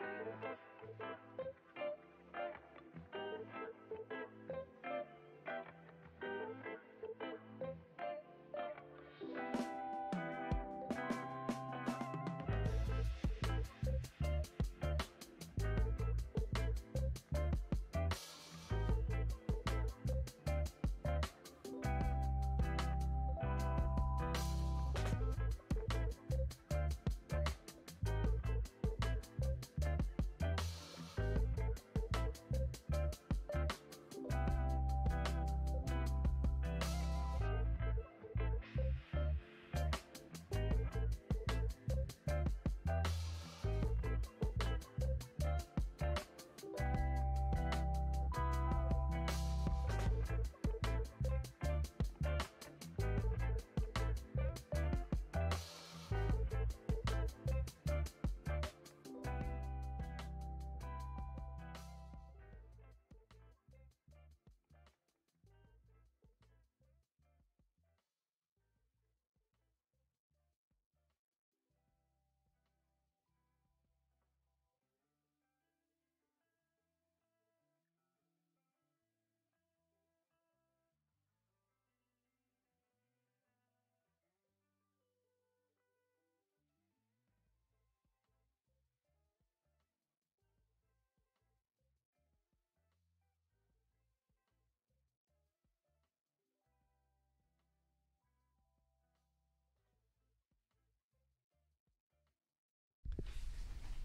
Thank you.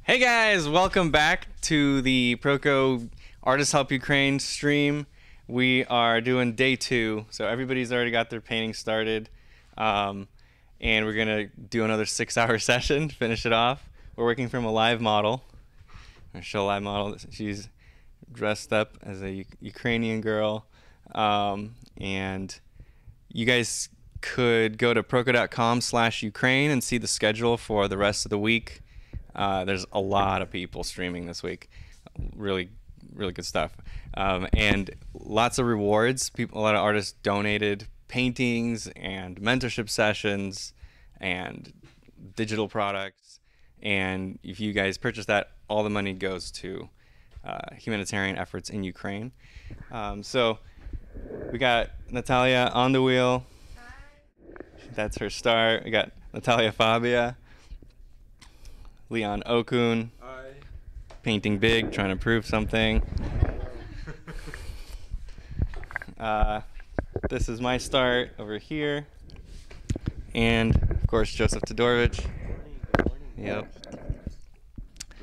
Hey guys, welcome back to the Proko Artists Help Ukraine stream. We are doing day two, so everybody's already got their painting started, um, and we're gonna do another six-hour session, finish it off. We're working from a live model, a show live model. She's dressed up as a U- Ukrainian girl, um, and you guys could go to proko.com slash Ukraine and see the schedule for the rest of the week. Uh, there's a lot of people streaming this week. Really, really good stuff. Um, and lots of rewards. People, a lot of artists donated paintings and mentorship sessions and digital products. And if you guys purchase that, all the money goes to uh, humanitarian efforts in Ukraine. Um, so we got Natalia on the wheel. That's her start. We got Natalia Fabia. Leon Okun. Painting big, trying to prove something. Uh, this is my start over here. And of course, Joseph Todorovitch. Yep.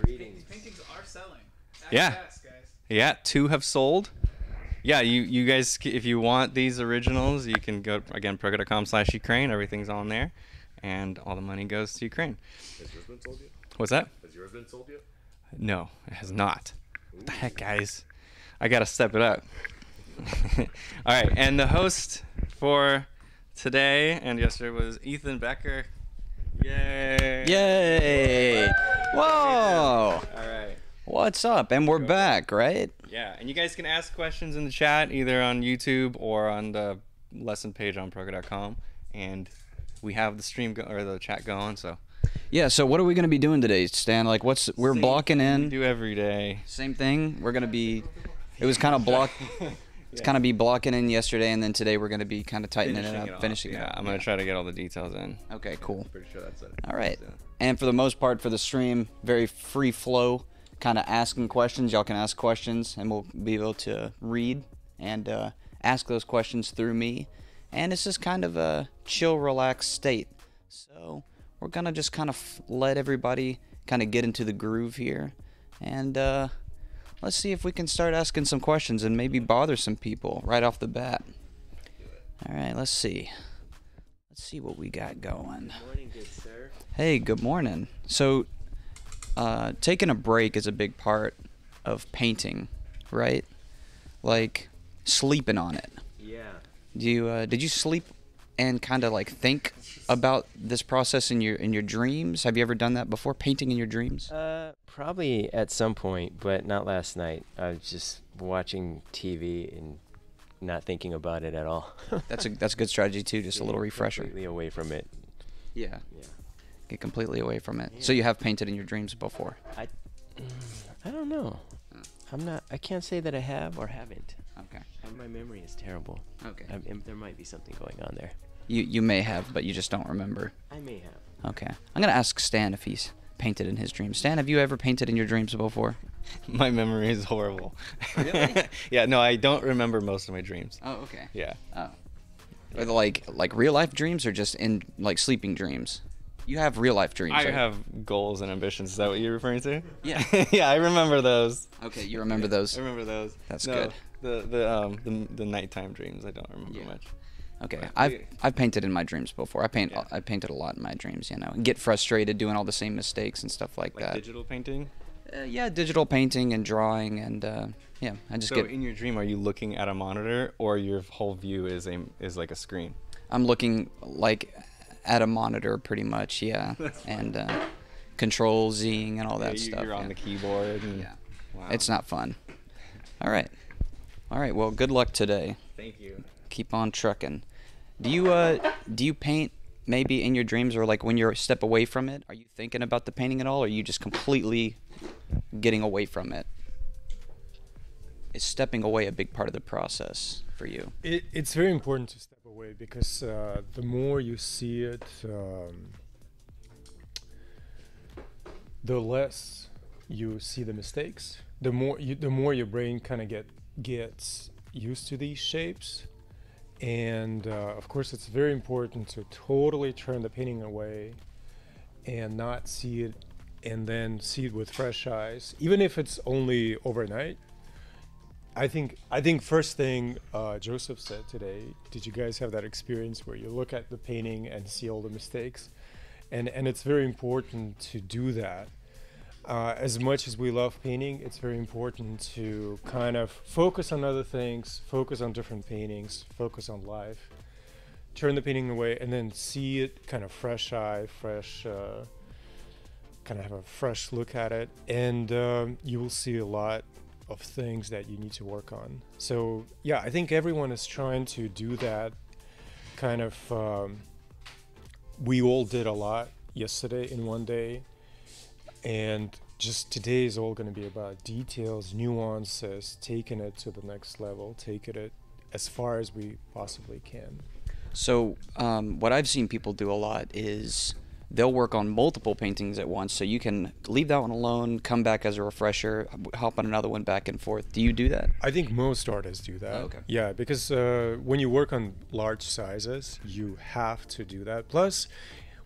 These paintings are selling. That's Yeah. fast, guys. Yeah, two have sold. Yeah, you you guys, if you want these originals, you can go again proko.com slash Ukraine. Everything's on there, and all the money goes to Ukraine. Has yours been sold yet? What's that? Has yours been sold yet? No, it has not. What the heck, guys? I gotta step it up. All right, and the host for today and yesterday was Ethan Becker. Yay! Yay! Whoa! All right. What's up? And we're Go. back, right? Yeah, and you guys can ask questions in the chat either on YouTube or on the lesson page on proko.com, and we have the stream go- or the chat going. So Yeah. So what are we gonna be doing today, Stan? Like, what's we're Same blocking thing we in? do every day. Same thing. We're gonna be. It was kind of block. It's kind of be blocking in yesterday, and then today we're gonna be kind of tightening it up, off. finishing yeah, it up. I'm gonna try to get all the details in. Okay, cool. Pretty sure that's it. All right. And for the most part, for the stream, very free flow, kind of asking questions. Y'all can ask questions, and we'll be able to read and uh, ask those questions through me. And it's just kind of a chill, relaxed state. So we're gonna just kind of let everybody kind of get into the groove here, and uh, let's see if we can start asking some questions and maybe bother some people right off the bat. All right, let's see. Let's see what we got going. Morning, good sir. Hey, good morning. So, uh, taking a break is a big part of painting, right? Like sleeping on it. Yeah. Do you uh, did you sleep and kind of like think about this process in your in your dreams? Have you ever done that before? Painting in your dreams? Uh, probably at some point, but not last night. I was just watching TV and not thinking about it at all. That's a that's a good strategy too. Just a little refresher. Completely away from it. Yeah, Yeah. get completely away from it. So you have painted in your dreams before. I, I don't know. I'm not. I can't say that I have or haven't. Okay. My memory is terrible. Okay. I, there might be something going on there. You you may have, but you just don't remember. I may have. Okay. I'm gonna ask Stan if he's painted in his dreams. Stan, have you ever painted in your dreams before? My memory is horrible. Really? yeah, no, I don't remember most of my dreams. Oh, okay. Yeah. Oh. Are they like like real life dreams or just in like sleeping dreams? You have real life dreams. I right? have goals and ambitions. Is that what you're referring to? Yeah. yeah, I remember those. Okay, you remember those. I remember those. That's No, good. The the um the, the nighttime dreams I don't remember Yeah. much. Okay. I've I've painted in my dreams before. I paint Yeah. I painted a lot in my dreams, you know. And get frustrated doing all the same mistakes and stuff like, Like that. digital painting. Uh, yeah, digital painting and drawing and uh, yeah, I just So get in your dream, are you looking at a monitor or your whole view is a is like a screen? I'm looking like at a monitor pretty much, yeah, and uh, control Zing and all that Yeah, you- stuff. You're on yeah. the keyboard. And, Yeah. Wow. It's not fun. All right, all right. Well, good luck today. Thank you. Keep on trucking. Do you uh do you paint maybe in your dreams or like when you're a step away from it? Are you thinking about the painting at all, or are you just completely getting away from it? Is stepping away a big part of the process for you? It, it's very important to step away because uh, the more you see it, um, the less you see the mistakes. The more you, the more your brain kind of get gets used to these shapes, and uh, of course, it's very important to totally turn the painting away and not see it, and then see it with fresh eyes, even if it's only overnight. I think I think first thing uh, Joseph said today. Did you guys have that experience where you look at the painting and see all the mistakes, and and it's very important to do that. Uh, as much as we love painting, it's very important to kind of focus on other things, focus on different paintings, focus on life, turn the painting away, and then see it kind of fresh eye, fresh. Uh, kind of have a fresh look at it, and um, you will see a lot of things that you need to work on. So yeah, I think everyone is trying to do that. Kind of, um, we all did a lot yesterday in one day, and just today is all going to be about details, nuances, taking it to the next level, taking it as far as we possibly can. So, um, what I've seen people do a lot is they'll work on multiple paintings at once. So you can leave that one alone, come back as a refresher, hop on another one back and forth. Do you do that? I think most artists do that. Oh, okay. Yeah, because uh, when you work on large sizes, you have to do that. Plus,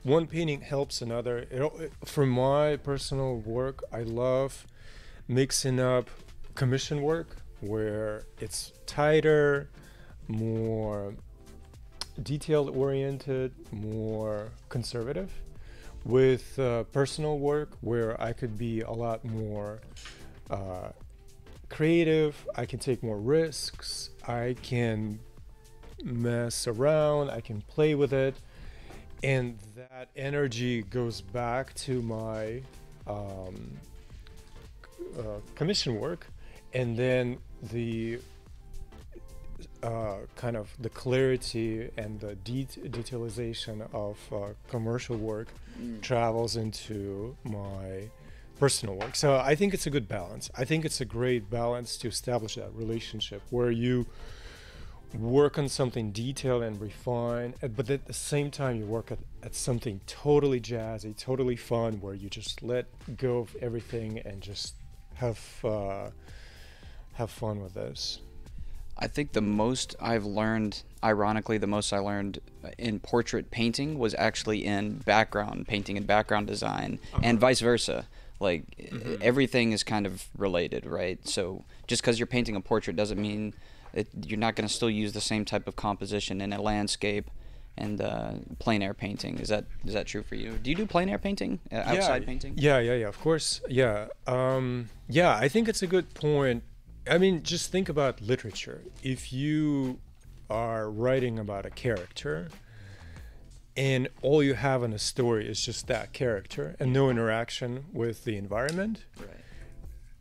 one painting helps another. It, for my personal work, I love mixing up commission work where it's tighter, more detail oriented, more conservative, with uh, personal work where I could be a lot more uh, creative. I can take more risks. I can mess around. I can play with it. And that energy goes back to my um, uh, commission work. And then the uh, kind of the clarity and the det- detailization of uh, commercial work travels into my personal work. So I think it's a good balance. I think it's a great balance to establish that relationship where you work on something detailed and refined, uh, but at the same time you work at, at something totally jazzy, totally fun, where you just let go of everything and just have uh, have fun with this. I think the most I've learned, ironically, the most I learned in portrait painting was actually in background painting and background design, and vice versa. Like e- everything is kind of related, right? So just because you're painting a portrait doesn't mean that you're not going to still use the same type of composition in a landscape and uh, plein air painting. Is that is that true for you? Do you do plein air painting, uh, outside yeah, painting? Yeah, yeah, yeah. Of course. Yeah. Um, yeah, I think it's a good point. I mean, just think about literature. If you are writing about a character and all you have in a story is just that character and no interaction with the environment, Right.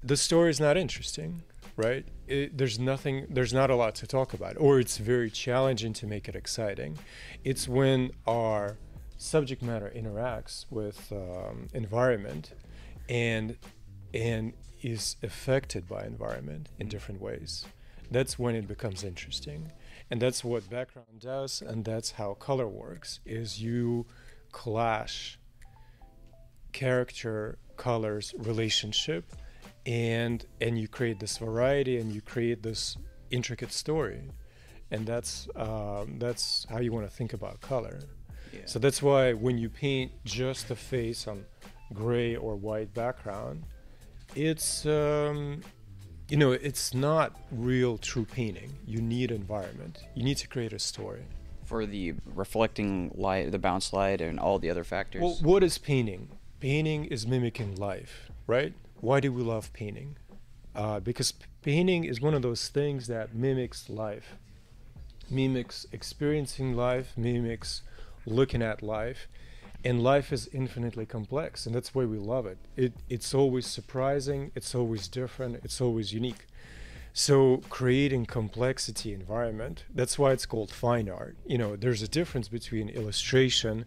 the story is not interesting, right? It, there's nothing, there's not a lot to talk about, or it's very challenging to make it exciting. It's when our subject matter interacts with um, environment and and is affected by environment in different ways. That's when it becomes interesting. And that's what background does and that's how color works is you clash character colors relationship and and you create this variety and you create this intricate story and that's um, that's how you want to think about color Yeah. so that's why when you paint just a face on gray or white background it's um, you know it's not real true painting you need environment you need to create a story For the reflecting light, the bounce light, and all the other factors. Well, what is painting? Painting is mimicking life, right? Why do we love painting? Uh, because painting is one of those things that mimics life, mimics experiencing life, mimics looking at life, and life is infinitely complex, and that's why we love it. It it's always surprising, it's always different, it's always unique. So creating complexity environment, that's why it's called fine art. You know, there's a difference between illustration,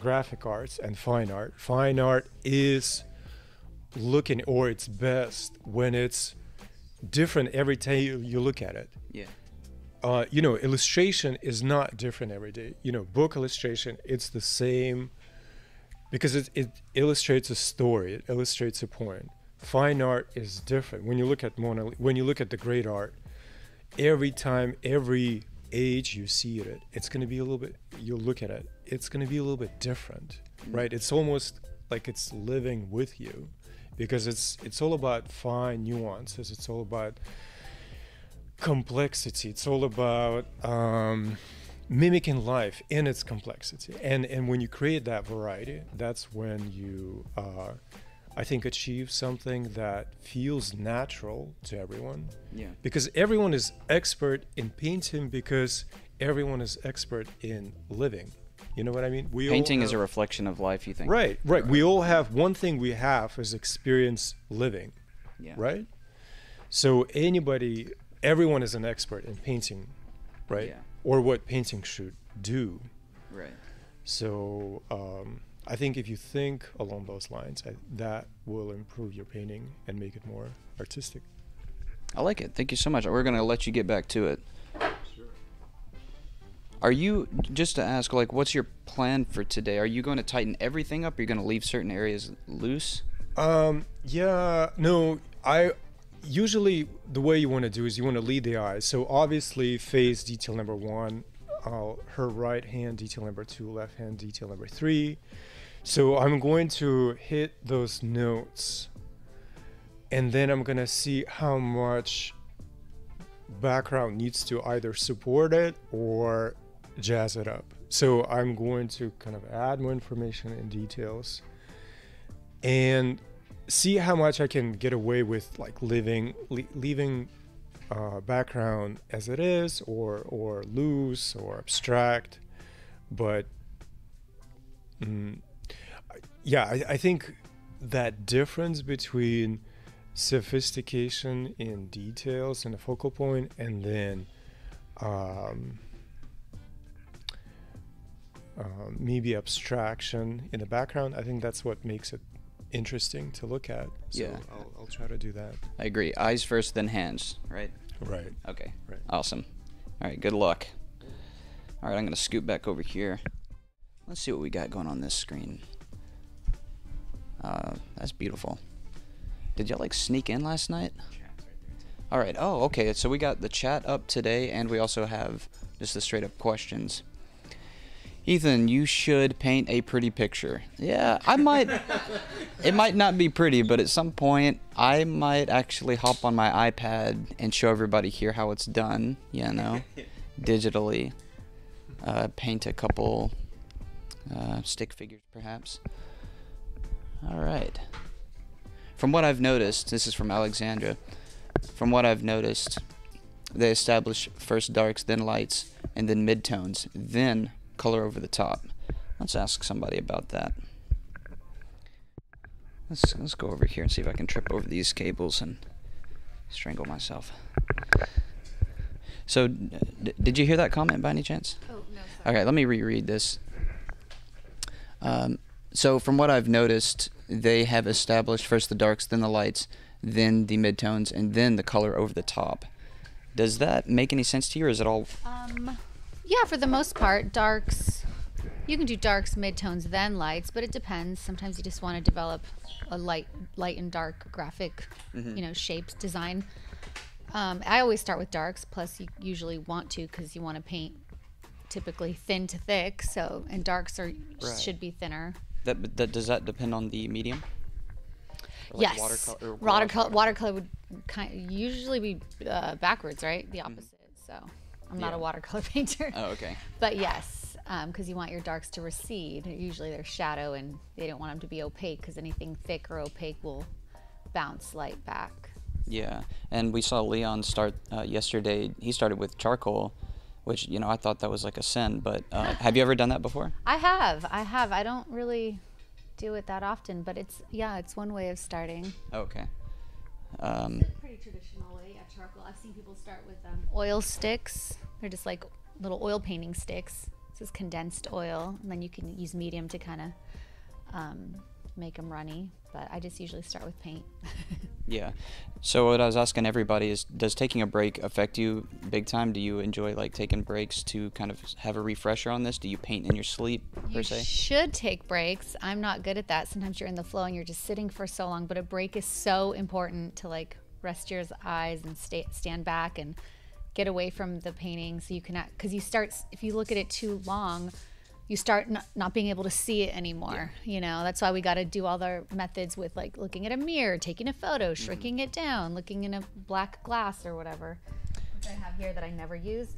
graphic arts and fine art. Fine art is looking or it's best when it's different every time you, you look at it. yeah. Uh, you know, illustration is not different every day. You know, book illustration, it's the same because it, it illustrates a story, it illustrates a point. Fine art is different. When you look at Mona, when you look at the great art, every time, every age you see it, it's going to be a little bit. You look at it, it's going to be a little bit different, right? It's almost like it's living with you, because it's it's all about fine nuances. It's all about complexity. It's all about um, mimicking life in its complexity. And and when you create that variety, that's when you, uh, I think, achieve something that feels natural to everyone. Yeah. Because everyone is expert in painting because everyone is expert in living. You know what I mean? We Painting is a reflection of life. You think? Right, right. We all have one thing we have is experience living, Yeah. right? So anybody, everyone is an expert in painting, right? Yeah. Or what painting should do. Right. So um, I think if you think along those lines, I, that will improve your painting and make it more artistic. I like it. Thank you so much. We're gonna let you get back to it. Are you just to ask, like, what's your plan for today? Are you going to tighten everything up? Are you going to leave certain areas loose? Um, yeah, no, I usually the way you want to do is you want to lead the eye. So obviously, phase detail number one, uh, her right hand detail number two, left hand detail number three. So I'm going to hit those notes, and then I'm gonna see how much background needs to either support it or jazz it up. So I'm going to kind of add more information and details and see how much I can get away with like living le- leaving uh, background as it is or or loose or abstract but mm, yeah I, I think that difference between sophistication in details and a focal point and then um, uh, maybe abstraction in the background i think that's what makes it interesting to look at so Yeah. I'll, I'll try to do that I agree. Eyes first, then hands. Right. right Okay. Right. Awesome. All right. Good luck. All right. I'm gonna scoot back over here. Let's see what we got going on this screen. Uh, that's beautiful. Did y'all like sneak in last night? All right. Oh, okay. So we got the chat up today, and we also have just the straight up questions. Ethan, you should paint a pretty picture. Yeah, I might. it might not be pretty, but at some point, I might actually hop on my iPad and show everybody here how it's done. You know, digitally. Uh, paint a couple uh, stick figures, perhaps. All right. From what I've noticed, this is from Alexandra. From what I've noticed, they establish first darks, then lights, and then midtones, then color over the top. Let's ask somebody about that. Let's let's go over here and see if I can trip over these cables and strangle myself. So, d- did you hear that comment by any chance? Oh, no, sorry. Okay, let me reread this. Um, so, from what I've noticed, they have established first the darks, then the lights, then the midtones, and then the color over the top. Does that make any sense to you, or is it all? Um, yeah, for the most part, darks. You can do darks, midtones, then lights, but it depends. Sometimes you just want to develop a light, light and dark graphic, you know, shapes, design. Um, I always start with darks. Plus, you usually want to because you want to paint typically thin to thick. So, and darks are Right. should be thinner. That, that does that depend on the medium? Or like yes, watercol- or watercolor, watercolor. watercolor would kind of usually be uh, backwards, right? The opposite. So, I'm not Yeah. a watercolor painter. Oh, okay. But yes, because you want your darks to recede. Usually they're shadow and they don't want them to be opaque because anything thick or opaque will bounce light back. Yeah, and we saw Leon start uh, yesterday. He started with charcoal, which you know I thought that was like a sin. But uh, have you ever done that before? I have, I have. I don't really do it that often, but it's yeah, it's one way of starting. Okay. Um, Pretty traditional way at charcoal. I've seen people start with um, oil sticks. They're just like little oil painting sticks. This is condensed oil, and then you can use medium to kind of um, make them runny. But I just usually start with paint. yeah. So what I was asking everybody is, does taking a break affect you big time? Do you enjoy like taking breaks to kind of have a refresher on this? Do you paint in your sleep per You se? should take breaks. I'm not good at that. Sometimes you're in the flow and you're just sitting for so long, but a break is so important to like rest your eyes and stay, stand back and get away from the painting so you can because you start if you look at it too long you start not, not being able to see it anymore you know that's why we got to do all the methods with like looking at a mirror taking a photo Mm-hmm. shrinking it down looking in a black glass or whatever which i have here that i never use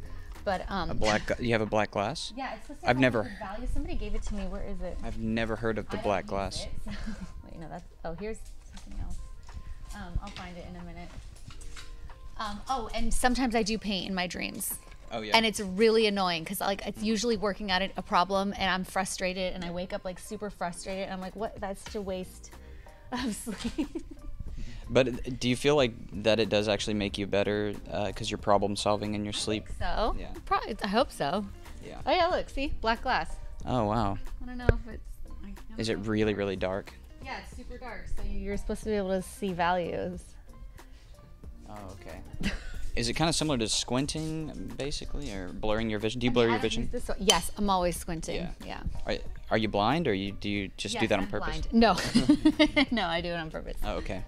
but um A black. You have a black glass? yeah, it's supposed to I've never- value. Somebody gave it to me. Where is it? I've never heard of the I black glass. it, so- Wait, no, that's. Oh, here's something else. Um, I'll find it in a minute. Um, oh, and sometimes I do paint in my dreams. Oh yeah. And it's really annoying because like it's usually working at a problem, and I'm frustrated, and I wake up like super frustrated, and I'm like, what? That's such a waste of sleep. But uh, do you feel like that it does actually make you better because you're problem solving in your sleep? so, Yeah. Pro- I hope so. Yeah. Oh yeah, look, see, black glass. Oh wow. I don't know if it's. Is it really really dark? Yeah, it's super dark, so you're supposed to be able to see values. Oh okay. Is it kind of similar to squinting, basically, or blurring your vision? Do you blur your vision? this Yes, I'm always squinting. Yeah. Yeah. Are, are you blind, or you do you just do that on I'm purpose? blind. No, no, I do it on purpose. Oh, okay.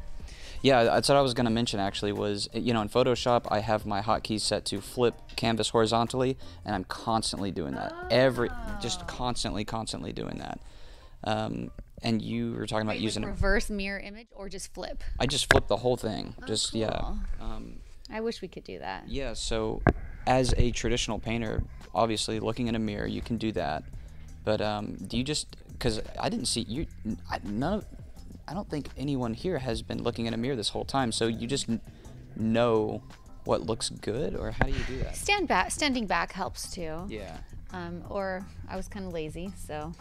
Yeah, that's what I was gonna mention. Actually, was you know in Photoshop I have my hotkeys set to flip canvas horizontally, and I'm constantly doing that. Every, just constantly, constantly doing that. Um, and you were talking about Wait, using like reverse mirror image or just flip. I just flip the whole thing. just yeah. Um, I wish we could do that. Yeah, so as a traditional painter, obviously looking in a mirror, you can do that. But um, do you just because I didn't see you? I, none of, I don't think anyone here has been looking in a mirror this whole time. So you just know what looks good, or how do you do that? Stand back, standing back helps too. Yeah, Um, or I was kind of lazy, so.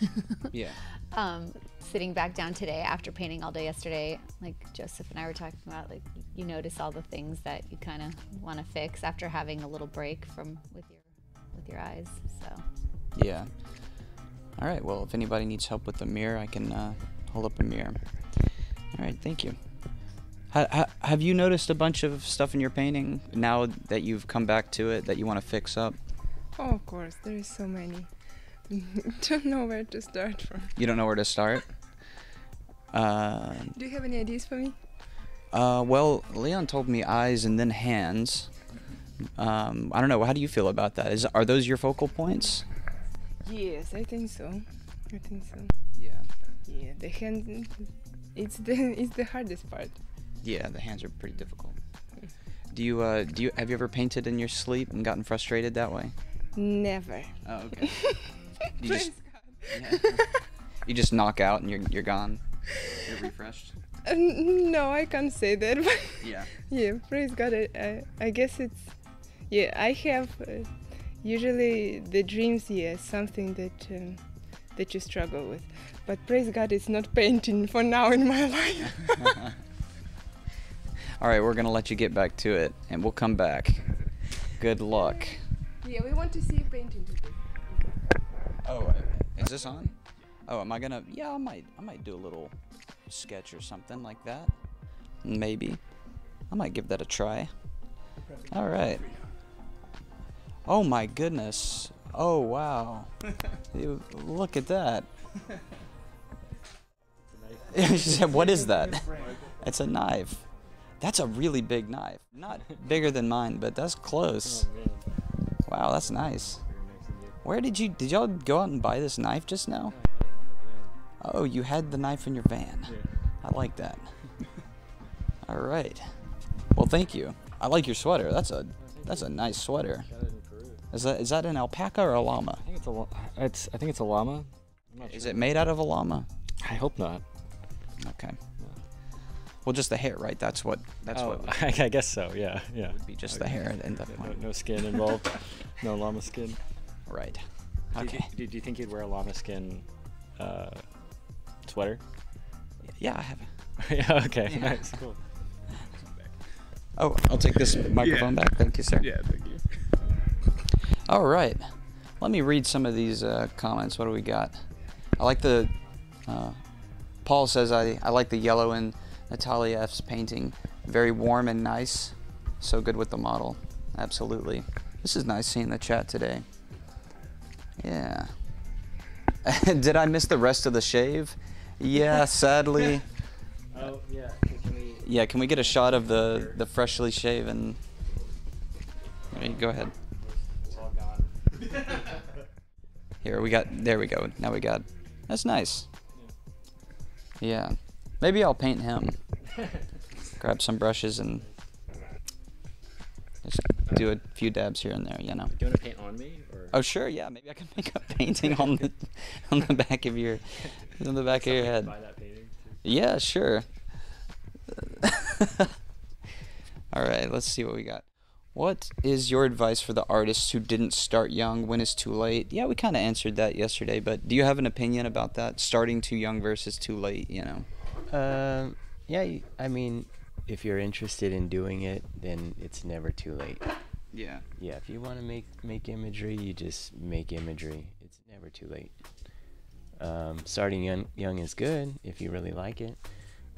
yeah, um, sitting back down today after painting all day yesterday, like Joseph and I were talking about, like you notice all the things that you kind of want to fix after having a little break from with your with your eyes. So yeah. All right. Well, if anybody needs help with the mirror, I can uh, hold up a mirror. All right. Thank you. Ha- ha- have you noticed a bunch of stuff in your painting now that you've come back to it that you want to fix up? Oh, of course, there is so many. Don't know where to start from. You don't know where to start. Uh, Do you have any ideas for me? uh, well, Leon told me eyes and then hands. Um, I don't know. How do you feel about that? Is are those your focal points? Yes, I think so. I think so. Yeah. Yeah, the hand. It's the it's the hardest part. Yeah, the hands are pretty difficult. Do you uh, do you have you ever painted in your sleep and gotten frustrated that way? Never. Oh, okay. You just you just knock out and you're you're gone. You're refreshed. Uh, no, I can't say that. Yeah. yeah, praise God. I, I, I guess it's. Yeah, I have. Uh, usually the dreams, yeah, something that um, that you struggle with. But praise God, it's not painting for now in my life. All right, we're gonna let you get back to it, and we'll come back. Good luck. yeah, we want to see you painting today. Oh, uh, is this on? Oh, am I gonna? Yeah, I might. I might do a little sketch or something like that. Maybe. I might give that a try. All right. Oh my goodness. Oh wow. Look at that. she said, "What is that?" It's a knife. That's a really big knife. Not bigger than mine, but that's close. Wow, that's nice. Where did you did y'all go out and buy this knife just now? Oh, you had the knife in your van. I like that. All right. Well, thank you. I like your sweater. That's a that's a nice sweater. Is that is that an alpaca or a llama? I think it's a it's I think it's a llama. Is sure. it made out of a llama? I hope not. Okay. Well, just the hair, right? That's what that's oh, what I, I guess so. Yeah, yeah. Would be just the hair and the No, no skin involved. no llama skin. Right. Did, you, did you think you'd wear a llama skin uh, sweater? Yeah, I have. yeah. Okay. Nice. Cool. Oh, I'll take this microphone back. Thank you, sir. Yeah, thank you. All right. Let me read some of these uh, comments. What do we got? I like the. Uh, Paul says I, I like the yellow in Natalia F's painting. Very warm and nice. So good with the model. Absolutely. This is nice seeing the chat today. Yeah. Did I miss the rest of the shave? Yeah, sadly. Oh yeah. Can we? Yeah, can we get a shot of the the freshly shaven? Go ahead. Here we got. There we go. Now we got. That's nice. Yeah, maybe I'll paint him. Grab some brushes and just do a few dabs here and there. You know. Do you want to paint on me? Oh sure, yeah. Maybe I can make a painting on the on the back of your on the back of your head. Buy that painting. Too. Yeah, sure. All right, let's see what we got. What is your advice for the artists who didn't start young? When is too late? Yeah, we kind of answered that yesterday, but do you have an opinion about that? Starting too young versus too late, you know? Um, yeah, I mean, if you're interested in doing it, then it's never too late. Yeah. Yeah, if you want to make make imagery, you just make imagery. It's never too late. Um, starting young young is good if you really like it,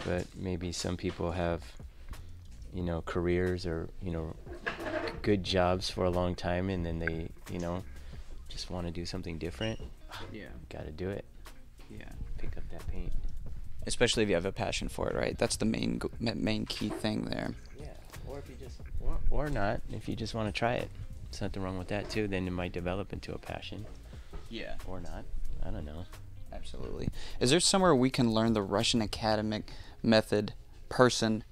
but maybe some people have, you know, careers or you know, good jobs for a long time, and then they, you know, just want to do something different. Yeah. Got to do it. Yeah. Pick up that paint. Especially if you have a passion for it, right? That's the main main key thing there. Yeah, or if you just or, or not, if you just want to try it, there's nothing wrong with that too. Then it might develop into a passion, Yeah. or not. I don't know. Absolutely. Is there somewhere we can learn the Russian academic method person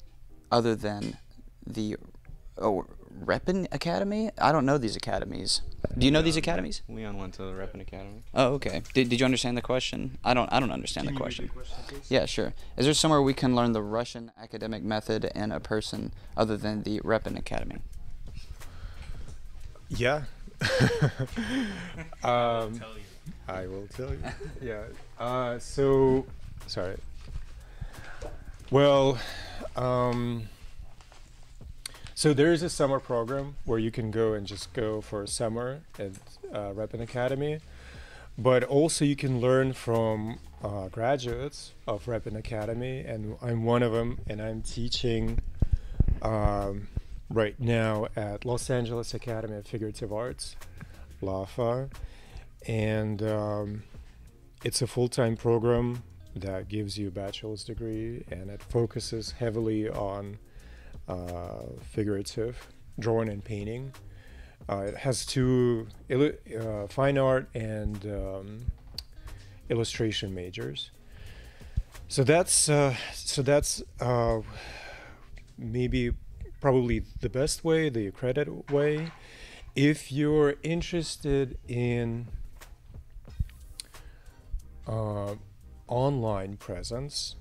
other than the oh Repin Academy? I don't know these academies. Do you know these academies? Leon went to the Repin Academy. Oh, okay. Did, did you understand the question? I don't I don't understand the question. Yeah, sure. Is there somewhere we can learn the Russian academic method and a person other than the Repin Academy? Yeah. um, I will tell you. yeah. Uh, so, sorry. Well, um, so there is a summer program where you can go and just go for a summer at uh, Repin Academy, but also you can learn from uh, graduates of Repin Academy, and I'm one of them, and I'm teaching um, right now at Los Angeles Academy of Figurative Arts, LAFA, and um, it's a full-time program that gives you a bachelor's degree, and it focuses heavily on figurative drawing and painting. Uh, it has two uh, fine art and um, illustration majors. So that's uh, so that's uh, maybe probably the best way, the accredited way. If you're interested in uh, online presence,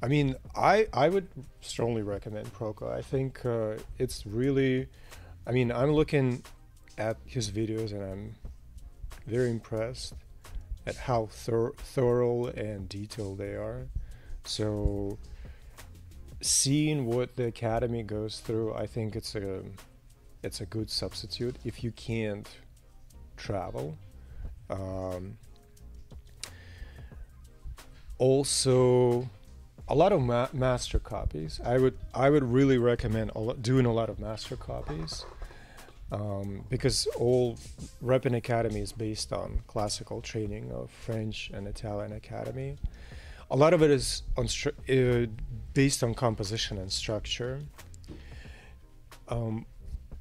I mean, I I would strongly recommend Proko. I think uh, it's really, I mean, I'm looking at his videos and I'm very impressed at how thor- thorough and detailed they are. So, seeing what the academy goes through, I think it's a it's a good substitute if you can't travel. Um, also a lot of ma- master copies. I would I would really recommend a doing a lot of master copies um, because all Repin Academy is based on classical training of French and Italian Academy. A lot of it is on stru- uh, based on composition and structure. Um,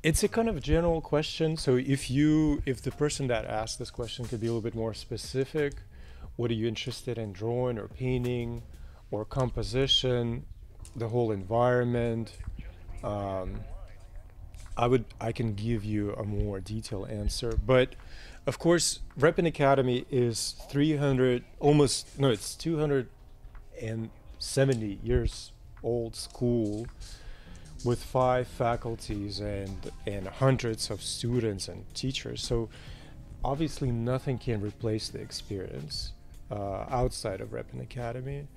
it's a kind of general question. So if you if the person that asked this question could be a little bit more specific, what are you interested in drawing or painting? Or composition, the whole environment. Um, I would I can give you a more detailed answer, but of course, Repin Academy is 300 almost no, it's 270 years old school with five faculties and and hundreds of students and teachers. So obviously, nothing can replace the experience uh, outside of Repin Academy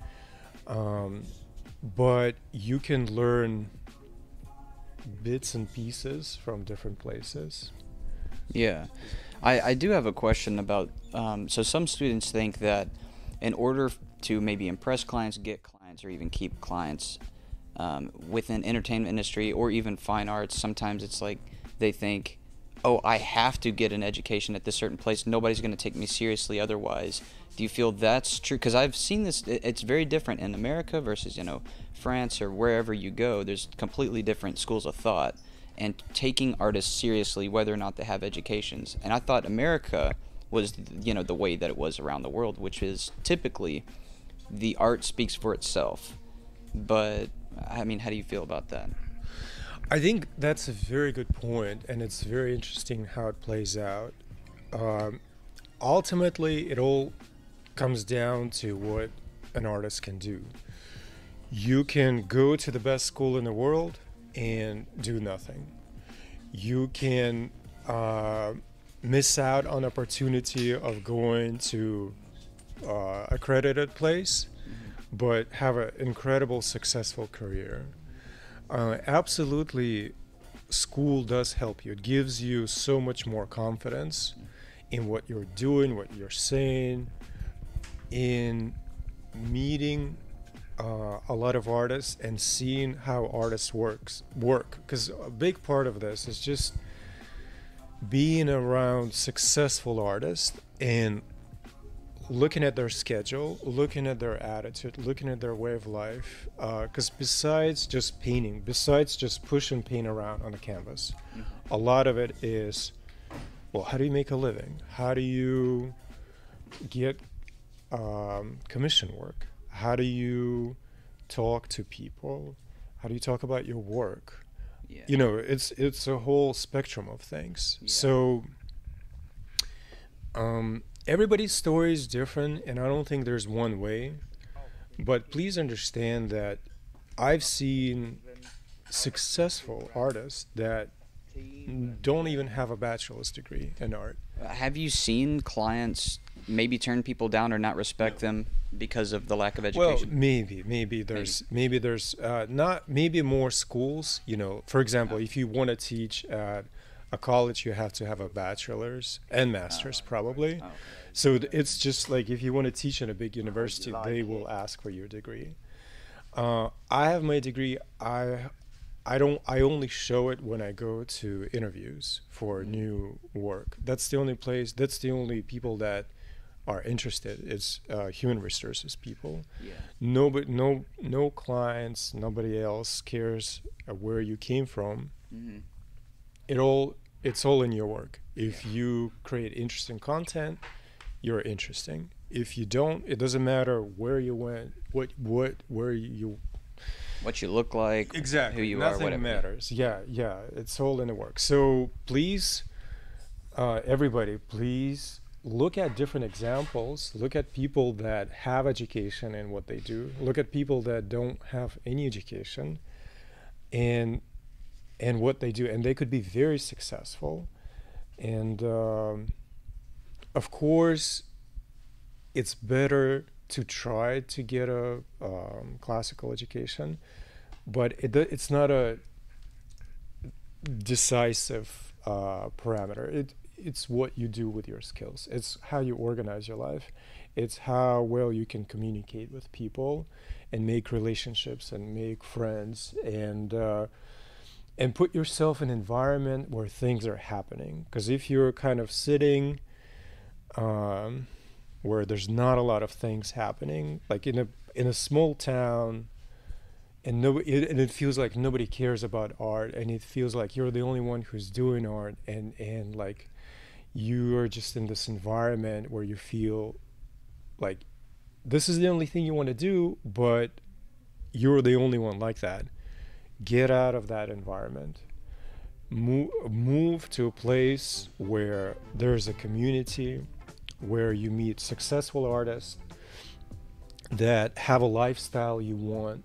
um, but you can learn bits and pieces from different places. Yeah, I, I do have a question about. Um, so some students think that in order to maybe impress clients, get clients, or even keep clients um, within entertainment industry or even fine arts, sometimes it's like they think, oh, I have to get an education at this certain place. Nobody's going to take me seriously otherwise. Do you feel that's true? Because I've seen this. It's very different in America versus you know France or wherever you go. There's completely different schools of thought and taking artists seriously, whether or not they have educations. And I thought America was you know the way that it was around the world, which is typically the art speaks for itself. But I mean, how do you feel about that? I think that's a very good point, and it's very interesting how it plays out. Um, ultimately, it all comes down to what an artist can do. You can go to the best school in the world and do nothing. You can uh, miss out on opportunity of going to uh, accredited place, but have an incredible successful career. Uh, absolutely, school does help you. It gives you so much more confidence in what you're doing, what you're saying, in meeting uh, a lot of artists and seeing how artists works work because a big part of this is just being around successful artists and looking at their schedule looking at their attitude looking at their way of life because uh, besides just painting besides just pushing paint around on the canvas mm-hmm. a lot of it is well how do you make a living how do you get um, commission work? How do you talk to people? How do you talk about your work? Yeah. You know, it's it's a whole spectrum of things. Yeah. So um, everybody's story is different, and I don't think there's one way. But please understand that I've seen successful artists that don't even have a bachelor's degree in art. Have you seen clients maybe turn people down or not respect them because of the lack of education? Well, maybe, maybe there's maybe, maybe there's uh, not maybe more schools. You know, for example, if you want to teach at a college, you have to have a bachelor's and master's oh, probably. Oh, okay. So it's just like if you want to teach in a big university, they will ask for your degree. Uh, I have my degree. I I don't I only show it when I go to interviews for mm-hmm. new work. That's the only place that's the only people that are interested. It's uh, human resources people. Yeah. Nobody, no, no clients, nobody else cares uh, where you came from. Mm-hmm. It all, it's all in your work. If yeah. you create interesting content, you're interesting. If you don't, it doesn't matter where you went, what, what, where you. What you look like, exactly. Who you Nothing are, whatever. matters. Yeah, yeah. It's all in the work. So please, uh, everybody, please look at different examples look at people that have education in what they do look at people that don't have any education and and what they do and they could be very successful. And um, of course it's better to try to get a um, classical education but it, it's not a decisive uh, parameter. It it's what you do with your skills. It's how you organize your life. It's how well you can communicate with people and make relationships and make friends and uh, and put yourself in an environment where things are happening. Because if you're kind of sitting um, where there's not a lot of things happening, like in a in a small town, and no, it, and it feels like nobody cares about art, and it feels like you're the only one who's doing art, and and like you are just in this environment where you feel like this is the only thing you want to do, but you're the only one like that. Get out of that environment. Move, move to a place where there's a community, where you meet successful artists that have a lifestyle you want,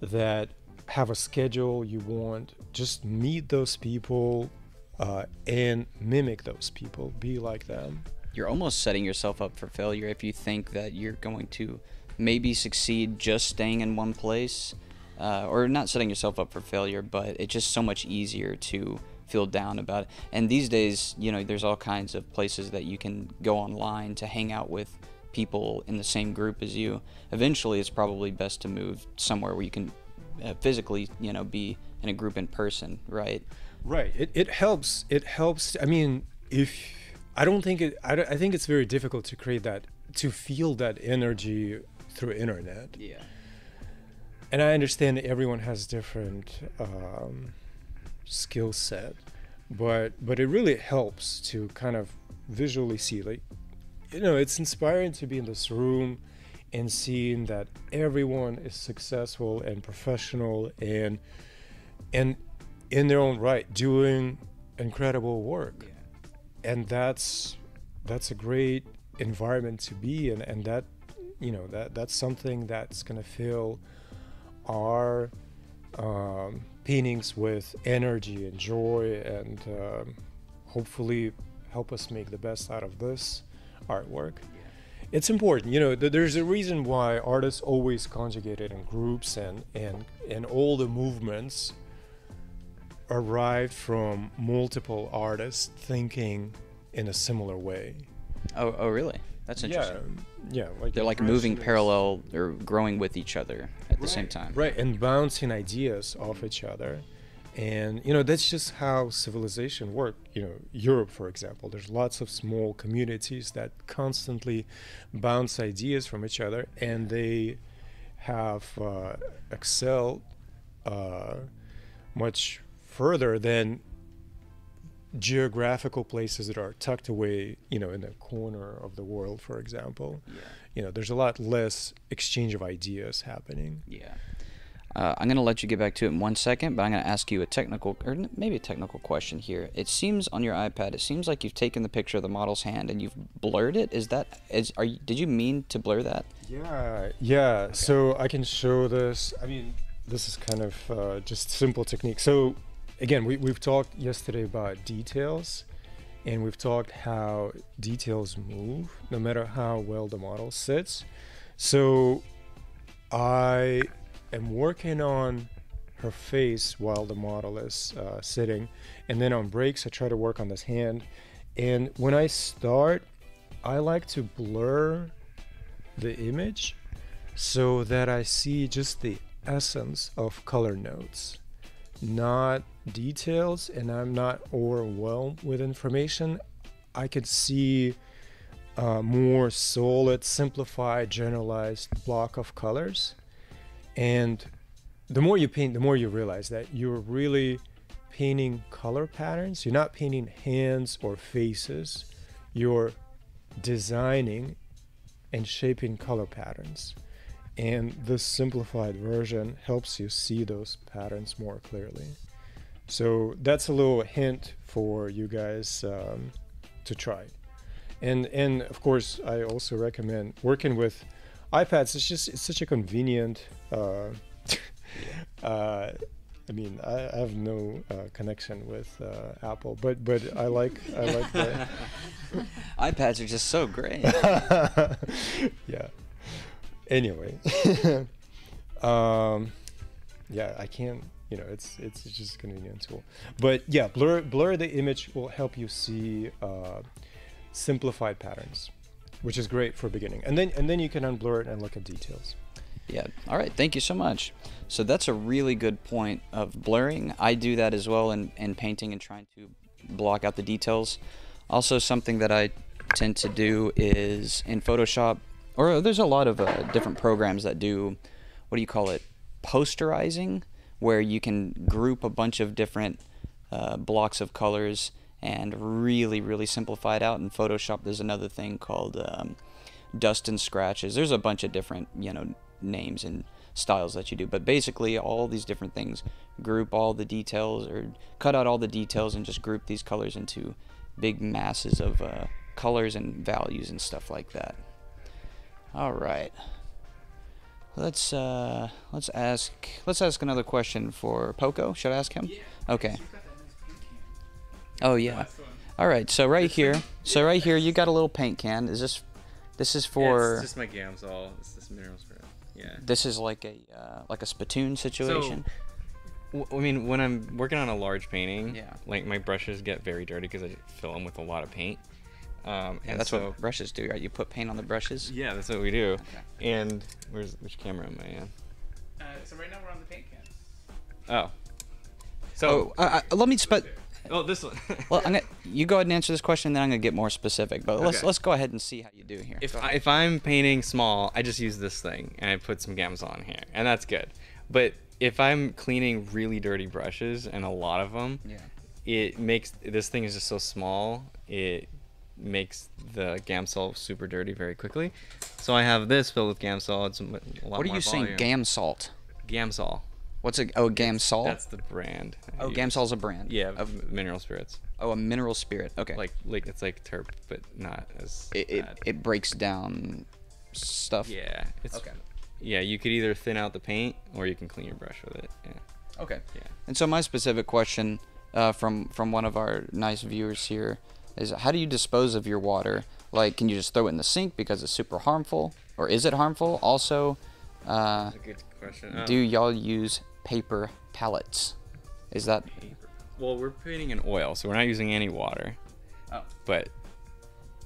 that have a schedule you want. Just meet those people uh, and mimic those people. Be like them. You're almost setting yourself up for failure if you think that you're going to maybe succeed just staying in one place. Uh, or not setting yourself up for failure, but it's just so much easier to feel down about it. And these days, you know, there's all kinds of places that you can go online to hang out with people in the same group as you. Eventually, it's probably best to move somewhere where you can uh, physically, you know, be in a group in person, right? Right. It, it helps. It helps. I mean, if I don't think it, I, I think it's very difficult to create that, to feel that energy through internet. Yeah. and I understand everyone has different um, skill set, but but it really helps to kind of visually see like you know it's inspiring to be in this room and seeing that everyone is successful and professional and and in their own right doing incredible work. And that's that's a great environment to be in. And that you know that that's something that's going to fill our um, paintings with energy and joy and um, hopefully help us make the best out of this artwork. It's important you know th- there's a reason why artists always conjugate it in groups and and and all the movements arrived from multiple artists thinking in a similar way Oh, oh, really? That's interesting. yeah yeah like They're like moving parallel or growing with each other at the same time. right and bouncing ideas off each other and you know that's just how civilization worked you know europe for example there's lots of small communities that constantly bounce ideas from each other and they have uh, excelled uh, much further than geographical places that are tucked away you know in a corner of the world for example Yeah. you know there's a lot less exchange of ideas happening Yeah. Uh, I'm going to let you get back to it in one second, but I'm going to ask you a technical, or maybe a technical question here. It seems on your iPad, it seems like you've taken the picture of the model's hand and you've blurred it. Is that, is, are you, did you mean to blur that? Yeah, yeah. So I can show this. I mean, this is kind of uh, just simple technique. So again, we, we've talked yesterday about details, and we've talked how details move no matter how well the model sits. So I am working on her face while the model is uh, sitting, and then on breaks I try to work on this hand. And when I start, I like to blur the image so that I see just the essence of color notes, not details, and I'm not overwhelmed with information. I can see a more solid, simplified, generalized block of colors. And the more you paint, the more you realize that you're really painting color patterns. You're not painting hands or faces. You're designing and shaping color patterns. And this simplified version helps you see those patterns more clearly. So that's a little hint for you guys um, to try. And and of course, I also recommend working with iPads. It's just it's such a convenient. Uh, uh, I mean, I, I have no uh, connection with uh, Apple, but but I like I like the. iPads are just so great. yeah. Anyway, um, yeah, I can't. You know, it's it's just a convenient tool. But yeah, blur blur the image will help you see uh, simplified patterns, which is great for beginning. And then and then you can unblur it and look at details. Yeah. All right. Thank you so much. So that's a really good point of blurring. I do that as well in, in painting and trying to block out the details. Also, something that I tend to do is in Photoshop, or there's a lot of uh, different programs that do, what do you call it, posterizing, where you can group a bunch of different uh, blocks of colors and really, really simplify it out. In Photoshop, there's another thing called um, dust and scratches. There's a bunch of different, you know, names and styles that you do, but basically all these different things group all the details or cut out all the details and just group these colors into big masses of uh, colors and values and stuff like that. All right. Let's uh let's ask let's ask another question for Proko. Should I ask him? Okay. Oh yeah. All right. So right here, so right here, you got a little paint can. Is this this is for Yeah, it's just my Gamsol. It's this mineral spirit. Yeah. this is like a uh, like a spittoon situation. W- I mean, when I'm working on a large painting, Yeah. like my brushes get very dirty because I fill them with a lot of paint. Um, yeah, and that's so, what brushes do, right? You put paint on the brushes. Yeah, that's what we do. And where's which camera am I in? Uh, so right now we're on the paint can. Oh. So Oh, uh, uh, let me spe- oh, this one. Well, I'm gonna, you go ahead and answer this question, then I'm gonna get more specific. But let's let's go ahead and see how you do here. if I, if I'm painting small, I just use this thing and I put some Gamsol on here, and that's good. But if I'm cleaning really dirty brushes and a lot of them, Yeah. it makes this thing is just so small. It makes the Gamsol super dirty very quickly. So I have this filled with Gamsol. It's a, lot What are more you saying? volume. Gam salt. Gamsol. What's a oh Gamsol? That's the brand. I oh, use. Gamsol's a brand. Yeah, Of, of mineral spirits. oh, a mineral spirit. Okay. Like like it's like terp, but not as it, it, bad. it breaks down stuff. yeah, it's Okay. Yeah, you could either thin out the paint or you can clean your brush with it. Yeah. Okay. Yeah. And so my specific question uh, from from one of our nice viewers here is how do you dispose of your water? Like, can you just throw it in the sink because it's super harmful, or is it harmful? Also, uh, That's a good question. Um, do y'all use paper pallets? Is that Well, we're painting in oil, so we're not using any water. Oh. But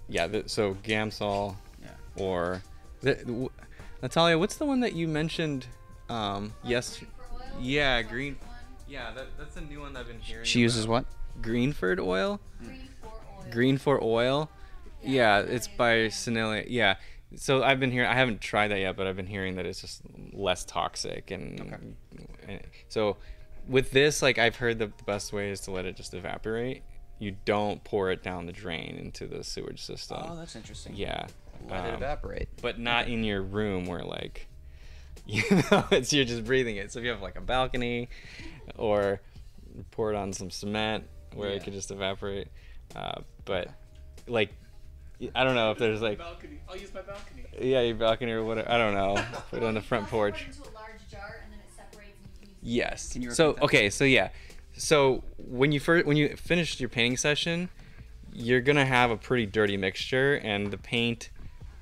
yeah, the, so Gamsol Yeah. or the, w- Natalia, what's the one that you mentioned? Um, yes. Yeah, green. Yeah, that, that's a new one that I've been hearing. she uses about. what? Green for oil. Green for oil. Yeah, it's by Sennelier. Yeah. So I've been hearing. I haven't tried that yet, but I've been hearing that it's just less toxic and, and so with this, like I've heard the, best way is to let it just evaporate. You don't pour it down the drain into the sewage system. Oh, that's interesting. yeah. Let it Um, evaporate. but not in your room where like you know it's you're just breathing it so if you have like a balcony or pour it on some cement where Yeah. it could just evaporate uh, but like i don't know if there's like balcony. I'll use my balcony. yeah your balcony or whatever i don't know put it on the front porch Into a large jar and then it separates and you can Yes. Can you so that? okay, so yeah, so when you first when you finish your painting session, you're gonna have a pretty dirty mixture, and the paint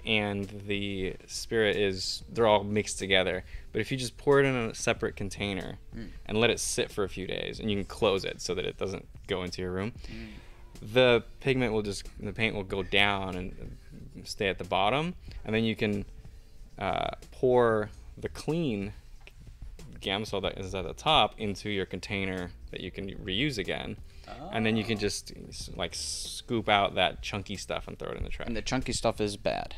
and the spirit is they're all mixed together. But if you just pour it in a separate container Mm. and let it sit for a few days, and you can close it so that it doesn't go into your room, Mm. The pigment will just the paint will go down and stay at the bottom, and then you can uh, pour the clean Gamsol that is at the top into your container that you can reuse again. And then you can just like scoop out that chunky stuff and throw it in the trash. And the chunky stuff is bad.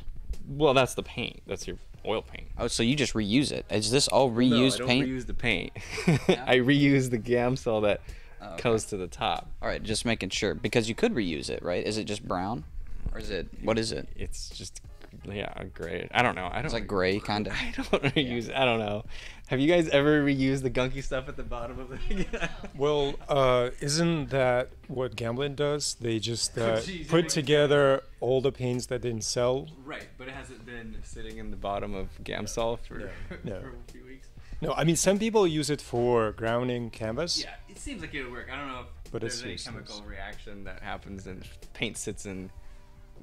well, that's the paint. That's your oil paint. Oh, so you just reuse it? Is this all reused no, I don't paint? reuse the paint. I reuse the Gamsol that Oh, okay. goes to the top. All right, just making sure because you could reuse it, right? Is it just brown, or is it what is it? It's just yeah, gray. I don't know. I don't It's like gray, kind of. I don't reuse. I don't know. Have you guys ever reused the gunky stuff at the bottom of the? Well, uh, isn't that what Gamblin does? They just uh, Jeez, put like- together all the paints that didn't sell. right, but it hasn't been sitting in the bottom of Gamsol for, No. for a few weeks. No, I mean some people use it for grounding canvas. Yeah, it seems like it would work. I don't know if But there's it's any useless. chemical reaction that happens and paint sits in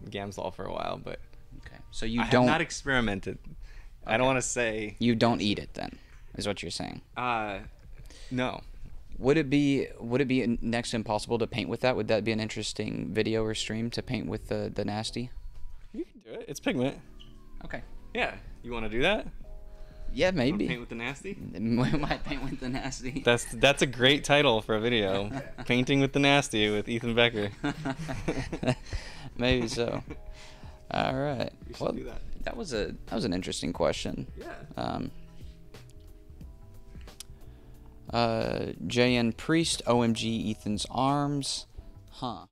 Gamsol for a while, but Okay, so you I don't have not experimented. I don't want to say. you don't eat it then, is what you're saying. Uh, no. Would it be would it be next impossible to paint with that? Would that be an interesting video or stream to paint with the the nasty? You can do do it. It's pigment. Okay. Yeah. You want to do that? Yeah, maybe. Paint with the nasty. We might paint with the nasty. That's that's a great title for a video. Painting with the nasty with Ethan Becker. maybe so. All right. We should Well, do that. that was a that was an interesting question. Yeah. Um, uh, JN Priest, OMG, Ethan's arms. Huh.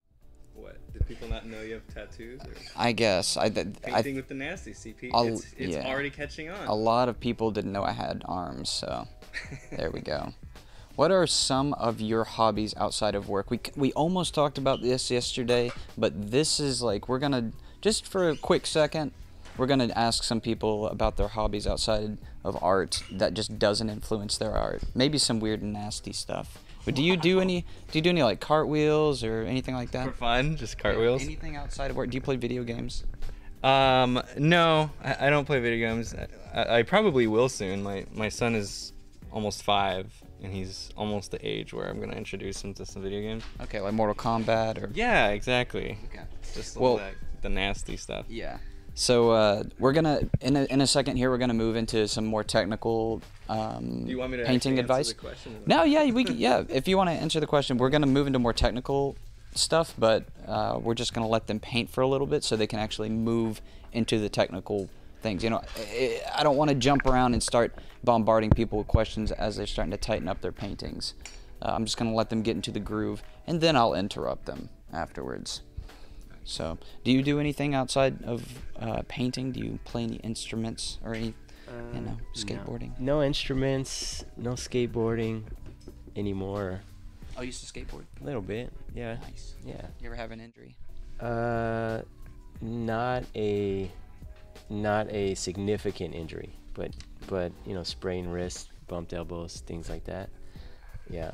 People not know you have tattoos? Or I guess I, th- I painting with the nasty, CP. I'll- it's it's yeah. already catching on. a lot of people didn't know I had arms, so there we go. What are some of your hobbies outside of work? We we almost talked about this yesterday, but this is like we're gonna just for a quick second, we're gonna ask some people about their hobbies outside of art that just doesn't influence their art. Maybe some weird and nasty stuff. But do you do any? Do you do any like cartwheels or anything like that? for fun, just cartwheels. Anything outside of work? Do you play video games? Um, no, I, I don't play video games. I, I probably will soon. My my son is almost five, and he's almost the age where I'm gonna introduce him to some video games. Okay, like Mortal Kombat or Yeah, exactly. Okay. Just well, that, the nasty stuff. Yeah. So uh, we're gonna in a, in a second here we're gonna move into some more technical um, Do you want me to painting advice. the question? No, yeah, we can, yeah. If you want to answer the question, we're gonna move into more technical stuff, but uh, we're just gonna let them paint for a little bit so they can actually move into the technical things. You know, I, I don't want to jump around and start bombarding people with questions as they're starting to tighten up their paintings. Uh, I'm just gonna let them get into the groove, and then I'll interrupt them afterwards. So, do you do anything outside of uh, painting? Do you play any instruments or any, you know, skateboarding? Uh, No, no instruments, no skateboarding anymore. Oh, you used to skateboard. A little bit, yeah. Nice. Yeah. You ever have an injury? Uh, not a, not a significant injury, but but you know, sprained wrist, bumped elbows, things like that. Yeah.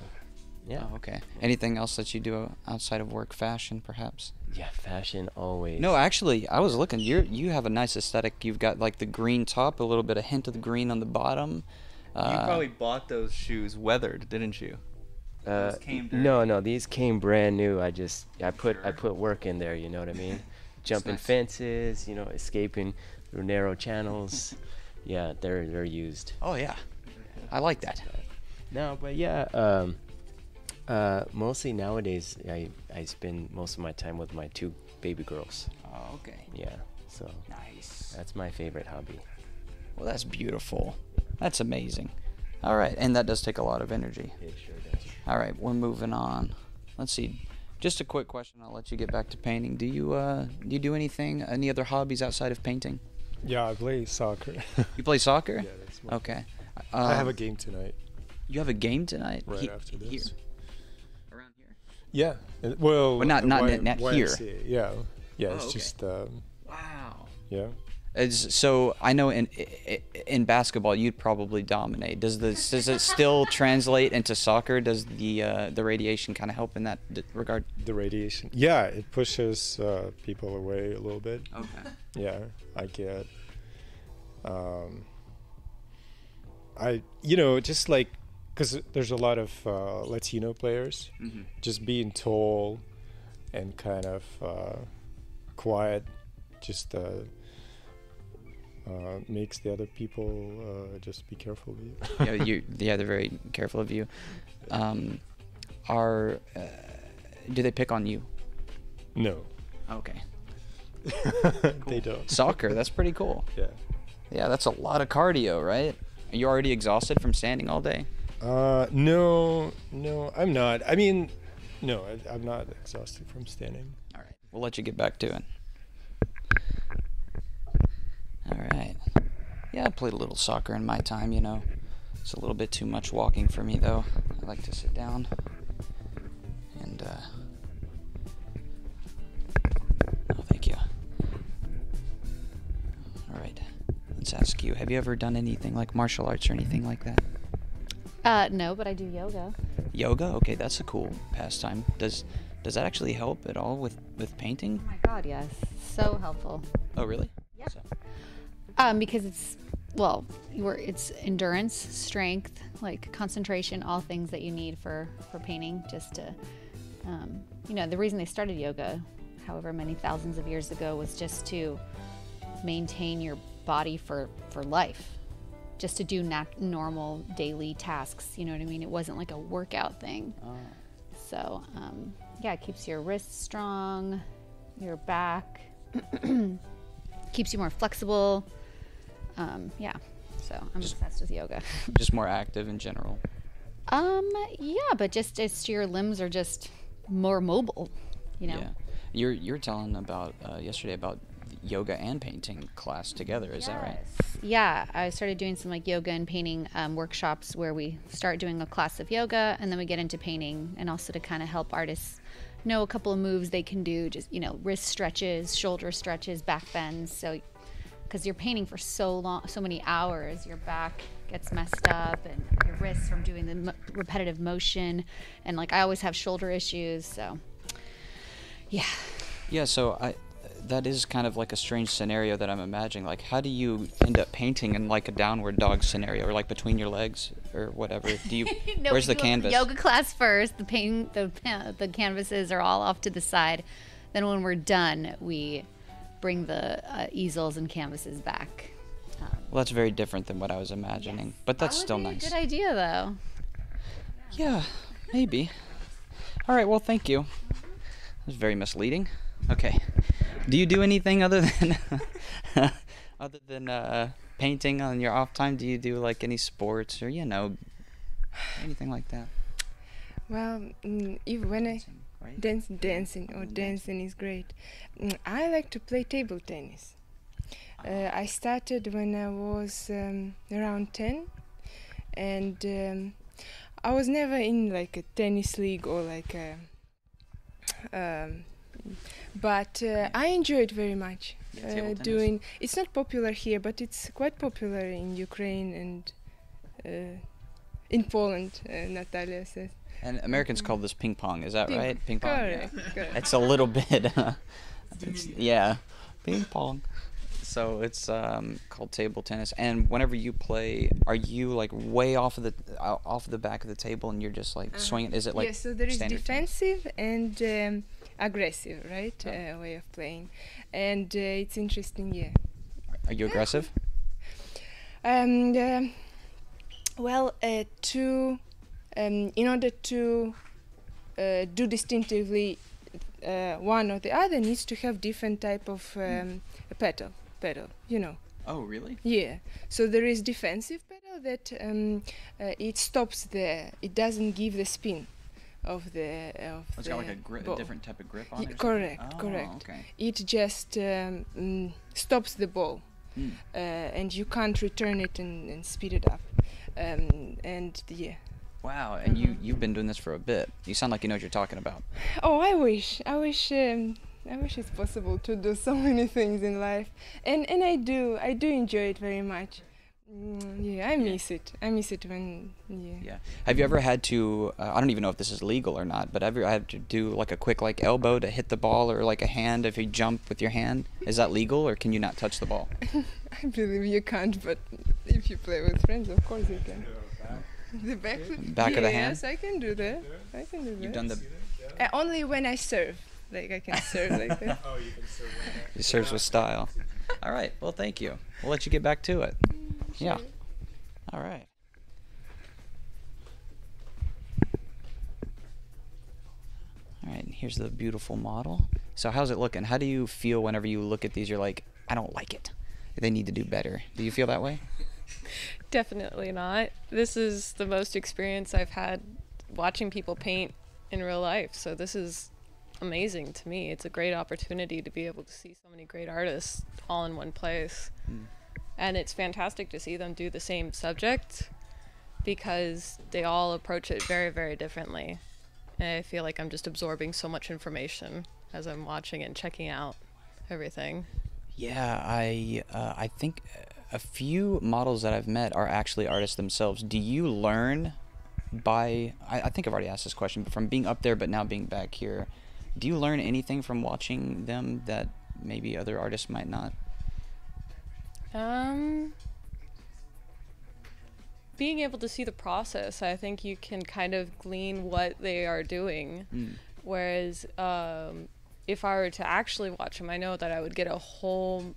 Yeah. Oh, okay. Anything else that you do outside of work? Fashion, perhaps? Yeah, fashion always. No, actually, I was looking. You you have a nice aesthetic. You've got like the green top, a little bit of hint of the green on the bottom. Uh, you probably bought those shoes weathered, didn't you? Uh, came no, no, these came brand new. I just I put I put work in there. You know what I mean? Jumping nice. fences, you know, escaping through narrow channels. yeah, they're they're used. Oh yeah, I like that. No, but yeah, um, uh, mostly nowadays I I spend most of my time with my two baby girls. Oh, okay. Yeah, so Nice. that's my favorite hobby. Well, that's beautiful. That's amazing. All right, and that does take a lot of energy. It sure does. All right, we're moving on. Let's see. Just a quick question. I'll let you get back to painting. Do you uh do you do anything? Any other hobbies outside of painting? Yeah, I play soccer. You play soccer? Yeah, that's my- Okay. I have a Um, game tonight. You have a game tonight? Right He- after this. Here? Yeah. Well, Well, not- not- Y- not here. YMCA, Yeah. Yeah, Oh, it's okay. just um, Wow. yeah. It's, so I know in in basketball you'd probably dominate. Does the does it still translate into soccer? Does the uh, the radiation kind of help in that d- regard? The radiation. Yeah, it pushes uh, people away a little bit. Okay. Yeah, I get. Um, I you know just like because there's a lot of uh, Latino players, Mhm. just being tall and kind of uh, quiet, just uh, uh, makes the other people uh, just be careful with you. yeah, you yeah they're very careful of you. Um, are uh, do they pick on you? no, Okay. they don't. Soccer, that's pretty cool. Yeah. Yeah, that's a lot of cardio, right? Are you already exhausted from standing all day? Uh, no, no, I'm not. I mean, no, I, I'm not exhausted from standing. All right, we'll let you get back to it. All right. Yeah, I played a little soccer in my time, you know. It's a little bit too much walking for me, though. I like to sit down. And, uh. Oh, thank you. All right. Let's ask you have you ever done anything like martial arts or anything like that? Uh, no, but I do yoga. Yoga? Okay, that's a cool pastime. Does. Does that actually help at all with, with painting? Oh my god, yes. So helpful. Oh, really? Yeah. So- Um, because it's well, it's endurance, strength, like concentration, all things that you need for for painting. Just to, um, you know, the reason they started yoga, however many thousands of years ago, was just to maintain your body for for life just to do normal daily tasks you know what i mean? It wasn't like a workout thing. So um, yeah it keeps your wrists strong your back keeps you more flexible. Um, yeah so i'm just, obsessed with yoga. Just more active in general. um yeah but just it's your limbs are just more mobile you know? Yeah. You're you're telling about uh, yesterday about yoga and painting class together. Is that right? Yeah, I started doing some like yoga and painting um, workshops where we start doing a class of yoga and then we get into painting and also to kind of help artists know a couple of moves they can do, just you know, wrist stretches, shoulder stretches, back bends. So, because you're painting for so long, so many hours, your back gets messed up and your wrists from doing the mo- repetitive motion, and like I always have shoulder issues, so yeah. Yeah. So I. That is kind of like a strange scenario that I'm imagining. Like, how do you end up painting in like a downward dog scenario, or like between your legs, or whatever? Do you? No, where's the canvas? Yoga class first. The paint, the the canvases are all off to the side. Then when we're done, we bring the uh, easels and canvases back. Um, Well, that's very different than what I was imagining, but that's that still nice. A good idea, though. Yeah, maybe. All right. Well, thank you. That was very misleading. Okay. Do you do anything other than other than uh, painting on your off time? Do you do like any sports or you know anything like that? Well, mm, if when I Right? dance, dancing or dancing is great. Mm, I like to play table tennis. Uh, I started when I was um, around ten, and um, I was never in like a tennis league or like a. Um, but uh, I enjoy it very much. Uh, doing it's not popular here, but it's quite popular in Ukraine and uh, in Poland. Uh, Natalia says. And Americans call this ping pong. Is that Ping- right? Ping pong. yeah. Correct, correct. It's a little bit. Uh, it's, yeah, ping pong. So it's um, called table tennis. And whenever you play, are you like way off of the uh, off the back of the table and you're just like Uh-huh. swinging? Is it like yes, so there is standard tennis? defensive and um, aggressive, right, uh, way of playing, and uh, it's interesting. Yeah. Are you aggressive? Um, um, well, uh, to um, in order to uh, do distinctively uh, one or the other needs to have different type of um, pedal, pedal. You know. Oh, really? Yeah. So there is defensive pedal that um, uh, it stops the, it doesn't give the spin of the of It's the got like a, gri- a different type of grip on it. correct, Oh, correct. Okay. It just um, mm, stops the ball, Hmm. uh, and you can't return it and, and speed it up. Um, and yeah. Wow, and you Mhm. you've been doing this for a bit. You sound like you know what you're talking about. Oh, I wish, I wish, um, I wish it's possible to do so many things in life, and and I do, I do enjoy it very much. Mm, yeah, I miss it. I miss it when yeah. Yeah. Have you ever had to? Uh, I don't even know if this is legal or not, but ever I had to do like a quick like elbow to hit the ball or like a hand if you jump with your hand? Is that legal or can you not touch the ball? I believe you can't, but if you play with friends, of course you can. The back, Back of the hand? Yes, I can do that. I can do that. You've done the. Uh, only when I serve, like I can serve like that. Oh, you can serve like He serves with style. All right. Well, thank you. We'll let you get back to it. Yeah. All right. All right. and Here's the beautiful model. So how's it looking? How do you feel whenever you look at these? You're like, I don't like it. They need to do better. Do you feel that way? Definitely not. This is the most experience I've had watching people paint in real life. So this is amazing to me. It's a great opportunity to be able to see so many great artists all in one place. Mm. And it's fantastic to see them do the same subject because they all approach it very, very differently. And I feel like I'm just absorbing so much information as I'm watching and checking out everything. Yeah, I uh, I think a few models that I've met are actually artists themselves. Do you learn by? I, I think I've already asked this question, but from being up there, but now being back here, do you learn anything from watching them that maybe other artists might not? Um, being able to see the process, I think you can kind of glean what they are doing. Mm. Whereas, um, if I were to actually watch them, I know that I would get a whole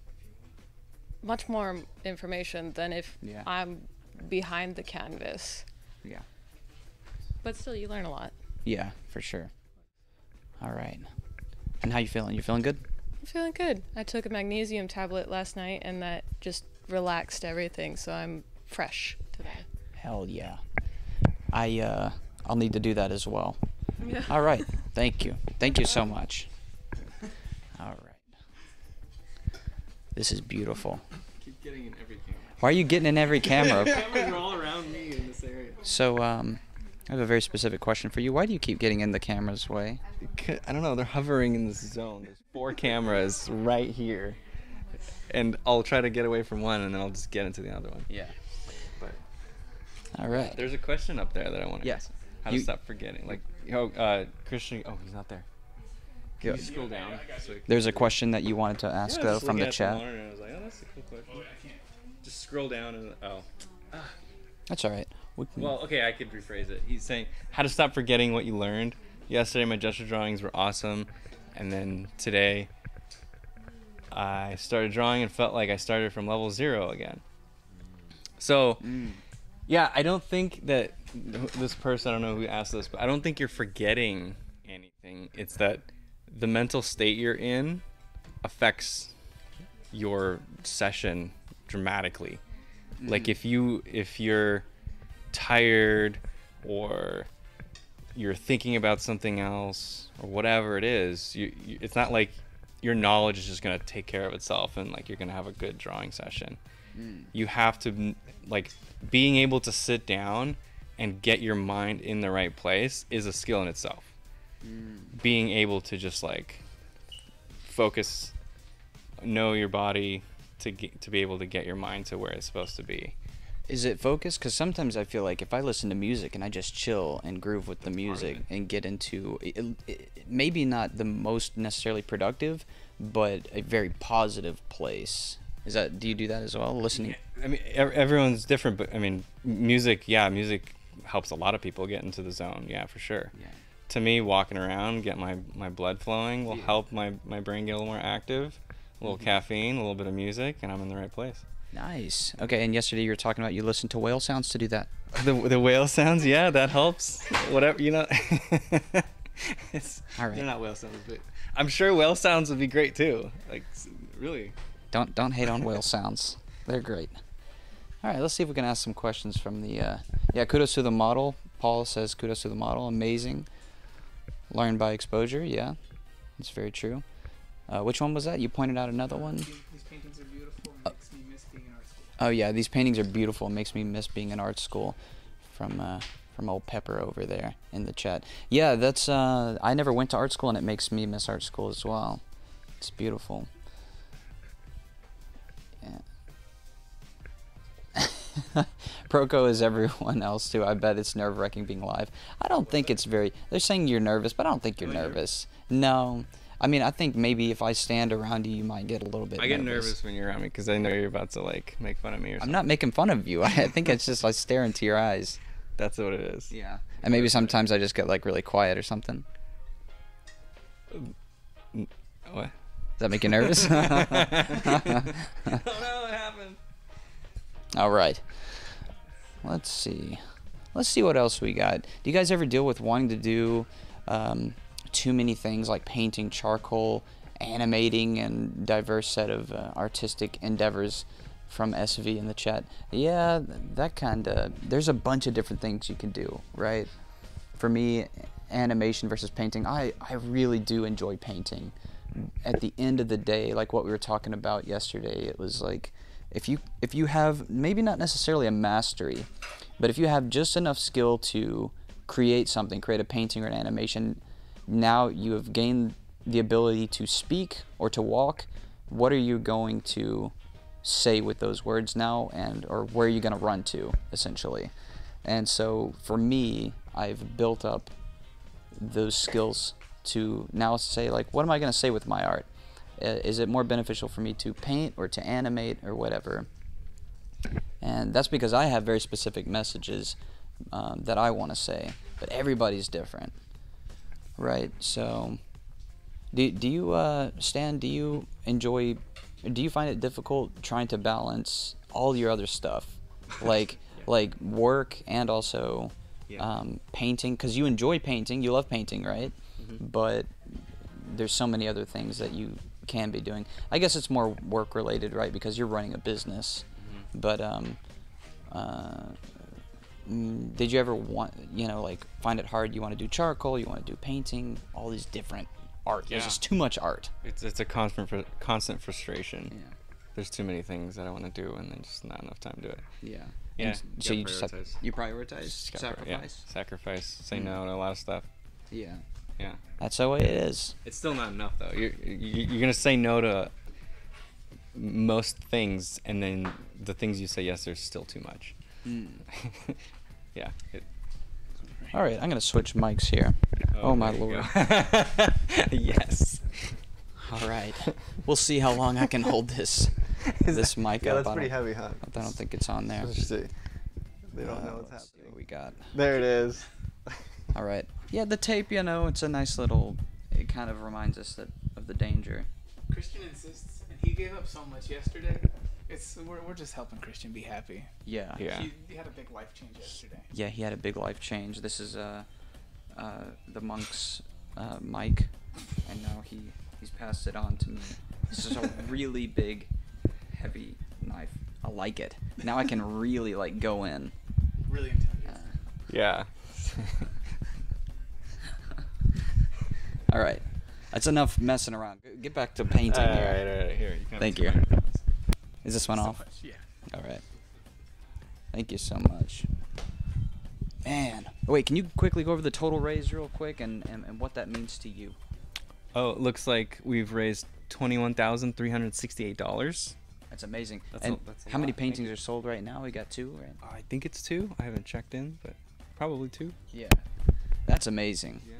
much more information than if Yeah. I'm behind the canvas. Yeah. But still, you learn a lot. Yeah, for sure. All right. And how you feeling? You feeling good? I'm feeling good. I took a magnesium tablet last night, and that just relaxed everything. So I'm fresh today. Hell yeah. I uh I'll need to do that as well. Yeah. All right. Thank you. Thank you so much. All right. This is beautiful. Keep getting in every camera. Why are you getting in every camera? Cameras are all around me in this area. So um I have a very specific question for you. Why do you keep getting in the camera's way? I don't know. They're hovering in this zone. There's four cameras right here, and I'll try to get away from one, and then I'll just get into the other one. Yeah. But All right. there's a question up there that I want to Yeah. ask. How You- to stop forgetting? Like, oh, uh, Christian. Oh, he's not there. Can you scroll down? so There's a question that you wanted to ask Yeah, though from the chat. monitor, and I was like, oh, that's a cool question. Just scroll down and oh. That's all right. Well, okay, I could rephrase it. He's saying how to stop forgetting what you learned. Yesterday, my gesture drawings were awesome, and then today, I started drawing and felt like I started from level zero again. So, mm. yeah, I don't think that this person, I don't know who asked this, but I don't think you're forgetting anything. It's that the mental state you're in affects your session dramatically. Like mm. if you if you're tired or you're thinking about something else or whatever it is, you, you it's not like your knowledge is just gonna take care of itself and like you're gonna have a good drawing session. Mm. You have to like being able to sit down and get your mind in the right place is a skill in itself. Mm. Being able to just like focus, know your body to get, to be able to get your mind to where it's supposed to be. Is it focus? Because sometimes I feel like if I listen to music and I just chill and groove with the music and get into it, it, maybe not the most necessarily productive, but a very positive place. Is that? Do you do that as well? Listening. I mean, everyone's different, but I mean, music. Yeah, music helps a lot of people get into the zone. Yeah, for sure. Yeah. To me, walking around, get my my blood flowing will help my my brain get a little more active. A little mm-hmm. caffeine, a little bit of music, and I'm in the right place. Nice. Okay. And yesterday you were talking about you listened to whale sounds to do that. The the whale sounds, yeah, that helps. Whatever you know. it's, All right. They're not whale sounds, but I'm sure whale sounds would be great too. Like really. Don't don't hate on whale sounds. They're great. All right, let's see if we can ask some questions from the. Uh, yeah, kudos to the model. Paul says kudos to the model. Amazing. Learn by exposure. Yeah, that's very true. Uh, which one was that? You pointed out another one. Oh yeah, these paintings are beautiful. It makes me miss being in art school. From uh, from old Pepper over there in the chat. Yeah, that's. Uh, I never went to art school, and it makes me miss art school as well. It's beautiful. Yeah. Proko is everyone else too. I bet it's nerve wracking being live. I don't think it's very. They're saying you're nervous, but I don't think you're nervous. No. I mean, I think maybe if I stand around you, you might get a little bit. I get nervous when you're around me because I know you're about to like make fun of me or something. I'm not making fun of you. I think it's just like stare into your eyes. That's what it is. Yeah. And maybe sometimes I just get like really quiet or something. What? Does that make you nervous? no, it happened. All right. Let's see. Let's see what else we got. Do you guys ever deal with wanting to do um, too many things like painting, charcoal, animating, and diverse set of uh, artistic endeavors from SV in the chat? Yeah, that kind of. There's a bunch of different things you can do, right? For me, animation versus painting, I, I really do enjoy painting. At the end of the day, like what we were talking about yesterday, it was like if you if you have maybe not necessarily a mastery, but if you have just enough skill to create something, create a painting or an animation, now you have gained the ability to speak or to walk. What are you going to say with those words now and or where are you going to run to essentially? And so for me, I've built up those skills to now say like what am I going to say with my art? Is it more beneficial for me to paint or to animate or whatever? And that's because I have very specific messages um, that I want to say, but everybody's different, right? So, do do you uh, Stan? Do you enjoy do you find it difficult trying to balance all your other stuff, like like work and also Yeah. um, painting? Because you enjoy painting, you love painting, right? Mm-hmm. But there's so many other things that you can be doing. I guess it's more work related, right? Because you're running a business. Mm-hmm. But um, uh, did you ever want, you know, like find it hard? You want to do charcoal, you want to do painting, all these different art. There's Yeah. just too much art. It's it's a constant fr- constant frustration. Yeah. There's too many things that I want to do, and then just not enough time to do it. Yeah. Yeah, And you so gotta you just have, you prioritize Just sacrifice. Yeah, sacrifice. Say Mm. no to a lot of stuff. Yeah. Yeah. That's the way it is. It's still not enough though. You're you- you're gonna say no to most things, and then the things you say yes, there's still too much. Mm. yeah. It, All right, I'm gonna switch mics here. Oh, my lord. yes. All right. We'll see how long I can hold this this mic yeah, up. that's I pretty don't- heavy, huh? I don't think it's on there. Let's see. They don't Uh, know what's let's see happening. what we got. There it is. All right. Yeah, the tape. You know, it's a nice little. It kind of reminds us that of the danger. Christian insists, and he gave up so much yesterday. It's we're, we're just helping Christian be happy. Yeah. Yeah. He, he had a big life change yesterday. Yeah, he had a big life change. This is uh, uh, the monk's uh, mic, and now he he's passed it on to me. This is a really big, heavy knife. I like it. Now I can really like go in. Really intense. Uh, Yeah. all right, that's enough messing around. Get back to painting all here. right, all right, here. You Thank have you. Some microphones. Is this one So off? much, Yeah. All right. Thank you so much. Man, oh, wait, can you quickly go over the total raise real quick and, and, and what that means to you? Oh, it looks like we've raised twenty-one thousand three hundred sixty-eight dollars. That's amazing. That's a- and that's a how many lot. Thank paintings are sold right now? We got two, right? I think it's two. I haven't checked in, but probably two. Yeah. That's amazing. Yeah.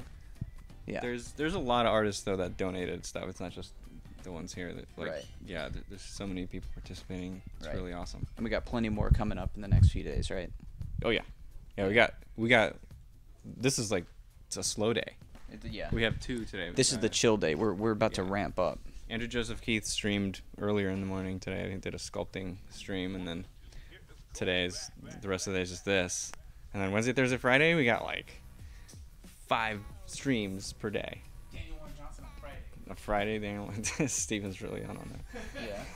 Yeah. There's there's a lot of artists though that donated stuff. It's not just the ones here that like Right. yeah. Th- there's so many people participating. It's Right. really awesome. And we got plenty more coming up in the next few days, right? Oh yeah, yeah. We got we got. This is like it's a slow day. yeah. We have two today. This is the Uh, chill day. We're we're about to ramp up. Andrew Joseph Keith streamed earlier in the morning today. I think did a sculpting stream, and then today's the rest of the day is just this. And then Wednesday, Thursday, Friday, we got like five streams per day. Friday. A Friday, Daniel Steven's really on on that.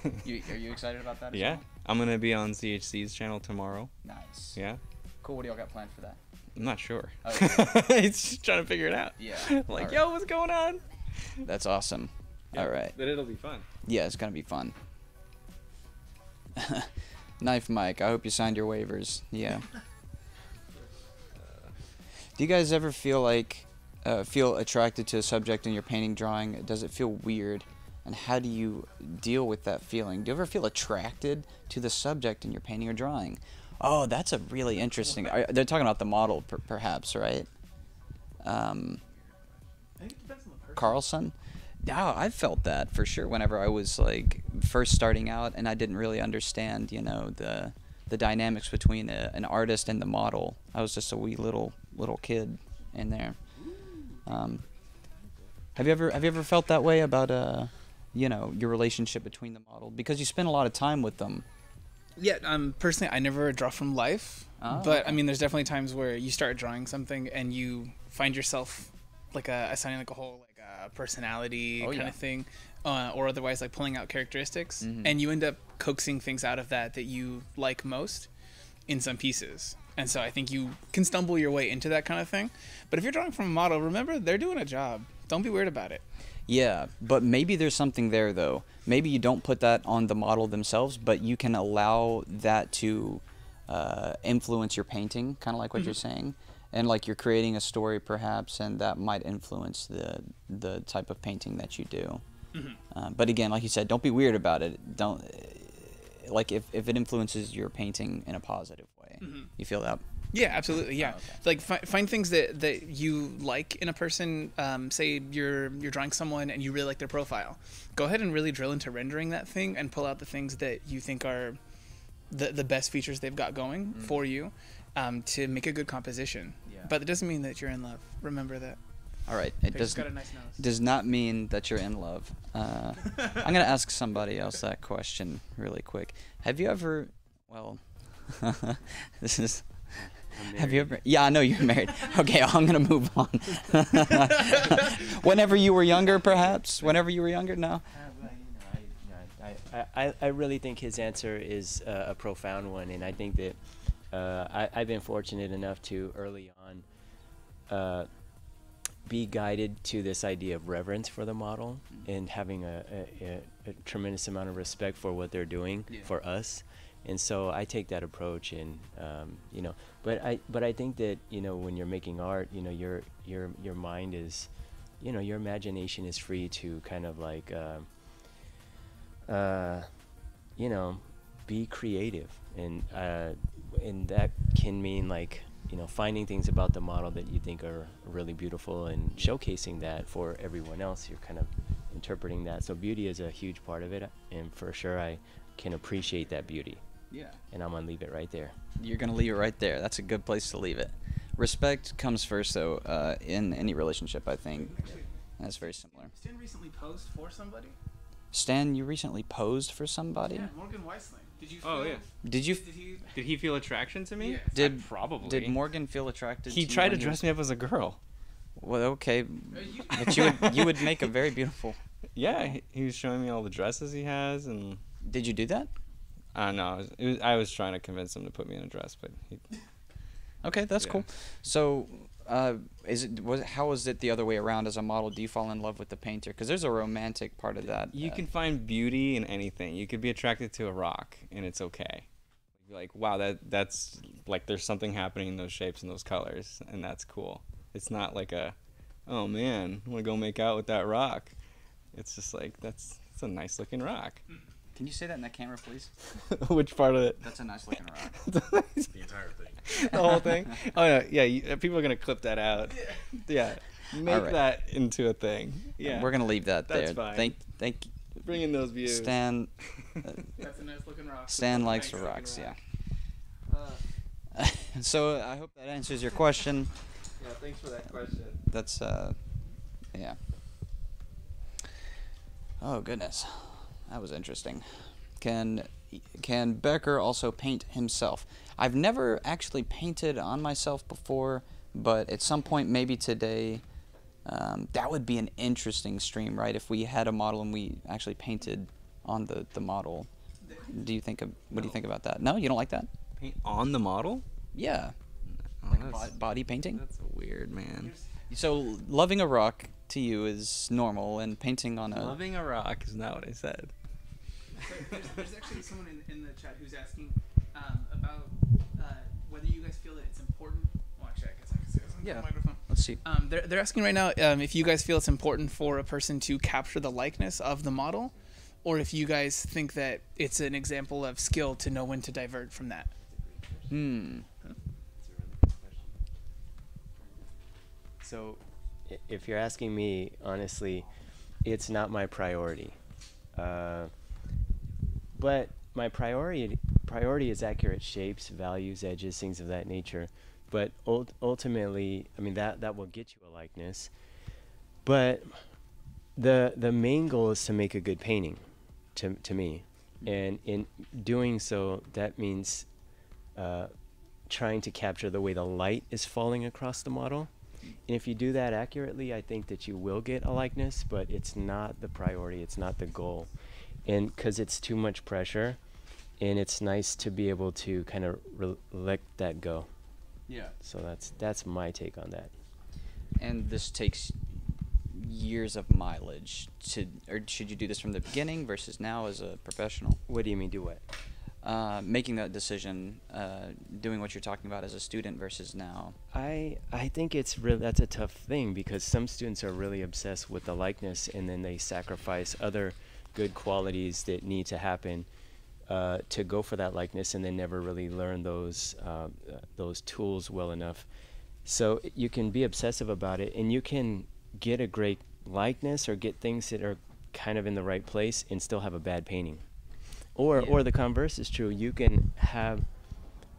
Yeah. you, are you excited about that? Yeah, Well? I'm gonna be on CHC's channel tomorrow. Nice. Yeah, Cool. What do y'all got planned for that? I'm not sure. Oh, okay. He's just trying to figure it out. Yeah. like, Alright. yo, what's going on? That's awesome. All right. But it'll be fun. Yeah, it's gonna be fun. Knife Mike, I hope you signed your waivers. Yeah. Do you guys ever feel like uh, feel attracted to a subject in your painting drawing? Does it feel weird? And how do you deal with that feeling? Do you ever feel attracted to the subject in your painting or drawing? Oh, that's a really interesting. Are, they're talking about the model, per, perhaps, right? Um, I think it depends on the person. Carlson. Yeah, I felt that for sure. Whenever I was like first starting out, and I didn't really understand, you know, the the dynamics between a, an artist and the model. I was just a wee little little kid in there. Um, have you ever have you ever felt that way about uh, you know, your relationship between the model because you spend a lot of time with them? Yeah, um, personally, I never draw from life, Oh, but okay. I mean, there's definitely times where you start drawing something and you find yourself like a assigning like a whole like a personality Oh, kind yeah. of thing, uh, or otherwise like pulling out characteristics, Mhm. and you end up coaxing things out of that that you like most in some pieces. And so I think you can stumble your way into that kind of thing. But if you're drawing from a model, remember they're doing a job. Don't be weird about it. Yeah, but maybe there's something there though. Maybe you don't put that on the model themselves, but you can allow that to uh, influence your painting, kind of like what you're saying, and like you're creating a story perhaps, and that might influence the the type of painting that you do. Uh, but again, like you said, don't be weird about it. Don't like if if it influences your painting in a positive way. You feel that? Yeah, absolutely. Yeah, like fi- find things that, that you like in a person. Um, say you're you're drawing someone and you really like their profile. Go ahead and really drill into rendering that thing and pull out the things that you think are the the best features they've got going for you um, to make a good composition. Yeah. But it doesn't mean that you're in love. Remember that. All right. It Faith does got a nice nose. does not mean that you're in love. Uh, I'm gonna ask somebody else that question really quick. Have you ever? Well, this is. Have you ever? Yeah, I know you're married. Okay, I'm gonna move on. Whenever you were younger, perhaps. Whenever you were younger, no. I, I, I, really think his answer is uh, a profound one, and I think that uh, I, I've been fortunate enough to early on uh, be guided to this idea of reverence for the model and having a, a, a, a tremendous amount of respect for what they're doing Yeah. for us. And so I take that approach, and um, you know, but I but I think that you know when you're making art, you know, your your your mind is, you know, your imagination is free to kind of like. um uh, you know, be creative, and uh, and that can mean like you know finding things about the model that you think are really beautiful and showcasing that for everyone else. You're kind of interpreting that. So beauty is a huge part of it, and for sure I can appreciate that beauty. Yeah. And I'm gonna leave it right there. You're gonna leave it right there. That's a good place to leave it. Respect comes first, though, uh, in any relationship. I think that's very similar. Stan recently posed for somebody. Stan, you recently posed for somebody. Yeah, Morgan Weistling. Did you? Feel, Oh, yeah. Did you? Did he? Did he feel attraction to me? Yes. Did probably. Did Morgan feel attracted? He to you He tried to dress was- me up as a girl. Well, okay, you- but you would you would make a very beautiful. Yeah, he, he was showing me all the dresses he has, and Did you do that? I don't know. I was, it was, I was trying to convince him to put me in a dress, but he, Okay, that's Yeah. cool. So, uh, is it was how was it the other way around? As a model, do you fall in love with the painter? Because there's a romantic part of that. you uh, can find beauty in anything. You could be attracted to a rock, and it's okay. You're like, wow, that that's like there's something happening in those shapes and those colors, and that's cool. It's not like a, oh man, I want to go make out with that rock. It's just like that's it's a nice looking rock. Can you say that in the camera, please? Which part of it? That's a nice looking rock. The entire thing. the whole thing. Oh yeah, yeah. You, people are gonna clip that out. Yeah, make Alright. that into a thing. Yeah, We're gonna leave that That's there. fine. Thank, thank bring in those views. Stan. uh, That's a nice looking rock. Stan likes nice rocks. rock. Yeah. so I hope that answers your question. Yeah, thanks for that question. That's uh, yeah. Oh goodness, that was interesting. Can can Becker also paint himself? I've never actually painted on myself before, but at some point, maybe today, um, that would be an interesting stream, right? If we had a model and we actually painted on the the model. Do you think of what do you think about that? No, you don't like that? Paint on the model? Yeah, Oh, like body painting. that's weird, man. So loving a rock to you is normal, and painting on a Loving a rock is not what I said. So there's, there's actually someone in, in the chat who's asking um, about uh, whether you guys feel that it's important. Well, actually, I guess I can say this on Yeah. the microphone. let's see. Um, they're, they're asking right now um, if you guys feel it's important for a person to capture the likeness of the model, or if you guys think that it's an example of skill to know when to divert from that. Hmm. So, if you're asking me, honestly, it's not my priority. Uh, but my priority priority is accurate shapes, values, edges, things of that nature. But ult- ultimately, I mean that that will get you a likeness. But the the main goal is to make a good painting, to to me, and in doing so, that means uh, trying to capture the way the light is falling across the model. And if you do that accurately, I think that you will get a likeness, but it's not the priority, it's not the goal. And because it's too much pressure, and it's nice to be able to kind of re- let that go. Yeah. So that's that's my take on that. And this takes years of mileage to, or should you do this from the beginning versus now as a professional? What do you mean do what? Uh, making that decision, uh, doing what you're talking about as a student versus now. I I think it's really That's a tough thing because some students are really obsessed with the likeness, and then they sacrifice other good qualities that need to happen uh, to go for that likeness, and then never really learn those uh, those tools well enough. So you can be obsessive about it, and you can get a great likeness or get things that are kind of in the right place, and still have a bad painting. Or Yeah. or the converse is true. You can have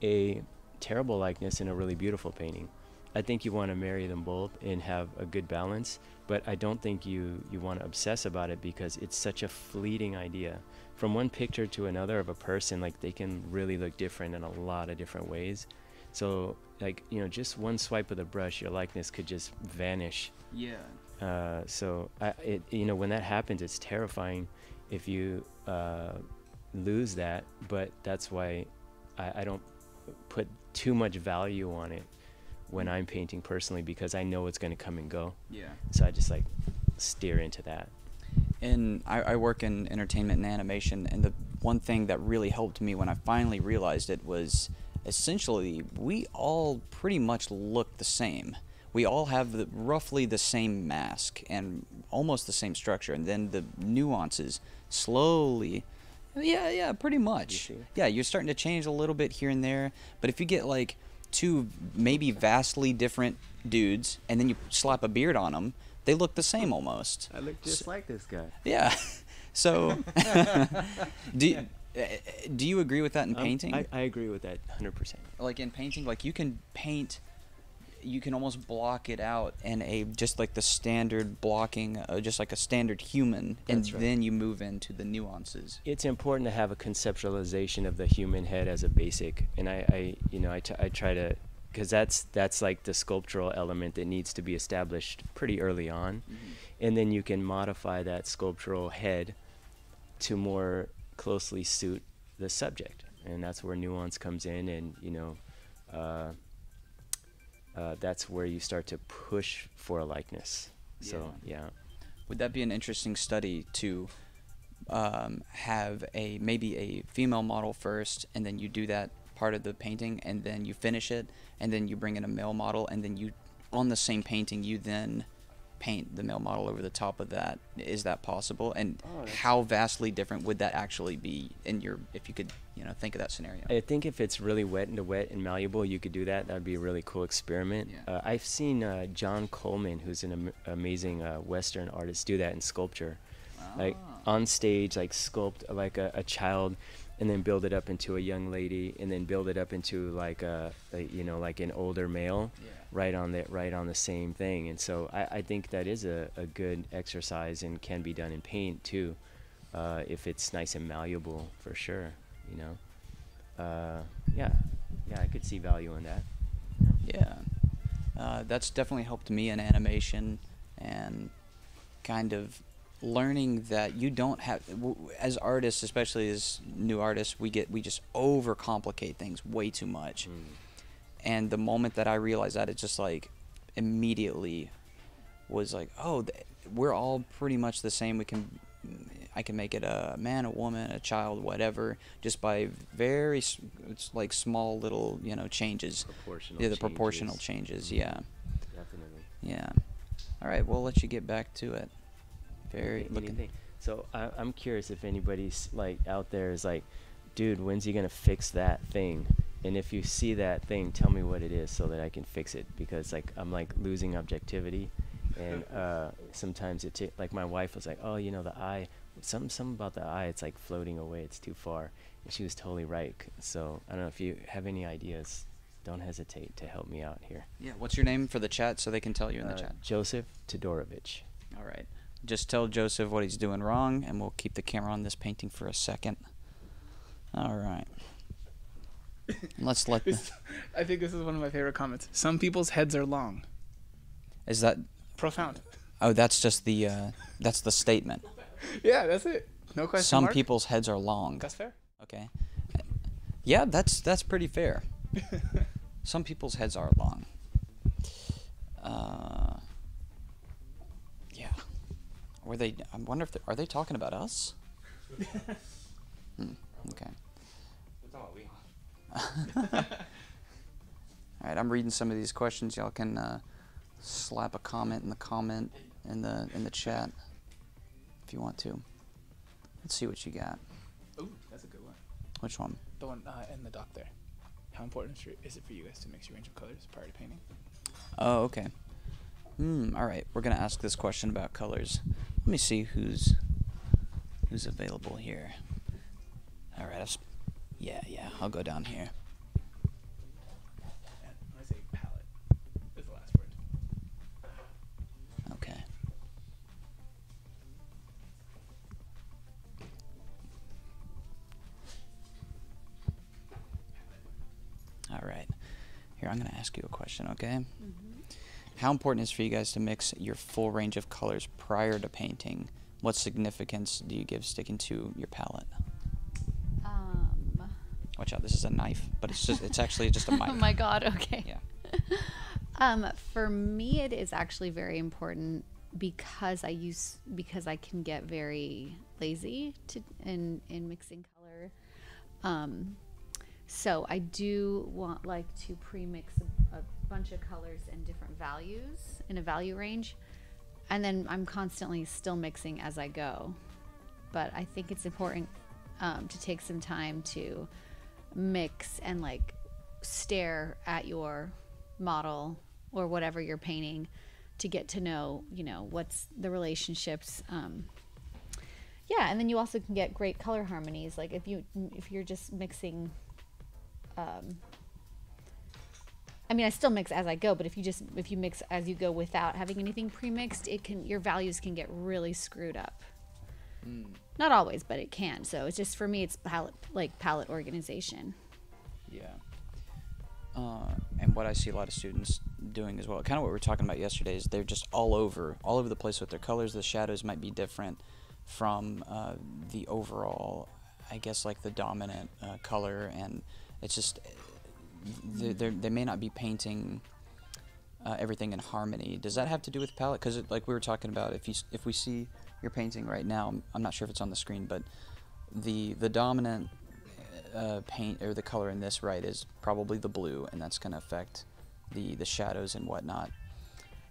a terrible likeness in a really beautiful painting. I think you want to marry them both and have a good balance. But I don't think you you want to obsess about it because it's such a fleeting idea. From one picture to another of a person, like they can really look different in a lot of different ways. So like you know, just one swipe of the brush, your likeness could just vanish. Yeah. Uh, so I, it, you know, when that happens, it's terrifying if you uh, lose that. But that's why I, I don't put too much value on it when I'm painting personally because I know it's going to come and go. Yeah. So I just like steer into that. And I, I work in entertainment and animation, and the one thing that really helped me when I finally realized it was essentially we all pretty much look the same. We all have the, roughly the same mask and almost the same structure, and then the nuances slowly. Yeah, yeah, pretty much. Yeah, you're starting to change a little bit here and there, but if you get like two maybe vastly different dudes, and then you slap a beard on them, they look the same almost. I look just like this guy. Yeah. So, do you, uh, do you agree with that in Um, painting? I, I agree with that 100%. like in painting, like you can paint, you can almost block it out in a just like the standard blocking, uh, just like a standard human, and right. then you move into the nuances. it's important to have a conceptualization of the human head as a basic and i, I you know I, t- I try to because that's that's like the sculptural element that needs to be established pretty early on and then you can modify that sculptural head to more closely suit the subject and that's where nuance comes in and you know uh, uh, that's where you start to push for a likeness. So yeah. Would that be an interesting study to um, have a maybe a female model first, and then you do that part of the painting, and then you finish it, and then you bring in a male model, and then you on the same painting you then paint the male model over the top of that. Is that possible? And Oh, how vastly different would that actually be in your if you could you know think of that scenario? I think if it's really wet and wet and malleable, you could do that. That'd be a really cool experiment. Yeah. Uh, I've seen uh, John Coleman, who's an am- amazing uh, Western artist, do that in sculpture. Like Ah. on stage, like sculpt like a, a child, and then build it up into a young lady, and then build it up into like a, a you know like an older male. Yeah. Right on the right on the same thing, and so I, I think that is a, a good exercise and can be done in paint too, uh, if it's nice and malleable for sure. You know uh, yeah, yeah, I could see value in that. Yeah, uh, that's definitely helped me in animation and kind of learning that you don't have as artists, especially as new artists, we get we just overcomplicate things way too much. And the moment that I realized that, it just like immediately was like, oh, th- we're all pretty much the same. We can, I can make it a man, a woman, a child, whatever, just by very, it's like small little, you know, changes. Proportional Yeah, the proportional changes. changes. Mm-hmm. Yeah, Definitely. yeah. All right, we'll let you get back to it. Very you looking. So I, I'm curious if anybody's like out there is like, dude, when's he gonna fix that thing? And if you see that thing, tell me what it is so that I can fix it because like I'm like losing objectivity, and uh, sometimes it ta- like my wife was like, oh, you know the eye, some some about the eye, it's like floating away, it's too far, and she was totally right. So I don't know if you have any ideas, don't hesitate to help me out here. Yeah. What's your name for the chat so they can tell you in the Uh, chat? Joseph Todorovitch. All right. Just tell Joseph what he's doing wrong, and we'll keep the camera on this painting for a second. All right. Let's let. This- I think this is one of my favorite comments. Some people's heads are long. is that? Profound. Oh, that's just the. Uh, that's the statement. Yeah, that's it. No question. Some mark? people's heads are long. That's fair. Okay. Yeah, that's that's pretty fair. Some people's heads are long. Uh, yeah. Were they? I wonder if they, are they talking about us? hmm, okay. All right, I'm reading some of these questions. Y'all can uh, slap a comment in the comment in the in the chat if you want to. Let's see what you got. Ooh, that's a good one. Which one? The one uh, in the dock there. How important is it- for you guys to mix your range of colors prior to painting? Oh, okay. Hmm. All right. We're gonna ask this question about colors. Let me see who's who's available here. All right. I'll sp- yeah, yeah, I'll go down here. Okay. All right. Here, I'm going to ask you a question, okay? Mm -hmm. How important is for you guys to mix your full range of colors prior to painting? What significance do you give sticking to your palette? Watch out, this is a knife, but it's just it's actually just a mic. oh my god, okay. Yeah. Um, for me, it is actually very important because I use because I can get very lazy to in in mixing color. Um, so I do want like to pre-mix a, a bunch of colors and different values in a value range, and then I'm constantly still mixing as I go. But I think it's important um, to take some time to mix and like stare at your model or whatever you're painting to get to know you know what's the relationships um, yeah and then you also can get great color harmonies like if you if you're just mixing um, I mean, I still mix as I go, but if you just if you mix as you go without having anything pre-mixed, it can your values can get really screwed up. Not always, but it can. So it's just for me, it's palette like palette organization. Yeah. Uh, and what I see a lot of students doing as well, kind of what we were talking about yesterday, is they're just all over, all over the place with their colors. The shadows might be different from uh, the overall, I guess, like the dominant uh, color, and it's just they they may not be painting uh, everything in harmony. Does that have to do with palette? Because like we were talking about, if you if we see your painting right now, I'm not sure if it's on the screen, but the the dominant uh, paint or the color in this right is probably the blue, and that's going to affect the the shadows and whatnot.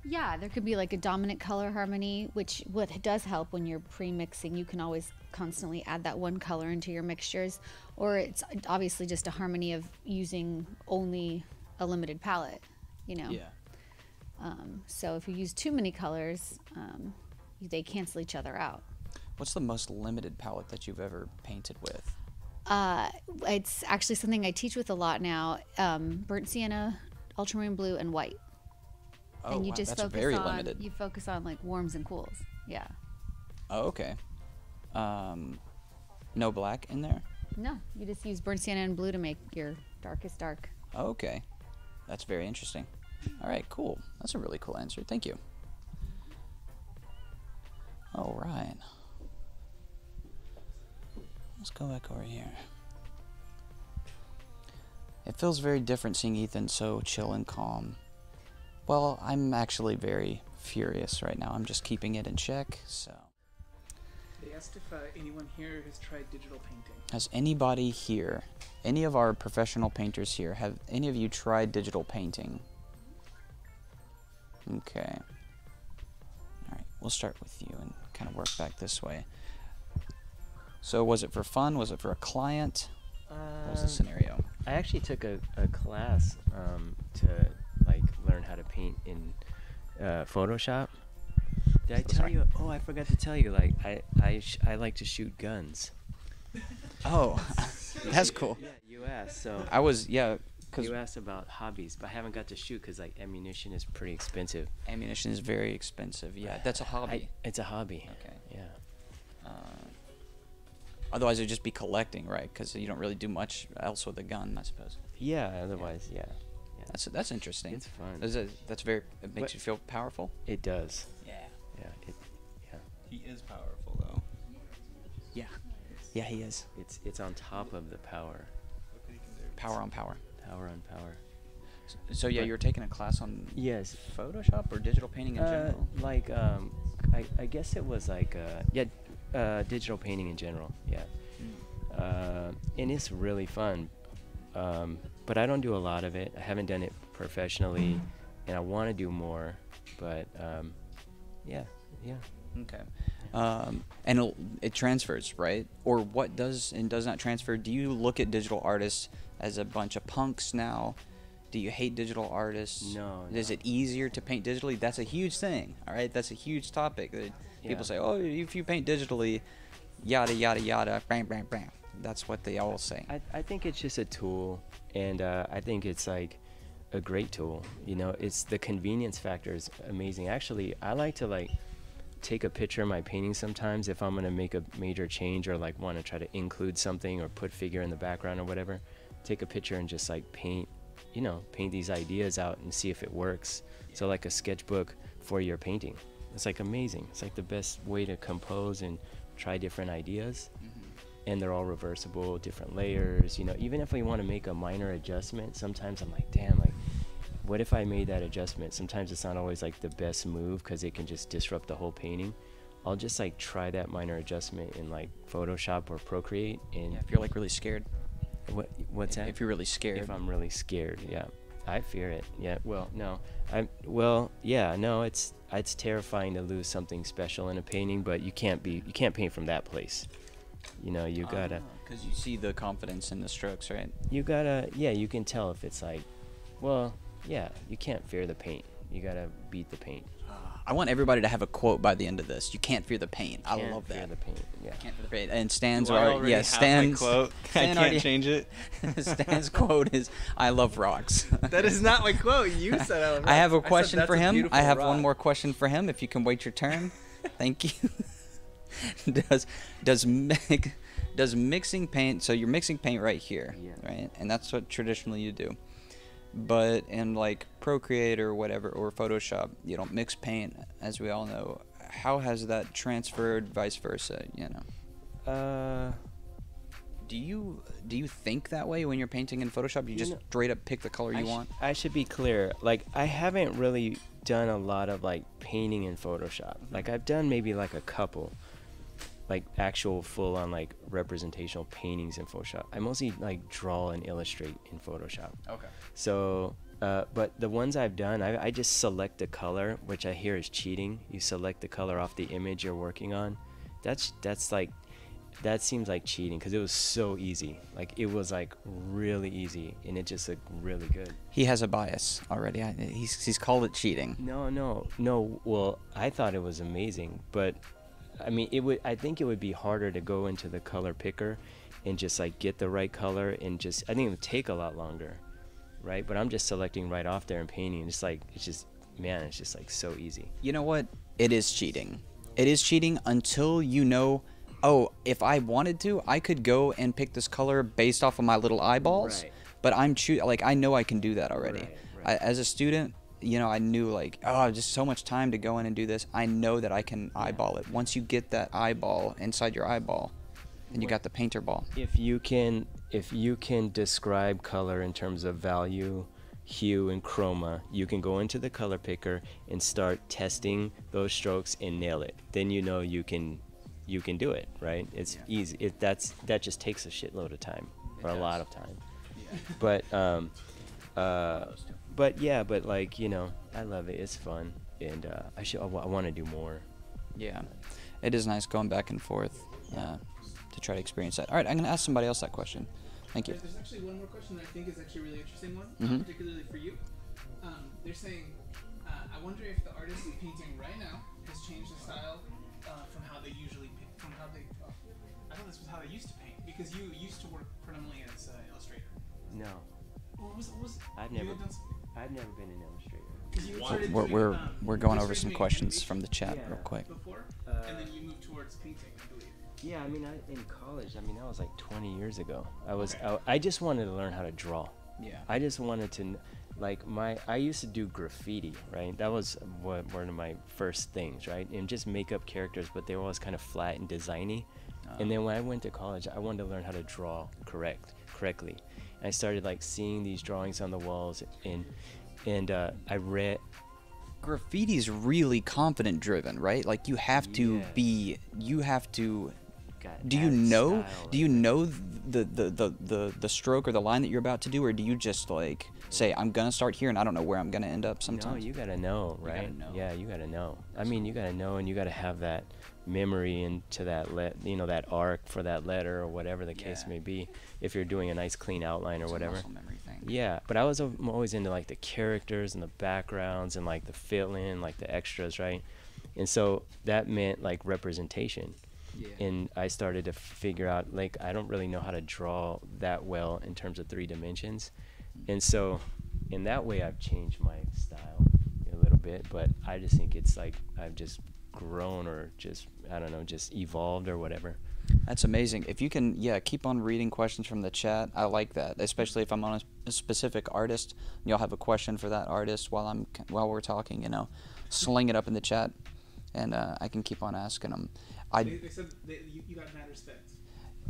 Yeah, there could be like a dominant color harmony, which what does help when you're pre-mixing. You can always constantly add that one color into your mixtures, or it's obviously just a harmony of using only a limited palette. You know. Um, so if you use too many colors, um, they cancel each other out. What's the most limited palette that you've ever painted with? Uh, it's actually something I teach with a lot now. Um, burnt sienna, ultramarine blue, and white. Oh, and you wow, just that's focus very on limited. you focus on like warms and cools. Yeah. Oh, okay. Um, no black in there. No, you just use burnt sienna and blue to make your darkest dark. Okay, that's very interesting. All right, cool. That's a really cool answer. Thank you. All right. Let's go back over here. It feels very different seeing Ethan so chill and calm. Well, I'm actually very furious right now. I'm just keeping it in check, so. They asked if uh, anyone here has tried digital painting. Has anybody here, any of our professional painters here, have any of you tried digital painting? Okay. Alright, we'll start with you and kind of work back this way. So, was it for fun? Was it for a client? What was the Um, scenario? I actually took a, a class um, to like learn how to paint in uh, Photoshop. Did I tell Sorry. you? Oh, I forgot to tell you. Like I I, sh- I like to shoot guns. Oh, that's cool. Yeah, you asked. So I was, yeah, you asked about hobbies, but I haven't got to shoot because like ammunition is pretty expensive. ammunition is very expensive. Yeah, that's a hobby. I, it's a hobby. Okay. Yeah. Uh, otherwise, it'd just be collecting, right? Because you don't really do much else with a gun, I suppose. Yeah. Otherwise, yeah. yeah. That's that's interesting. It's fun. Is it, that's very. It makes What- you feel powerful. It does. Yeah. Yeah. It. Yeah. He is powerful though. Yeah. Yeah, he is. It's it's on top of the power. Power on power. Power on power. So yeah, But- you were taking a class on Yes. Photoshop or digital painting in Uh, general. like um, I, I guess it was like uh, yeah, uh, digital painting in general. Yeah, uh, and it's really fun. Um, but I don't do a lot of it. I haven't done it professionally, and I want to do more. But um, yeah, yeah. Okay. Um, and it transfers, right? Or what does and does not transfer? Do you look at digital artists as a bunch of punks now? Do you hate digital artists? No, Is no. it easier to paint digitally? That's a huge thing. All right, that's a huge topic. that Yeah. People say, "Oh, if you paint digitally, yada yada yada, bang bang bang." That's what they all say. I, I think it's just a tool, and uh, I think it's like a great tool. You know, it's the convenience factor is amazing. Actually, I like to like take a picture of my painting sometimes if I'm gonna make a major change or like want to try to include something or put figure in the background or whatever. Take a picture and just like paint you know, paint these ideas out and see if it works. So like a sketchbook for your painting. It's like amazing. It's like the best way to compose and try different ideas. Mm-hmm. And they're all reversible, different layers. You know, even if we want to make a minor adjustment, sometimes I'm like, damn, like, what if I made that adjustment? Sometimes it's not always like the best move because it can just disrupt the whole painting. I'll just like try that minor adjustment in like Photoshop or Procreate. And Yeah, if you're like really scared. What what's that? If you're really scared. If I'm really scared, yeah, I fear it. Yeah, well, no, I'm well, yeah, no, it's it's terrifying to lose something special in a painting, but you can't be you can't paint from that place. You know, you gotta oh, Because you see the confidence in the strokes, right? you gotta yeah, you can tell if it's like, well, yeah, you can't fear the paint. You gotta beat the paint. I want everybody to have a quote by the end of this. You can't fear the paint. I Can't love fear that. the paint. Yeah. Can't fear the paint. And Stan's Do I are already yeah, have my Stan's quote? I can't already- change it. Stan's quote is "I love rocks." That is not my quote. You said I love rocks. I have a rocks. I said question for him. I beautiful have one more question for him. If you can wait your turn, thank you. does does mi- does mixing paint? So you're mixing paint right here, Yeah. right? And that's what traditionally you do. But in like Procreate or whatever or Photoshop, you don't mix paint, as we all know. How has that transferred, vice versa? You know. Uh, Do you do you think that way when you're painting in Photoshop? You just know, straight up pick the color I you sh- want. I should be clear. Like I haven't really done a lot of like painting in Photoshop. Like I've done maybe like a couple, like actual full on like representational paintings in Photoshop. I mostly like draw and illustrate in Photoshop. Okay. So, uh, but the ones I've done, I, I just select a color, which I hear is cheating. You select the color off the image you're working on. That's that's like, that seems like cheating because it was so easy. Like it was like really easy, and it just looked really good. He has a bias already. I, he's he's called it cheating. No, no, no. Well, I thought it was amazing, but I mean, it would. I think it would be harder to go into the color picker and just like get the right color and just. I think it would take a lot longer, right? But I'm just selecting right off there and painting. It's like it's just man, it's just like so easy. You know what? It is cheating. It is cheating until you know. Oh, if I wanted to, I could go and pick this color based off of my little eyeballs. Right. But I'm choosing, like I know I can do that already. Right, I, as a student, you know, I knew like oh, just so much time to go in and do this. I know that I can eyeball it. Once you get that eyeball inside your eyeball, and you got the painter ball. If you can, if you can describe color in terms of value, hue, and chroma, you can go into the color picker and start testing those strokes and nail it. Then you know you can, you can do it, right? It's easy. It that's that just takes a shitload of time or a lot of time. But um, uh, but yeah, but like you know, I love it. It's fun, and uh, I should. I, want to do more. Yeah, it is nice going back and forth uh, to try to experience that. All right, I'm gonna ask somebody else that question. Thank you. There's, there's actually one more question that I think is actually a really interesting one, Mhm. particularly for you. Um, they're saying, uh, I wonder if the artist painting right now has changed the style uh, from how they usually paint, from how they. Oh, I thought this was how they used to paint because you used to work predominantly as an illustrator. No, What was, what was I've never, done some- I've never been an illustrator. you We're doing, we're, um, we're going over some questions from the chat Yeah. real quick. before, Uh, and then you moved towards painting, I believe. Yeah, I mean, I, in college, I mean, that was like 20 years ago. I was. I, I just wanted to learn how to draw. Yeah. I just wanted to, like, my, I used to do graffiti, right? That was one, one of my first things, right? And just make up characters, but they were always kind of flat and designy. And then when I went to college, I wanted to learn how to draw correct, correctly. And I started like seeing these drawings on the walls, and and uh, I read, Graffiti's really confident driven, right? Like you have to Yeah. be you have to do you know do you know the, the, the, the, the stroke or the line that you're about to do or do you just like say I'm gonna start here and I don't know where I'm gonna end up sometimes? No, you gotta know, You gotta right? know. Yeah, you gotta know. I mean, you gotta know, and you gotta have that memory into that let, you know, that arc for that letter or whatever the case Yeah. may be. If you're doing a nice clean outline or It's whatever. muscle memory thing. Yeah, but I was I'm always into like the characters and the backgrounds and like the fill in, like the extras, right? And so that meant like representation. And I started to figure out like I don't really know how to draw that well in terms of three dimensions. And so in that way I've changed my style a little bit, but I just think it's like I've just grown or just I don't know, just evolved or whatever. That's amazing. If you can, yeah, keep on reading questions from the chat. I like that, especially if I'm on a a specific artist, y'all have a question for that artist while I'm while we're talking, you know, sling it up in the chat, and uh, I can keep on asking them. I They, they said they, you, you got mad respect.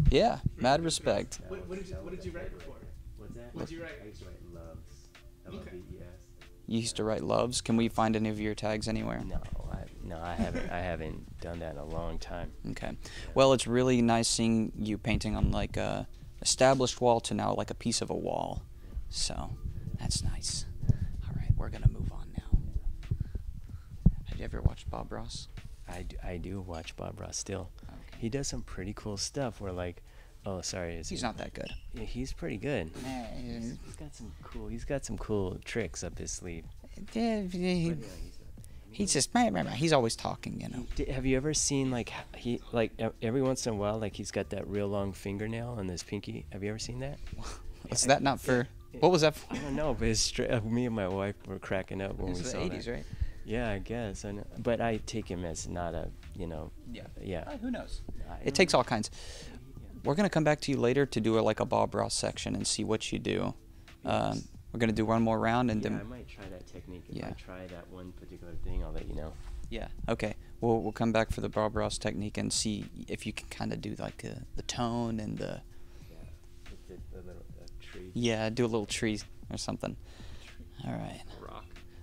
yeah, mad respect. What, what did you What did you write before? What's that? What did you write? I used to write loves. Okay. You used to write loves. Can we find any of your tags anywhere? No, I, no, I haven't. I haven't done that in a long time. Okay. Well, it's really nice seeing you painting on like a established wall to now like a piece of a wall. So that's nice. All right, we're gonna move on now. Have you ever watched Bob Ross? I do, I do watch Bob Ross still. Okay. He does some pretty cool stuff. Where like, oh, sorry, is He's he- not that good. Yeah, he's pretty good. He's got some cool. He's got some cool tricks up his sleeve. Yeah, he- But, yeah, he's, he's just he's always talking, you know. Have you ever seen like he like every once in a while like he's got that real long fingernail on his pinky? Have you ever seen that? Is that not for? What was that for? I don't know, but it's me and my wife were cracking up when we the saw 80s, that. right? Yeah, I guess. I know. But I take him as not a you know. Yeah. Yeah. Uh, who knows? It takes all kinds. We're gonna come back to you later to do a, like a Bob Ross section and see what you do. Um, we're gonna do one more round and Yeah, then I might try that technique. If Yeah. I try that one particular thing, I'll let you know. Yeah. Okay. We'll we'll come back for the Bob Ross technique and see if you can kind of do like uh, the tone and the Yeah. With the, the little uh, tree. yeah, do a little tree or something. All right.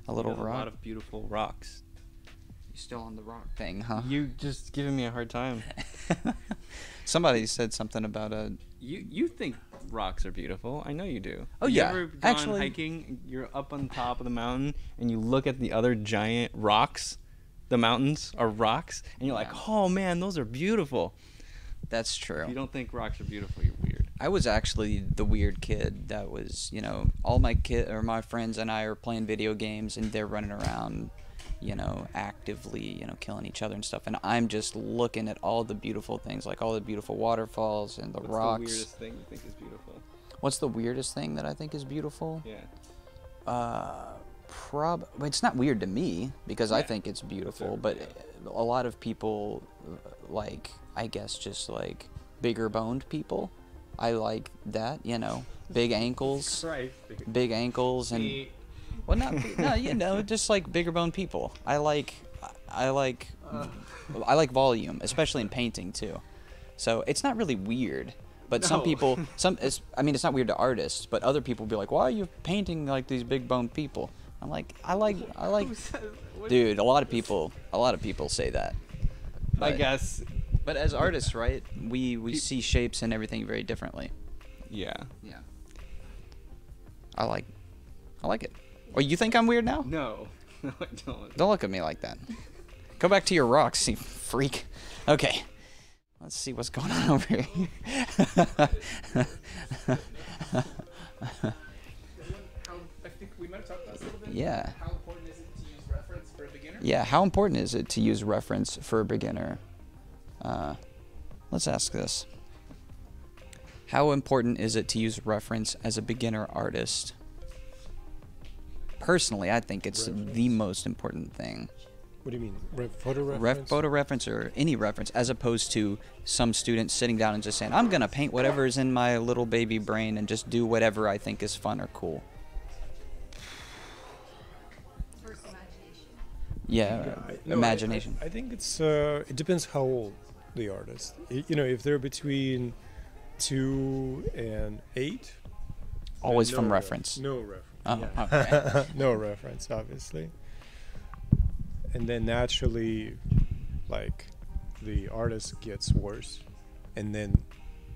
Rock. A little You got rock. A lot of beautiful rocks. You still on the rock thing, huh? You just giving me a hard time. Somebody said something about a. You you think rocks are beautiful? I know you do. Oh, you yeah. Ever gone Actually- hiking? You're up on top of the mountain and you look at the other giant rocks. The mountains are rocks, and you're like, oh man, those are beautiful. That's true. If you don't think rocks are beautiful, you're weird. I was actually the weird kid that was, you know, all my kid or my friends and I are playing video games and they're running around, you know, actively, you know, killing each other and stuff. And I'm just looking at all the beautiful things, like all the beautiful waterfalls and the What's rocks. the weirdest thing you think is beautiful? What's the weirdest thing that I think is beautiful? Yeah. Uh, prob. It's not weird to me because I think it's beautiful, but yeah. a lot of people, like I guess, just like bigger boned people. I like that, you know, big ankles, big ankles, and well, not no, you know, just like bigger boned people. I like, I like, I like volume, especially in painting too. So it's not really weird. But some people, some, I mean, it's not weird to artists, but other people be like, "Why are you painting like these big boned people?" I'm like, I like, I like, dude. A lot of people, a lot of people say that. I guess. But as artists, right, we we see shapes and everything very differently. Yeah. Yeah. I like, I like it. Or you think I'm weird now? No. No, I don't. Don't look at me like that. Go back to your rocks, you freak. Okay. Let's see what's going on over here. How, I think we might have talked about this a little bit. Yeah. How important is it to use reference for a beginner? yeah, how important is it to use reference for a beginner? Uh, let's ask this. How important is it to use reference as a beginner artist? Personally, I think it's the most important thing. What do you mean? Re- photo Ref, reference? photo reference or any reference, as opposed to some students sitting down and just saying, "I'm gonna paint whatever is in my little baby brain and just do whatever I think is fun or cool." Yeah, I- no, I- imagination. I, I think it's uh, it depends how old the artist. You know, if they're between two and eight, Always no from ref- reference. No reference. Oh, yeah. okay. no reference, obviously. And then naturally, like, the artist gets worse, and then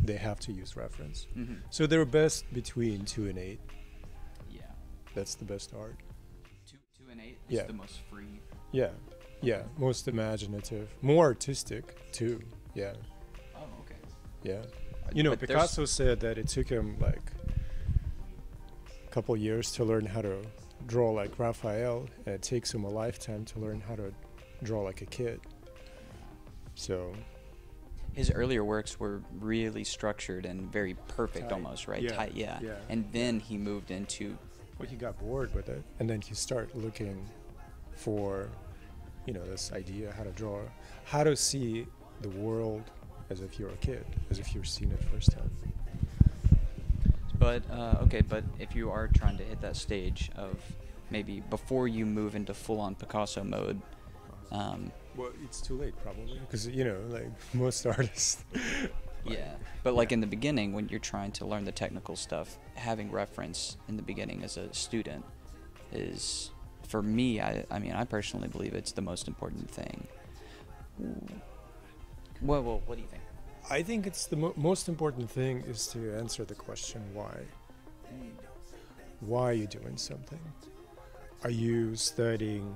they have to use reference. Mhm. So they're best between two and eight. Yeah. That's the best art. Two, two and eight is Yeah. the most free. Yeah, yeah, most imaginative, more artistic too. Yeah, Oh, okay. yeah. Uh, you know, But Picasso said that it took him like a couple years to learn how to draw like Raphael, and it takes him a lifetime to learn how to draw like a kid. So His earlier works were really structured and very perfect, Tight. almost right, Yeah, tight. Yeah. yeah. And then he moved into well, he got bored with it, and then he started looking for, you know, this idea how to draw, how to see the world as if you're a kid, as if you're seeing it first time. But uh, okay, but if you are trying to hit that stage of maybe before you move into full-on Picasso mode, um, Well, it's too late probably because you know, like most artists. yeah. But like in the beginning, when you're trying to learn the technical stuff, having reference in the beginning as a student is, for me, I, I mean, I personally believe it's the most important thing. Well, well, what do you think? I think it's the mo- most important thing is to answer the question why. Why are you doing something? Are you studying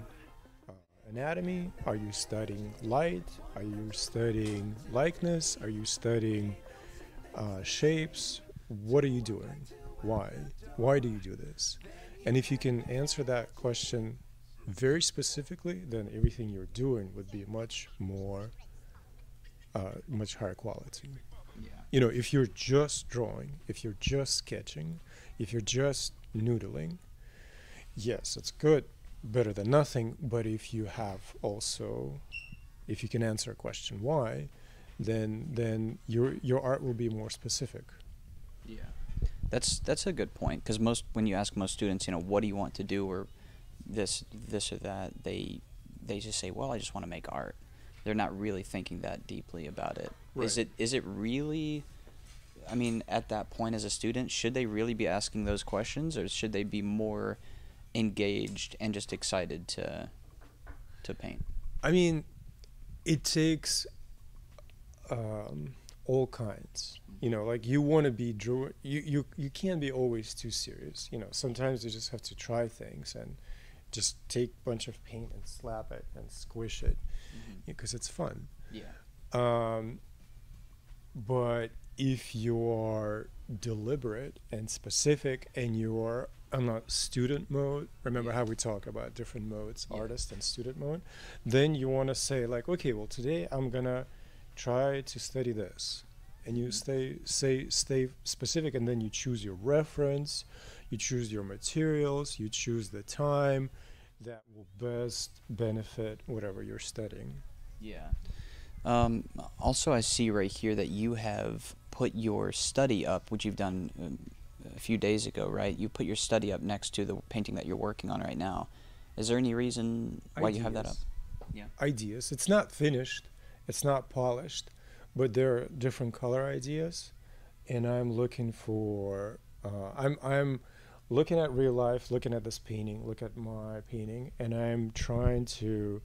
uh, anatomy? Are you studying light? Are you studying likeness? Are you studying uh, shapes? What are you doing? Why? Why do you do this? And if you can answer that question very specifically, then everything you're doing would be much more, uh, much higher quality. Yeah. You know, if you're just drawing, if you're just sketching, if you're just noodling, yes, it's good, better than nothing. But if you have also, if you can answer a question why, then then your your art will be more specific. Yeah. That's that's a good point because most when you ask most students, you know, what do you want to do or this this or that, they they just say, well, I just want to make art. They're not really thinking that deeply about it. Is Right. it is it really? I mean, at that point as a student, should they really be asking those questions, or should they be more engaged and just excited to to paint? I mean, it takes um, all kinds. You know, like you want to be draw. You you you can't be always too serious. You know, sometimes you just have to try things and just take a bunch of paint and slap it and squish it because it's fun. Yeah. Um, but if you are deliberate and specific and you are on a student mode, remember Yeah. how we talk about different modes, Yeah. artist and student mode, then you want to say like, okay, well today I'm gonna try to study this, and you stay say stay specific, and then you choose your reference, you choose your materials, you choose the time that will best benefit whatever you're studying. Yeah. Um, also, I see right here that you have put your study up, which you've done um, a few days ago, right? You put your study up next to the painting that you're working on right now. Is there any reason why you have that up? Ideas. Ideas. It's not finished. It's not polished, but there are different color ideas, and I'm looking for. Uh, I'm I'm looking at real life, looking at this painting, look at my painting, and I'm trying to.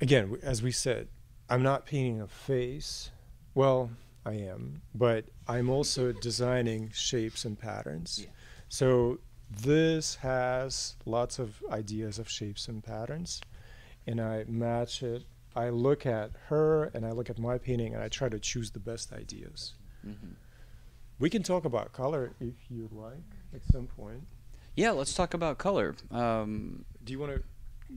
Again, as we said, I'm not painting a face. Well, I am, but I'm also designing shapes and patterns. Yeah. So this has lots of ideas of shapes and patterns, and I match it. I look at her and I look at my painting and I try to choose the best ideas. hmm We can talk about color if you'd like at some point. Yeah, let's talk about color. Um, Do you want to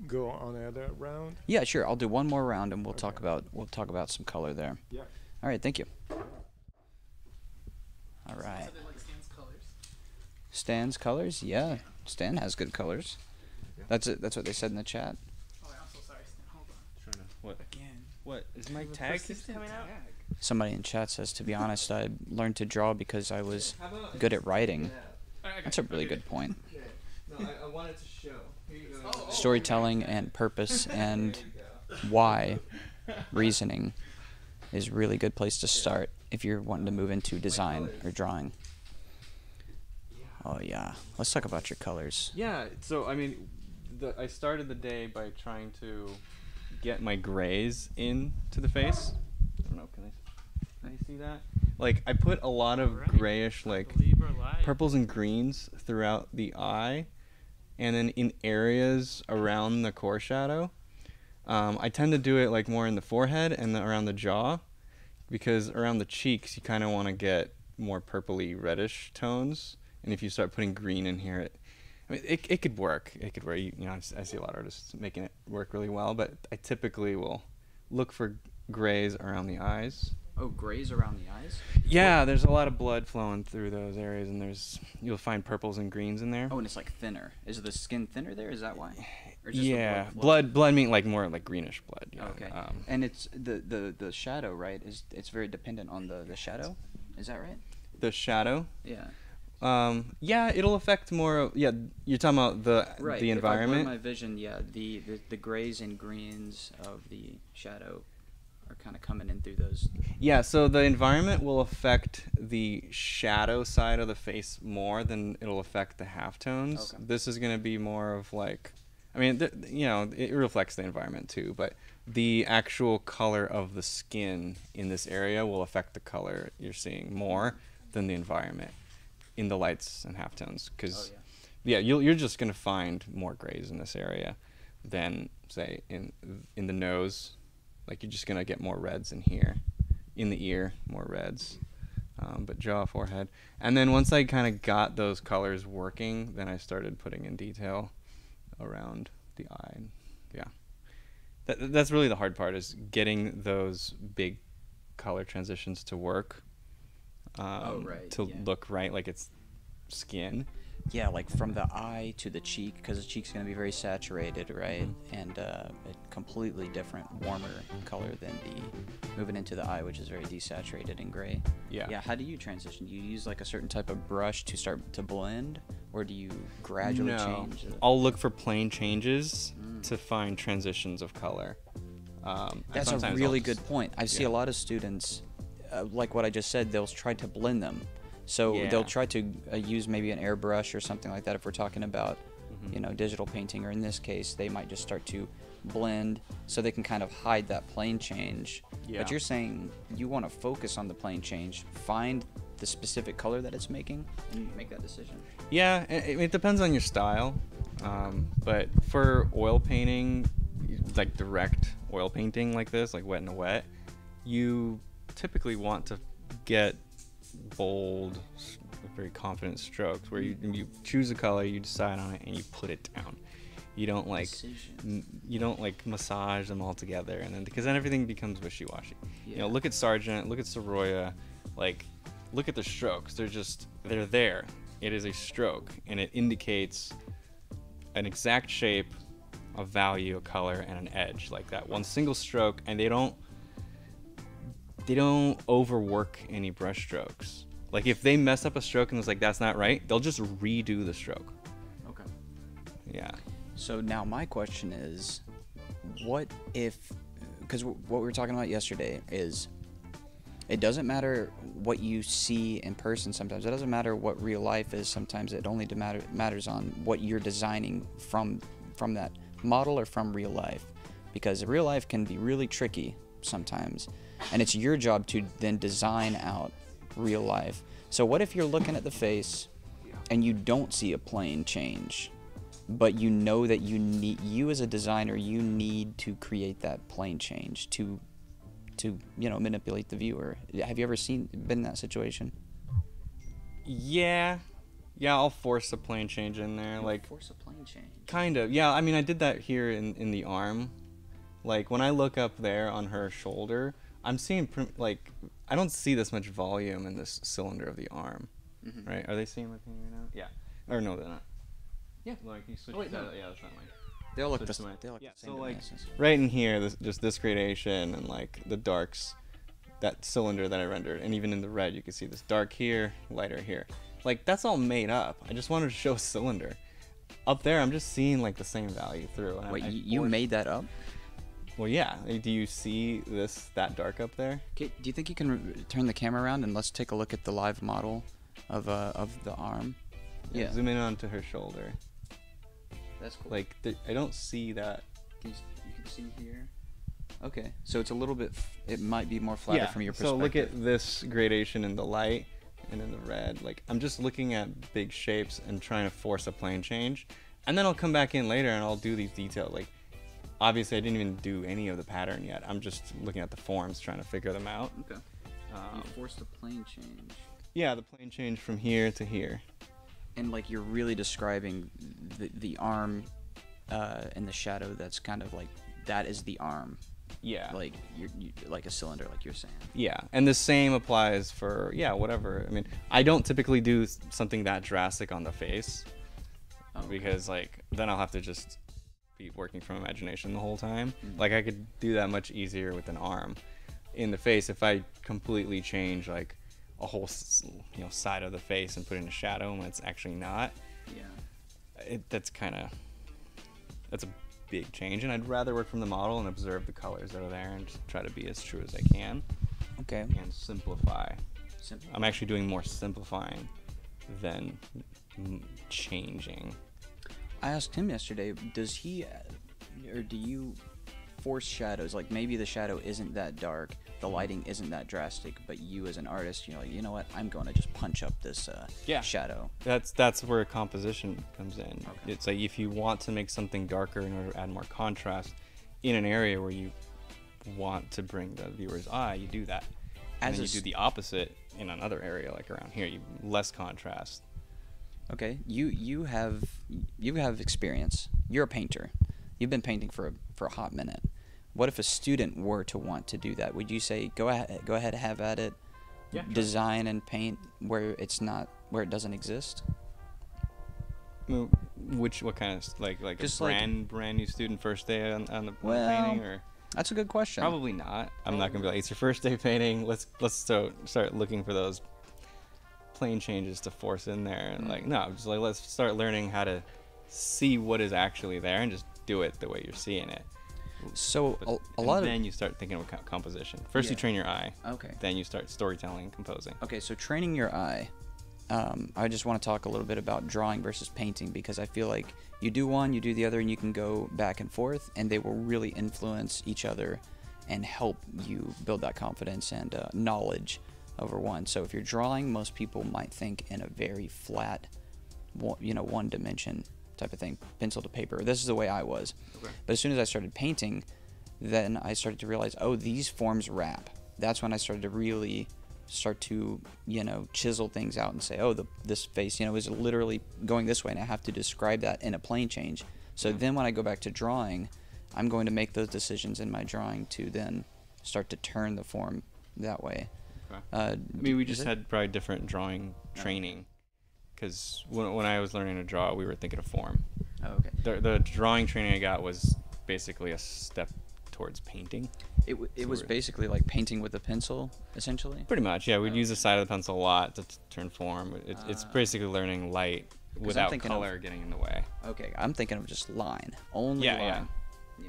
go on the other round? yeah, sure. I'll do one more round, and we'll talk about we'll talk about some color there. Yeah. All right. Thank you. All right. Stan's colors, yeah. Stan has good colors. That's it. That's what they said in the chat. Oh, I'm so sorry, Stan. Hold on. Trying to what? Again. What is my tag coming out? Somebody in chat says, to be honest, I learned to draw because I was good at writing. That's a really good point. No, I, I wanted to show. Here you go. Oh, oh, Storytelling and purpose and why reasoning is a really good place to start if you're wanting to move into design or drawing. Oh yeah, let's talk about your colors. Yeah, so I mean, the, I started the day by trying to get my grays in to the face. I don't know, can I, can I see that? Like, I put a lot of grayish, like, purples and greens throughout the eye, and then in areas around the core shadow. Um, I tend to do it, like, more in the forehead and the, around the jaw, because around the cheeks, you kind of want to get more purpley reddish tones. And if you start putting green in here, it, I mean, it, it could work. It could work. You, you know, I see a lot of artists making it work really well, but I typically will look for grays around the eyes. Oh, grays around the eyes. Yeah, there's a lot of blood flowing through those areas, and there's you'll find purples and greens in there. Oh, and it's like thinner. Is the skin thinner there? Is that why? Or just yeah, flow? blood, blood mean like more like greenish blood. you know, Okay. Um, and it's the, the the shadow, right? Is it's very dependent on the the shadow. Is that right? the shadow. Yeah. Um, yeah, it'll affect more. Yeah, you're talking about the Right. the if I environment. my vision, yeah, the, the the grays and greens of the shadow are kind of coming in through those. Yeah, so the environment will affect the shadow side of the face more than it'll affect the halftones. Okay. This is going to be more of like, I mean, th- you know, it reflects the environment too, but the actual color of the skin in this area will affect the color you're seeing more than the environment in the lights and halftones. Because, Oh, yeah, you'll, you're just going to find more grays in this area than, say, in in the nose like you're just gonna get more reds in here, in the ear, more reds, um, but jaw, forehead, and then once I kind of got those colors working, then I started putting in detail around the eye. Yeah, that that's really the hard part is getting those big color transitions to work. Um, Oh, right, To yeah. look right, like it's skin. Yeah, like from the eye to the cheek, because the cheek's going to be very saturated, right? Mm-hmm. And uh, a completely different, warmer color than the moving into the eye, which is very desaturated and gray. Yeah. Yeah. How do you transition? Do you use like a certain type of brush to start to blend, or do you gradually no. change? the- I'll look for plane changes Mm. to find transitions of color. Um, That's a really just- good point. I see a lot of students, uh, like what I just said, they'll try to blend them. So Yeah. they'll try to uh, use maybe an airbrush or something like that. If we're talking about, Mm-hmm. you know, digital painting, or in this case, they might just start to blend so they can kind of hide that plane change. Yeah. But you're saying you want to focus on the plane change, find the specific color that it's making, and make that decision. Yeah, it, it depends on your style. Um, but for oil painting, like direct oil painting like this, like wet and wet, you typically want to get bold, very confident strokes where you you choose a color, you decide on it, and you put it down. You don't like you don't like massage them all together, and then because then everything becomes wishy-washy. You know, look at Sargent, look at Sorolla, like look at the strokes. They're just they're there. It is a stroke, and it indicates an exact shape, a value, a color, and an edge like that. One single stroke, and they don't they don't overwork any brush strokes. Like if they mess up a stroke and it's like that's not right, they'll just redo the stroke. Okay. Yeah. So now my question is, what if? Because what we were talking about yesterday is, it doesn't matter what you see in person. Sometimes it doesn't matter what real life is. Sometimes it only matter, matters on what you're designing from from that model or from real life, because real life can be really tricky sometimes, and it's your job to then design out real life. So what if you're looking at the face and you don't see a plane change? but you know that you need you as a designer you need to create that plane change to to you know manipulate the viewer have you ever seen been in that situation Yeah. Yeah, I'll force a plane change in there. Like force a plane change Kind of. Yeah, I mean, I did that here in, in the arm. Like, when I look up there on her shoulder, I'm seeing, pr- like, I don't see this much volume in this cylinder of the arm. Mhm. Right? Are they seeing my thing right now? Yeah. Or no, they're not. Yeah. Like, you switch Oh, wait, that? no. Yeah, that's not mine. They all look Switch the to they'll look yeah, the same so, to me, like, right in here, this, just this gradation and, like, the darks, that cylinder that I rendered. And even in the red, you can see this dark here, lighter here. Like, that's all made up. I just wanted to show a cylinder. Up there, I'm just seeing, like, the same value through. And wait I you, you forced- made that up well, yeah. Do you see this that dark up there? okay do you think you can r- turn the camera around and let's take a look at the live model of uh of the arm yeah Zoom in onto her shoulder. that's cool Like, th- I don't see that. you, you can see here okay so it's a little bit f- it might be more flatter from your perspective. So look at this gradation in the light and in the red. Like, I'm just looking at big shapes and trying to force a plane change, and then I'll come back in later and I'll do these details. Like, obviously, I didn't even do any of the pattern yet. I'm just looking at the forms, trying to figure them out. okay Um, you forced a plane change yeah, the plane change from here to here. and like you're really describing the the arm uh, in the shadow. That's kind of like that is the arm, Yeah. like you're you, like a cylinder, like you're saying. Yeah, and the same applies for yeah, whatever. I mean, I don't typically do something that drastic on the face okay. because like then I'll have to just be working from imagination the whole time. Like I could do that much easier with an arm. In the face, if I completely change like a whole you know side of the face and put in a shadow when it's actually not. Yeah. It, that's kind of that's a big change, and I'd rather work from the model and observe the colors that are there and just try to be as true as I can Okay. and simplify. Simple. I'm actually doing more simplifying than changing. I asked him yesterday, does he, uh, or do you force shadows? Like maybe the shadow isn't that dark, the lighting isn't that drastic, but you as an artist, you're like, you know what, I'm going to just punch up this uh, Yeah. shadow. That's that's where composition comes in. Okay. It's like if you want to make something darker in order to add more contrast in an area where you want to bring the viewer's eye, you do that. And As then a you do the opposite in another area, like around here, you less contrast. Okay, you you have you have experience. You're a painter. You've been painting for a, for a hot minute. What if a student were to want to do that? Would you say go ahead go ahead have at it? Yeah, sure. Design and paint where it's not where it doesn't exist. Which what kind of like like Just a like- brand brand new student first day on, on the Well, painting or That's a good question. probably not. I'm not gonna be like it's your first day painting. Let's let's start start looking for those plane changes to force in there and like no, just like let's start learning how to see what is actually there and just do it the way you're seeing it. So But- a, a lot then of then you start thinking of composition. First you train your eye. okay. Then you start storytelling, and composing. Okay, so training your eye. Um, I just want to talk a little bit about drawing versus painting because I feel like you do one, you do the other, and you can go back and forth, and they will really influence each other and help you build that confidence and uh, knowledge over one. So if you're drawing, most people might think in a very flat, one- you know, one dimension type of thing, pencil to paper. This is the way I was. But as soon as I started painting, then I started to realize, oh, these forms wrap. That's when I started to really start to, you know, chisel things out and say, oh, the this face, you know, is literally going this way, and I have to describe that in a plane change. So mm-hmm. then when I go back to drawing, I'm going to make those decisions in my drawing to then start to turn the form that way. Okay. Uh, I mean, we just had probably different drawing training. Because when, when I was learning to draw, we were thinking of form. Oh, okay. The, the drawing training I got was basically a step towards painting. It, w- it So was basically like painting with a pencil, essentially. Pretty much, yeah. We'd use the side of the pencil a lot to turn form. It, it's Ah. basically learning light without thinking of- color getting in the way. Okay, I'm thinking of just line, only Yeah, yeah. Yeah.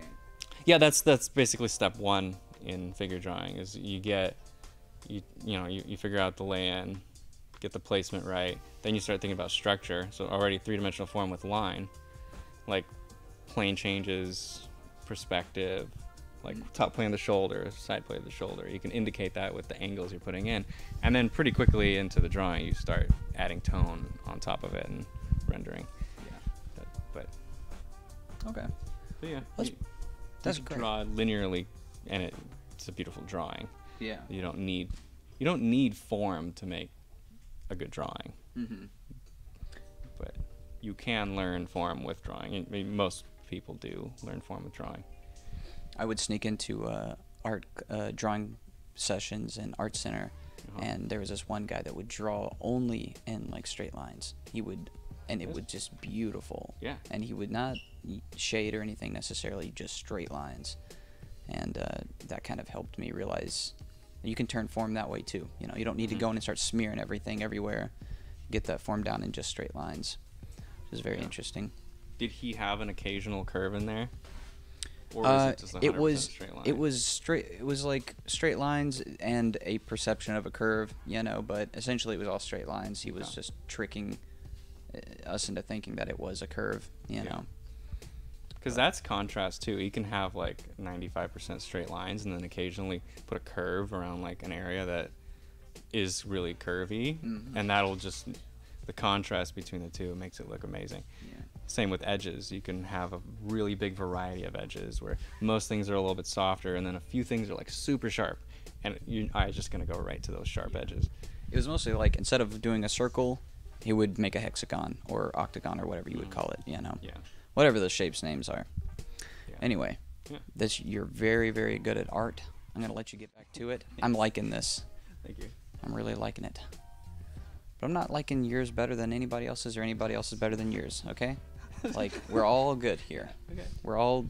Yeah, that's that's basically step one in figure drawing. Is you get, you you know, you, you figure out the lay-in, get the placement right. Then you start thinking about structure. So already three-dimensional form with line, like plane changes, perspective, like top plane of the shoulder, side plane of the shoulder. You can indicate that with the angles you're putting in, and then pretty quickly into the drawing, you start adding tone on top of it and rendering. Yeah. But, but Okay. but yeah, That's- you, that's you great. draw linearly, and it, it's a beautiful drawing. Yeah. You don't need you don't need form to make a good drawing, Mm-hmm. but you can learn form with drawing. I mean, most people do learn form with drawing. I would sneak into uh, art uh, drawing sessions in art center, Uh-huh. and there was this one guy that would draw only in like straight lines. He would, and it Yes. would just beautiful. Yeah. And he would not shade or anything necessarily, just straight lines, and uh, that kind of helped me realize you can turn form that way too. You know, you don't need to Mhm. go in and start smearing everything everywhere. Get that form down in just straight lines, which is very Yeah. interesting. Did he have an occasional curve in there, or was Uh, it it 100% was straight line? it was straight it was like straight lines and a perception of a curve you know but essentially it was all straight lines he was just tricking uh, us into thinking that it was a curve you Yeah. know Because that's contrast too. You can have like 95% straight lines, and then occasionally put a curve around like an area that is really curvy, Mhm. and that'll just the contrast between the two makes it look amazing. yeah Same with edges. You can have a really big variety of edges where most things are a little bit softer, and then a few things are like super sharp, and your eye is just gonna go right to those sharp edges. it was mostly like instead of doing a circle he would make a hexagon or octagon or whatever you would Mhm. call it you know Yeah. Whatever those shapes names are yeah. anyway Yeah. this you're very very good at art i'm gonna let you get back to it i'm liking this Thank you. I'm really liking it. But I'm not liking yours better than anybody else's or anybody else's better than yours, okay? Like, we're all good here. Okay. We're all.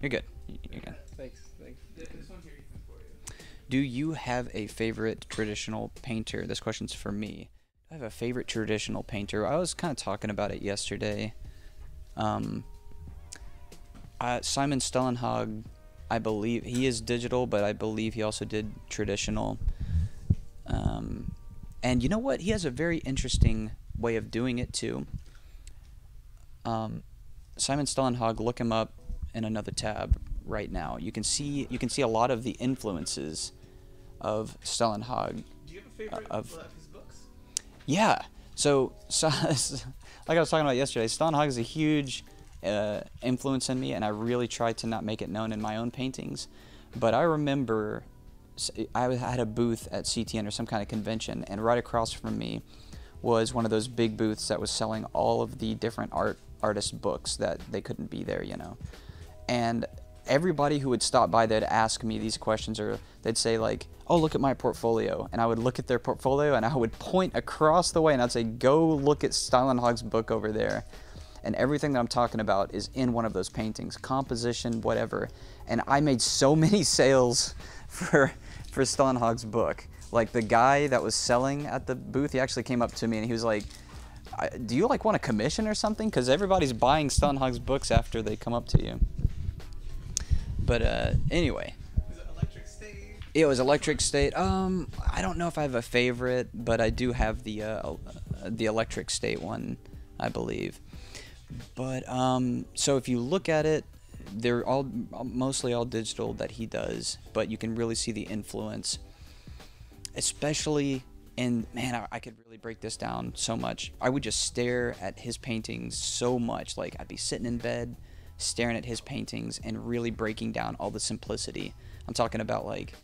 You're good. You're good. Thanks. Thanks. This one here, for you. Do you have a favorite traditional painter? This question's for me. Do I have a favorite traditional painter. I was kind of talking about it yesterday. Um, uh, Simon Stålenhag, I believe he is digital, but I believe he also did traditional. Um, and you know what? He has a very interesting way of doing it too. Um, Simon Stålenhag, look him up in another tab right now. You can see you can see a lot of the influences of Stålenhag. Do you have a favorite of his books? Yeah. So, so like I was talking about yesterday, Stålenhag is a huge uh, influence in me, and I really try to not make it known in my own paintings. But I remember I had a booth at CTN or some kind of convention, and right across from me was one of those big booths that was selling all of the different art artist books that they couldn't be there, you know. And everybody who would stop by, they'd ask me these questions, or they'd say like, "Oh, look at my portfolio," and I would look at their portfolio, and I would point across the way, and I'd say, "Go look at Stålenhag's book over there." And everything that I'm talking about is in one of those paintings, composition, whatever. And I made so many sales for for Stålenhag's book. Like the guy that was selling at the booth, he actually came up to me and he was like, "Do you like want a commission or something? Because everybody's buying Stålenhag's books after they come up to you." But uh, anyway. It was Electric State. Um, I don't know if I have a favorite, but I do have the uh, the Electric State one, I believe. But um, so if you look at it, they're all mostly all digital that he does, but you can really see the influence, especially. And man, I, I could really break this down so much. I would just stare at his paintings so much. Like I'd be sitting in bed, staring at his paintings and really breaking down all the simplicity. I'm talking about like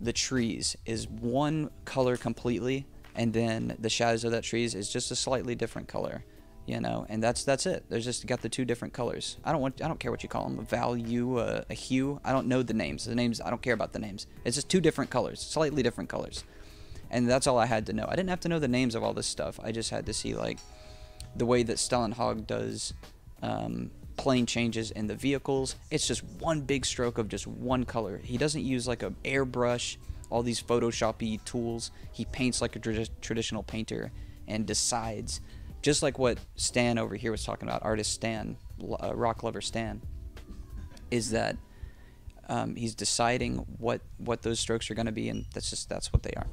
the trees is one color completely, and then the shadows of that trees is just a slightly different color you know and that's that's it. There's just got the two different colors. I don't want i don't care what you call them a value uh, a hue. I don't know the names. The names i don't care about the names. It's just two different colors slightly different colors. And that's all i had to know. I didn't have to know the names of all this stuff. I just had to see like the way that stålenhag does um, plane changes in the vehicles it's just one big stroke of just one color he doesn't use like a airbrush all these photoshoppy tools he paints like a tra- traditional painter and decides just like what Stan over here was talking about, artist Stan, uh, rock lover Stan, is that um, he's deciding what what those strokes are going to be, and that's just that's what they are.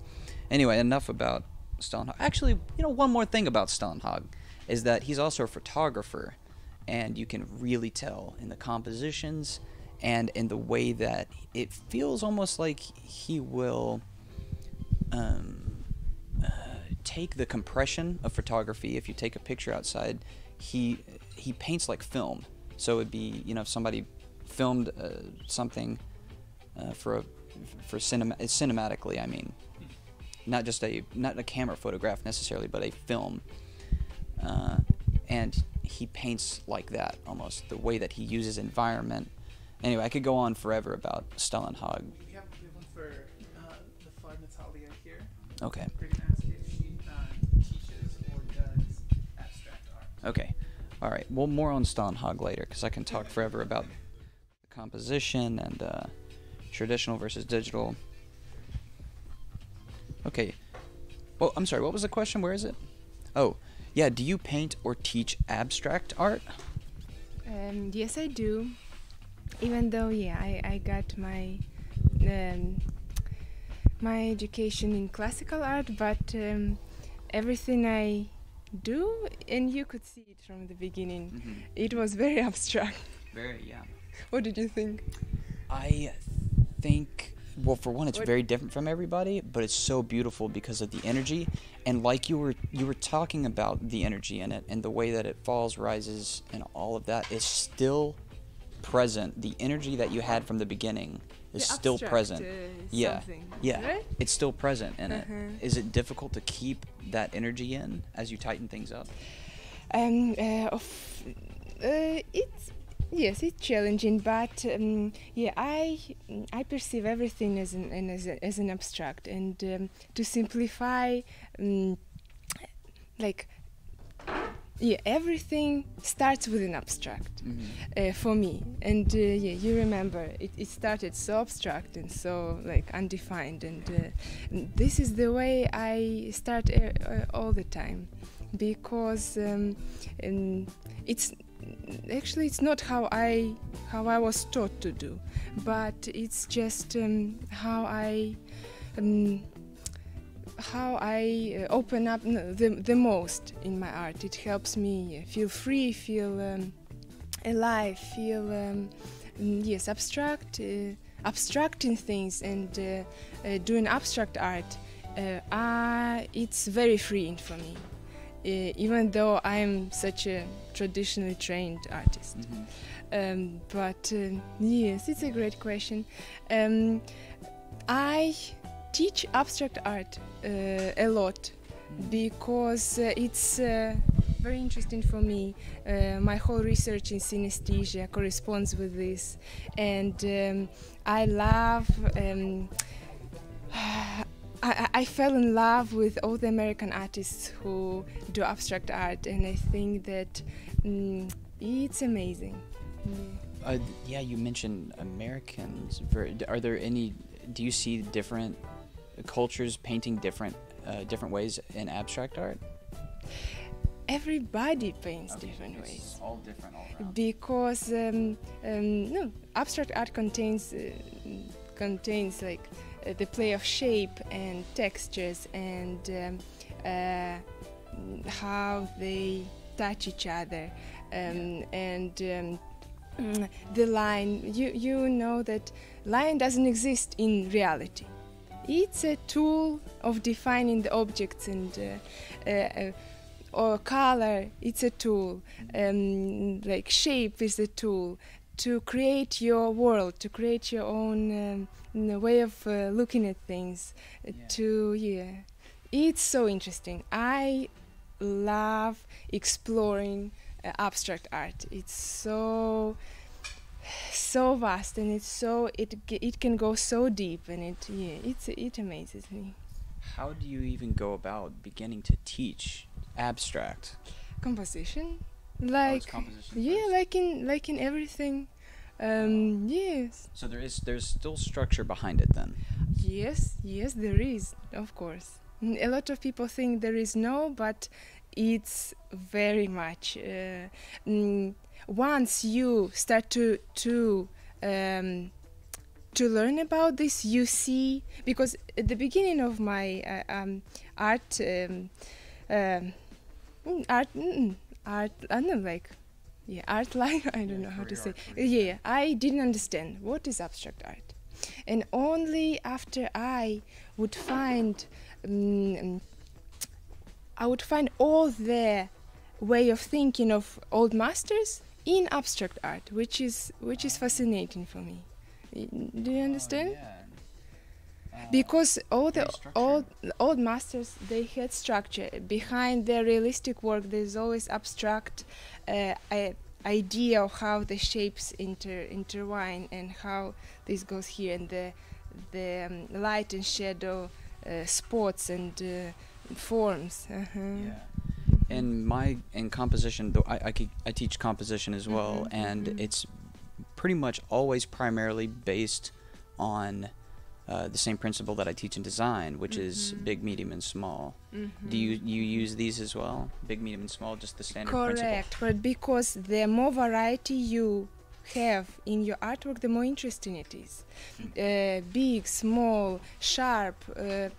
Anyway, enough about Stålenhag. Actually, you know, one more thing about Stålenhag is that he's also a photographer, and you can really tell in the compositions and in the way that it feels almost like he will. Um, take the compression of photography. If you take a picture outside, he he paints like film. So it'd be you know if somebody filmed uh, something uh, for a for cinema cinematically. I mean, not just a not a camera photograph necessarily, but a film. Uh, and he paints like that almost the way that he uses environment. Anyway, I could go on forever about Stålenhag. We have, we have one for uh, the fun Natalia here. Okay. We're gonna ask if she uh, teaches or does abstract art. Okay. All right. Well, more on Stålenhag later because I can talk forever about the composition and uh, traditional versus digital. Okay. Well, I'm sorry. What was the question? Where is it? Oh, yeah. Do you paint or teach abstract art? Um, yes, I do. Even though, yeah, I, I got my um, my education in classical art, but um, everything I do, and you could see it from the beginning, Mhm. it was very abstract. Very, yeah. What did you think? I think well for one it's very different from everybody but it's so beautiful because of the energy and like you were you were talking about the energy in it and the way that it falls rises and all of that is still present the energy that you had from the beginning is The still abstract, present uh, yeah yeah right? it's still present in it. Uh-huh. Is it difficult to keep that energy in as you tighten things up Um, uh, of, uh, it's yes, it's challenging, but um, yeah, I I perceive everything as an, as, a, as an abstract, and um, to simplify, um, like yeah, everything starts with an abstract Mhm. uh, for me. And uh, yeah, you remember it, it started so abstract and so like undefined. And, uh, this is the way I start uh, uh, all the time because um, um, it's actually it's not how I how I was taught to do, but it's just um, how I. Um, how I uh, open up the, the most in my art. It helps me feel free, feel um, alive, feel um, yes abstract, uh, abstracting things and uh, uh, doing abstract art. Uh, I, it's very freeing for me, even though I am such a traditionally trained artist. Um, but um, yes, it's a great question. Um, I teach abstract art uh, a lot because uh, it's uh, very interesting for me. Uh, my whole research in synesthesia corresponds with this, and um, I love. I, I fell in love with all the American artists who do abstract art, and I think that mm, it's amazing. Yeah. Uh, yeah, you mentioned Americans. Are there any? Do you see different cultures painting different uh, different ways in abstract art? Everybody paints different ways. all different all because um, um, no abstract art contains uh, contains like the play of shape and textures and um, uh, how they touch each other. Um, and um, the line you you know that line doesn't exist in reality. It's a tool of defining the objects and uh, uh, uh, or color. It's a tool. Um, like shape is a tool to create your world to create your own um, way of uh, looking at things uh, to yeah. It's so interesting. I love exploring uh, abstract art. It's so so vast and it's so it it can go so deep and it yeah it's it amazes me. How do you even go about beginning to teach abstract? composition like composition yeah like in like in everything. Um yes. So there is there's still structure behind it then. yes yes there is of course. A lot of people think there is no but it's very much uh, mm, once you start to to um, to learn about this you see because at the beginning of my uh, um, art um, um, mm, art mm, art I don't know like yeah art life I don't know how to say. yeah I didn't understand what is abstract art. And only after I would find um, I would find all the way of thinking of old masters in abstract art which is which is fascinating for me. Do you understand because all the old old masters they had structure. Behind their realistic work there's always abstract uh, idea of how the shapes inter intertwine and how this goes here. And the the um, light and shadow uh, spots and uh, forms. Uh-huh. in my in composition though I, I, I teach composition as well. Mhm, and mhm. it's pretty much always primarily based on uh, the same principle that I teach in design, which is Mhm. big, medium, and small. Mhm. Do you you use these as well? Big, medium, and small, just the standard principle. Correct, but because the more variety you have in your artwork, the more interesting it is. Uh, big, small, sharp, uh, uh,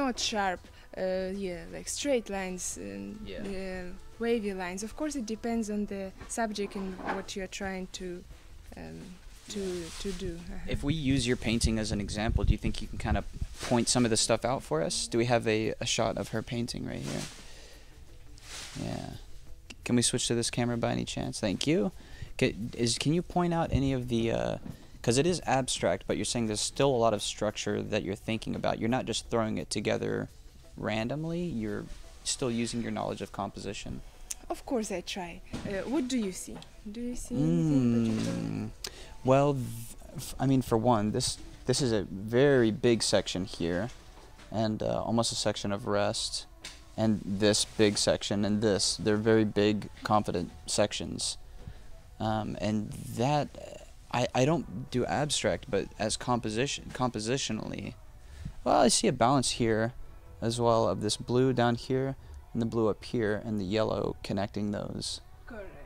not sharp, uh, yeah, like straight lines, and, Yeah. uh, wavy lines. Of course, it depends on the subject and what you're trying to um, to to do. Uh-huh. If we use your painting as an example, do you think you can kind of point some of the stuff out for us? Do we have a, a shot of her painting right here? Yeah. Can we switch to this camera by any chance? Thank you. Ca is can you point out any of the because it is abstract, but you're saying there's still a lot of structure that you're thinking about. You're not just throwing it together randomly. You're still using your knowledge of composition. Of course, I try. Uh, what do you see? Do you see anything particular? Well, I mean, for one, this this is a very big section here, and uh, almost a section of rest, and this big section and this. They're very big, confident sections. Um, and that, I, I don't do abstract, but as composition, compositionally, well, I see a balance here as well of this blue down here and the blue up here and the yellow connecting those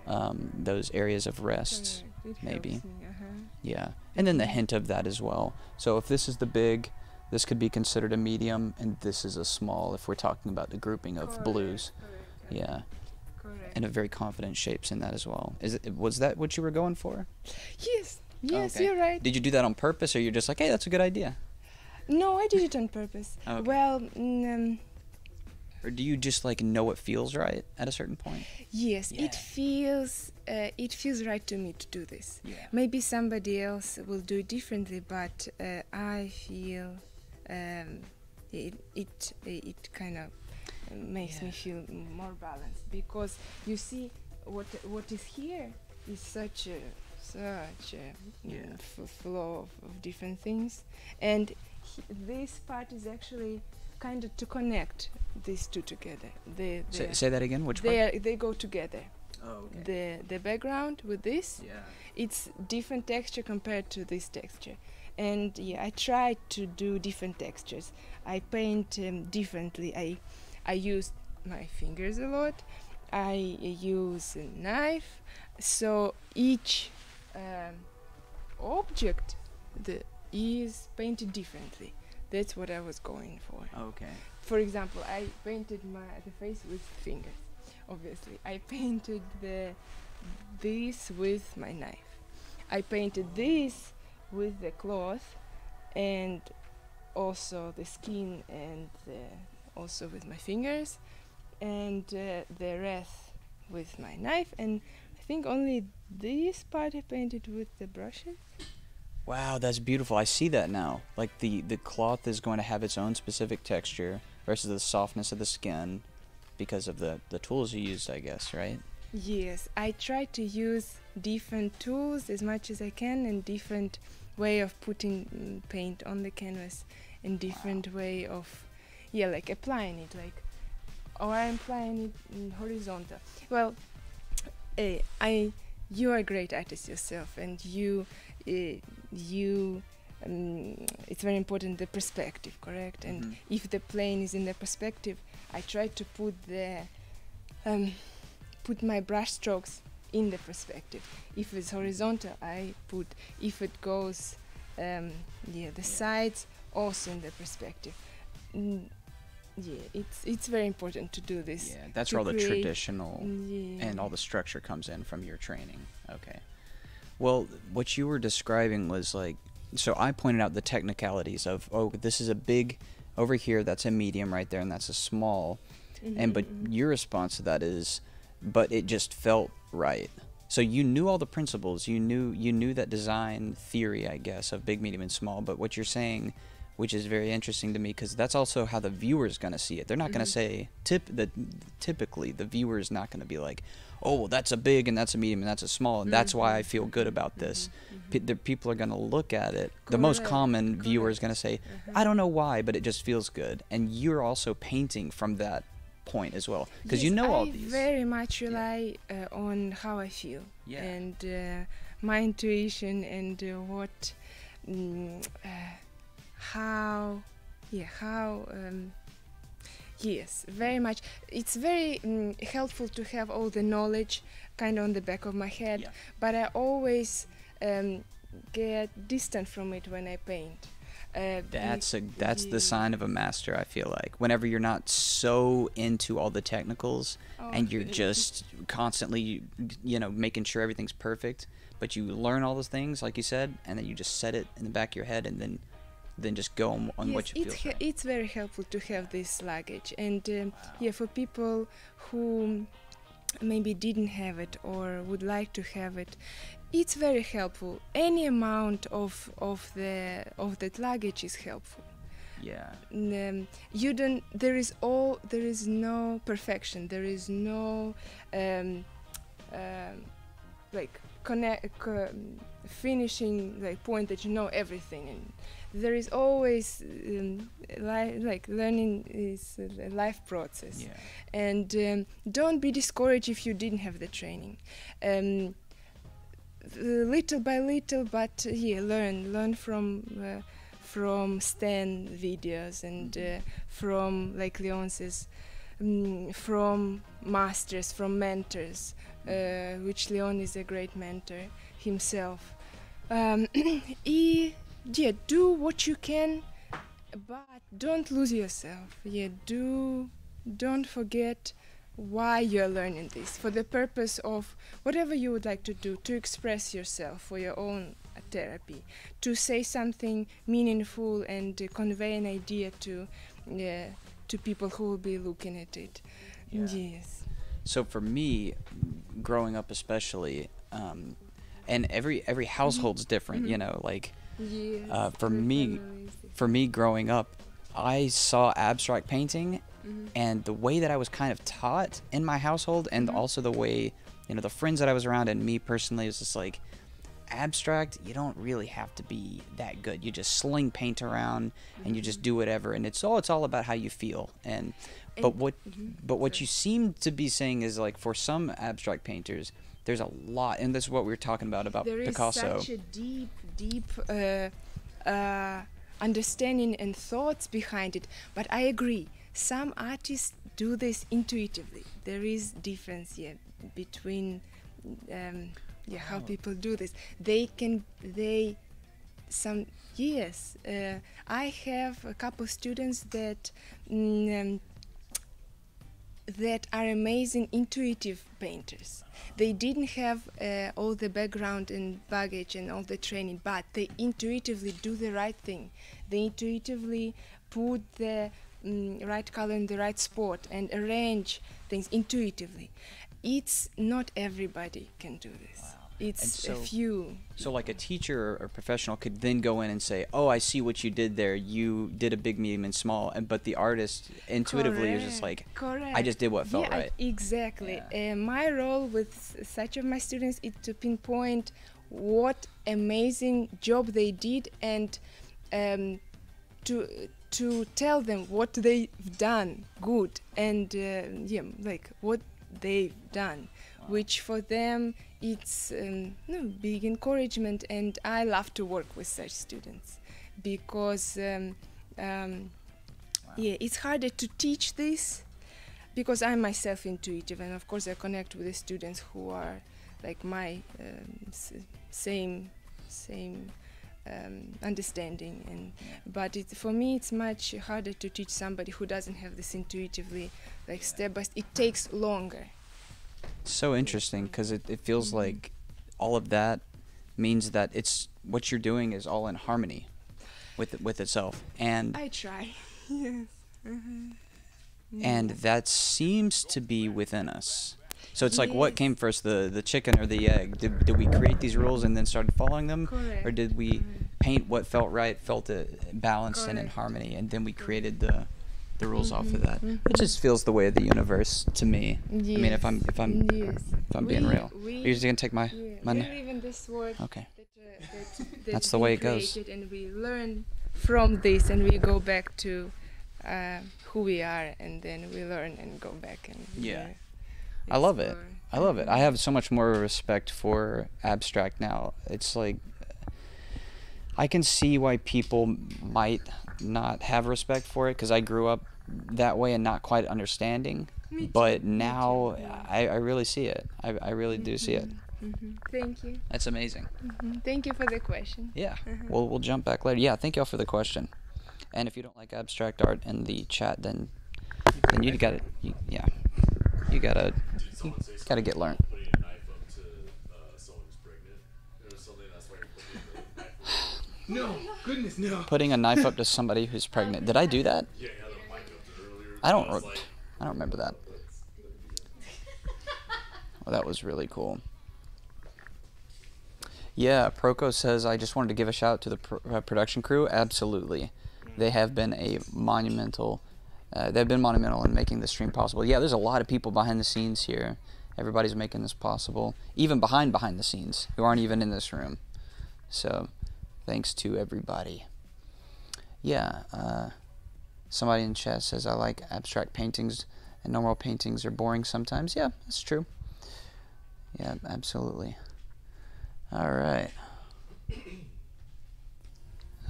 um, those areas of rest maybe. Yeah and then the hint of that as well so if this is the big this could be considered a medium and this is a small if we're talking about the grouping of blues Correct, yeah correct. and a very confident shapes in that as well is it was that what you were going for Yes, yes, okay. you're right. did you do that on purpose or you're just like hey that's a good idea No, I did it on purpose. Okay. Well, mm, um, or do you just like know it feels right at a certain point yes, Yeah. it feels uh, it feels right to me to do this. yeah Maybe somebody else will do it differently, but uh, I feel um, it it it kind of makes me feel more balanced because you see what what is here is such a such a mm, Yeah. f- flow of, of different things, and this part is actually kind of to connect these two together. The, the say, say that again which they part? are, they go together. oh The the background with this yeah. it's different texture compared to this texture. And yeah i try to do different textures. I paint um, differently. I i use my fingers a lot. I use a knife. So each um, object the is painted differently that's what i was going for okay for example, I painted my the face with fingers. Obviously, I painted the this with my knife. I painted this with the cloth, and also the skin, and also with my fingers, and uh, the rest with my knife. And I think only this part I painted with the brushes. Wow, that's beautiful. I see that now. Like the the cloth is going to have its own specific texture versus the softness of the skin because of the the tools you used, I guess, right? Yes, I try to use different tools as much as I can and different way of putting mm, paint on the canvas and different way of yeah, like applying it like or I'm applying it horizontal. Well, eh, I you are a great artist yourself and you you um, it's very important the perspective correct and Mhm. if the plane is in the perspective i try to put the um, put my brush strokes in the perspective if it's horizontal i put if it goes um, yeah the sides also in the perspective mm, yeah it's it's very important to do this Yeah, that's where all the traditional yeah. and all the structure comes in from your training. Okay. Well, what you were describing was like so I pointed out the technicalities of oh this is a big over here that's a medium right there and that's a small. And but Mhm, mhm. your response to that is but it just felt right. So you knew all the principles. You knew you knew that design theory i guess of big medium and small. But what you're saying which is very interesting to me because that's also how the viewer's going to see it. They're not going Mhm. to say tip the typically the viewer is not going to be like oh well that's a big and that's a medium and that's a small and that's why i feel good about this P- the people are going to look at it the most Correct, common viewer is going to say Uh-huh. I don't know why, but it just feels good. And you're also painting from that point as well, because you Yes, know all I these. very much rely uh, on how I feel Yeah. and uh, my intuition and uh, what, mm, uh, how, yeah, how. Um, yes, very much. It's very mm, helpful to have all the knowledge kind of on the back of my head, Yeah. but I always um, get distant from it when I paint. Uh, That's a that's the sign of a master. I feel like whenever you're not so into all the technicals Oh, and you're just constantly, you know, making sure everything's perfect, but you learn all those things, like you said, and then you just set it in the back of your head, and then then just go on, on yes, what you it's, feel. he- it's very helpful to have this luggage. And um, yeah for people who maybe didn't have it or would like to have it it's very helpful. Any amount of of the of that luggage is helpful. Yeah. um, you don't there is all there is no perfection. There is no um, um, like connect co- finishing like point that you know everything. And there is always um, li- like learning is a life process. Yeah. and um, don't be discouraged if you didn't have the training. Um, little by little but uh, yeah learn learn from uh, from stan videos and uh, from like leon says um, from masters from mentors uh, which leon is a great mentor himself. Um, he, yeah do what you can but don't lose yourself. Yeah do don't forget why you're learning this. For the purpose of whatever you would like to do to express yourself for your own uh, therapy. To say something meaningful and uh, convey an idea to uh, to people who will be looking at it. Yes. So for me, growing up especially, um, and every every household's different, you know. Like yes uh, for me, for me growing up, I saw abstract painting, Mhm. and the way that I was kind of taught in my household, and Mhm. also the way you know the friends that I was around, and me personally, was just like abstract. You don't really have to be that good. You just sling paint around, and you just do whatever, and it's all it's all about how you feel. And but what Mhm. but what you seem to be saying is like for some abstract painters, there's a lot, and this is what we were talking about about there is Picasso. such a deep, deep uh, uh, understanding and thoughts behind it. But I agree, some artists do this intuitively. There is difference here between um, yeah how people do this. They can they some yes. Uh, I have a couple students that. mm, um, that are amazing intuitive painters. They didn't have uh, all the background and baggage and all the training, but they intuitively do the right thing. They intuitively put the mm, right color in the right spot and arrange things intuitively. It's not everybody can do this. It's a so- few. So like a teacher or professional could then go in and say, "Oh, I see what you did there. You did a big, medium, and small." And but the artist intuitively is just like, Correct. "I just did what felt yeah, I- right." exactly. Uh, my role with such of my students is to pinpoint what amazing job they did and um, to to tell them what they've done good and uh, yeah, like what they've done, which for them it's um, no big encouragement, and I love to work with such students because. Um, um, yeah, it's harder to teach this because I'm myself intuitive, and of course I connect with the students who are like my um, s- same same um, understanding. And but it, for me, it's much harder to teach somebody who doesn't have this intuitively, like step by step. It takes longer. It's so interesting because it, it feels mm-hmm. like all of that means that it's what you're doing is all in harmony with with itself, and I try. yes. Mhm. and that seems to be within us. So it's like what came first, the the chicken or the egg? Did, did we create these rules and then started following them, or did we mm-hmm. paint what felt right, felt it balanced and in harmony, and then we mm-hmm. created the the rules off of Mhm, that? mhm. It just feels the way of the universe to me. I mean, if I'm if I'm yes. if I'm being We- real, we- are you just gonna take my Yeah, my? we live in this world Okay. that, uh, that, That's that's the way it goes. and we learn from this and we go back to uh, who we are and then we learn and go back and Yeah. uh, I love it. I love it. I have so much more respect for abstract now. It's like I can see why people might not have respect for it because I grew up that way and not quite understanding. But now. I, I really see it. I, I really do see it. Mhm. Thank you. That's amazing. Mhm. Thank you for the question. Yeah. Mhm. We'll we'll jump back later. Yeah. Thank y'all for the question. And if you don't like abstract art in the chat, then then you got to yeah. You gotta say gotta get learned. No, goodness, no. putting a knife up to somebody who's pregnant. Did I do that? Yeah, you had a mic up there earlier. I don't. Re- I don't remember that. Well, that was really cool. Yeah, Proko says I just wanted to give a shout out to the pr- uh, production crew. Absolutely, they have been a monumental. Uh, they've been monumental in making this stream possible. Yeah, there's a lot of people behind the scenes here, Everybody's making this possible, even behind behind the scenes, who aren't even in this room. So, thanks to everybody. Yeah, uh, somebody in chat says I like abstract paintings and normal paintings are boring sometimes. Yeah, that's true. Yeah, absolutely. All right.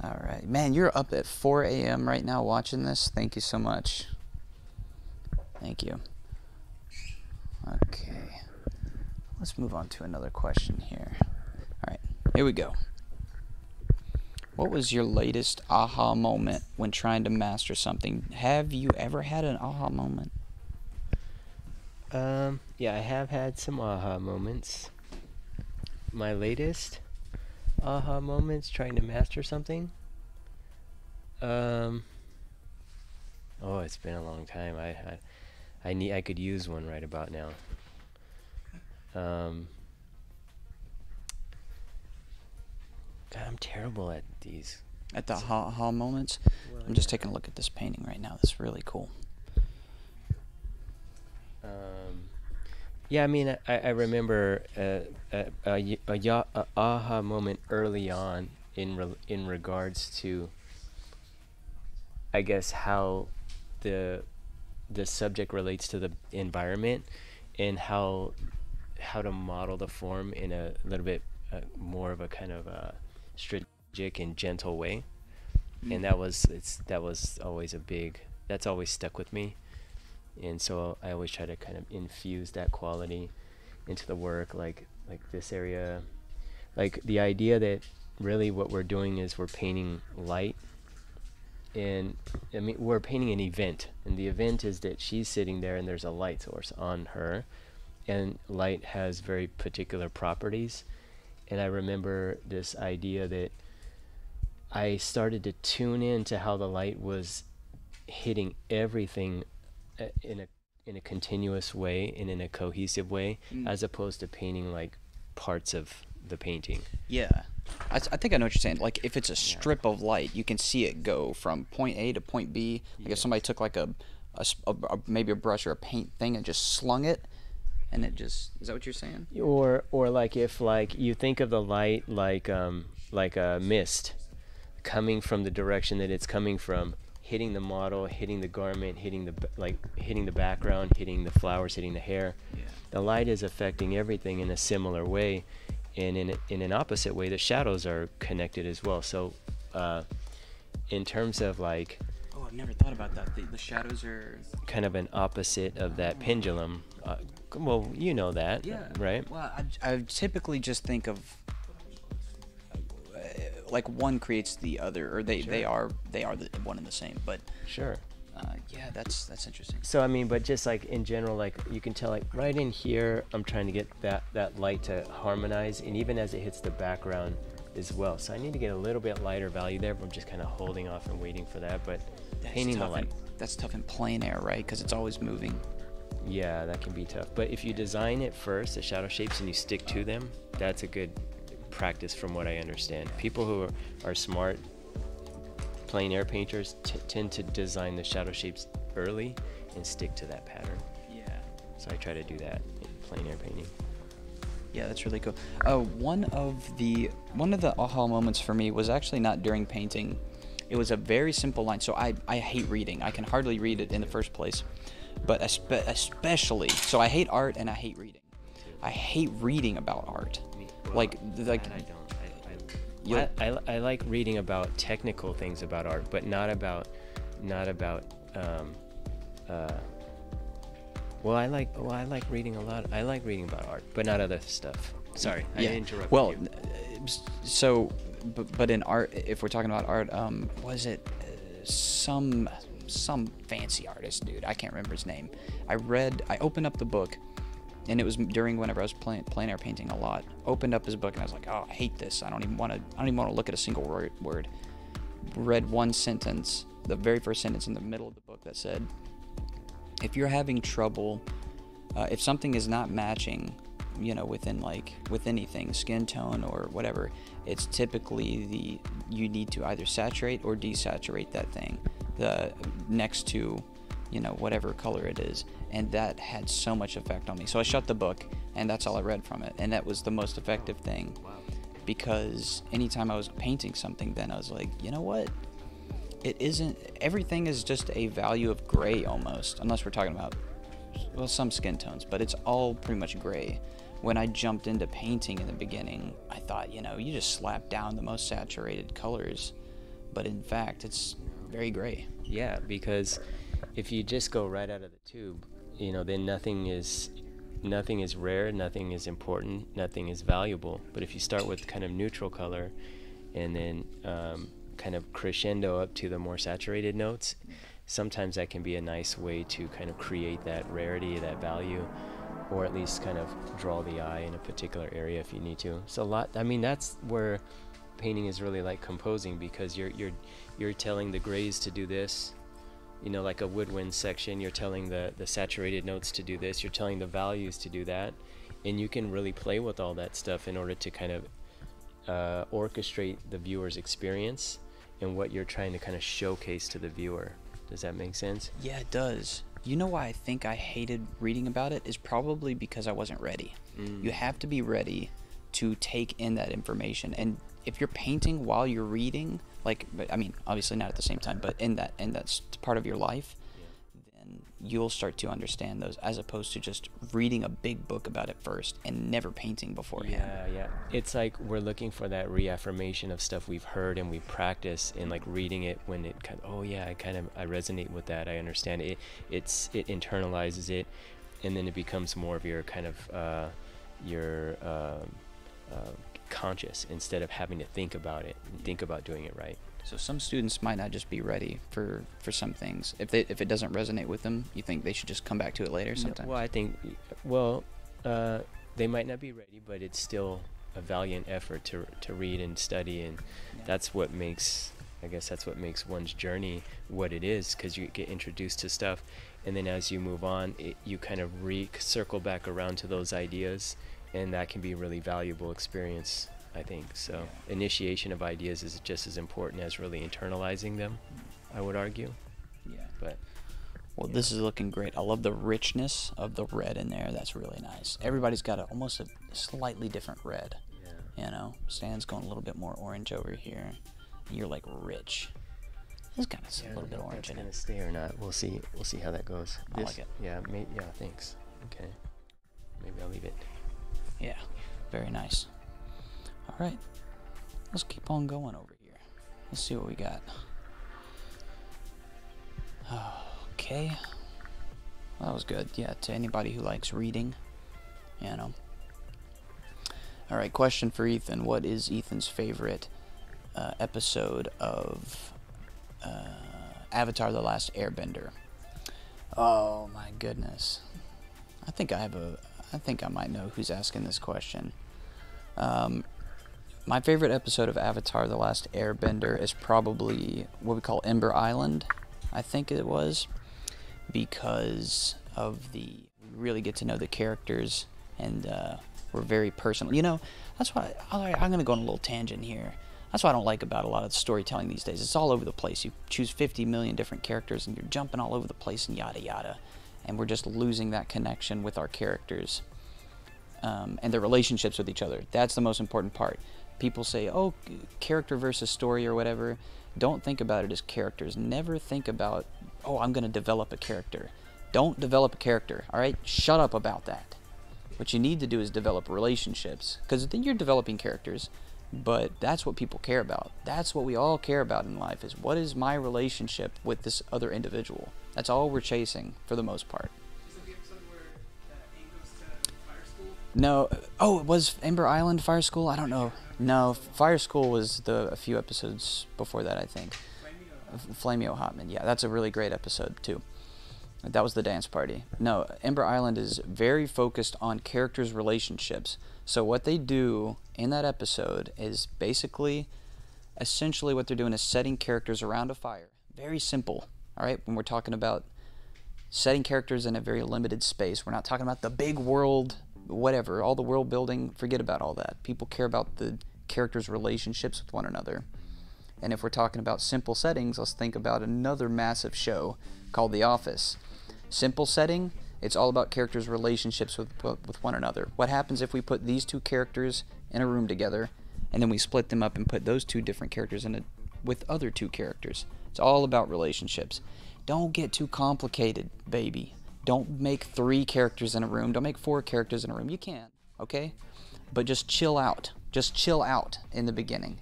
All right. Man, you're up at 4 a.m. right now watching this. Thank you so much. Thank you. Okay. Let's move on to another question here. All right. Here we go. What was your latest aha moment when trying to master something? Have you ever had an aha moment? Um, yeah, I have had some aha moments. My latest aha moments trying to master something. Um, oh, it's been a long time. I, I, I need. I could use one right about now. Um, God, I'm terrible at these. At the aha, aha moments? I'm just taking a look at this painting right now. That's really cool. Um, yeah, I mean, I, I remember uh, a, a, a, ya- a aha moment early on in re- in regards to, I guess, how the the subject relates to the environment and how how to model the form in a little bit uh, more of a kind of a strategic and gentle way. And mm. that was it's that was always a big that's always stuck with me. And so I always try to kind of infuse that quality into the work like like this area. Like the idea that really what we're doing is we're painting light. And I mean we're painting an event. And the event is that she's sitting there and there's a light source on her. And light has very particular properties and I remember this idea that I started to tune in to how the light was hitting everything uh, in a in a continuous way and in a cohesive way Mm. as opposed to painting like parts of the painting Yeah. I think I know what you're saying. Like, if it's a strip of light, you can see it go from point A to point B. Like, if somebody took, like, a a maybe a brush or a paint thing and just slung it, and it just. Is that what you're saying? or or like if like you think of the light like um like a mist coming from the direction that it's coming from hitting the model hitting the garment hitting the like hitting the background hitting the flowers hitting the hair Yeah. the light is affecting everything in a similar way and in, in an opposite way the shadows are connected as well so uh, in terms of like Oh, I've never thought about that. The, the shadows are. kind of an opposite of that pendulum uh, well you know that right Well, I, I typically just think of. uh, Like one creates the other, or they, they are they are the one and the same. But sure uh, yeah, that's that's interesting. So I mean, but just like in general, like you can tell, like right in here, I'm trying to get that that light to harmonize, and even as it hits the background as well. So I need to get a little bit lighter value there, but I'm just kind of holding off and waiting for that. But That's painting the tough in- light, that's tough in plein air, right? Because it's always moving. Yeah, that can be tough. But if you design it first, the shadow shapes, and you stick to them, that's a good practice from what I understand. People who are, are smart plein air painters t- tend to design the shadow shapes early and stick to that pattern. Yeah. So I try to do that in plein air painting. Yeah, that's really cool. Uh, one of the one of the aha moments for me was actually not during painting. It was a very simple line. So I, I hate reading. I can hardly read it in the first place, but espe- especially so I hate art and I hate reading. I hate reading about art. Like like That I don't. I, I, You'll- I, I, I like reading about technical things about art, but not about, not about. Um, uh, well, I like. Well, I like reading a lot. I like reading about art, but not other stuff. Sorry, I yeah. interrupted Well, you. uh, s- so but, but in art, if we're talking about art, um, was it uh, some some fancy artist dude? I can't remember his name. I read. I opened up the book, and it was during whenever I was playing plein air painting a lot. Opened up his book and I was like, oh, I hate this. I don't even want to. I don't even want to look at a single word. word. Read one sentence, the very first sentence in the middle of the book that said, if you're having trouble, uh, if something is not matching, you know, within like with anything, skin tone or whatever, it's typically the you need to either saturate or desaturate that thing. The next to you know, whatever color it is. And that had so much effect on me. So I shut the book, and that's all I read from it. And that was the most effective thing. Because anytime I was painting something, then I was like, you know what? It isn't, everything is just a value of gray almost, unless we're talking about, well, some skin tones, but it's all pretty much gray. When I jumped into painting in the beginning, I thought, you know, you just slap down the most saturated colors. But in fact, it's very gray. Yeah, because if you just go right out of the tube, you know, then nothing is nothing is rare, nothing is important, nothing is valuable. But if you start with kind of neutral color, and then um, kind of crescendo up to the more saturated notes, sometimes that can be a nice way to kind of create that rarity, that value, or at least kind of draw the eye in a particular area if you need to. So a lot. I mean, that's where painting is really like composing because you're you're you're telling the grays to do this you know like a woodwind section you're telling the the saturated notes to do this you're telling the values to do that and you can really play with all that stuff in order to kind of uh, orchestrate the viewer's experience and what you're trying to kind of showcase to the viewer does that make sense Yeah, it does. You know why I think I hated reading about it is probably because I wasn't ready. Mm. You have to be ready to take in that information. And if you're painting while you're reading, like but, I mean, obviously not at the same time, but in that in that part of your life, then you'll start to understand those as opposed to just reading a big book about it first and never painting beforehand. Yeah, yeah. It's like we're looking for that reaffirmation of stuff we've heard and we practice and like reading it when it kind of, oh yeah, I kind of I resonate with that. I understand it. It's it internalizes it, and then it becomes more of your kind of uh, your um, uh, conscious instead of having to think about it and think about doing it right. So some students might not just be ready for for some things. If they if it doesn't resonate with them, you think they should just come back to it later No, sometimes. Well, I think, well, uh, they might not be ready, but it's still a valiant effort to to read and study, and that's what makes, I guess, that's what makes one's journey what it is, because you get introduced to stuff, and then as you move on, it, you kind of re circle back around to those ideas, and that can be a really valuable experience. I think so. Initiation of ideas is just as important as really internalizing them. I would argue. Yeah. But Well, this is looking great. I love the richness of the red in there. That's really nice. Everybody's got a, almost a slightly different red. Yeah. You know, Stan's going a little bit more orange over here. You're like rich. Kind of Yeah, a little bit I don't know if orange that's in gonna it. stay or not. We'll see. We'll see how that goes. I like it. Yeah, may, yeah. Thanks. Okay. Maybe I'll leave it. Yeah, very nice. All right, let's keep on going over here. Let's see what we got. Okay, that was good. Yeah, to anybody who likes reading, you know. All right, question for Ethan: What is Ethan's favorite uh, episode of uh, Avatar: The Last Airbender? Oh my goodness. I think I have a. I think I might know who's asking this question. Um, my favorite episode of Avatar: The Last Airbender is probably what we call Ember Island. I think it was because of the we really get to know the characters and uh, we're very personal. You know, that's why I'm going to go on a little tangent here. That's what I don't like about a lot of storytelling these days. It's all over the place. You choose 50 million different characters and you're jumping all over the place and yada yada. And we're just losing that connection with our characters um, and their relationships with each other. That's the most important part. People say, oh, character versus story or whatever. Don't think about it as characters. Never think about, oh, I'm going to develop a character. Don't develop a character, all right? Shut up about that. What you need to do is develop relationships because then you're developing characters. But that's what people care about. That's what we all care about in life is what is my relationship with this other individual. That's all we're chasing for the most part. No. Oh, it was Ember Island Fire School. I don't know. No, Fire School was the a few episodes before that, I think. Flameo Hotman. Yeah, that's a really great episode too. That was the dance party. No, Ember Island is very focused on characters' relationships. So what they do in that episode is basically, essentially, what they're doing is setting characters around a fire. Very simple. All right, when we're talking about setting characters in a very limited space. We're not talking about the big world, whatever, all the world building. Forget about all that. People care about the characters' relationships with one another. And if we're talking about simple settings, let's think about another massive show called The Office. Simple setting, it's all about characters' relationships with, with one another. What happens if we put these two characters in a room together and then we split them up and put those two different characters in it with other two characters? It's all about relationships. Don't get too complicated, baby. Don't make three characters in a room. Don't make four characters in a room. You can't, okay? But just chill out. Just chill out in the beginning.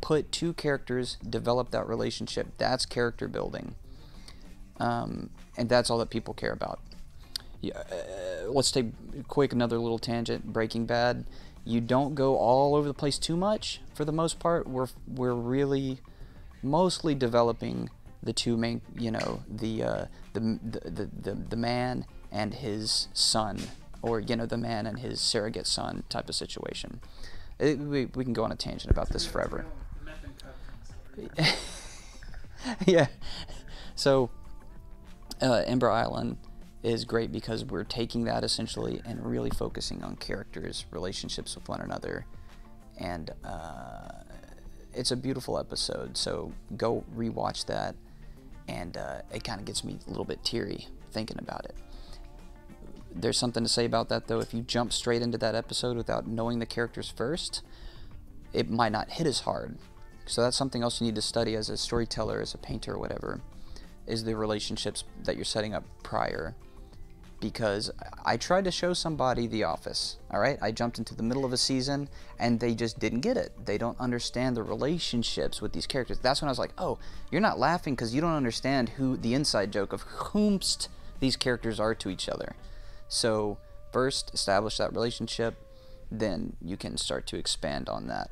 Put two characters, develop that relationship. That's character building. Um, and that's all that people care about. Yeah, uh, let's take quick another little tangent. Breaking Bad. You don't go all over the place too much for the most part. We're we're really mostly developing the two main, you know, the uh, the, the, the the the man and his son, or you know, the man and his surrogate son type of situation. It, we we can go on a tangent about this forever. yeah. So, uh, Ember Island is great because we're taking that essentially and really focusing on characters, relationships with one another, and uh, it's a beautiful episode. So go rewatch that, and uh, it kind of gets me a little bit teary thinking about it. There's something to say about that though. If you jump straight into that episode without knowing the characters first, it might not hit as hard. So that's something else you need to study as a storyteller, as a painter, or whatever, is the relationships that you're setting up prior because I tried to show somebody The Office. All right, I jumped into the middle of a season and they just didn't get it. They don't understand the relationships with these characters. That's when I was like, oh, you're not laughing because you don't understand who the inside joke of whomst these characters are to each other. So first, establish that relationship, then you can start to expand on that.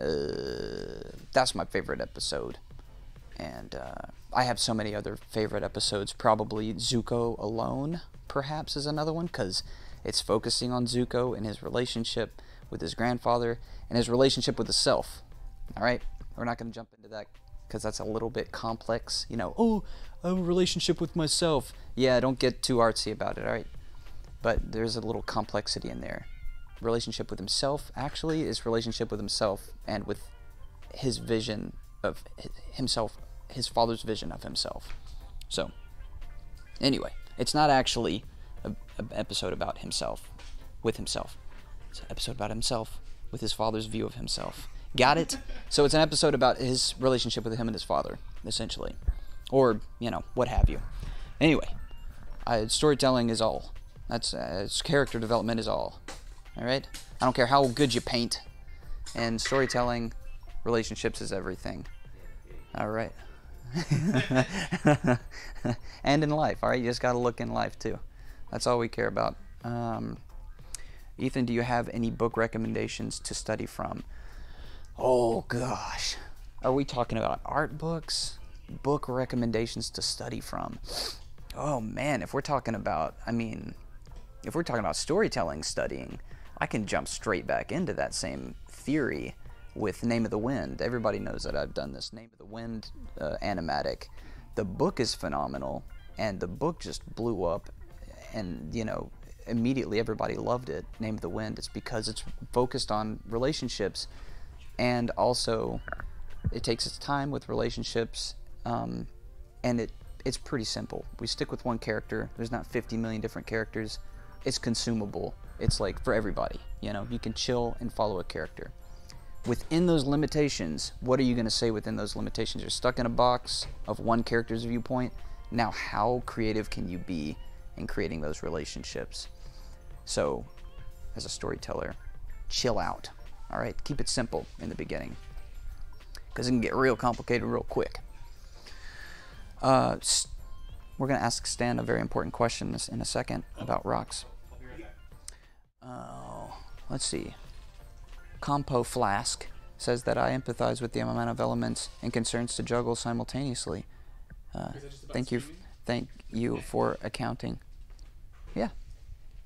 Uh, that's my favorite episode. And uh, I have so many other favorite episodes. Probably Zuko alone perhaps is another one because it's focusing on Zuko and his relationship with his grandfather and his relationship with himself. All right, we're not going to jump into that because that's a little bit complex. You know, oh, a relationship with myself. Yeah, don't get too artsy about it. All right, but there's a little complexity in there. Relationship with himself actually is relationship with himself and with his vision of himself, his father's vision of himself. So, anyway, it's not actually an episode about himself, with himself. It's an episode about himself, with his father's view of himself. Got it? so it's an episode about his relationship with him and his father, essentially. Or, you know, what have you. Anyway, uh, storytelling is all. That's uh, character development is all. All right? I don't care how good you paint. And storytelling, relationships is everything. All right. and in life, all right? You just got to look in life too. That's all we care about. Um, Ethan, do you have any book recommendations to study from? Oh gosh. Are we talking about art books? Book recommendations to study from? Oh man, if we're talking about, I mean, if we're talking about storytelling studying, I can jump straight back into that same theory with Name of the Wind. Everybody knows that I've done this Name of the Wind uh, animatic. The book is phenomenal, and the book just blew up, and you know immediately everybody loved it. Name of the Wind. It's because it's focused on relationships, and also it takes its time with relationships, um, and it it's pretty simple. We stick with one character. There's not 50 million different characters. It's consumable. It's like for everybody. You know, you can chill and follow a character within those limitations, what are you going to say within those limitations? You're stuck in a box of one character's viewpoint. Now, how creative can you be in creating those relationships? So, as a storyteller, chill out. All right, keep it simple in the beginning because it can get real complicated real quick. Uh, we're going to ask Stan a very important question in a second about rocks. Oh, let's see. Compo Flask says that I empathize with the amount of elements and concerns to juggle simultaneously. Uh, thank you, thank you for accounting. Yeah,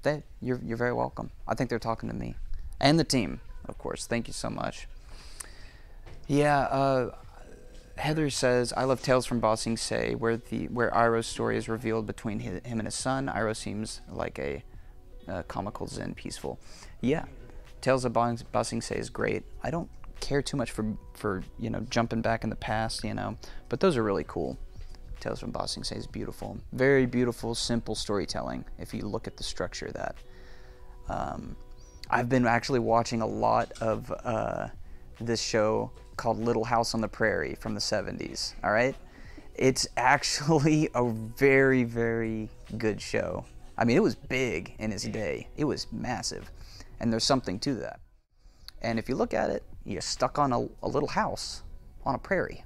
they, you're you're very welcome. I think they're talking to me and the team, of course. Thank you so much. Yeah, uh, Heather says I love Tales from Ba Sing Se, where the where Iroh's story is revealed between him and his son. Iroh seems like a uh, comical zen, peaceful. Yeah, Tales of Ba Sing Se is great. I don't care too much for for you know jumping back in the past, you know. But those are really cool. Tales from Ba Sing Se is beautiful, very beautiful, simple storytelling. If you look at the structure of that, um, I've been actually watching a lot of uh, this show called Little House on the Prairie from the 70s. All right, it's actually a very very good show. I mean, it was big in its day. It was massive, and there's something to that. And if you look at it, you're stuck on a, a little house on a prairie,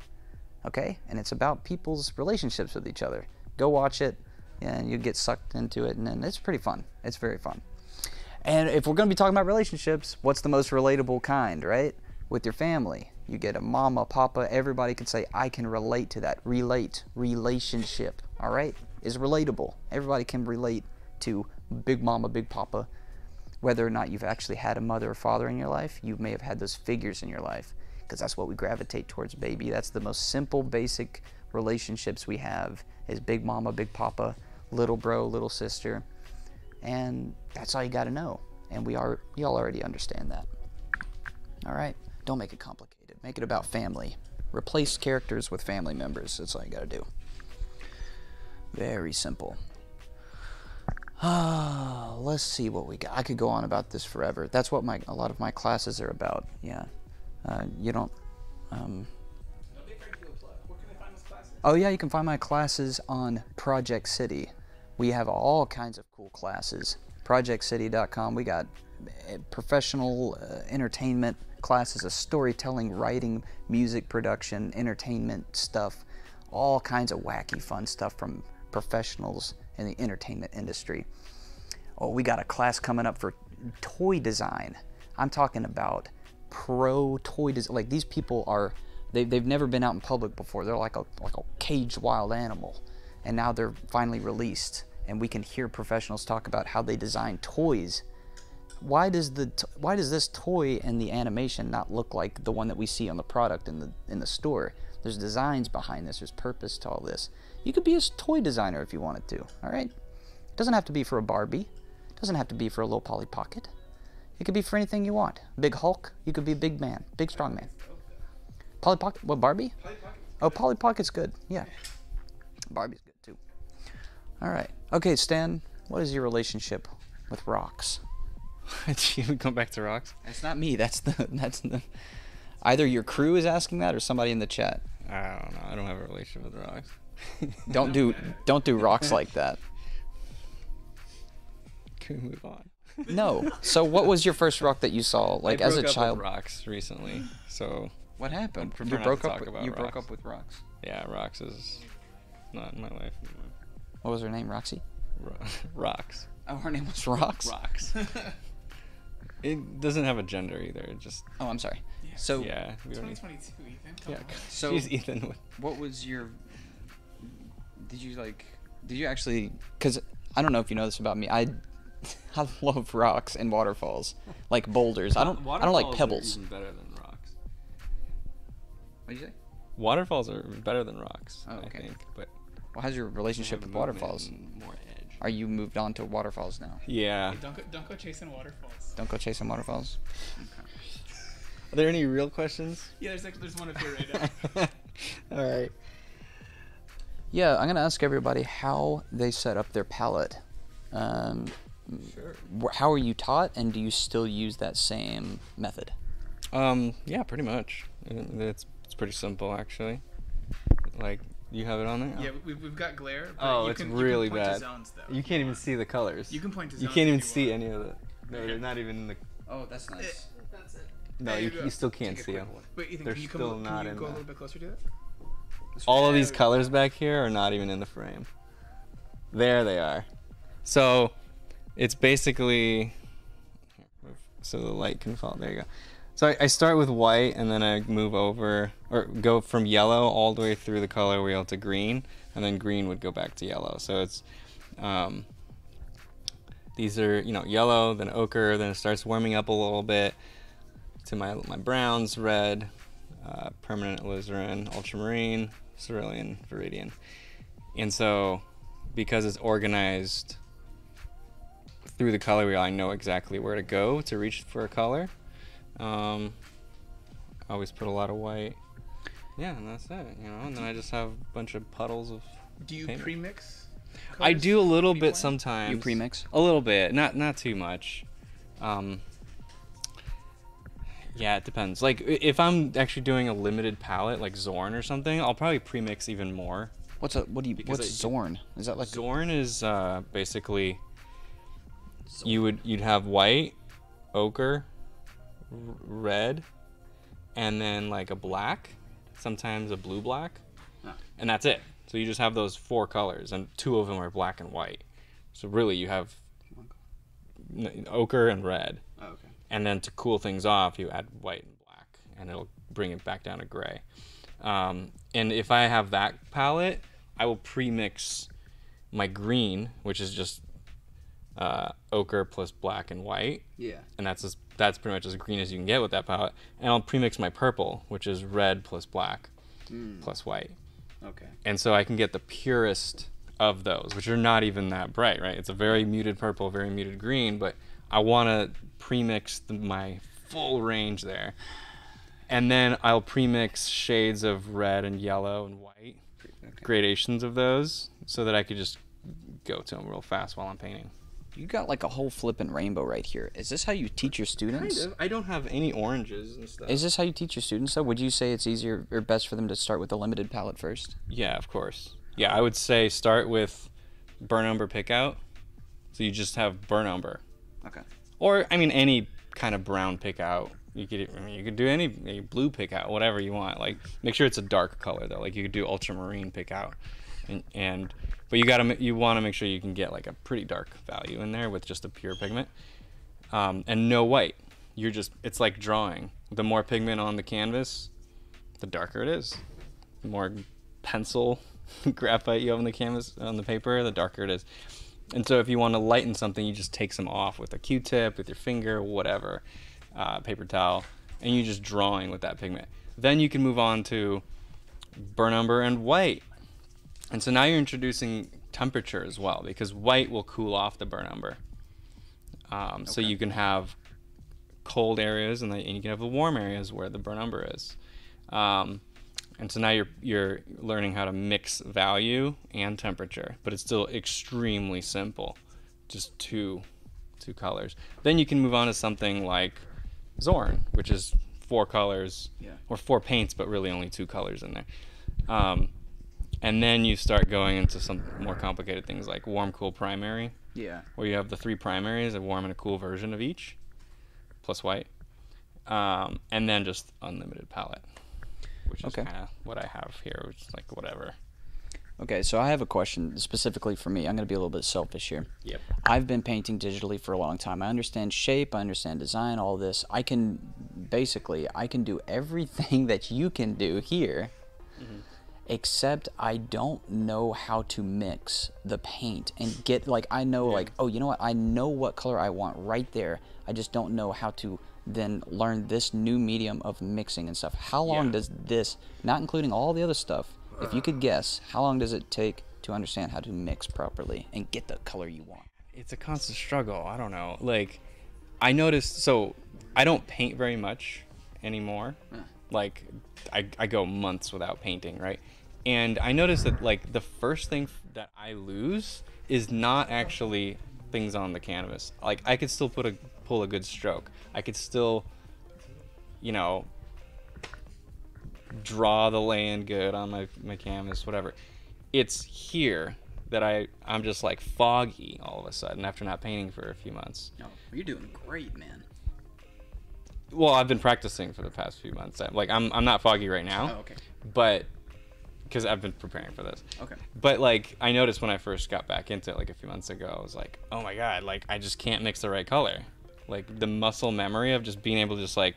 okay? And it's about people's relationships with each other. Go watch it, and you get sucked into it, and then it's pretty fun. It's very fun. And if we're going to be talking about relationships, what's the most relatable kind, right? With your family. You get a mama, papa, everybody can say, I can relate to that. Relate, relationship, all right? Is relatable. Everybody can relate to big mama, big papa. Whether or not you've actually had a mother or father in your life, you may have had those figures in your life because that's what we gravitate towards, baby. That's the most simple, basic relationships we have is big mama, big papa, little bro, little sister. And that's all you got to know. And we are, y'all already understand that. All right. Don't make it complicated. Make it about family. Replace characters with family members. That's all you got to do. Very simple. Let's see what we got. I could go on about this forever. That's what my a lot of my classes are about. Yeah, uh, you don't. Um, oh yeah, you can find my classes on Project City. We have all kinds of cool classes. ProjectCity.com. We got eh, professional uh, entertainment classes of storytelling, writing, music production, entertainment stuff, all kinds of wacky, fun stuff from professionals in the entertainment industry. Oh, we got a class coming up for toy design. I'm talking about pro toy design. Like these people are, they, they've never been out in public before. They're like a, like a caged wild animal. And now they're finally released. And we can hear professionals talk about how they design toys. Why does the why does this toy and the animation not look like the one that we see on the product in the in the store? There's designs behind this. There's purpose to all this. You could be a toy designer if you wanted to. All right. It doesn't have to be for a Barbie. It doesn't have to be for a little Polly Pocket. It could be for anything you want. Big Hulk. You could be a big man, big strong man. Polly Pocket. What Barbie? Oh, Polly Pocket's good. Yeah. Barbie's good too. All right. Okay, Stan. What is your relationship with rocks? you would come back to rocks. That's not me. That's the that's the. Either your crew is asking that or somebody in the chat. I don't know. I don't have a relationship with rocks. Don't do don't do rocks like that. Can we move on? No. So what was your first rock that you saw like I as a broke up with child? rocks recently, so What happened? I prefer You broke to up talk with- about you broke rocks. up with rocks? Yeah, rocks is not in my life anymore. What was her name? Roxy? Ro- rocks. Oh, her name was Rocks. Rocks. it doesn't have a gender either. It just. Oh, I'm sorry. So yeah, we don't need- 2022, Ethan. Come Yeah, on. So she's Ethan. What was your? Did you like? Did you actually? Because I don't know if you know this about me. I I love rocks and waterfalls, like boulders. I don't. I don't like Waterfalls are pebbles. even better than rocks. What did you say? Waterfalls are better than rocks. Oh, okay. I think, but Well, how's your relationship with waterfalls? More edge. Are you moved on to waterfalls now? Yeah. Hey, don't go, don't go chasing waterfalls. Don't go chasing waterfalls. Are there any real questions? Yeah, there's like, there's one up here right now. All right. Yeah, I'm gonna ask everybody how they set up their palette. Um, wh- How are you taught, and do you still use that same method? Um. Yeah, pretty much. Uh, It's it's pretty simple actually. Like you have it on there. yeah, we've, we've got glare. But Oh, you it's can, really you can point bad. To zones, though. You can't even see the colors. You can point to. you can't if even you see want. any of the. No, they're not even in the. Oh, that's nice. That's it. No, you, you still can't see quick them. one. Wait, Ethan, They're can you come, still can not you in go a little bit closer to that? All of these colors back here are not even in the frame. There they are. So, it's basically. So the light can fall. There you go. So I, I start with white and then I move over or go from yellow all the way through the color wheel to green, and then green would go back to yellow. So it's. Um, these are you know yellow, then ochre, then it starts warming up a little bit to my my browns, red, uh, permanent alizarin, ultramarine, cerulean, viridian. And so, because it's organized through the color wheel, I know exactly where to go to reach for a color. Um, always put a lot of white. Yeah, and that's it. You know, and then I just have a bunch of puddles of. Do you paint. pre-mix? I do a little bit beforehand? sometimes. You pre-mix? A little bit, not not too much. Um, yeah, it depends. Like if I'm actually doing a limited palette, like Zorn or something, I'll probably pre-mix even more. What's a what do you Because what's I- Zorn? Is that like Zorn is uh, basically you would you'd have white, ochre, r- red, and then like a black, sometimes a blue black, and that's it. So you just have those four colors, and two of them are black and white. So really, you have ochre and red. And then to cool things off, you add white and black, and it'll bring it back down to gray. Um, and if I have that palette, I will pre-mix my green, which is just uh, ochre plus black and white, Yeah. and that's as, that's pretty much as green as you can get with that palette. And I'll pre-mix my purple, which is red plus black plus white, Okay. and so I can get the purest of those, which are not even that bright, right? It's a very muted purple, very muted green, but I want to pre-mix the, my full range there, and then I'll pre-mix shades of red and yellow and white, gradations of those, so that I could just go to them real fast while I'm painting. You got like a whole flippin' rainbow right here. Is this how you teach your students? Kind of. I don't have any oranges and stuff. Is this how you teach your students though? Would you say it's easier or best for them to start with a limited palette first? Yeah, of course. Yeah, I would say start with burnt umber pick out. So you just have burnt umber. Okay. Or I mean any kind of brown pick out. You could I mean, you could do any, any blue pick out, whatever you want. Like make sure it's a dark color though. Like you could do ultramarine pick out. And, and but you got to you want to make sure you can get like a pretty dark value in there with just a pure pigment. Um, and no white. You're just it's like drawing. The more pigment on the canvas, the darker it is. The more pencil graphite you have on the canvas on the paper, the darker it is. And so if you want to lighten something, you just take some off with a Q-tip, with your finger, whatever, uh, paper towel, and you're just drawing with that pigment. Then you can move on to burnt umber and white. And so now you're introducing temperature as well, because white will cool off the burnt umber. Um, So you can have cold areas, and, the, and you can have the warm areas where the burnt umber is. Um, and so now you're you're learning how to mix value and temperature, but it's still extremely simple, just two two colors. Then you can move on to something like Zorn, which is four colors Yeah. or four paints, but really only two colors in there. Um, and then you start going into some more complicated things like warm, cool, primary, Yeah. where you have the three primaries, a warm and a cool version of each, plus white, um, and then just unlimited palette, which is Okay. kind of what I have here, which is like whatever. Okay, so I have a question specifically for me. I'm going to be a little bit selfish here. Yep. I've been painting digitally for a long time. I understand shape, I understand design, all this. I can basically I can do everything that you can do here. Mm-hmm. Except I don't know how to mix the paint and get like I know like oh you know what I know what color I want right there. I just don't know how to then learn this new medium of mixing and stuff. How long Yeah. does this, not including all the other stuff, if you could guess, how long does it take to understand how to mix properly and get the color you want? It's a constant struggle. I don't know. Like, I noticed. So, I don't paint very much anymore. Like, I, I go months without painting, right? And I noticed that like the first thing that I lose is not actually things on the canvas. Like, I could still put a pull a good stroke. I could still, you know, draw the land good on my, my canvas, whatever. It's here that I I'm just like foggy all of a sudden after not painting for a few months. No, you're doing great, man. Well, I've been practicing for the past few months. I'm- Like I'm I'm not foggy right now. Oh, okay. But because I've been preparing for this. Okay. But like I noticed when I first got back into it like a few months ago, I was like, "Oh my god, like I just can't mix the right color." Like the muscle memory of just being able to just like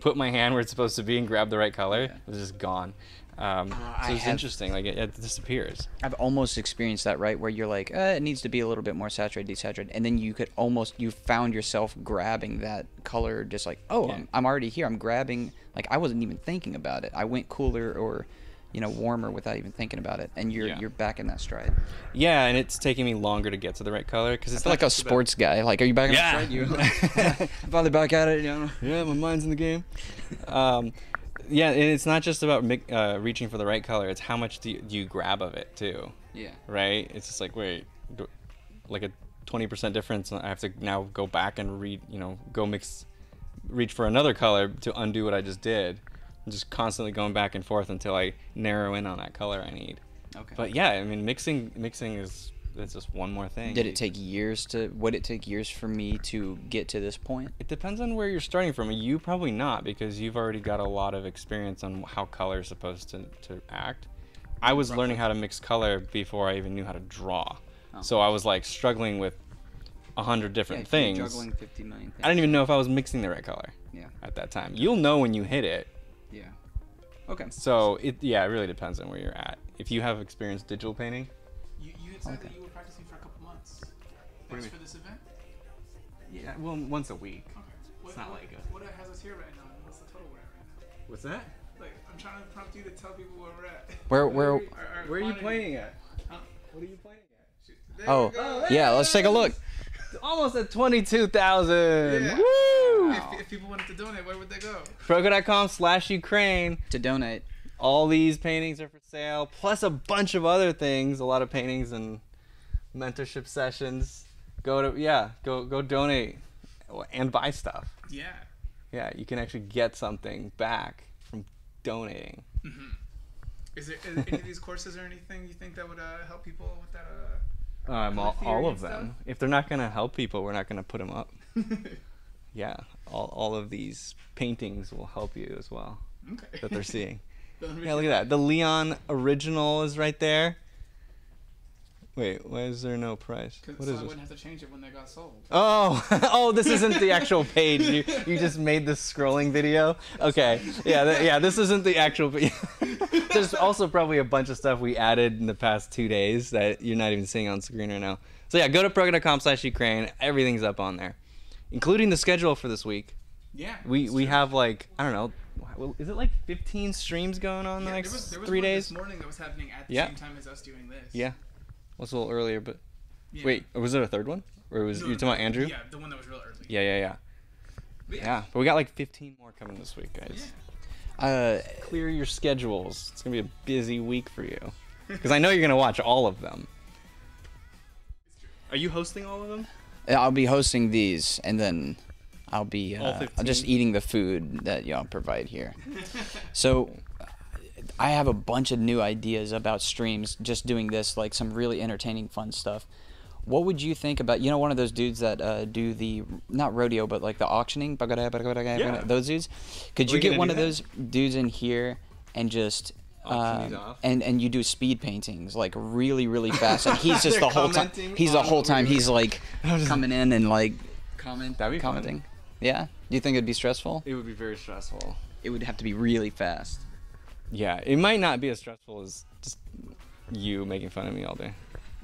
put my hand where it's supposed to be and grab the right color is just gone. Um, I so it's have- interesting. Like it, it disappears. I've almost experienced that, right? Where you're like, uh, it needs to be a little bit more saturated, desaturated, and then you could almost you found yourself grabbing that color, just like, oh, Yeah. I'm, I'm already here. I'm grabbing. Like I wasn't even thinking about it. I went cooler or, you know, warmer without even thinking about it, and you're Yeah. you're back in that stride. Yeah, and it's taking me longer to get to the right color because I it's feel like a just about- sports guy. Like, are you back in Yeah. the stride? You finally back at it. You know. yeah, my mind's in the game. Um, yeah, and it's not just about uh, reaching for the right color. It's how much do you, do you grab of it too, Yeah. right? It's just like wait, do, like a twenty percent difference. I have to now go back and read, you know, go mix, reach for another color to undo what I just did. I'm just constantly going back and forth until I narrow in on that color I need. Okay. But yeah, I mean, mixing mixing is it's just one more thing. Did it take years to? Would it take years for me to get to this point? It depends on where you're starting from. You probably not because you've already got a lot of experience on how color is supposed to, to act. I was learning how to mix color before I even knew how to draw. Oh. So I was like struggling with a hundred different Oh. Yeah, things. Juggling 50 million things. I didn't even know if I was mixing the right color Yeah. at that time. You'll know when you hit it. Yeah. Okay. So it yeah, it really depends on where you're at. If you have experience digital painting, You, you had said Okay. that you were practicing for a couple months. do you That's mean? for this event? yeah, well, once a week. Okay. What, not what, like a- What has us here right now? What's the total we're at right now? What's that? Like, I'm trying to prompt you to tell people where we're at. Where- where- Our- our Where are you quantity. playing at? Huh? What are you playing at? There Oh, we yeah. Let's take a look. Almost at twenty-two thousand. Yeah. Woo! If, if people wanted to donate, where would they go? Proko.com slash Ukraine. To donate. All these paintings are for sale, plus a bunch of other things. A lot of paintings and mentorship sessions. Go to yeah, go go donate and buy stuff. Yeah. Yeah, you can actually get something back from donating. Is there is any of these courses or anything you think that would uh, help people with that? Uh... Um, all, all and of stuff? them. If they're not gonna help people, we're not gonna put them up. yeah, all, all of these paintings will help you as well okay. that they're seeing. Yeah, look at that. The Leon original is right there. Wait, why is there no price? What I this? wouldn't have to change it when they got sold. Oh, oh, this isn't the actual page. You, you just made this scrolling video. Okay, yeah, th- yeah. This isn't the actual. There's also probably a bunch of stuff we added in the past two days that you're not even seeing on screen right now. So yeah, go to proko.com/ukraine. Everything's up on there, including the schedule for this week. Yeah. We we true. have like I don't know, is it like 15 streams going on the next there was, there was three one days? This morning that was happening at the Yeah. same time as us doing this. Yeah, was a little earlier, but Yeah. wait, was there a third one? Or was No, you talking about Andrew? Yeah, the one that was real early. Yeah, yeah, yeah. But Yeah, but we got like 15 more coming this week, guys. Uh, Clear your schedules. It's gonna be a busy week for you, because I know you're gonna watch all of them. Are you hosting all of them? I'll be hosting these, and then I'll be uh, 15? just eating the food that y'all provide here. so, I have a bunch of new ideas about streams. Just doing this, like some really entertaining, fun stuff. What would you think about you know one of those dudes that uh, do the not rodeo but like the auctioning? Yeah. Those dudes. Could you get one of that? those dudes in here and just um, and and you do speed paintings like really really fast. And he's just the whole time he's the whole time he's like coming in and like comment? That'd be fun. commenting. Yeah? Do you think it'd be stressful? It would be very stressful. it would have to be really fast. Yeah, it might not be as stressful as just you making fun of me all day.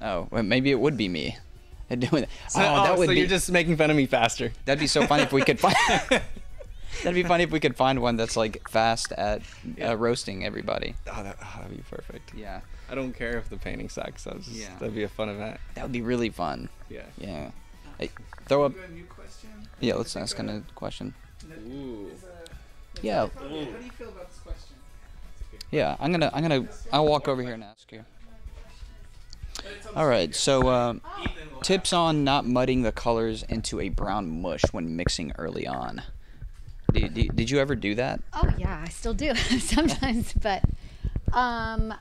oh well, maybe it would be me. Doing that So, oh, that would so be you're just making fun of me faster. that'd be so funny if we could find that'd be funny if we could find one that's like fast at Yeah. uh, roasting everybody Oh, that, oh, that'd be perfect. yeah I don't care if the painting sucks. That was just, Yeah. That'd be a fun event. that would be really fun Yeah. yeah hey, throw up You a new question? yeah let's ask think, uh, a question Ooh. uh, Yeah. How do you how do you feel about this question? Yeah, I'm gonna, I'm gonna, I'll walk over here and ask you. All right, so um, tips on not mudding the colors into a brown mush when mixing early on. Did, did, did you ever do that? Oh yeah, I still do sometimes, but um,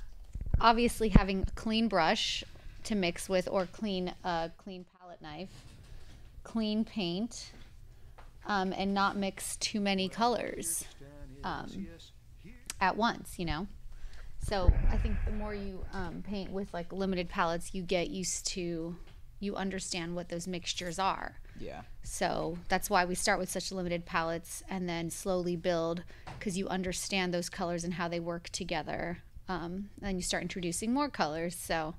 obviously having a clean brush to mix with, or clean uh, clean palette knife, clean paint, um, and not mix too many colors um, at once. You know. So I think the more you um, paint with like limited palettes, you get used to, you understand what those mixtures are. Yeah. So that's why we start with such limited palettes and then slowly build because you understand those colors and how they work together. Um, and you start introducing more colors. So,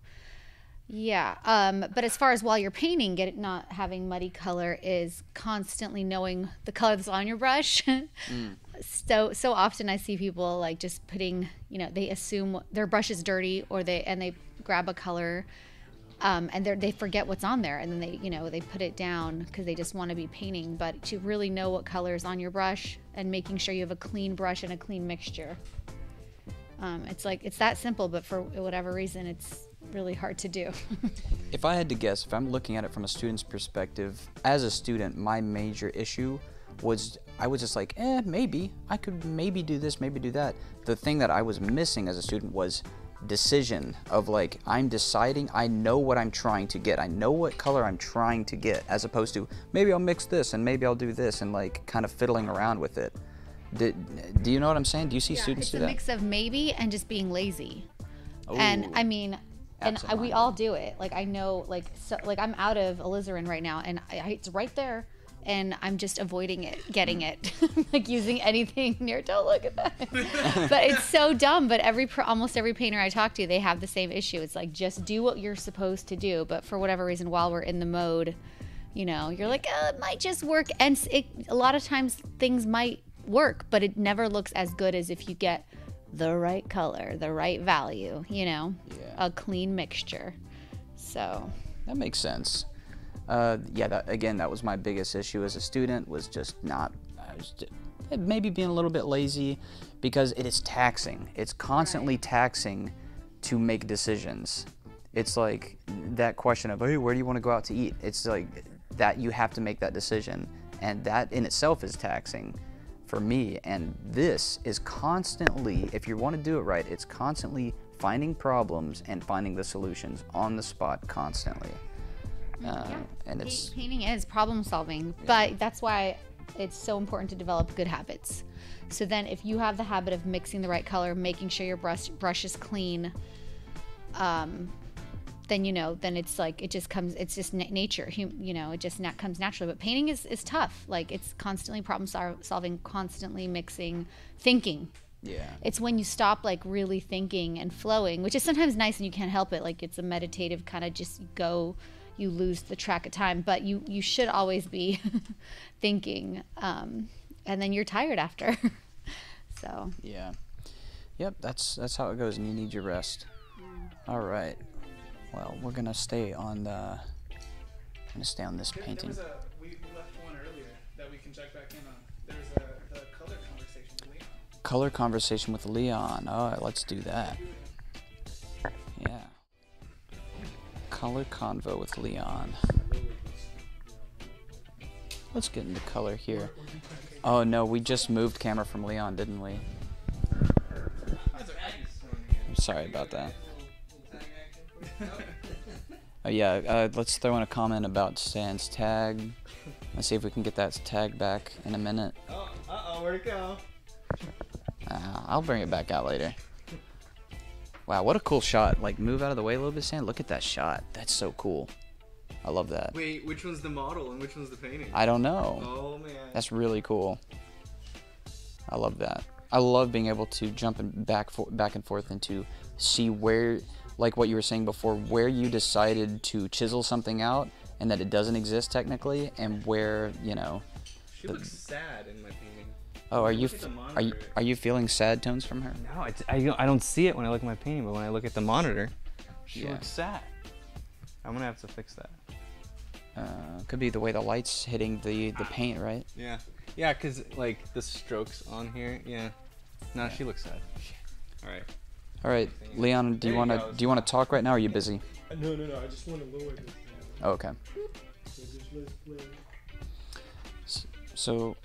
yeah. Um, but as far as while you're painting, get it not having muddy color is constantly knowing the color that's on your brush. So so often I see people like just putting, you know, they assume their brush is dirty or they and they grab a color um, and they forget what's on there, and then they you know they put it down because they just want to be painting. But to really know what color is on your brush and making sure you have a clean brush and a clean mixture. Um, it's like it's that simple, but for whatever reason, it's really hard to do. If I had to guess, if I'm looking at it from a student's perspective, as a student, my major issue was I was just like, eh, maybe I could maybe do this, maybe do that. The thing that I was missing as a student was decision of like I'm deciding I know what I'm trying to get. I know what color I'm trying to get as opposed to maybe I'll mix this and maybe I'll do this and like kind of fiddling around with it. Do, do you know what I'm saying? Do you see students it's do a that? mix of maybe and just being lazy. And I mean, and I, we all do it. Like I know, like so, like I'm out of alizarin right now, and I, it's right there, and I'm just avoiding it, getting it, like using anything near. Don't look at that. but it's so dumb. But every almost every painter I talk to, they have the same issue. It's like just do what you're supposed to do, but for whatever reason, while we're in the mode, you know, you're like, oh, it might just work, and it, a lot of times things might work, but it never looks as good as if you get the right color, the right value, you know, Yeah. a clean mixture. So, That makes sense. Uh, yeah, that, again, that was my biggest issue as a student was just not, I was just, maybe being a little bit lazy because it is taxing. It's constantly taxing to make decisions. It's like that question of, hey, where do you want to go out to eat? It's like that you have to make that decision. And that in itself is taxing for me. And this is constantly, if you want to do it right, it's constantly finding problems and finding the solutions on the spot constantly. Uh, and it's painting is problem solving, but that's why it's so important to develop good habits. So then, if you have the habit of mixing the right color, making sure your brush brush is clean, um, then you know, then it's like it just comes. It's just na- nature. hum- You know, it just na- comes naturally. But painting is is tough. Like it's constantly problem sol- solving, constantly mixing, thinking. yeah. It's when you stop like really thinking and flowing, which is sometimes nice and you can't help it. Like it's a meditative kind of just go, you lose the track of time, but you you should always be thinking, um, and then you're tired after. so Yeah. Yep, that's that's how it goes, and you need your rest. All right. Well, we're gonna stay on the. Gonna stay on this painting. There was a, we, we left one earlier that we can check back in on. There was a the color conversation with Leon. Color conversation with Leon. All right, let's do that. Yeah. Color convo with Leon. Let's get into color here. Oh no, we just moved camera from Leon, didn't we? I'm sorry about that. Oh yeah, uh, let's throw in a comment about Stan's tag. Let's see if we can get that tag back in a minute. Oh, uh oh, where'd it go? Uh, I'll bring it back out later. Wow, what a cool shot. Like, move out of the way a little bit, Stan. Look at that shot. That's so cool. I love that. Wait, which one's the model and which one's the painting? I don't know. Oh man. That's really cool. I love that. I love being able to jump and back for, back and forth and to see where, like what you were saying before, where you decided to chisel something out and that it doesn't exist technically, and where you know. She looks sad in. Oh, are you Look at the f- are you are you feeling sad tones from her? No, it's, I, don't, I don't see it when I look at my painting, but when I look at the monitor, she Yeah. looks sad. I'm gonna have to fix that. Uh, could be the way the lights hitting the the paint, right? Yeah. Yeah, cause like the strokes on here. Yeah. No, she looks sad. All right. All right, Leon, do you you want to do you want to talk right now? Or are you busy? Uh, No, no, no. I just want to lower this. Oh, okay. So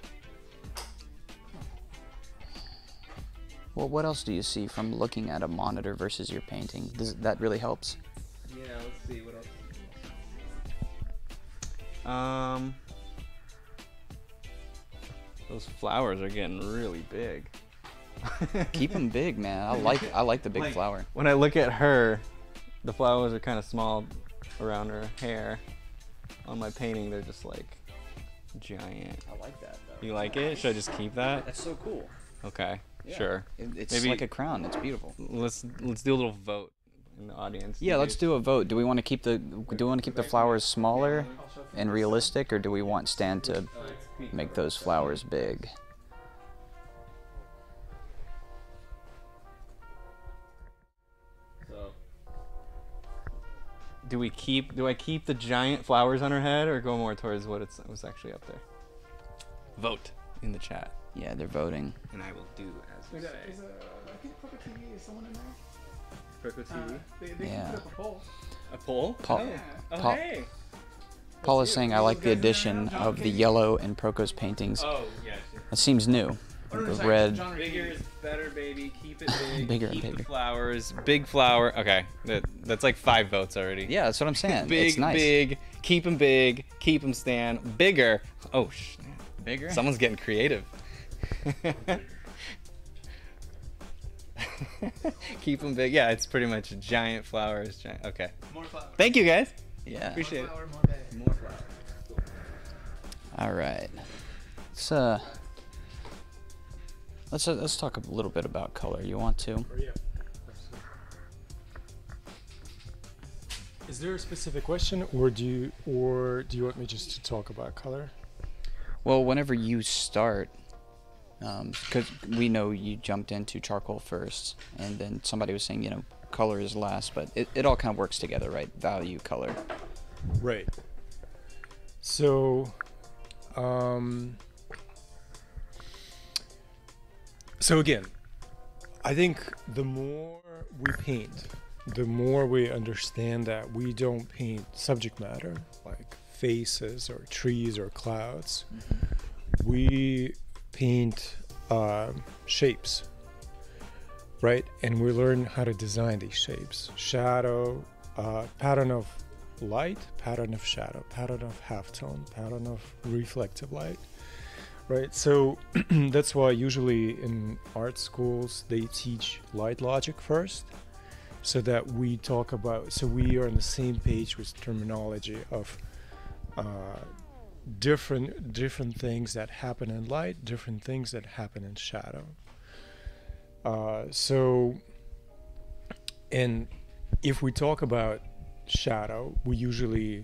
well, what else do you see from looking at a monitor versus your painting? Does that really helps? Yeah. Let's see what else. Um. Those flowers are getting really big. Keep them big, man. I like I like the big Like, flower. When I look at her, the flowers are kind of small around her hair. On my painting, they're just like giant. I like that though. You like it? Should I just keep that? That's so cool. Okay, sure. It, it's Maybe- like a crown. It's beautiful. Let's let's do a little vote in the audience. Yeah, let's do a vote. Do we want to keep the do we want to keep the flowers smaller and realistic, or do we want Stan to make those flowers big? So, do we keep do I keep the giant flowers on her head or go more towards what it's what's actually up there? Vote in the chat. Yeah, they're voting. And I will do as we Is, say. uh, is, uh, think Proko TV is someone in there. Proko Uh, they they Yeah. can put up a poll. A poll? Paul, Oh, oh Paul, hey. Paul is saying I like the guys in there addition of the yellow in Proko's paintings. Oh, yeah. sure. It seems new. The sorry, red. Bigger is better, baby. Keep it big. Bigger and Keep the bigger. flowers. Big flower. Okay, that, that's like five votes already. Yeah, that's what I'm saying. big, it's nice. big. Keep them big. Keep them stand. Bigger. Oh, sh- Bigger. someone's getting creative. Keep them big. Yeah, it's pretty much giant flowers. Giant. Okay. More flowers. Thank you guys. Yeah. Appreciate it. Flower, more bag. More flowers. All right. Let's uh. Let's uh, let's talk a little bit about color. You want to? Is there a specific question, or do you, or do you want me just to talk about color? Well, whenever you start, because we know you jumped into charcoal first, and then somebody was saying, you know, color is last, but it, it all kind of works together, right? Value, color. Right. So, um, so again, I think the more we paint, the more we understand that we don't paint subject matter like faces or trees or clouds. We paint uh, shapes, right? And we learn how to design these shapes. Shadow, uh, pattern of light, pattern of shadow, pattern of halftone, pattern of reflective light. Right, so that's why usually in art schools they teach light logic first, so that we talk about, so we are on the same page with terminology of uh, different different things that happen in light, different things that happen in shadow. Uh, so, and if we talk about shadow, we usually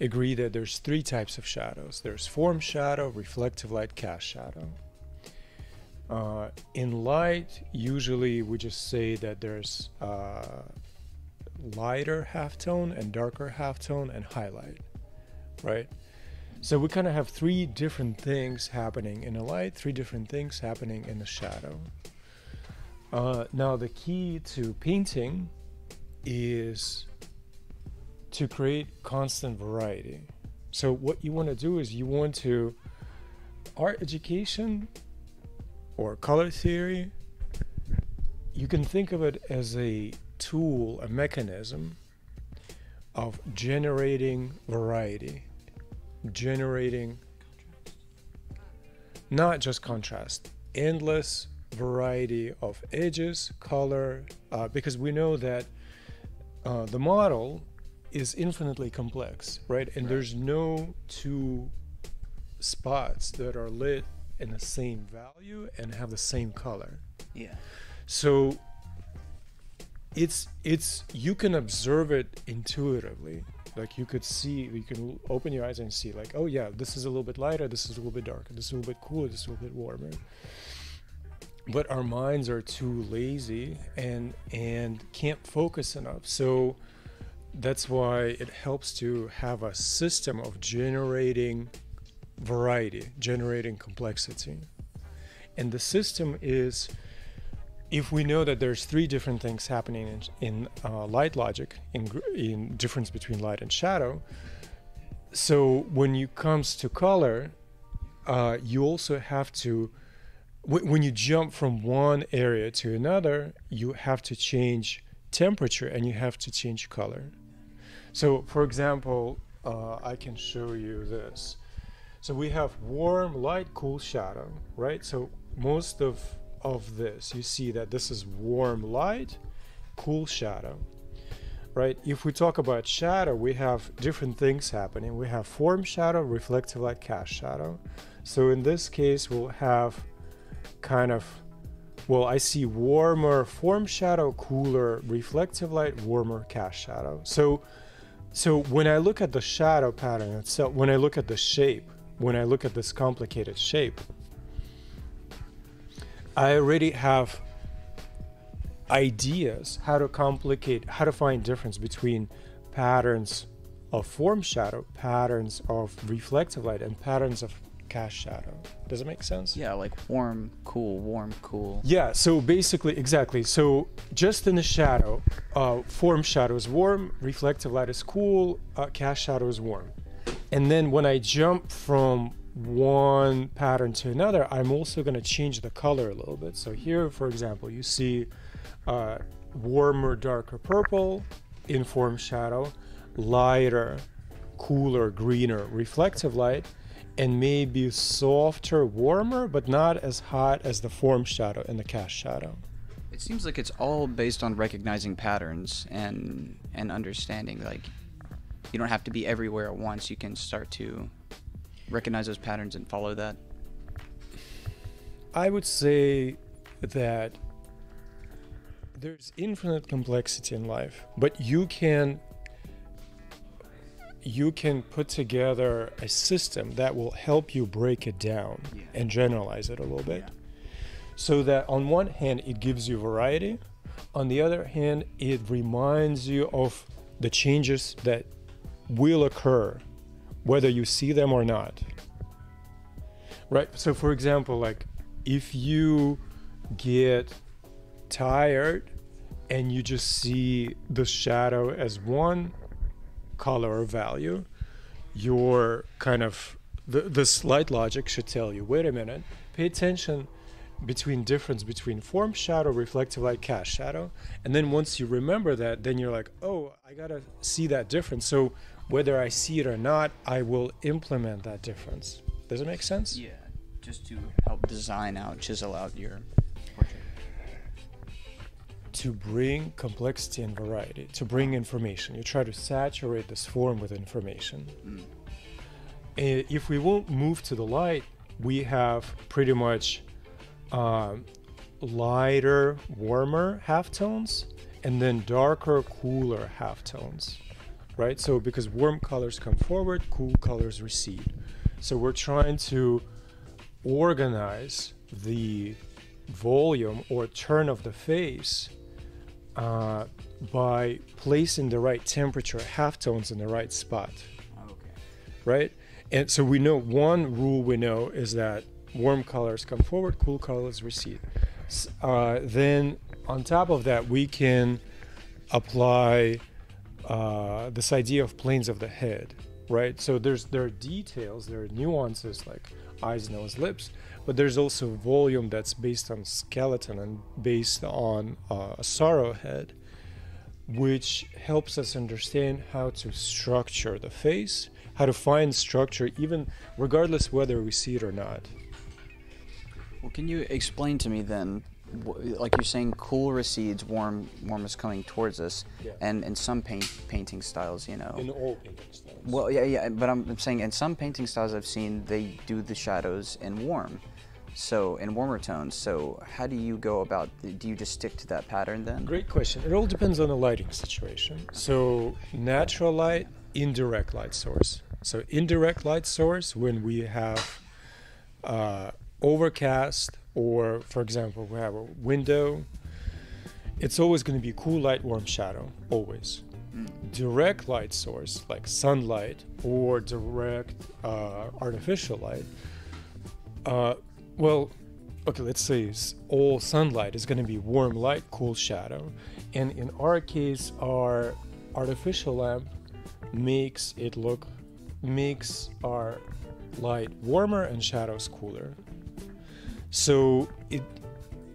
agree that there's three types of shadows. There's form shadow, reflective light, cast shadow. Uh, in light, usually we just say that there's uh, lighter halftone and darker halftone and highlight, right? So we kind of have three different things happening in the light, three different things happening in the shadow. Uh, now the key to painting is to create constant variety. So what you want to do is you want to art education or color theory you can think of it as a tool, a mechanism of generating variety, generating not just contrast, endless variety of edges, color, uh, because we know that uh, the model is infinitely complex, right? And there's no two spots that are lit in the same value and have the same color. Yeah. So it's it's you can observe it intuitively. Like you could see, you can open your eyes and see, like, oh yeah, this is a little bit lighter, this is a little bit darker, this is a little bit cooler, this is a little bit warmer. But our minds are too lazy and and can't focus enough. So that's why it helps to have a system of generating variety, generating complexity. And the system is if we know that there's three different things happening in, in uh, light logic, in, in difference between light and shadow, so when you comes to color, uh, you also have to, wh- when you jump from one area to another, you have to change temperature and you have to change color. So, for example, uh, I can show you this. So we have warm, light, cool, shadow, right? So most of of this, you see that this is warm light, cool shadow, right? If we talk about shadow, we have different things happening. We have form shadow, reflective light, cast shadow. So in this case, we'll have kind of well, I see warmer form shadow, cooler reflective light, warmer cast shadow. So so when I look at the shadow pattern itself, when I look at the shape, when I look at this complicated shape, I already have ideas how to complicate, how to find difference between patterns of form shadow, patterns of reflective light, and patterns of cast shadow. Does it make sense? Yeah, like warm, cool, warm, cool. Yeah, so basically, exactly. So just in the shadow, uh, form shadow is warm, reflective light is cool, uh, cast shadow is warm. And then when I jump from one pattern to another, I'm also going to change the color a little bit. So here, for example, you see uh, warmer, darker purple in form shadow, lighter, cooler, greener reflective light, and maybe softer, warmer, but not as hot as the form shadow and the cast shadow. It seems like it's all based on recognizing patterns and and understanding. Like, you don't have to be everywhere at once. You can start to recognize those patterns and follow that. I would say that there's infinite complexity in life, but you can you can put together a system that will help you break it down Yeah. and generalize it a little bit. So that on one hand it gives you variety, on the other hand it reminds you of the changes that will occur whether you see them or not. Right? So for example, like if you get tired and you just see the shadow as one color or value, your kind of the, the slight logic should tell you, wait a minute, pay attention between difference between form shadow, reflective light, cast shadow. And then once you remember that, then you're like, oh, I gotta see that difference. So whether I see it or not, I will implement that difference. Does it make sense? Yeah, just to help design out, chisel out your portrait. to bring complexity and variety, to bring information. You try to saturate this form with information. Eh, If we won't move to the light, we have pretty much um, lighter, warmer halftones and then darker, cooler halftones, right? So because warm colors come forward, cool colors recede. So we're trying to organize the volume or turn of the face uh, by placing the right temperature halftones in the right spot, Okay. right? And so we know one rule we know is that warm colors come forward, cool colors recede. Uh, then on top of that, we can apply uh, this idea of planes of the head, right? So there's there are details, there are nuances like eyes, nose, lips, but there's also volume that's based on skeleton and based on uh, Asaro head, which helps us understand how to structure the face, how to find structure, even regardless whether we see it or not. Well, can you explain to me then, like you're saying, cool recedes, warm, warm is coming towards us, Yeah. and in some paint painting styles, you know. In all painting styles. Well, yeah, yeah, but I'm, I'm saying in some painting styles I've seen they do the shadows in warm, so in warmer tones. So how do you go about? Do you just stick to that pattern then? Great question. It all depends on the lighting situation. So, natural light, indirect light source. So, indirect light source when we have uh, overcast, or for example, we have a window, it's always going to be cool light, warm shadow, always. Direct light source, like sunlight or direct uh, artificial light, uh, well, okay, let's say all sunlight is going to be warm light, cool shadow. And in our case, our artificial lamp makes it look, makes our light warmer and shadows cooler. So it,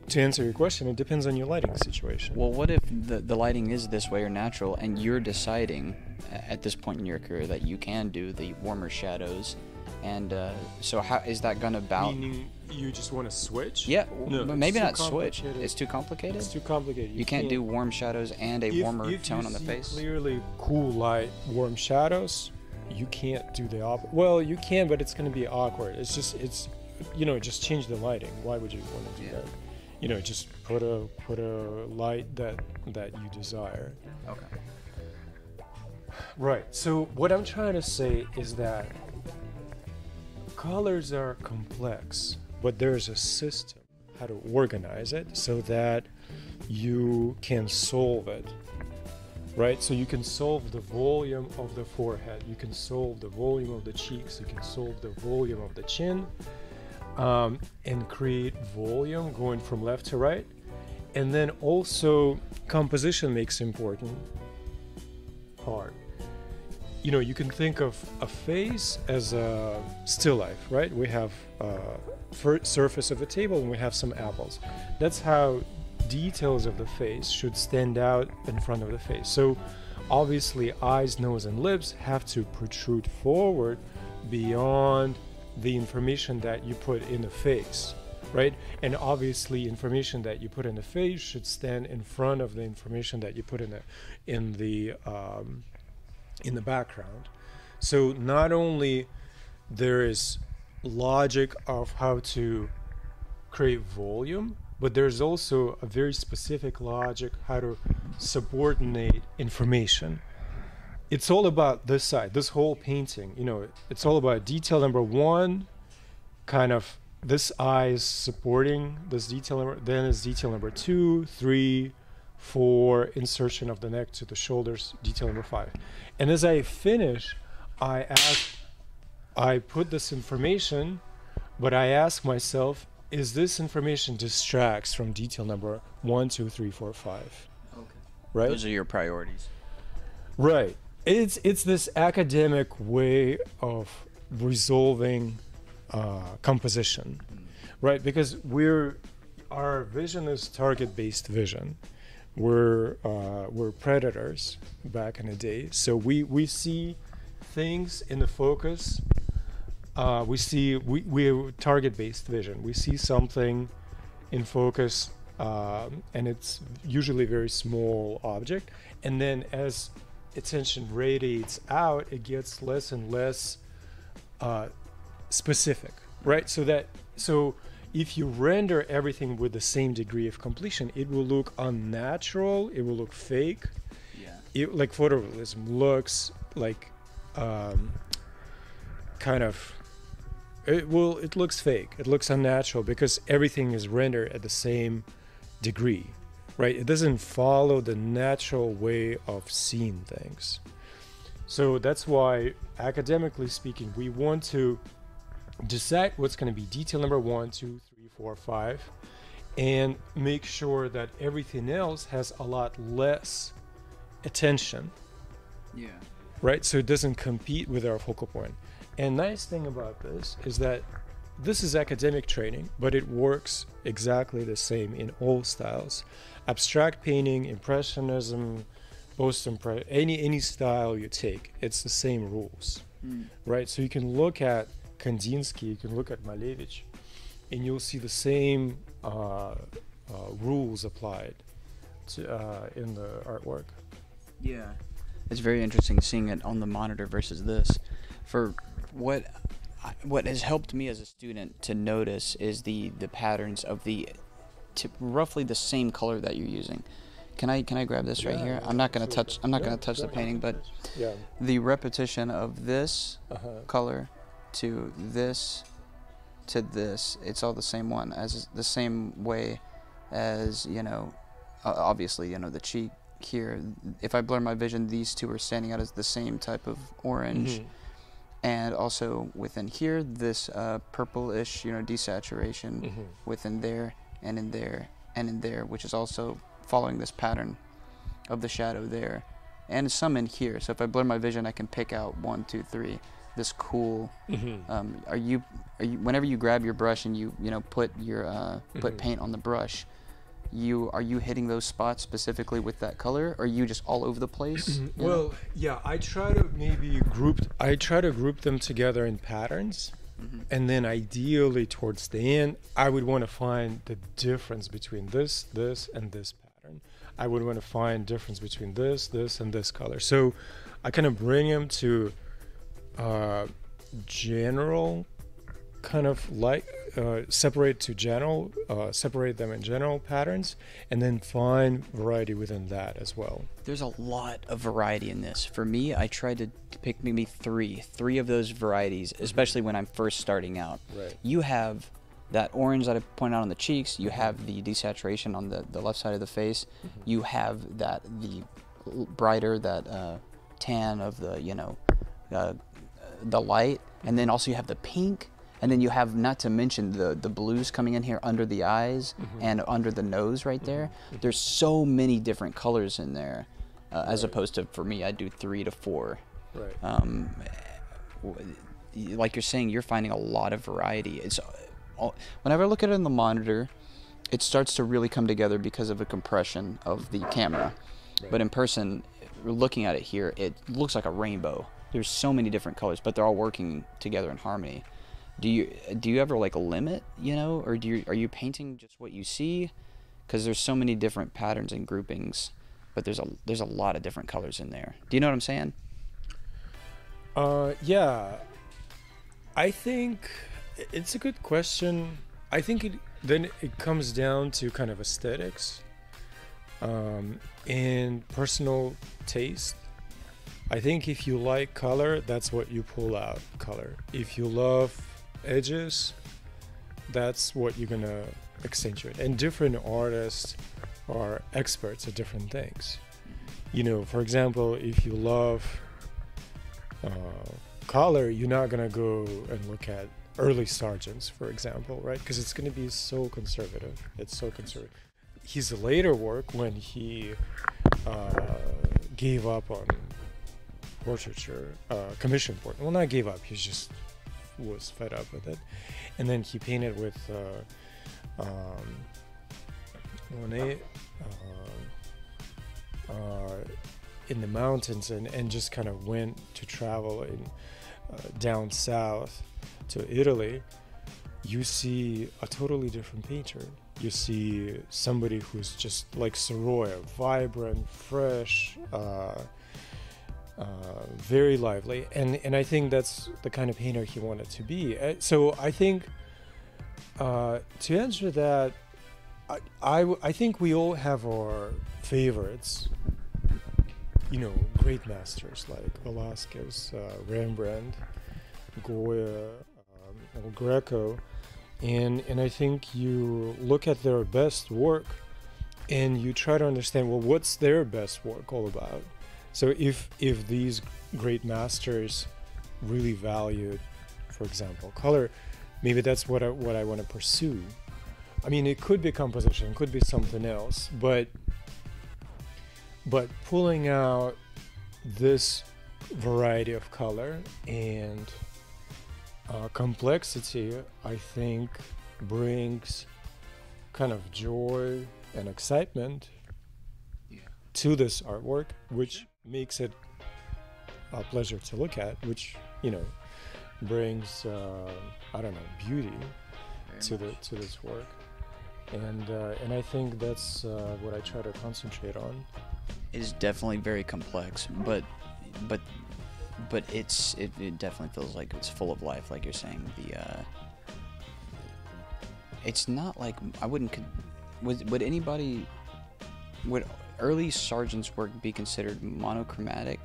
to answer your question, it depends on your lighting situation. Well, what if the, the lighting is this way or natural, and you're deciding at this point in your career that you can do the warmer shadows, and uh, so how is that gonna balance? Meaning you just want to switch? Yeah, No, maybe not switch. It's too complicated. It's too complicated. you can't do warm shadows and a if, warmer if tone you on the face. Clearly, cool light, warm shadows. You can't do the opposite. Well, you can, but it's going to be awkward. It's just it's, you know, just change the lighting. Why would you want to do Yeah. that? You know, just put a put a light that that you desire. Okay. Right. So what I'm trying to say is that colors are complex, but there's a system how to organize it so that you can solve it right? So you can solve the volume of the forehead, you can solve the volume of the cheeks, you can solve the volume of the chin, um, and create volume going from left to right. And then also composition makes important part. You know, you can think of a face as a still life, right? We have a fir- surface of a table and we have some apples. That's how details of the face should stand out in front of the face. So obviously eyes, nose and lips have to protrude forward beyond the information that you put in the face, right? And obviously information that you put in the face should stand in front of the information that you put in the in the um, in the background. So not only there is logic of how to create volume, but there's also a very specific logic how to subordinate information. It's all about this side, this whole painting. You know, it's all about detail number one, kind of this eye is supporting this detail number, then is detail number two, three, four, insertion of the neck to the shoulders, detail number five. And as I finish, I ask, I put this information, but I ask myself, is this information distracts from detail number one, two, three, four, five? Okay. Right? Those are your priorities. Right. It's it's this academic way of resolving uh, composition, right? Because we're our vision is target-based vision. We're uh, we're predators back in the day, so we we see things in the focus. Uh, we see we we're target-based vision. We see something in focus, um, and it's usually a very small object. And then as attention radiates out, it gets less and less uh, specific, right? So that so if you render everything with the same degree of completion, it will look unnatural. It will look fake. Yeah. It, like photorealism looks like um, kind of it will it looks fake it looks unnatural because everything is rendered at the same degree right it doesn't follow the natural way of seeing things so that's why academically speaking we want to decide what's going to be detail number one two three four five and make sure that everything else has a lot less attention Yeah. right? So it doesn't compete with our focal point. And nice thing about this is that this is academic training, but it works exactly the same in all styles. Abstract painting, impressionism, post impre any any style you take, it's the same rules, Mm. right? So you can look at Kandinsky, you can look at Malevich, and you'll see the same uh, uh, rules applied to, uh, in the artwork. Yeah. It's very interesting seeing it on the monitor versus this. For what what has helped me as a student to notice is the the patterns of the roughly the same color that you're using. Can I can I grab this right Yeah, here? I'm not gonna touch I'm not Yeah, gonna touch the painting, but Yeah. the repetition of this Uh-huh. color to this to this it's all the same one as the same way as you know uh, obviously you know the cheek here if i blur my vision these two are standing out as the same type of orange Mhm. and also within here this uh, purplish you know desaturation Mhm. within there and in there and in there which is also following this pattern of the shadow there and some in here so if i blur my vision i can pick out one two three this cool Mhm. um, are you are you whenever you grab your brush and you you know put your uh, put Mhm. paint on the brush you are you hitting those spots specifically with that color or are you just all over the place know? Well, yeah, I try to maybe group. I try to group them together in patterns, Mhm. and then ideally towards the end, I would want to find the difference between this, this, and this pattern. I would want to find difference between this, this, and this color. So, I kind of bring them to uh, general, kind of like uh, separate to general, uh, separate them in general patterns, and then find variety within that as well. there's a lot of variety in this for me i tried to pick maybe three three of those varieties especially when i'm first starting out Right. you have that orange that I pointed out on the cheeks. You have the desaturation on the, the left side of the face. You have that the brighter, that uh, tan of the you know uh, the light, and then also you have the pink, and then you have not to mention the the blues coming in here under the eyes and under the nose right there. There's so many different colors in there, uh, as opposed to for me, I do three to four. Right. Um, like you're saying, you're finding a lot of variety. It's all, whenever I look at it in the monitor, it starts to really come together because of the compression of the camera. But in person, looking at it here, it looks like a rainbow. There's so many different colors, but they're all working together in harmony. Do you do you ever like limit, you know, or do you are you painting just what you see? Because there's so many different patterns and groupings, but there's a there's a lot of different colors in there. Do you know what I'm saying? Uh, yeah. I think it's a good question. I think it then it comes down to kind of aesthetics um, and personal taste. I think if you like color, that's what you pull out color. If you love edges, that's what you're gonna accentuate. And different artists are experts at different things. You know, for example, if you love uh, color, you're not gonna go and look at early Sargents, for example, right? Because it's gonna be so conservative. It's so conservative. His later work, when he uh, gave up on portraiture, uh, commission port. Well, not gave up. He's just was fed up with it, and then he painted with uh, um, Monet. Uh, uh, in the mountains and, and just kind of went to travel in uh, down south to Italy, you see a totally different painter. You see somebody who's just like Sorolla, vibrant, fresh, uh, very lively, and and I think that's the kind of painter he wanted to be. Uh, so I think uh, to answer that, I I think we all have our favorites you know, great masters like Velasquez, uh, Rembrandt, Goya, um, El Greco, and and I think you look at their best work, and you try to understand well, what's their best work all about? So if if these great masters really valued, for example, color, maybe that's what I, what I want to pursue. I mean, it could be composition, it could be something else, but but pulling out this variety of color and uh, complexity, I think, brings kind of joy and excitement to this artwork, which makes it a pleasure to look at, which you know brings uh, I don't know beauty to the to this work, and uh, and I think that's uh, what I try to concentrate on. It is definitely very complex, but but but it's it, it definitely feels like it's full of life, like you're saying. The uh, it's not like I wouldn't. Would would anybody would early Sargent's work be considered monochromatic?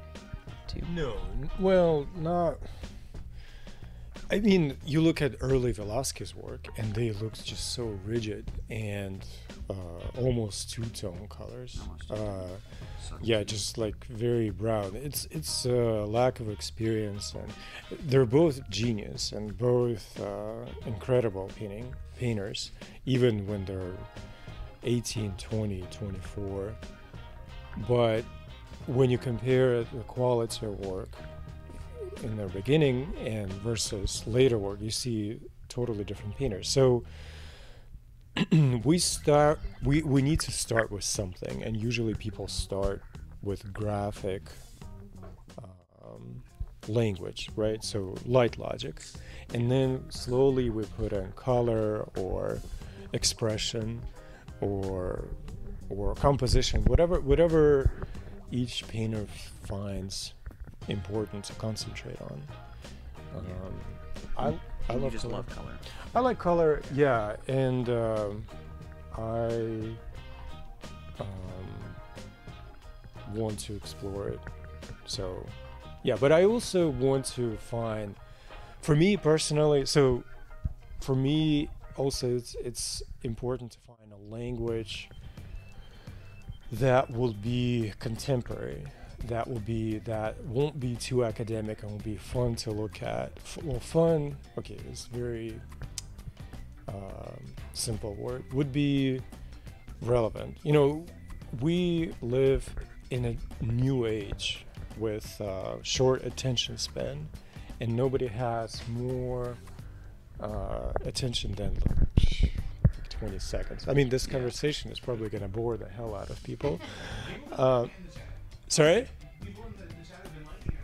Too? No, well, not. I mean, you look at early Velasquez work, and they look just so rigid and uh, almost two-tone colors. Uh, yeah, just like very brown. It's it's a lack of experience, and they're both genius and both uh, incredible painting painters, even when they're 18, 20, 24. But when you compare the quality of work in the beginning and versus later work, you see totally different painters. So we start we, we need to start with something and usually people start with graphic um, language right so light logic and then slowly we put in color or expression or or composition whatever whatever each painter finds important to concentrate on um, I, I love just color. love color. I like color, yeah, and um, I um, want to explore it. So, yeah, but I also want to find, for me personally, so for me also it's it's important to find a language that will be contemporary that will be that won't be too academic and will be fun to look at. Well fun okay it's very um, simple word would be relevant. You know we live in a new age with uh, short attention span and nobody has more uh, attention than like 20 seconds i mean this conversation is probably going to bore the hell out of people uh, sorry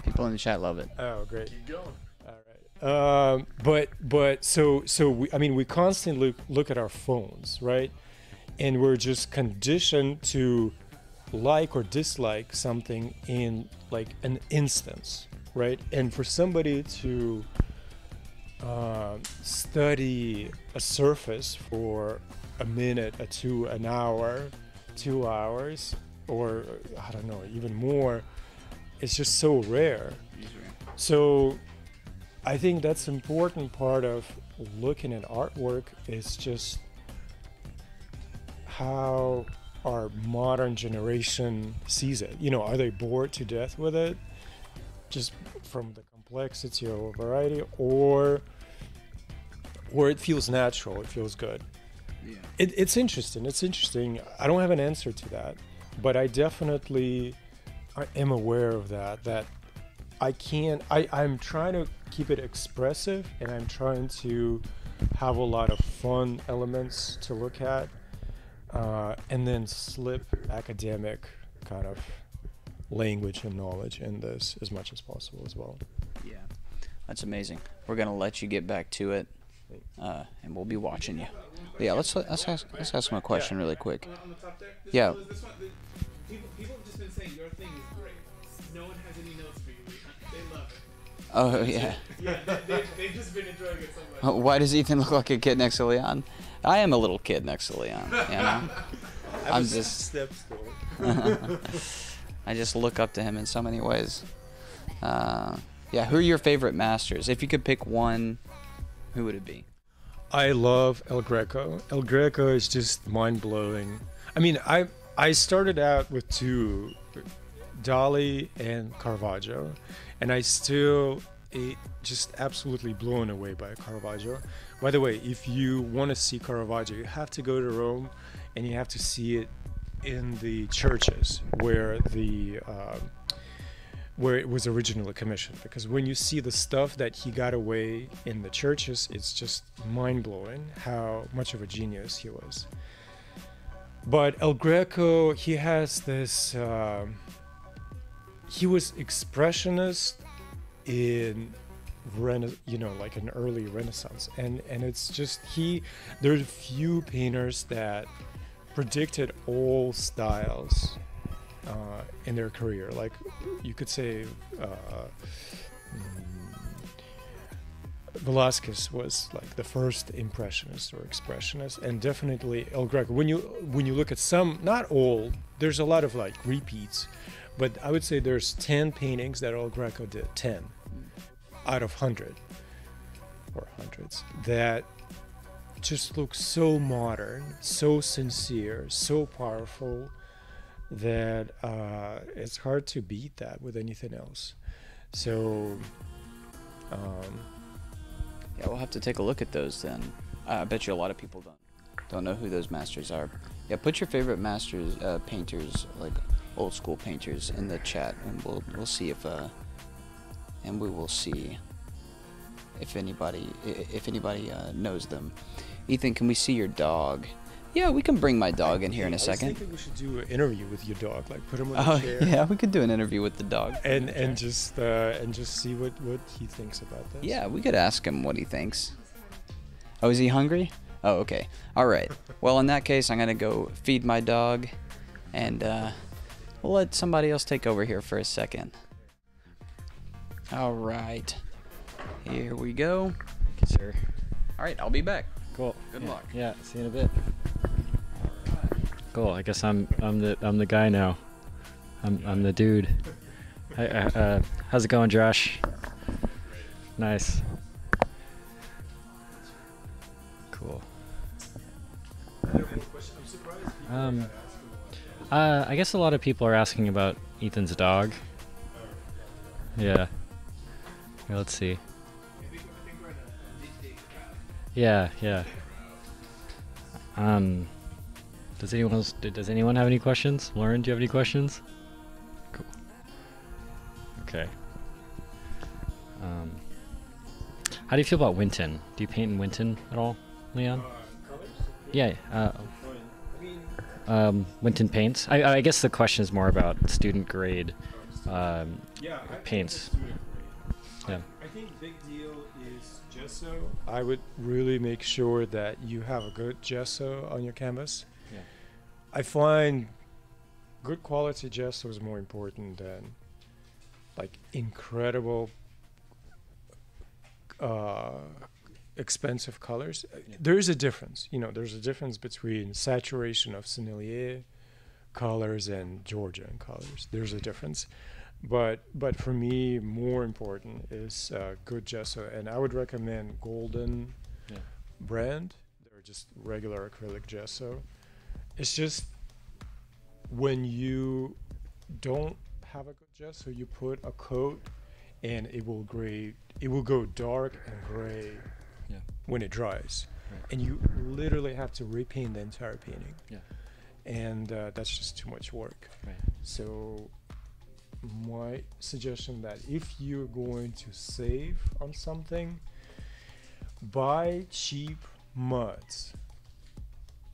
People in the chat love it. Oh, great. Keep going. All right. Um, but but so so we, I mean we constantly look, look at our phones, right? And we're just conditioned to like or dislike something in like an instance, right? And for somebody to um, study a surface for a minute, a two, an hour, two hours, or I don't know, even more, it's just so rare. So I think that's important part of looking at artwork is just how our modern generation sees it. You know, are they bored to death with it just from the complexity or variety or or it feels natural, it feels good. Yeah. It, it's interesting. It's interesting. I don't have an answer to that, but I definitely I am aware of that. That I can't. I I'm trying to keep it expressive, and I'm trying to have a lot of fun elements to look at, uh, and then slip academic kind of language and knowledge in this as much as possible as well. Yeah, that's amazing. We're gonna let you get back to it, uh, and we'll be watching you. Yeah, let's let's ask let's ask him a question really quick. On the top there? Yeah. So this one, the, people, people have just been saying your thing is great. No one has any notes for you. They love it. Oh yeah. Yeah, they, they, they've just been enjoying it so much. Why does Ethan look like a kid next to Leon? I am a little kid next to Leon. You know? I'm just step. I just look up to him in so many ways. Uh, yeah, who are your favorite masters? If you could pick one, who would it be? I love El Greco. El Greco is just mind blowing. I mean, I I started out with two, Dali and Caravaggio, and I still eh, just absolutely blown away by Caravaggio. By the way, if you want to see Caravaggio, you have to go to Rome, and you have to see it in the churches where the um, where it was originally commissioned because when you see the stuff that he got away in the churches it's just mind-blowing how much of a genius he was. But el greco he has this um, he was expressionist in rena- you know like an early renaissance. And and it's just he there's a few painters that predicted all styles uh, in their career. Like you could say, uh, mm, Velasquez was like the first impressionist or expressionist, and definitely El Greco. When you when you look at some, not all, there's a lot of like repeats, but I would say there's ten paintings that El Greco did, ten out of hundred or hundreds that just look so modern, so sincere, so powerful that uh, it's hard to beat that with anything else. So, um, Yeah, we'll have to take a look at those then. Uh, I bet you a lot of people don't don't know who those masters are. Yeah, put your favorite masters, uh, painters, like old school painters, in the chat, and we'll we'll see if uh, and we will see if anybody if anybody uh, knows them. Ethan, can we see your dog? Yeah, we can bring my dog in here in a I second. thinking we should do an interview with your dog, like put him on Oh chair. yeah, we could do an interview with the dog. And and just uh, and just see what what he thinks about this. Yeah, we could ask him what he thinks. Oh, is he hungry? Oh, okay. All right. Well, in that case, I'm gonna go feed my dog, and uh, we'll let somebody else take over here for a second. All right. Here we go. Thank you, sir. All right, I'll be back. Cool. Good Yeah, luck. Yeah, see you in a bit. Cool. I guess I'm I'm the I'm the guy now. I'm I'm the dude. Hi, uh, uh, how's it going, Josh? Nice. Cool. Um, Uh, I guess a lot of people are asking about Ethan's dog. Yeah. Yeah, let's see. Yeah, yeah. Um, does anyone else, does anyone have any questions? Lauren, do you have any questions? Cool. Okay. Um, how do you feel about Winton? Do you paint in Winton at all, Leon? Yeah. Uh, um, Winton paints. I, I guess the question is more about student grade um, Yeah, I think paints. student grade. Yeah. I think big deal gesso. I would really make sure that you have a good gesso on your canvas. Yeah. I find good quality gesso is more important than like incredible uh, expensive colors. Uh, There is a difference, you know. There's a difference between saturation of Sennelier colors and Georgian colors. There's a difference, but but for me, more important is uh, good gesso, and I would recommend Golden Yeah. brand. They're just regular acrylic gesso. It's just when you don't have a good gesso, you put a coat, and it will gray. It will go dark and gray Yeah. when it dries, Right. and you literally have to repaint the entire painting. Yeah. And uh, that's just too much work. Right. So my suggestion that if you're going to save on something, buy cheap muds,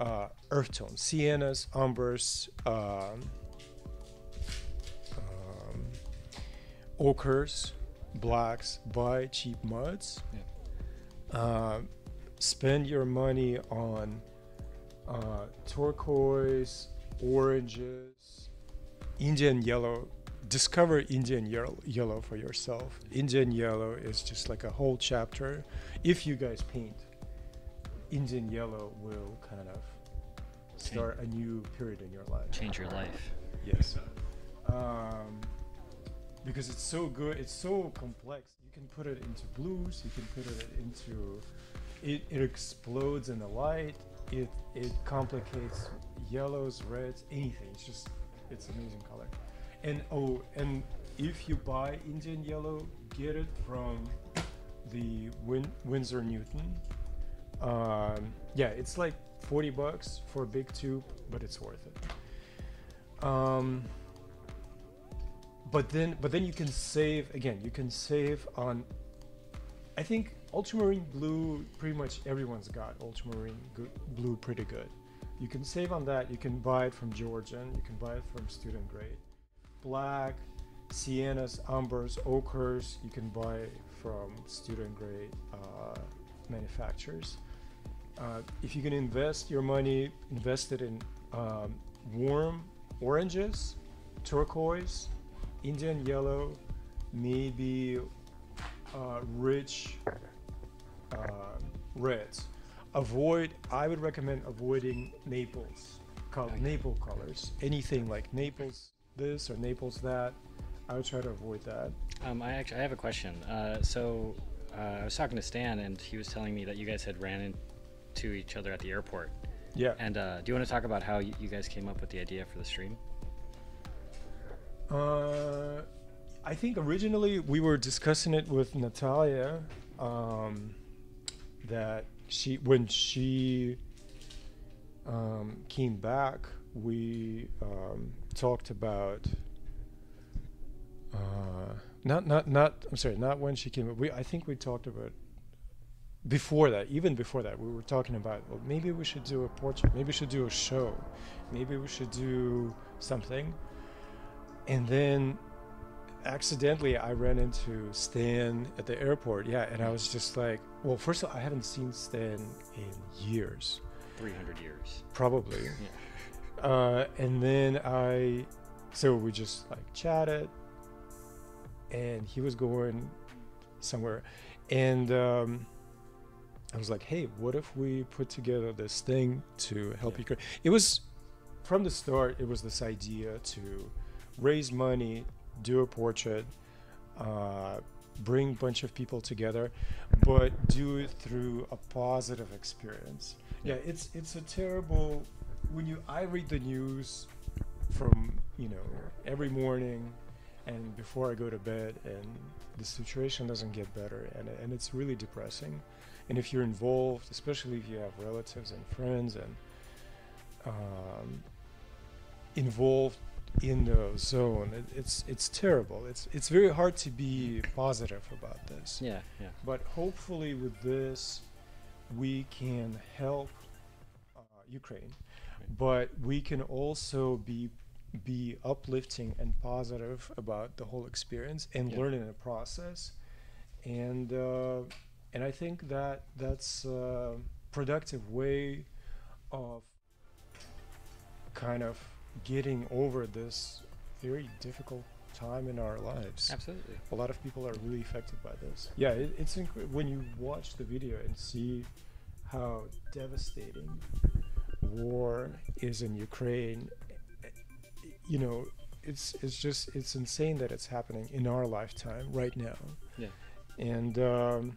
uh, earth tones, siennas, umbers, um, um, ochres, blacks. Buy cheap muds. Um, spend your money on uh, turquoise, oranges, Indian yellow. Discover Indian yellow, yellow for yourself. Indian yellow is just like a whole chapter. If you guys paint, Indian yellow will kind of start a new period in your life. Change your life. Yes. Um, because it's so good, it's so complex. You can put it into blues, you can put it into. It, it explodes in the light. It it complicates yellows, reds, anything. It's just it's amazing color. And oh, and if you buy Indian yellow, get it from the Win- Winsor Newton. Um, yeah, it's like 40 bucks for a big tube, but it's worth it. Um, but then, but then you can save again. You can save on. I think ultramarine blue. Pretty much everyone's got ultramarine blue pretty good. You can save on that. You can buy it from Georgian. You can buy it from student grade. Black, siennas, umbers, ochres. You can buy from student grade uh, manufacturers. Uh, if you can invest your money, invest it in um, warm oranges, turquoise, Indian yellow, maybe uh, rich uh, reds. Avoid. I would recommend avoiding Naples, col- Naple colors. Anything like Naples this or Naples that. I would try to avoid that. Um, I actually I have a question. Uh, so uh, I was talking to Stan, and he was telling me that you guys had ran into each other at the airport. Yeah. And uh, do you want to talk about how you, you guys came up with the idea for the stream? Uh, I think originally we were discussing it with Natalia. Um, that she, when she um, came back, we um, talked about. Uh, not not not. I'm sorry. Not when she came. We I think we talked about before that. Even before that, we were talking about. Well, maybe we should do a portrait. Maybe we should do a show. Maybe we should do something and then accidentally I ran into Stan at the airport. Yeah, and I was just like, well, first of all, I haven't seen Stan in years, 300 years. probably. Uh, and then I, so we just like chatted, and he was going somewhere, and um, I was like, hey, what if we put together this thing to help Ukraine? It was from the start. It was this idea to raise money, do a portrait, uh, bring a bunch of people together, but do it through a positive experience. Yeah, it's it's a terrible when you I read the news from you know every morning and before I go to bed, and the situation doesn't get better, and and it's really depressing. And if you're involved, especially if you have relatives and friends and um, involved in the zone, it, it's it's terrible. It's it's very hard to be positive about this. Yeah, yeah. But hopefully, with this, we can help uh, Ukraine, but we can also be be uplifting and positive about the whole experience and Yeah. learn in the process, and uh, and I think that that's a productive way of kind of getting over this very difficult time in our lives Absolutely. a lot of people are really affected by this. Yeah, it, it's incre- when you watch the video and see how devastating war is in Ukraine. You know, it's it's just it's insane that it's happening in our lifetime right now. Yeah. And um,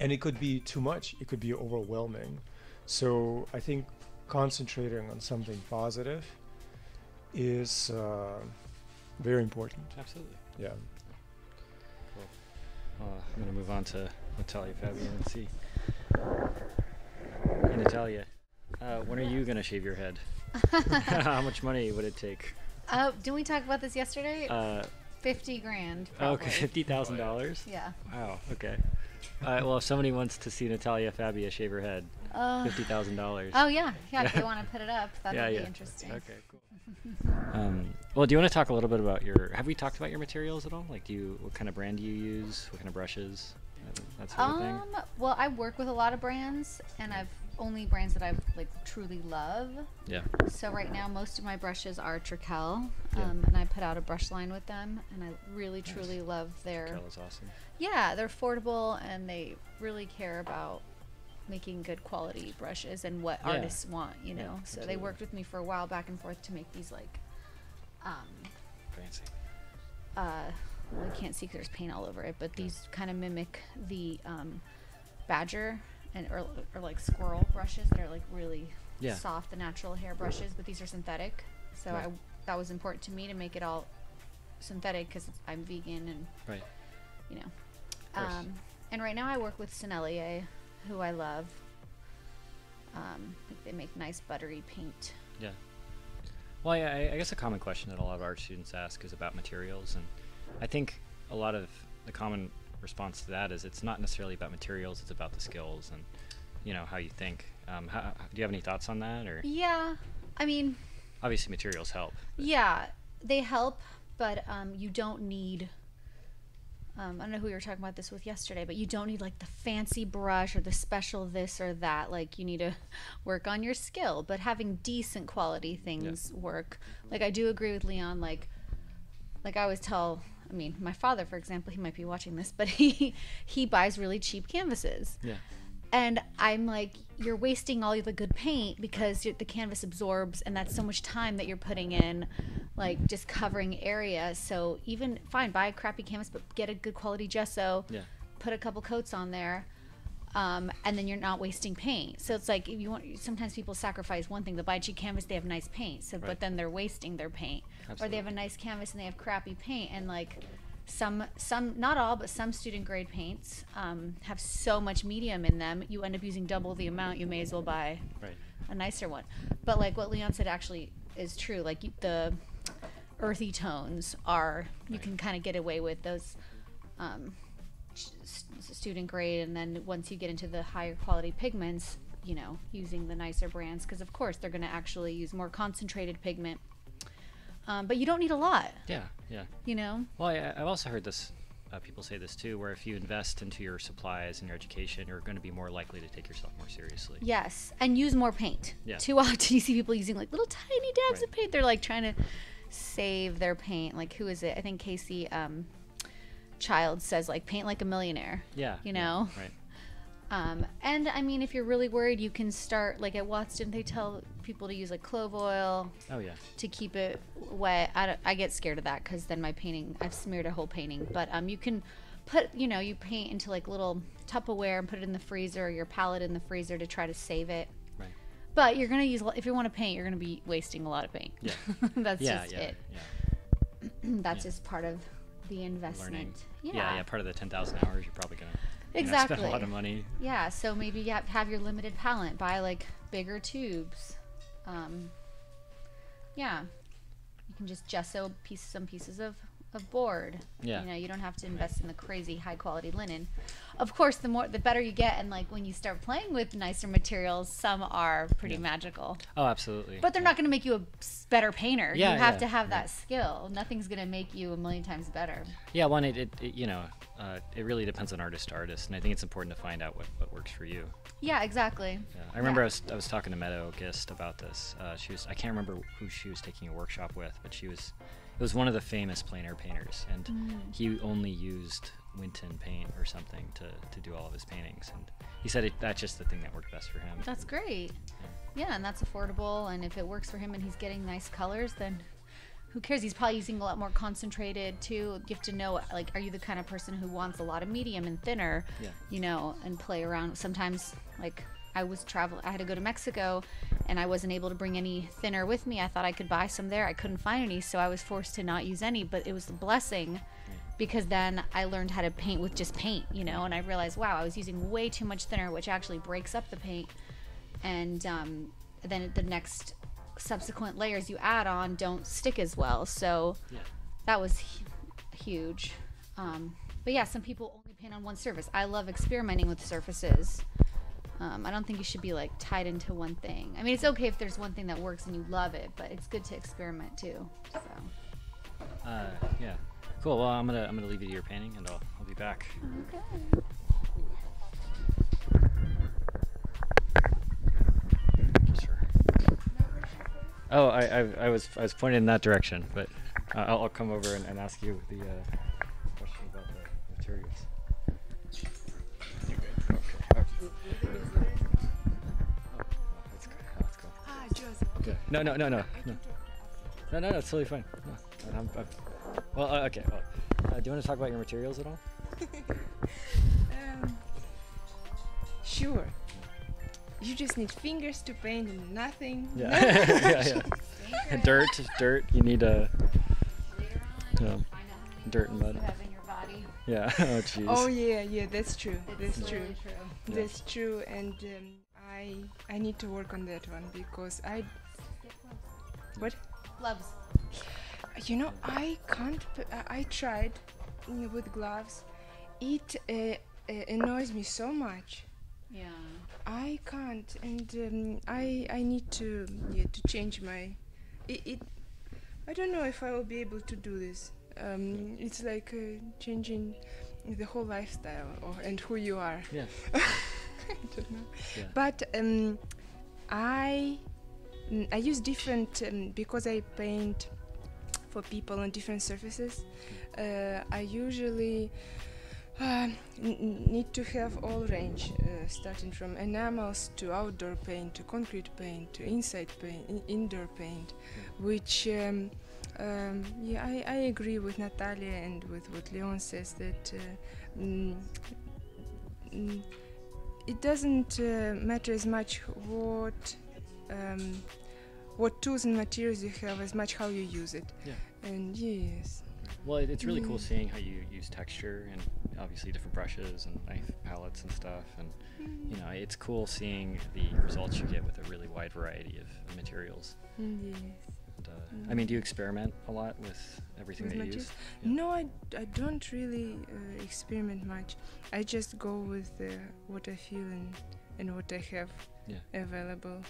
and it could be too much. It could be overwhelming. So I think concentrating on something positive is uh, very important. Absolutely. Yeah. Uh, I'm gonna move on to Natalia Fabia and see. Hey Natalia, uh, when are you gonna shave your head? How much money would it take? Uh, didn't we talk about this yesterday? Uh, Fifty grand. Probably. fifty thousand dollars. Yeah. Wow. Okay. Uh, well, if somebody wants to see Natalia Fabia shave her head, Uh, fifty thousand dollars. Oh yeah, yeah. If they want to put it up, that'd yeah. be interesting. Okay, cool. Um, well, do you want to talk a little bit about your? Have we talked about your materials at all? Like, do you what kind of brand do you use? What kind of brushes? That sort of thing. Um, well, I work with a lot of brands, and I've only brands that I like truly love. Yeah. So right now, most of my brushes are Trekell, um, Yeah. and I put out a brush line with them, and I really truly love their. Kel is awesome. Yeah, they're affordable, and they really care about making good quality brushes and what Yeah. artists want. You Yeah, know, so they worked with me for a while back and forth to make these like. Um, Fancy. uh, well, you can't see 'cause there's paint all over it, but these kind of mimic the um, badger and or, or like squirrel brushes that are like really Yeah. soft, the natural hair brushes, but these are synthetic. So Right. I that was important to me to make it all synthetic because I'm vegan and Right. you know. Um, and right now I work with Sennelier, who I love. Um, they make nice buttery paint. Yeah. Well, yeah, I, I guess a common question that a lot of art students ask is about materials, and I think a lot of the common response to that is it's not necessarily about materials; it's about the skills and you know how you think. Um, how, do you have any thoughts on that, or Yeah, I mean, obviously materials help? Yeah, they help, but um, you don't need. Um, I don't know who you were talking about this with yesterday, but you don't need like the fancy brush or the special this or that. Like you need to work on your skill, but having decent quality things work. Like I do agree with Leon. Like, like I always tell. I mean, my father, for example, he might be watching this, but he he buys really cheap canvases. Yeah. And I'm like, you're wasting all the good paint because the canvas absorbs, and that's so much time that you're putting in, like just covering area. So even fine, buy a crappy canvas, but get a good quality gesso. Yeah. Put a couple coats on there, um, and then you're not wasting paint. So it's like if you want. Sometimes people sacrifice one thing. They buy cheap canvas, they have nice paint. So, Right. but then they're wasting their paint, or they have a nice canvas and they have crappy paint, and like some some not all but some student grade paints um, have so much medium in them you end up using double the amount you may as well buy Right. a nicer one but like what leon said actually is true like you, the earthy tones are you can kind of get away with those um, student grade and then once you get into the higher quality pigments you know using the nicer brands because of course they're going to actually use more concentrated pigment um, but you don't need a lot Yeah. Yeah. you know Well, I, I've also heard this. Uh, people say this too, where if you invest into your supplies and your education, you're going to be more likely to take yourself more seriously. Yes, and use more paint. Yeah. Too often you see people using like little tiny dabs Right. of paint. They're like trying to save their paint. Like who is it? I think Casey um, Child says like paint like a millionaire. Yeah. You yeah, know. Right. Um, and I mean, if you're really worried, you can start like at Watts. Didn't they tell people to use like clove oil Oh yeah. to keep it wet? I, I get scared of that because then my painting, I've smeared a whole painting. But um, you can put, you know, you paint into like little Tupperware and put it in the freezer or your palette in the freezer to try to save it. Right. But you're gonna use if you want to paint, you're gonna be wasting a lot of paint. Yeah. That's yeah, just yeah, it. yeah. That's Yeah. just part of the investment. Learning. Yeah. yeah, yeah. Part of the ten thousand hours, you're probably gonna you know, Exactly. spend a lot of money. Yeah, so maybe you have, have your limited palette. Buy like bigger tubes. Um, yeah, you can just gesso piece some pieces of of board. Yeah. You know, you don't have to invest in the crazy high quality linen. Of course, the more the better you get, and like when you start playing with nicer materials, some are pretty Yeah. magical. Oh, absolutely. But they're not going to make you a better painter. Yeah, you have yeah, to have yeah. that skill. Nothing's going to make you a million times better. Yeah, one, it, it, it you know, uh, it really depends on artist to artist, and I think it's important to find out what, what works for you. Yeah, exactly. Yeah. I remember I was I was talking to Meadow Gist about this. Uh, she was I can't remember who she was taking a workshop with, but she was it was one of the famous plein air painters, and Mm. he only used Winton paint or something to, to do all of his paintings, and he said it, that's just the thing that worked best for him. That's great. Yeah, and that's affordable. And if it works for him and he's getting nice colors, then who cares? He's probably using a lot more concentrated too. You have to know, like, are you the kind of person who wants a lot of medium and thinner? Yeah. You know, and play around. Sometimes, like, I was travel. I had to go to Mexico, and I wasn't able to bring any thinner with me. I thought I could buy some there. I couldn't find any, so I was forced to not use any. But it was a blessing because then I learned how to paint with just paint, you know, and I realized, wow, I was using way too much thinner, which actually breaks up the paint. And um, then the next subsequent layers you add on don't stick as well. So Yeah. that was hu- huge. Um, but yeah, some people only paint on one surface. I love experimenting with surfaces. Um, I don't think you should be like tied into one thing. I mean, it's okay if there's one thing that works and you love it, but it's good to experiment too. So. Uh, yeah. Cool. Well, I'm gonna I'm gonna leave you to your painting, and I'll I'll be back. Okay. Oh, I, I, I was I was pointed in that direction, but uh, I'll, I'll come over and, and ask you the uh, question about the materials. Okay. No, no, no, no, no. No, no, no, it's totally fine. No, I'm, I'm, well, uh, okay. Well, uh, do you want to talk about your materials at all? Um, sure. You just need fingers to paint and nothing. Yeah. No? yeah, yeah. dirt, dirt. You need a. Yeah. Dirt and mud. You have in your body. Yeah. Oh, jeez. Oh yeah, yeah, that's true. It's That's true. really true. That's true, and um, I I need to work on that one because I what Gloves. you know I can't. p- I I tried with gloves. It uh, uh, annoys me so much. Yeah. I can't, and um, I I need to yeah, to change my. It, it I don't know if I will be able to do this. Um, it's like uh, changing the whole lifestyle or, and who you are. Yeah. I don't know. Yeah. But um, I mm, I use different um, because I paint for people on different surfaces. Uh, I usually uh, need to have all range, uh, starting from enamels to outdoor paint to concrete paint to inside paint, in- indoor paint, which. Um, um, yeah, I, I agree with Natalia and with what Leon says that uh, mm, mm, it doesn't uh, matter as much what um, what tools and materials you have as much how you use it. Yeah. And yes. Well, it, it's really cool Mm. seeing how you use texture and obviously different brushes and knife palettes and stuff. And you know, it's cool seeing the results you get with a really wide variety of materials. Mm, yes. And, uh, I mean, do you experiment a lot with everything With that you use? Yeah. No, I, I don't really uh, experiment much. I just go with uh, what I feel and, and what I have Yeah. available.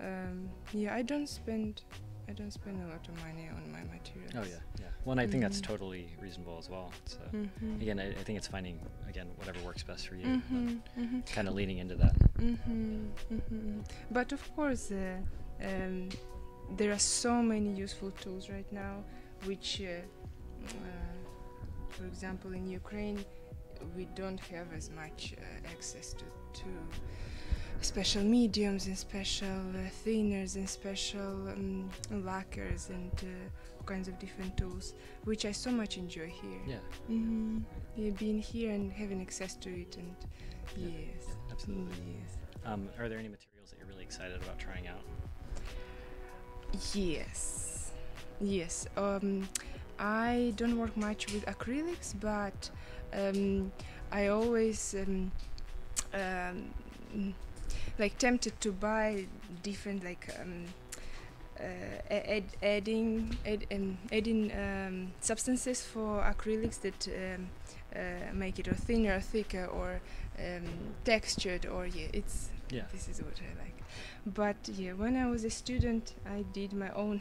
Um, yeah, I don't spend I don't spend a lot of money on my materials. Oh yeah, yeah. Well, and I think that's Mhm. totally reasonable as well. It's, uh, Mhm. Again, I, I think it's finding again whatever works best for you. Mhm, mhm. Kind of leaning into that. hmm hmm But of course, uh, um, there are so many useful tools right now, which, uh, uh, for example, in Ukraine, we don't have as much uh, access to, to special mediums and special uh, thinners and special um, lacquers and uh, all kinds of different tools, which I so much enjoy here. Yeah. hmm Yeah, being here and having access to it, and Yeah. yes, Absolutely. yes. Um, are there any materials that you're really excited about trying out? Yes, yes. Um, I don't work much with acrylics, but um, I always um, um, like tempted to buy different like um, uh, a- add, adding add, um, adding um, substances for acrylics that um, uh, make it or thinner or thicker or um, textured or yeah it's Yeah. this is what I like but yeah when I was a student I did my own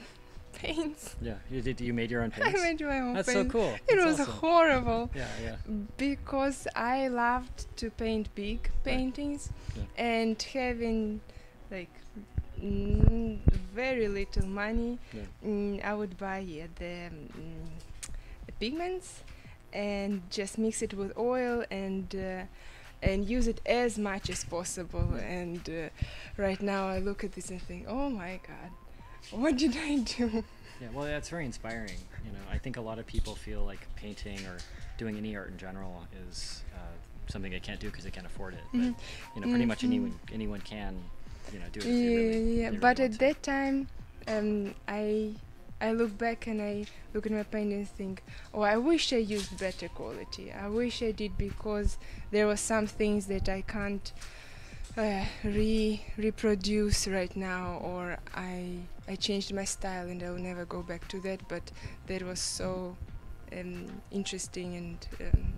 paints Yeah, you did. You made your own I paints. made my own That's so cool. It That's was awesome. horrible Yeah, yeah. because I loved to paint big paintings Yeah. and having like mm, very little money Yeah. mm, I would buy yeah, the, mm, the pigments and just mix it with oil and uh, and use it as much as possible and uh, right now I look at this and think oh my god what did I do Yeah, well, that's very inspiring. You know, I think a lot of people feel like painting or doing any art in general is uh, something they can't do because they can't afford it. Mhm. But you know, pretty much Mhm. anyone anyone can, you know, do it. If yeah, they really, yeah. they But really at that time, um, I I look back and I look at my paint and think, oh, I wish I used better quality. I wish I did because there were some things that I can't uh, re reproduce right now, or I I changed my style and I will never go back to that. But that was so um, interesting and. Um,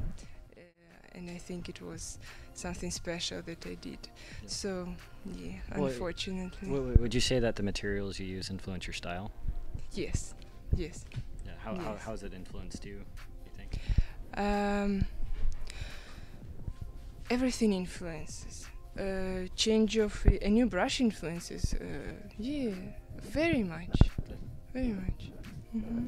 uh, and I think it was something special that I did. So, yeah, Well, unfortunately. Would you say that the materials you use influence your style? Yes, yes. Yeah. How, how, Yes. how has it influenced you? You think? Um, everything influences. Uh, change of a new brush influences. Uh, yeah, very much, very much. hmm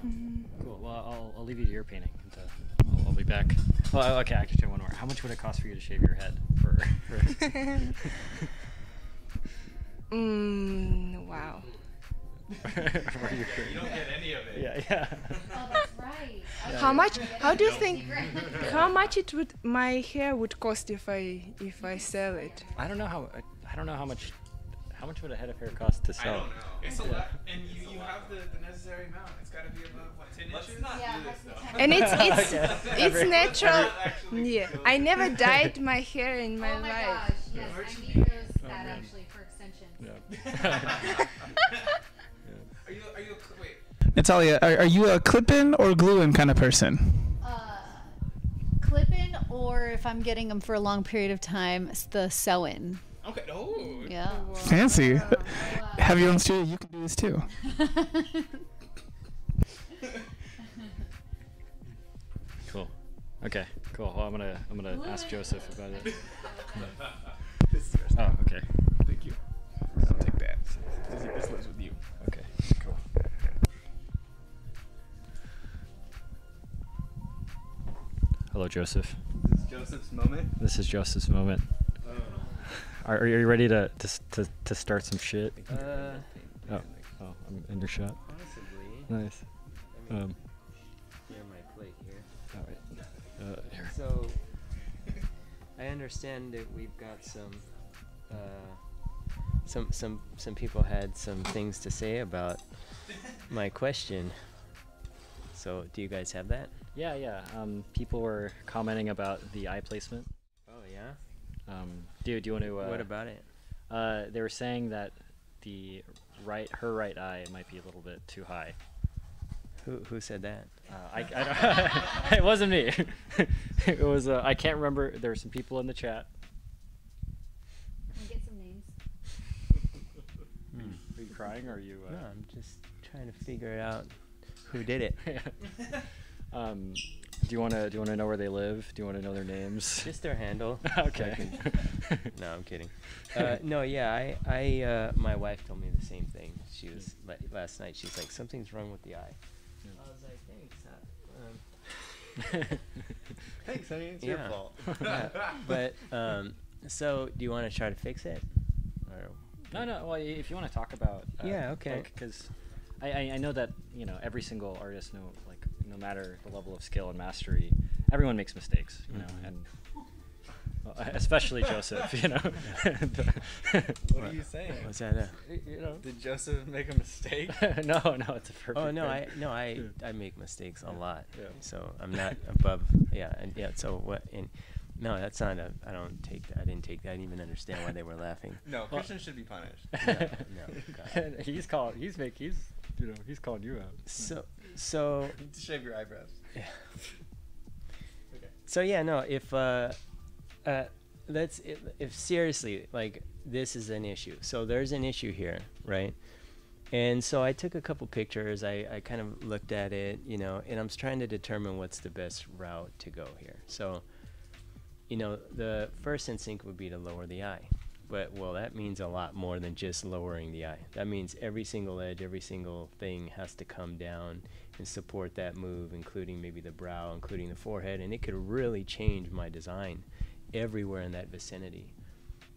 hmm Cool. Well, I'll, I'll leave you to your painting. And, uh, I'll, I'll be back. Well, okay. Actually, one more. How much would it cost for you to shave your head? For, for mm, wow. For your- You don't get any of it. Yeah, yeah. Oh, that's right. How much? How do you think? How much it would my hair would cost if I if I sell it? I don't know how. I, I don't know how much. How much would a head of hair cost to sell? It's a lot, and you, you have the, the necessary amount. It's got to be above what ten inches. Yeah, do this, though. And it's it's Okay. it's natural. Actually Yeah, kills I never dyed my hair in my life. oh my life. gosh, yes, I need those Oh, that man. actually for extensions. Yeah. Natalia, are, are you a clip-in or glue-in kind of person? Uh, clip in, or if I'm getting them for a long period of time, it's the sew in. Okay. Oh. Yeah. Fancy. Have your own studio. You can do this too. Cool. Okay. Cool. Well, I'm gonna I'm gonna ask Joseph about it. Oh, okay. Thank you. I'll take that. This, this lives with you. Hello, Joseph. This is Joseph's moment. This is Joseph's moment. Are, are you ready to, to to to start some shit? Uh, Oh, oh, I'm in your shot. possibly. Nice. I mean, Um, clear my plate here. all right. Uh, here. So, I understand that we've got some, uh, some, some, some people had some things to say about my question. So, do you guys have that? Yeah, yeah. Um, people were commenting about the eye placement. Oh yeah. Um, do, do you want to? Uh, what about it? Uh, they were saying that the right, her right eye might be a little bit too high. Who, who said that? Uh, I, I don't, it wasn't me. it was. Uh, I can't remember. There were some people in the chat. Can I get some names? Are you crying or are you? Uh, No, I'm just trying to figure it out who did it. um, do you want to? Do you want to know where they live? Do you want to know their names? Just their handle. so okay. can- no, I'm kidding. Uh, no, yeah, I, I, uh, my wife told me the same thing. She was la- last night. She's like, something's wrong with the eye. Yeah. I was like, thanks. Uh, um, Thanks, honey. It's your fault. yeah, but um, so do you want to try to fix it? Or No, no. Well, if you want to talk about. Uh, Yeah, okay. Because I, I, I know that you know every single artist, no like no matter the level of skill and mastery, everyone makes mistakes. You know, Mhm. and Well, especially Joseph, you know. What are you saying? What's that? Uh, you know. Did Joseph make a mistake? no, no, it's a perfect. Oh no, I no, I I make mistakes a lot. Yeah. So I'm not above. Yeah, and yeah. So what? And no, that's not a. I don't take that. I didn't take that. I didn't even understand why they were laughing. No, Christians should be punished. No, no, God. he's called. He's make. He's you know. He's calling you out. So so to Shave your eyebrows. Yeah. okay. So yeah, no. If uh, uh, let's if, if seriously like this is an issue. So there's an issue here, right? And so I took a couple pictures. I, I kind of looked at it, you know, and I'm trying to determine what's the best route to go here. So, you know, the first instinct would be to lower the eye. But well, that means a lot more than just lowering the eye. That means every single edge, every single thing has to come down and support that move, including maybe the brow, including the forehead, and it could really change my design everywhere in that vicinity.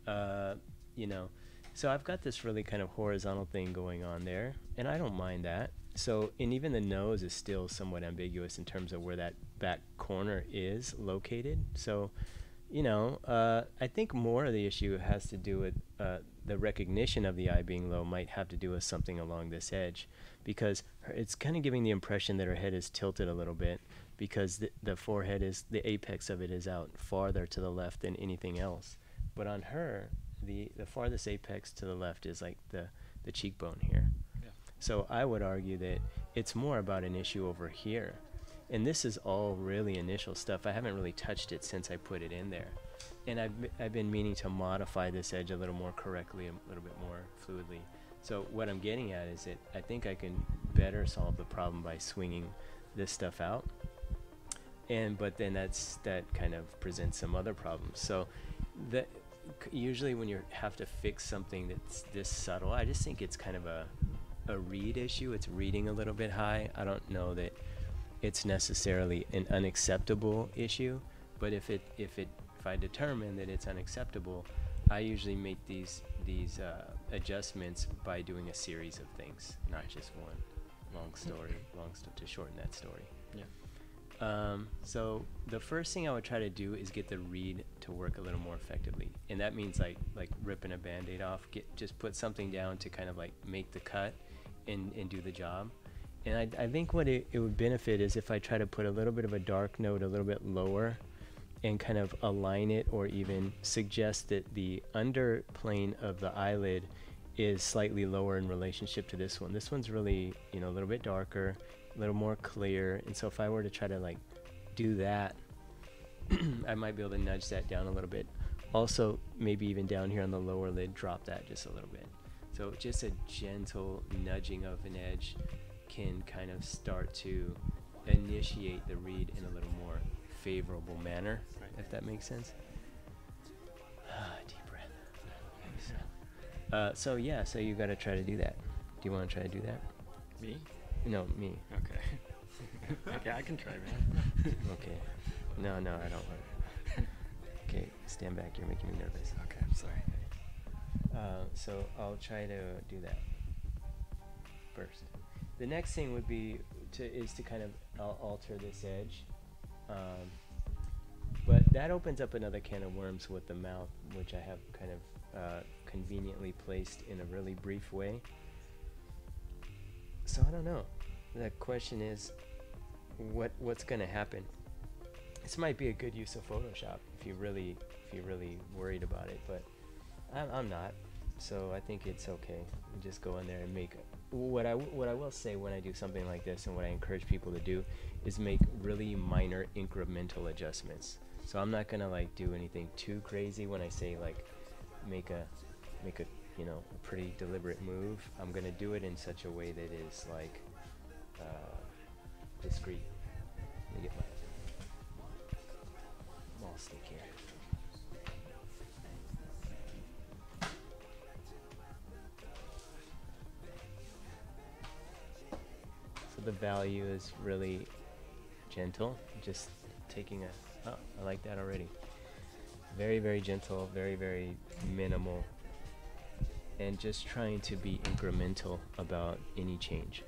Uh, you know, so I've got this really kind of horizontal thing going on there, and I don't mind that. So, and even the nose is still somewhat ambiguous in terms of where that back corner is located. So, you know, uh, I think more of the issue has to do with uh, the recognition of the eye being low might have to do with something along this edge because her, it's kind of giving the impression that her head is tilted a little bit because the, the forehead is, the apex of it is out farther to the left than anything else. But on her, the, the farthest apex to the left is like the, the cheekbone here. Yeah. So I would argue that it's more about an issue over here. And this is all really initial stuff. I haven't really touched it since I put it in there. And I've, I've been meaning to modify this edge a little more correctly, a little bit more fluidly. So what I'm getting at is that I think I can better solve the problem by swinging this stuff out. And but then that's that kind of presents some other problems. So that usually when you have to fix something that's this subtle, I just think it's kind of a a read issue. It's reading a little bit high. I don't know that it's necessarily an unacceptable issue, but if it if it if I determine that it's unacceptable, I usually make these these uh, adjustments by doing a series of things, not just one long story, long sto- to shorten that story. Yeah. Um, so the first thing I would try to do is get the read to work a little more effectively, and that means like like ripping a band-aid off. Get just put something down to kind of like make the cut, and and do the job. And I, I think what it, it would benefit is if I try to put a little bit of a dark note a little bit lower, and kind of align it or even suggest that the under plane of the eyelid is slightly lower in relationship to this one. This one's really, you know, a little bit darker, a little more clear. And so if I were to try to like do that, I might be able to nudge that down a little bit. Also, maybe even down here on the lower lid, drop that just a little bit. So just a gentle nudging of an edge can kind of start to initiate the read in a little more favorable manner, if that makes sense. Ah, deep breath. Uh, so yeah, so you got to try to do that. Do you want to try to do that? Me? No, me. Okay. okay, I can try, man. okay. No, no, I don't want. Okay, stand back. You're making me nervous. Okay, I'm sorry. Uh, so I'll try to do that first. The next thing would be to is to kind of alter this edge, um, but that opens up another can of worms with the mouth, which I have kind of uh, conveniently placed in a really brief way. So I don't know. The question is, what what's going to happen? This might be a good use of Photoshop if you really if you're really worried about it, but I'm, I'm not. So I think it's okay. You just go in there and make what I what I will say when I do something like this, and what I encourage people to do, is make really minor incremental adjustments. So I'm not gonna like do anything too crazy when I say like make a make a you know a pretty deliberate move. I'm gonna do it in such a way that is like uh, discreet. Let me get my stick the value is really gentle, just taking a, oh, I like that already. Very, very gentle, very, very minimal, and just trying to be incremental about any change.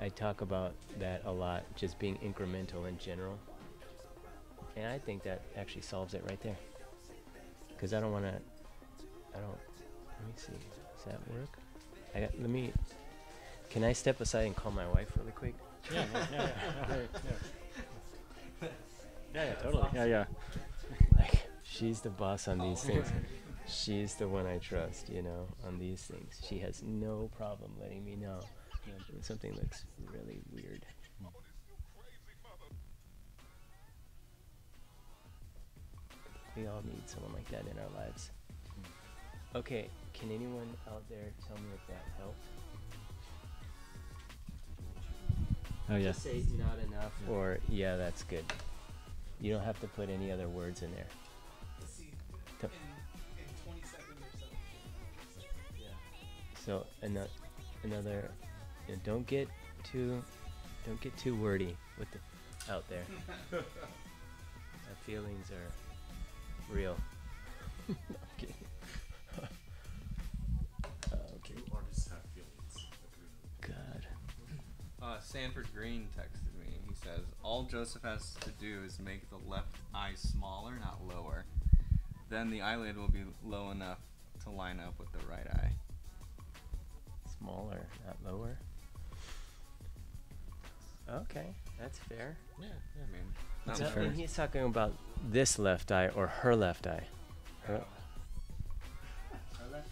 I, talk about that a lot, just being incremental in general. And I think that actually solves it right there. Because I don't want to, I don't, let me see, that work? I got, let me, can I step aside and call my wife really quick? Yeah, yeah, yeah, yeah, yeah. Yeah, yeah, totally. Yeah, yeah. Like, she's the boss on these oh, things. She's the one I trust, you know, on these things. She has no problem letting me know when something looks really weird. We all need someone like that in our lives. Mm. Okay, can anyone out there tell me if that helped? Oh yeah. Just say not enough or yeah, that's good. You don't have to put any other words in there. To- So ano- another, and don't get too, don't get too wordy with the out there. Our feelings are real. No, Uh, Sanford Green texted me. He says all Joseph has to do is make the left eye smaller, not lower. Then the eyelid will be low enough to line up with the right eye. Smaller, not lower. Okay, that's fair. Yeah, I mean, not. And he's talking about this left eye or her left eye. Her, her left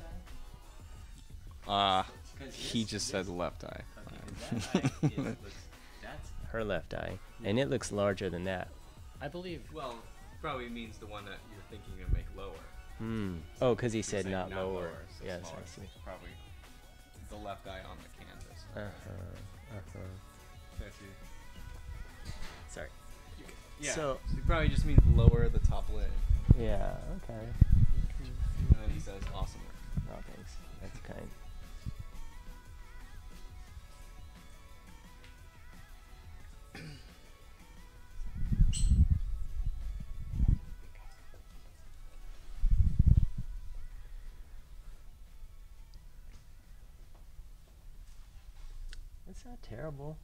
eye? Uh, 'Cause he just this- said left eye. Okay, 'cause that eye looks, that's her left eye, and it looks larger than that. I believe. Well, probably means the one that you're thinking of make lower. Hmm. Oh, because he He's said saying not, lower. so yes, smaller. I see. Probably the left eye on the canvas. Uh huh. Uh huh. So you- Sorry. Yeah. So- So it probably just means lower the top lid. Yeah. Okay. And then he says awesome work. Oh, thanks. That's kind. It's not terrible.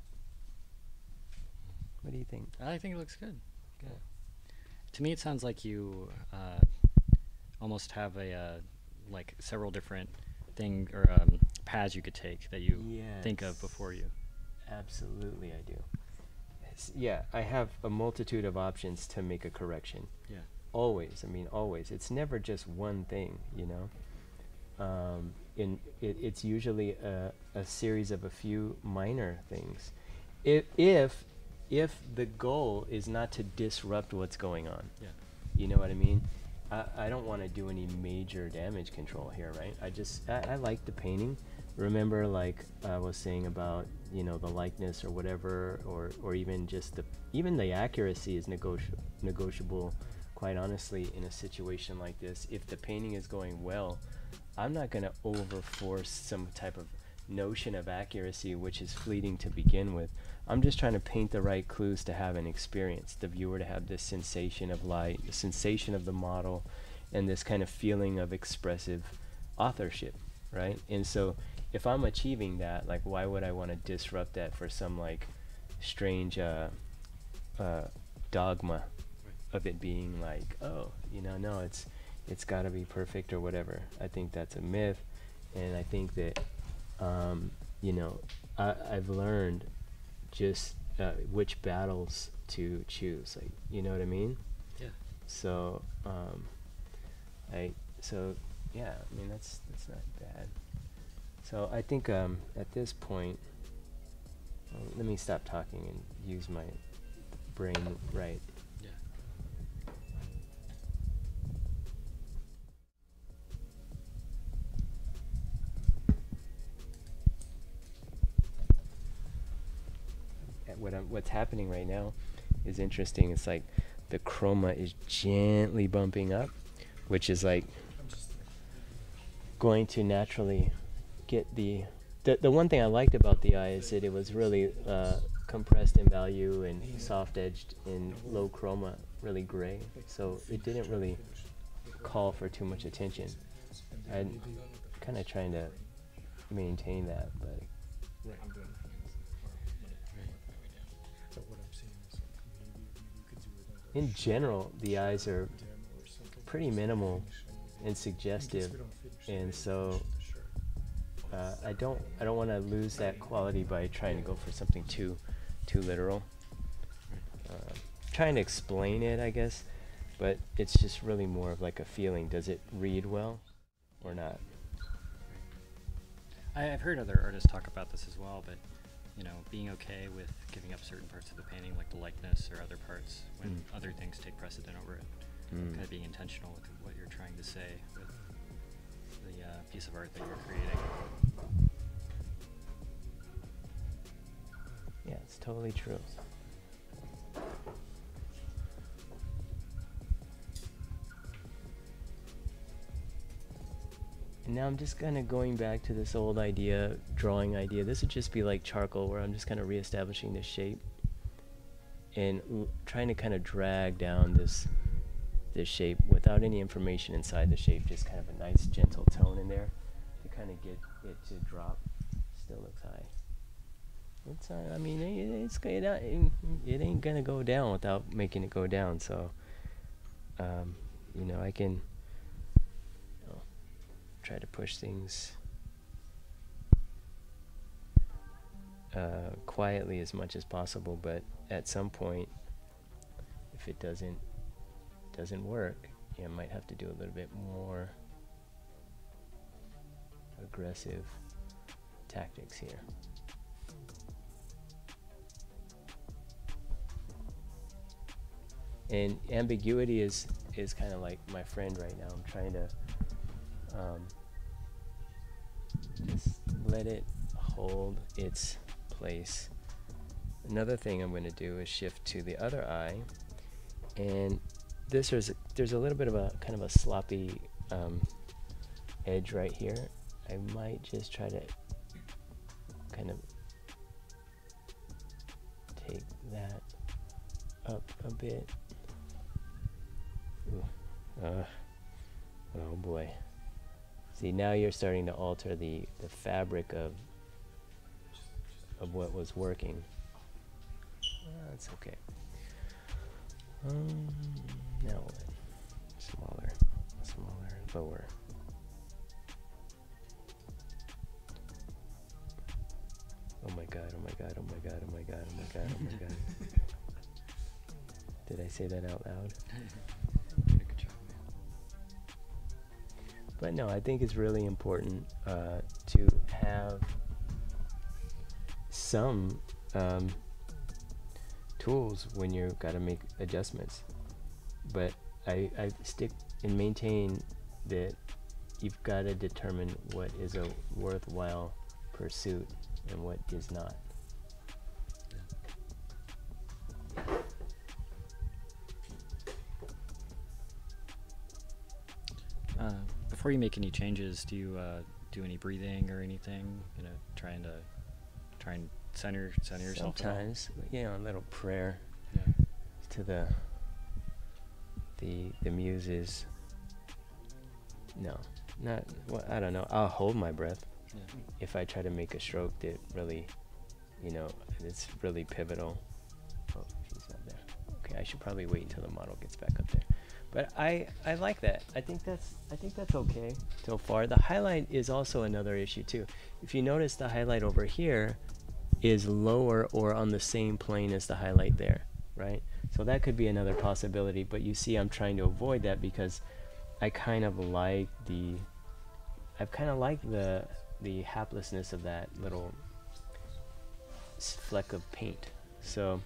What do you think? I think it looks good. Yeah. To me, it sounds like you uh, almost have a uh, like several different thing or um, paths you could take that you think of before you. Absolutely, I do. Yes, Yeah, I have a multitude of options to make a correction. Yeah. Always, I mean, always. It's never just one thing, you know. Um, in it, it's usually a, a series of a few minor things. If if if the goal is not to disrupt what's going on. Yeah. You know what I mean? I, I don't want to do any major damage control here, right? I just I, I like the painting. Remember, like I was saying about you know the likeness or whatever, or or even just the even the accuracy is negoti- negotiable. Quite honestly, in a situation like this, if the painting is going well, I'm not going to overforce some type of notion of accuracy, which is fleeting to begin with. I'm just trying to paint the right clues to have an experience, the viewer to have this sensation of light, the sensation of the model, and this kind of feeling of expressive authorship, right? And so if I'm achieving that, like, why would I want to disrupt that for some like strange uh, uh, dogma of it being like, oh, you know, no, it's it's got to be perfect or whatever. I think that's a myth, and I think that, um, you know, I, I've learned just uh, which battles to choose. Like, you know what I mean? Yeah. So, um, I so yeah. I mean, that's that's not bad. So I think um, at this point, well, let me stop talking and use my brain right. What I'm, what's happening right now is interesting. It's like the chroma is gently bumping up, which is like going to naturally get the the the one thing I liked about the eye is that it was really uh, compressed in value and soft edged in low chroma, really gray. So it didn't really call for too much attention. I'm kind of trying to maintain that, but in general, the eyes are pretty minimal and suggestive, and so uh, I don't I don't want to lose that quality by trying to go for something too too literal. Um, trying to explain it, I guess, but it's just really more of like a feeling. Does it read well or not? I've heard other artists talk about this as well, but you know, being okay with giving up certain parts of the painting, like the likeness or other parts, when Mm. other things take precedent over it. Mm. Kind of being intentional with what you're trying to say with the uh, piece of art that you're creating. Yeah, it's totally true. And now I'm just kind of going back to this old idea, drawing idea. This would just be like charcoal, where I'm just kind of reestablishing this shape and trying to kind of drag down this this shape without any information inside the shape. Just kind of a nice, gentle tone in there to kind of get it to drop. Still looks high. It's, uh, I mean, it, it's it, it, ain't gonna go down without making it go down. So, um, you know, I can try to push things uh, quietly as much as possible. But at some point, if it doesn't doesn't work, you might have to do a little bit more aggressive tactics here. and ambiguity is is kind of like my friend right now. I'm trying to um, just let it hold its place. Another thing I'm going to do is shift to the other eye, and this is there's a little bit of a kind of a sloppy um, edge right here. I might just try to kind of take that up a bit. Ooh. Uh, oh boy. See, now you're starting to alter the, the fabric of of what was working. That's okay. Um, now what? Smaller, smaller, lower. Oh my god, oh my god, oh my god, oh my god, oh my god, oh my god. Did I say that out loud? But no, I think it's really important uh, to have some um, tools when you've got to make adjustments. But I, I stick and maintain that you've got to determine what is a worthwhile pursuit and what is not. Before you make any changes, do you uh, do any breathing or anything? You know, trying to try and center center yourself. Sometimes, you know, a little prayer Yeah. to the the the muses. No, not. Well, I don't know. I'll hold my breath Yeah. if I try to make a stroke that really, you know, it's really pivotal. Oh, she's not there. Okay, I should probably wait until the model gets back up there. But I I like that. I think that's I think that's okay so far. The highlight is also another issue too. If you notice the highlight over here is lower or on the same plane as the highlight there, right? So that could be another possibility, but you see I'm trying to avoid that because I kind of like the I kind of like the the haplessness of that little fleck of paint. So,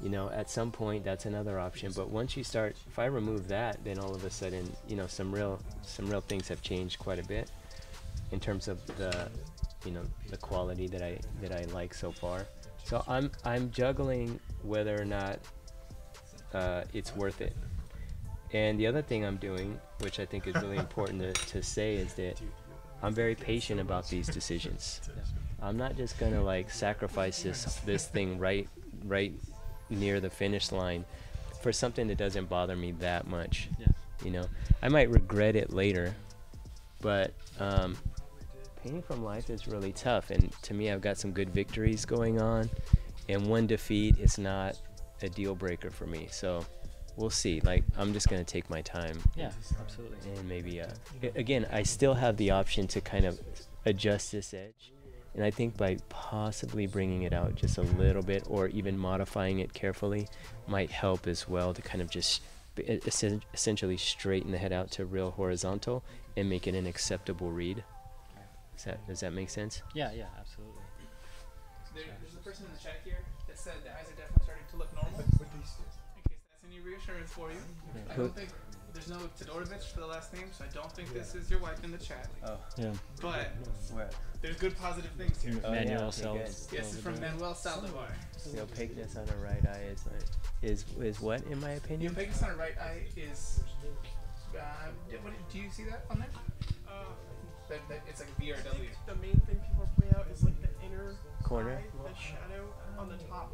you know, at some point that's another option, but once you start if I remove that, then all of a sudden, you know, some real some real things have changed quite a bit in terms of the you know the quality that I that I like so far. So I'm I'm juggling whether or not uh, it's worth it. And the other thing I'm doing, which I think is really important to, to say, is that I'm very patient about these decisions. I'm not just gonna like sacrifice this this thing right right near the finish line for something that doesn't bother me that much. Yeah. You know, I might regret it later, but um, painting from life is really tough. And to me, I've got some good victories going on, and one defeat is not a deal breaker for me. So we'll see. Like I'm just gonna take my time. Yeah, absolutely. And maybe uh, again, I still have the option to kind of adjust this edge, and I think by possibly bringing it out just a little bit, or even modifying it carefully, might help as well to kind of just b- essen- essentially straighten the head out to real horizontal and make it an acceptable read. Does that does that make sense? Yeah, yeah, absolutely. There, there's a person in the chat here that said the eyes are definitely starting to look normal. In case that's any reassurance for you. I don't think there's no Todorovitch for the last name, so I don't think this is your wife in the chat. Oh. Yeah. But Where? there's good positive things here. Oh, Manuel okay, Sal- Yes, it's from Manuel Saldivar. The opaqueness on the right eye is like, is is what in my opinion? The opinion? opaqueness on the right eye is. Uh, what, do you see that on there? Uh, That, that it's like VRW. the main thing people are pointing out is like the inner Corner? eye, the shadow on the top,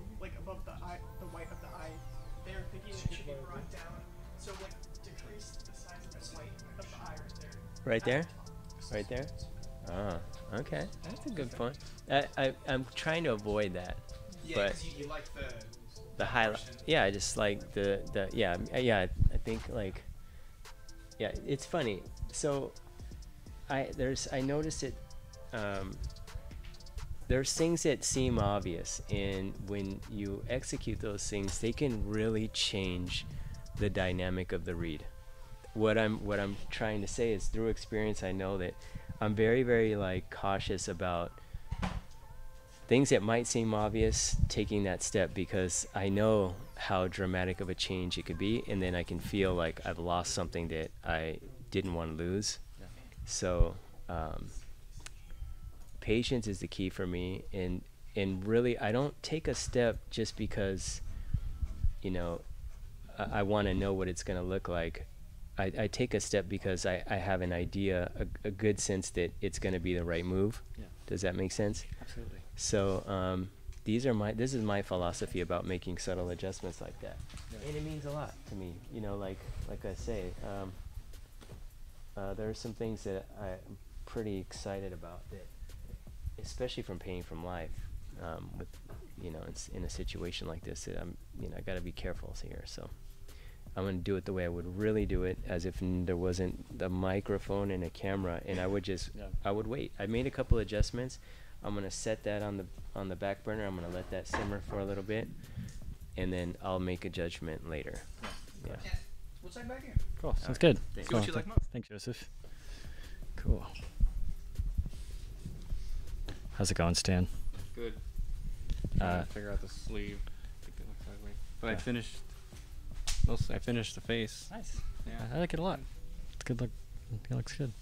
right there. Right there? Right there? Ah, okay. That's a good point. I, I I'm trying to avoid that. Yeah, but 'cause you, you like the. the highlight yeah i just like the the yeah yeah i think like yeah it's funny so i there's i noticed it um there's things that seem obvious and when you execute those things they can really change the dynamic of the read what i'm what i'm trying to say is through experience i know that i'm very very like cautious about things that might seem obvious taking that step because i know how dramatic of a change it could be and then i can feel like i've lost something that i didn't want to lose so um, patience is the key for me and and really i don't take a step just because you know i, I want to know what it's going to look like I, I take a step because I, I have an idea a, a good sense that it's going to be the right move. Yeah. does that make sense? Absolutely. so um, these are my this is my philosophy about making subtle adjustments like that. And it means a lot to me you know like like i say um, uh, there are some things that i'm pretty excited about that especially from painting from life um, with you know it's in a situation like this that i'm you know i got to be careful here so i'm going to do it the way i would really do it as if n- there wasn't the microphone and a camera and i would just Yeah. i would wait i made a couple adjustments i'm going to set that on the on the back burner i'm going to let that simmer for a little bit and then i'll make a judgment later yeah Yeah, we'll check back in. Cool. Sounds Alright, good. thanks. See what Cool. you like most. Thanks, Joseph. Cool. How's it going, Stan? Good. Uh, to figure out the sleeve. I think it looks that way. But I finished. Mostly, I finished the face. Nice. Yeah. I like it a lot. It's good look. It looks good.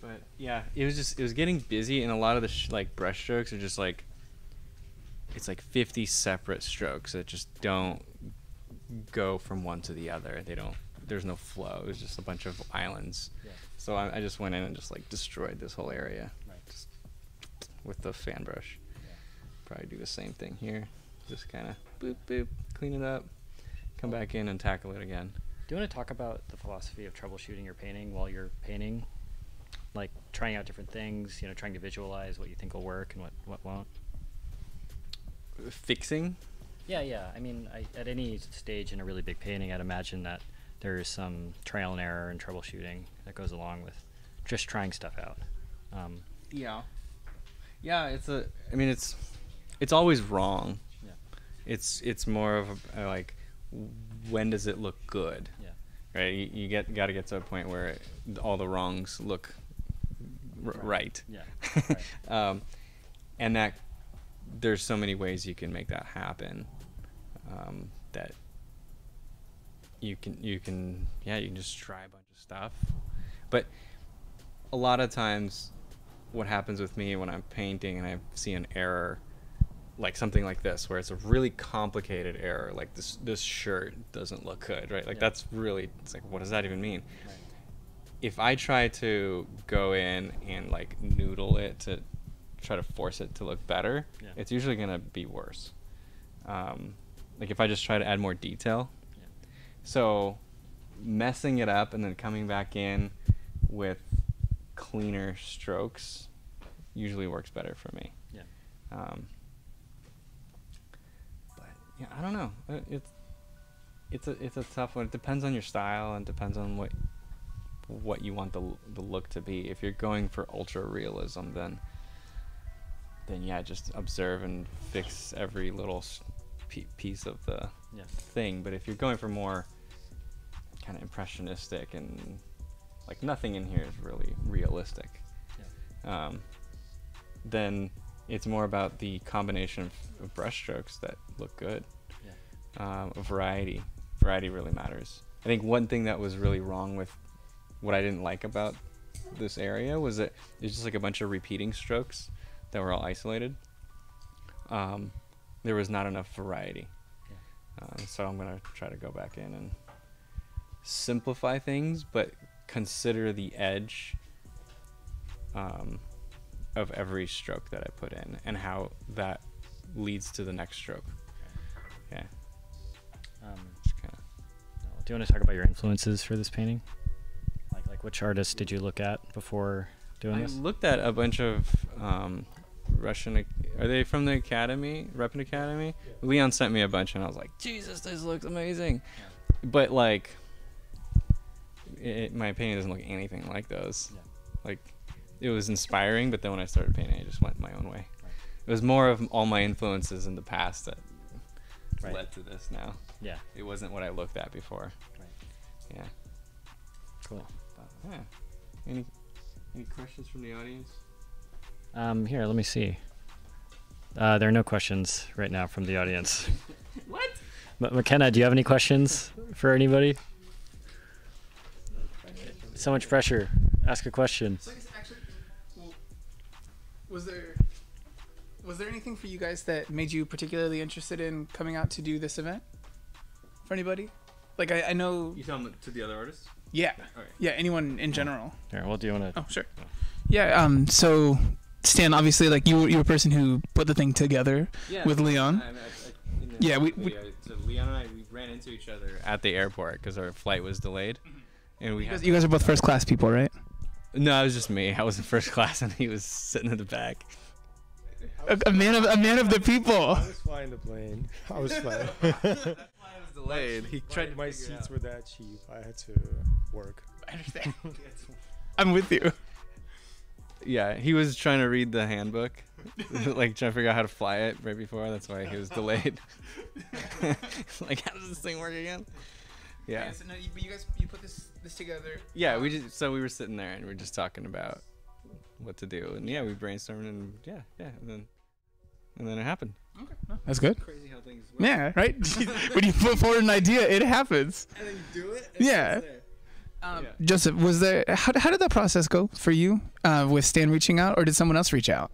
But yeah, it was just it was getting busy, and a lot of the sh- like brush strokes are just like it's like 50 separate strokes that just don't go from one to the other. They don't. There's no flow. It was just a bunch of islands. Yeah. So I, I just went in and just like destroyed this whole area. Right. Just with the fan brush. Yeah. Probably do the same thing here. Just kind of boop boop, clean it up, come back in and tackle it again. Do you want to talk about the philosophy of troubleshooting your painting while you're painting? Like trying out different things, you know, trying to visualize what you think will work and what, what won't? Fixing. Yeah, yeah. I mean, I, at any stage in a really big painting, I'd imagine that there is some trial and error and troubleshooting that goes along with just trying stuff out. Um, Yeah. Yeah, it's a. I mean, it's it's always wrong. It's it's more of a, like when does it look good? Yeah. Right. You, you get got to get to a point where all the wrongs look r- right. Yeah, um, and that there's so many ways you can make that happen. Um, that you can you can yeah you can just try a bunch of stuff, but a lot of times what happens with me when I'm painting and I see an error like something like this where it's a really complicated error like this this shirt doesn't look good right like Yeah. that's really it's like what does that even mean if I try to go in and like noodle it to try to force it to look better Yeah. it's usually gonna be worse um, like if I just try to add more detail Yeah. so messing it up and then coming back in with cleaner strokes usually works better for me. Yeah. Um, yeah, I don't know. Uh, It's it's a it's a tough one. It depends on your style and depends on what what you want the the look to be. If you're going for ultra realism, then then yeah, just observe and fix every little piece of the Yeah. thing. But if you're going for more kind of impressionistic and like nothing in here is really realistic, um, then it's more about the combination of, of brushstrokes that look good. Um, variety, variety really matters. I think one thing that was really wrong with what I didn't like about this area was that there's just like a bunch of repeating strokes that were all isolated. Um, there was not enough variety. Uh, so I'm gonna try to go back in and simplify things, but consider the edge um, of every stroke that I put in and how that leads to the next stroke. Yeah. Um, kinda- do you want to talk about your influences for this painting? Like, like which artists did you look at before doing I this? I looked at a bunch of um, Russian. Are they from the academy, Repin Academy? Leon sent me a bunch, and I was like, Jesus, this looks amazing. But like, it, my opinion doesn't look anything like those. Like, it was inspiring, but then when I started painting, I just went my own way. It was more of all my influences in the past that Right. led to this now. Yeah. It wasn't what I looked at before. Right. Yeah. Cool. But, yeah. Any any questions from the audience? Um, here, let me see. Uh, there are no questions right now from the audience. what? M- McKenna, do you have any questions for anybody? So much pressure. Ask a question. Was there was there anything for you guys that made you particularly interested in coming out to do this event? For anybody? Like I, I know. You tell them to the other artists. Yeah. Alright. Yeah. Anyone in general. Here, well, do you want to? Oh, sure. Yeah. Um. So, Stan, obviously, like you, you're a person who put the thing together with Leon. I- I- I- Yeah, we- video, so Leon and I we ran into each other at the airport because our flight was delayed, and we You had guys, you guys are both first class people, right? No, it was just me. I was in first class, and he was sitting in the back. A, a man of a man of the people. I was flying the plane. I was flying. That's why I was delayed. He tried to My seats out. were that cheap. I had to work. I understand. I'm with you. Yeah, he was trying to read the handbook, like trying to figure out how to fly it right before. That's why he was delayed. like, how does this thing work again? Yeah. so no, you, but you guys, you put this this together. Yeah, we just so we were sitting there and we are just talking about what to do, and yeah, we brainstormed, and yeah, yeah, and then and then it happened. Okay, no, that's good. Crazy how things work. Yeah, right. when you put forward an idea, it happens. And then you do it. Yeah. Um, Joseph, was there how, how did that process go for you uh, with Stan reaching out, or did someone else reach out?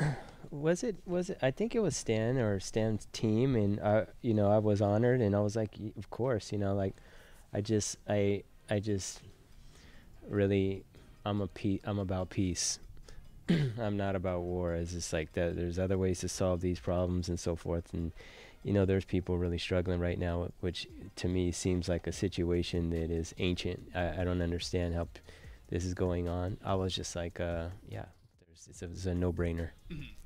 Uh, was it was it i think it was stan or stan's team and I, you know i was honored and i was like of course you know like i just i i just really i'm a pe- i'm about peace. I'm not about war. It's just like that there's other ways to solve these problems and so forth. And you know there's people really struggling right now which to me seems like a situation that is ancient. I, I don't understand how p- this is going on. I was just like uh yeah it's a, it's a no-brainer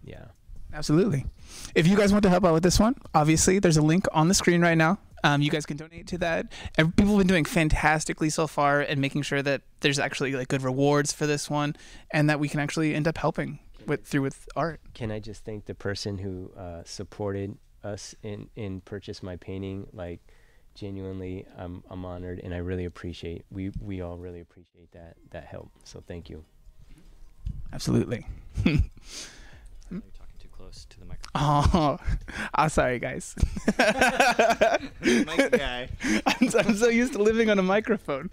yeah Absolutely. If you guys want to help out with this one, obviously there's a link on the screen right now. Um, you guys can donate to that. Ev- People have been doing fantastically so far and making sure that there's actually like good rewards for this one, and that we can actually end up helping with through with art. can I just thank the person who uh, supported us in in purchase my painting? Like, genuinely, I'm I'm honored, and I really appreciate we we all really appreciate that that help. So thank you. Absolutely. You're talking too close to the microphone. Oh, I'm sorry, guys. Mic guy. I'm, so- I'm so used to living on a microphone.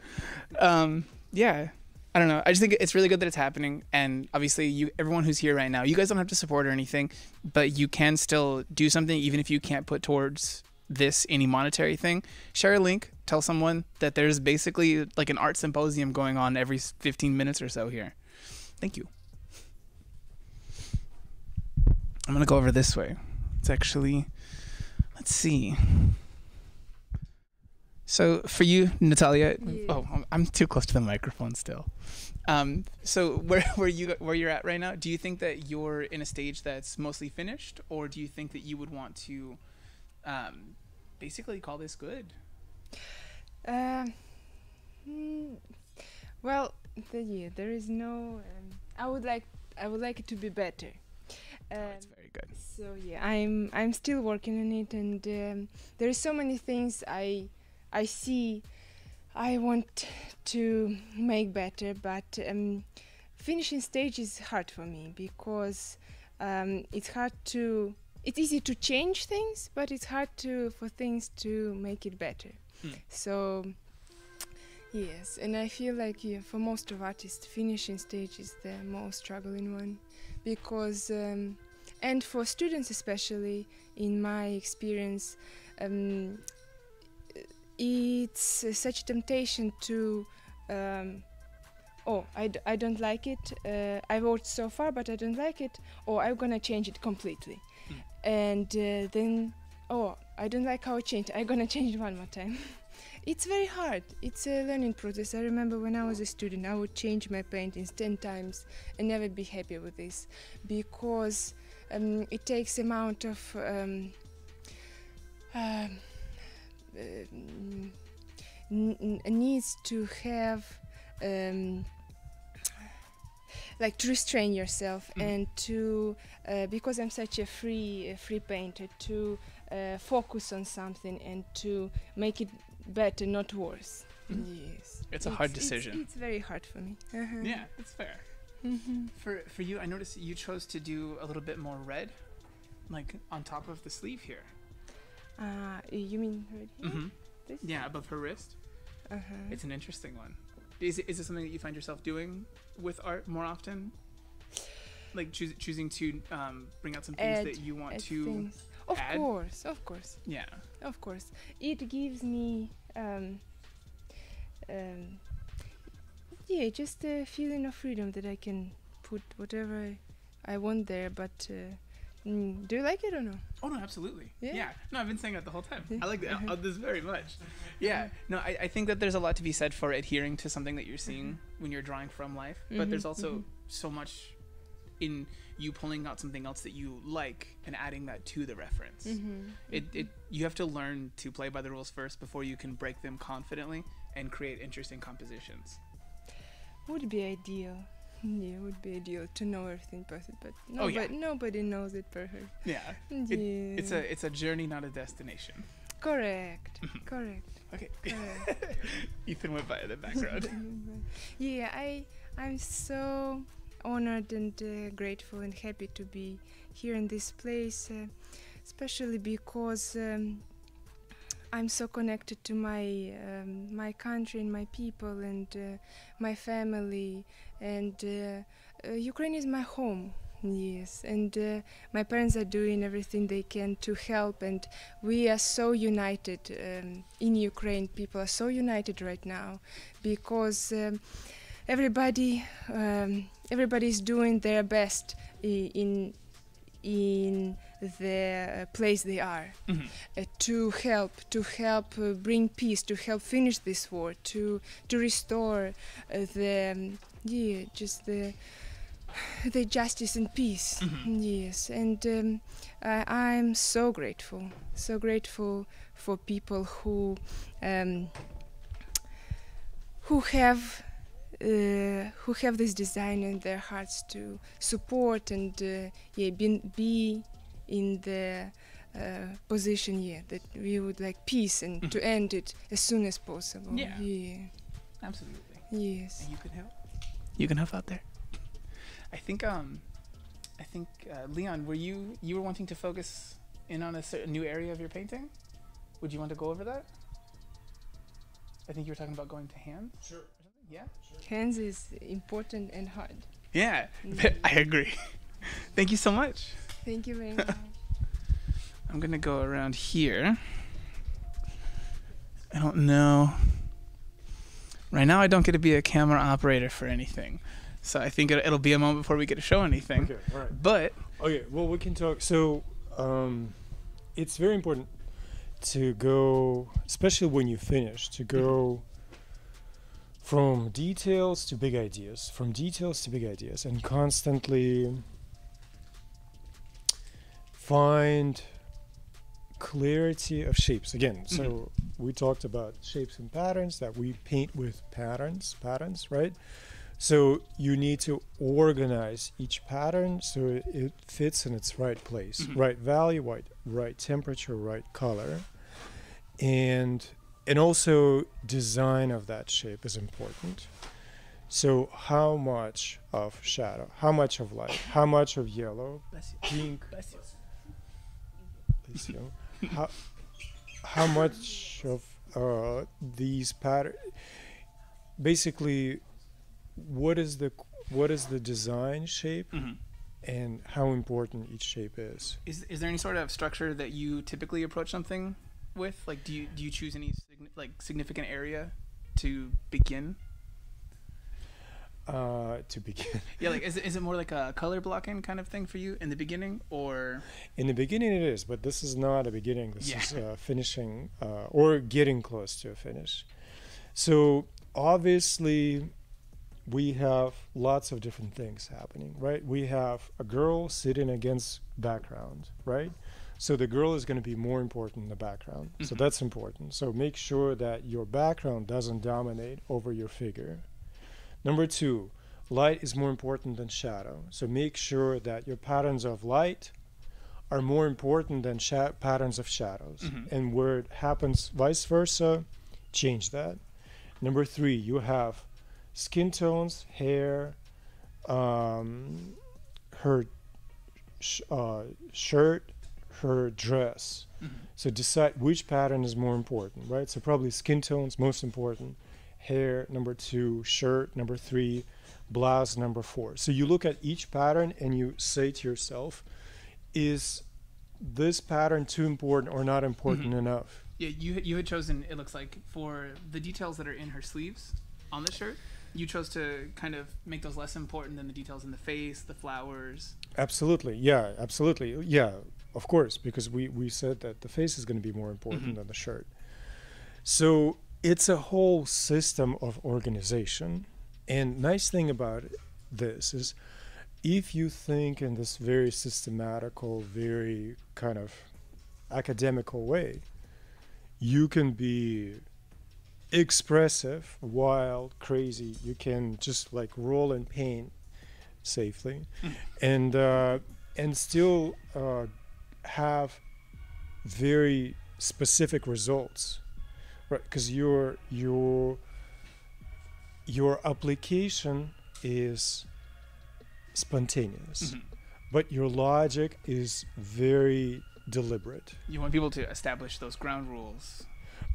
Um, yeah, I don't know. I just think it's really good that it's happening, and obviously, you everyone who's here right now, you guys don't have to support or anything, but you can still do something, even if you can't put towards this any monetary thing. Share a link. Tell someone that there's basically like an art symposium going on every 15 minutes or so here. Thank you. I'm gonna go over this way. It's actually, let's see. So for you, Natalia, oh, I'm- I'm too close to the microphone still. Um, so where where you where you're at right now, do you think that you're in a stage that's mostly finished, or do you think that you would want to um, basically call this good? Uh, mm, well, the, yeah, there is no. Um, I would like I would like it to be better. Um, It's very good. so yeah, I'm I'm still working on it, and um, there is so many things I I see I want to make better, but um, finishing stage is hard for me because um, it's hard to. It's easy to change things, but it's hard to for things to make it better. Mm. So yes, and I feel like yeah, for most of artists, finishing stage is the most struggling one because um, and for students especially in my experience um, it's uh, such a temptation to um, oh I, d- I don't like it uh, i worked so far but i don't like it or i'm gonna change it completely. And uh, then oh i don't like how it changed i'm gonna change it one more time it's very hard. It's a learning process. I remember when i was a student i would change my paintings 10 times and never be happy with this because um, it takes amount of um, um, uh, needs to have um, like to restrain yourself and to uh, because I'm such a free a free painter to uh, focus on something and to make it better, not worse. Yes, It's a hard decision. It's, very hard for me. Uh-huh. Yeah, it's fair. Mhm. For for you, I noticed you chose to do a little bit more red, like on top of the sleeve here. Uh, you mean right here? Mm-hmm. This? Yeah, above her wrist. Uh-huh. It's an interesting one. Is it, is it something that you find yourself doing with art more often? Like choos- choosing to um, bring out some things Add- that you want to things. Of add? course, of course. Yeah. Of course. It gives me um, um, yeah, just a feeling of freedom that I can put whatever I, I want there. But uh, mm, do you like it or no? Oh no, absolutely. Yeah? Yeah. No, I've been saying that the whole time. I like that, Uh-huh. uh, this very much. Yeah. No, I, I think that there's a lot to be said for adhering to something that you're seeing when you're drawing from life. But there's Mhm, also mhm. so much in you pulling out something else that you like and adding that to the reference. Mhm, It, it you have to learn to play by the rules first before you can break them confidently and create interesting compositions. Would be ideal. Yeah, it would be ideal to know everything perfect, but Oh, nobody, yeah. nobody knows it perfect. Yeah. Yeah. It, it's a it's a journey, not a destination. correct, correct. Okay. correct. Ethan went by in the background. yeah, I I'm so honored and uh, grateful and happy to be here in this place, uh, especially because um, I'm so connected to my um, my country and my people and uh, my family, and uh, uh, Ukraine is my home. Yes, and uh, my parents are doing everything they can to help, and we are so united um, in Ukraine. People are so united right now because um, everybody um, everybody is doing their best in in the place they are. Mhm. uh, to help to help uh, bring peace to help finish this war to to restore uh, the um, yeah just the the justice and peace. Yes and um, i'm so grateful so grateful for people who um, who have uh, who have this design in their hearts to support and uh, yeah be, be in the uh, position yeah that we would like peace and to end it as soon as possible Yeah. yeah Absolutely. yes And you can help. You can help out there. I think um, I think uh, Leon, were you you were wanting to focus in on a certain new area of your painting? Would you want to go over that? I think you were talking about going to hands. Sure. Yeah. hands is important and hard Yeah. Mm. I agree. Thank you so much. thank you very much I'm gonna go around here. I don't know. Right now, I don't get to be a camera operator for anything, so I think it, it'll be a moment before we get to show anything. Okay, all right. But Okay, well, we can talk. So, um, it's very important to go, especially when you finish, to go from details to big ideas, from details to big ideas, and constantly find clarity of shapes. Again so we talked about shapes and patterns that we paint with patterns patterns right? So you need to organize each pattern so it, it fits in its right place. Mhm. right value right right temperature right color. And and also design of that shape is important so how much of shadow how much of light how much of yellow pink Bless you. Bless you. how how much of uh, these pattern basically what is the what is the design shape Mhm. and how important each shape is Is is there any sort of structure that you typically approach something with? Like, do you do you choose any signi- like significant area to begin? uh, to begin Yeah, like is it, is it more like a color blocking kind of thing for you in the beginning, or in the beginning it is but this is not a beginning this Yeah. is uh, finishing uh, or getting close to a finish so obviously we have lots of different things happening right we have a girl sitting against background right so the girl is going to be more important in the background so Mhm. that's important so make sure that your background doesn't dominate over your figure number two light is more important than shadow so make sure that your patterns of light are more important than sha- patterns of shadows. Mhm. And where it happens vice versa, change that. Number three, you have skin tones, hair, um, her sh- uh, shirt, her dress. Mhm. So decide which pattern is more important, right? So probably skin tones most important, hair number two, shirt number three, blouse number four. So you look at each pattern and you say to yourself, is this pattern too important or not important Mhm. enough? yeah, you you had chosen it looks like for the details that are in her sleeves on the shirt. You chose to kind of make those less important than the details in the face, the flowers. Absolutely. Yeah, absolutely. Yeah, of course, because we, we said that the face is going to be more important Mhm. than the shirt. So it's a whole system of organization. And nice thing about this is if you think in this very systematical, very kind of academical way, you can be expressive, wild, crazy. You can just like roll and paint safely, and uh, and still uh, have very specific results, right? Because your your your application is spontaneous, Mhm. but your logic is very deliberate. You want people to establish those ground rules,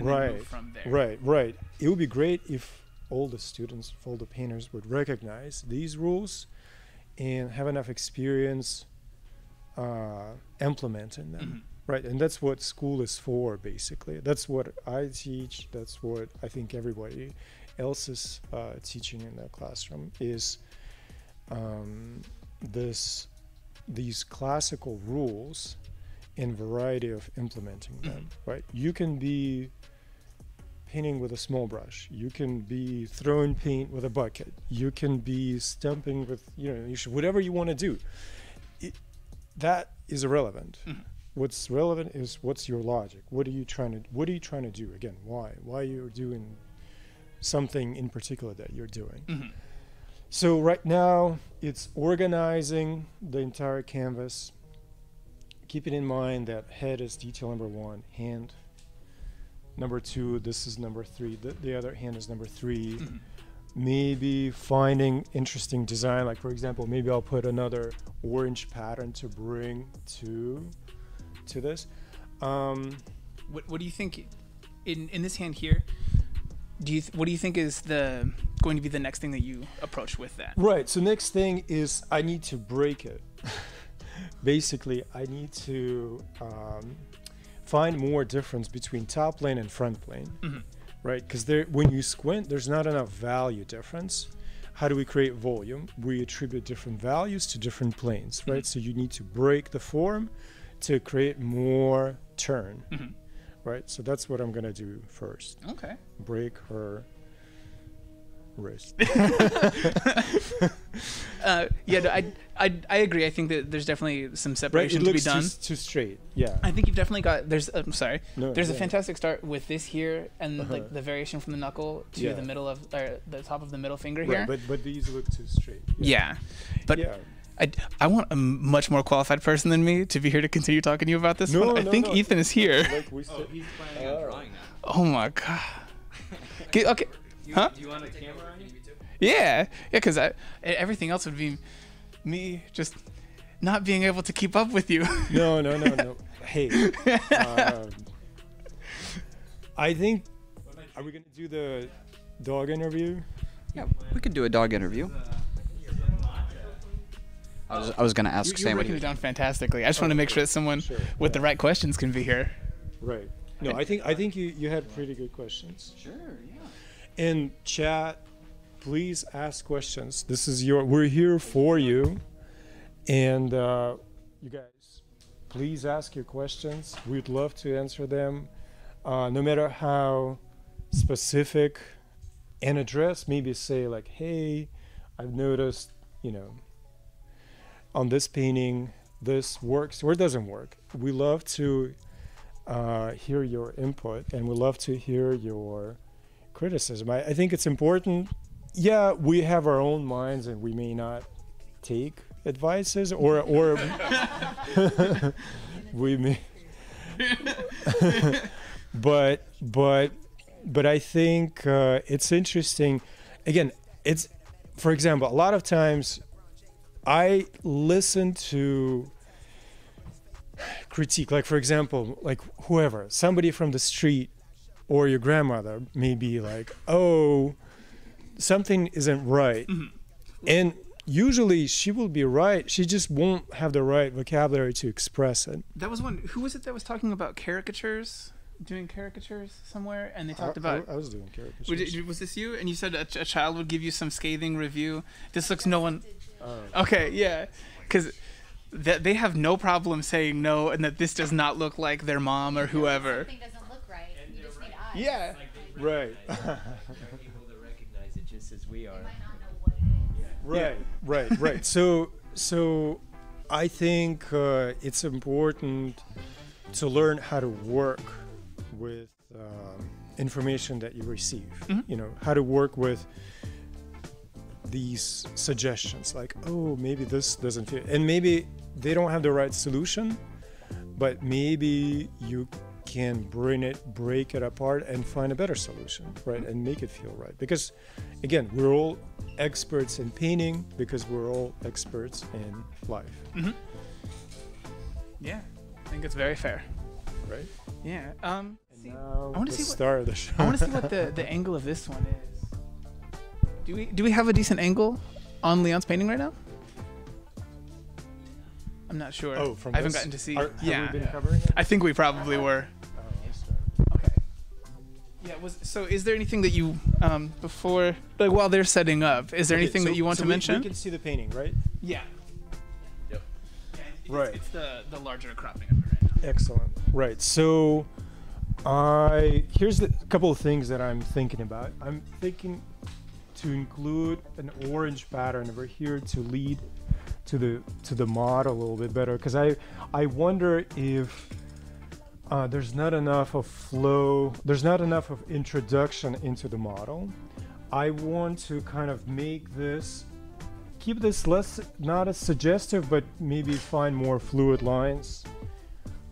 right move from there. right right it would be great if all the students all the painters would recognize these rules and have enough experience uh, implementing them Mhm. right? And that's what school is for basically. That's what i teach. That's what i think everybody else is uh, teaching in the classroom is um, this these classical rules and variety of implementing them right? You can be painting with a small brush. You can be throwing paint with a bucket. You can be stamping with you know you should, whatever you want to do that is irrelevant Mhm. what's relevant is what's your logic what are you trying to what are you trying to do again why why you're doing something in particular that you're doing Mhm. so right now it's organizing the entire canvas keeping in mind that head is detail number one hand number two this is number three the, the other hand is number 3 Mhm. Maybe finding interesting design like for example maybe i'll put another orange pattern to bring to to this um, What What do you think in in this hand here? Do you th- what do you think is the going to be the next thing that you approach with that? Right. So next thing is I need to break it. Basically, I need to um, find more difference between top plane and front plane, Mhm. Right? Because there, when you squint, there's not enough value difference. How do we create volume? We attribute different values to different planes, right? So you need to break the form to create more turn, Mhm. right? So that's what I'm gonna do first. Okay. Break her wrist. uh, yeah, no, I, I, I agree. I think that there's definitely some Right, separation it to be looks too, done. s- too straight. Yeah. I think you've definitely got. There's. I'm sorry. No, there's a fantastic start with this here and Uh-huh. like the variation from the knuckle to Yeah. the middle of or the top of the middle finger Right, here. but but these look too straight. yeah. but Yeah. I, I want a much more qualified person than me to be here to continue talking to you about this No, one. I no, think no. Ethan is here. Like we said. he's planning on drawing now. Oh my god. Okay. Okay. Huh? Do you want a camera on you? Yeah, yeah, because I everything else would be me just not being able to keep up with you. No, no, no, no. Hey. um, I think. Are we gonna do the dog interview? Yeah, we could do a dog interview. I was, I was gonna ask You- Sam You're what breaking he it down fantastically. I just want to make sure that someone with the right questions can be here. Right. No, I think I think you you had pretty good questions. Sure. Yeah. In chat, please ask questions. This is your. We're here for you, and uh, you guys, please ask your questions. We'd love to answer them, uh, no matter how specific and address. Maybe say like, "Hey, I've noticed, you know, on this painting, this works or doesn't work." We love to uh, hear your input, and we love to hear your criticism. I, I think it's important. Yeah, we have our own minds, and we may not take advices, or or we may. but but but I think uh, it's interesting. Again, it's for example, a lot of times I listen to critique like for example like whoever somebody from the street or your grandmother may be like oh something isn't right mm-hmm. and usually she will be right she just won't have the right vocabulary to express it That was one. Who was it that was talking about caricatures? Doing caricatures somewhere, and they talked I- about. I, I was doing caricatures Was, it- was this you? And you said a, ch- a child would give you some scathing review. This looks no one. Oh. Okay, yeah, because that they have no problem saying no, and that this does not look like their mom or whoever. Something doesn't look right. You just need eyes. Yeah. right. people to recognize it just as we are. right right right. So so i think uh, it's important to learn how to work with um, information that you receive. You know how to work with these suggestions like oh maybe this doesn't fit and maybe they don't have the right solution but maybe you can bring it break it apart and find a better solution right and make it feel right because again we're all experts in painting because we're all experts in life Yeah, I think it's very fair. right Yeah. Um. see, I want to see what. star of the show I want to see what the, the angle of this one is. Do we do we have a decent angle on Leon's painting right now? I'm not sure. oh from I haven't gotten to see. Are- have we yeah, been covering it? I think we probably were. Yeah. Was so? Is there anything that you um before like while they're setting up? Is there Okay, anything so- that you want so to we- mention? we can see the painting right Yeah. Yep. Yeah, it's, Right. It's the the larger cropping of it right now. Excellent. Right. So, I here's a couple of things that I'm thinking about. I'm thinking to include an orange pattern over here to lead to the to the model a little bit better because I I wonder if uh, there's not enough of flow. There's not enough of introduction into the model. I want to kind of make this keep this less not as suggestive, but maybe find more fluid lines.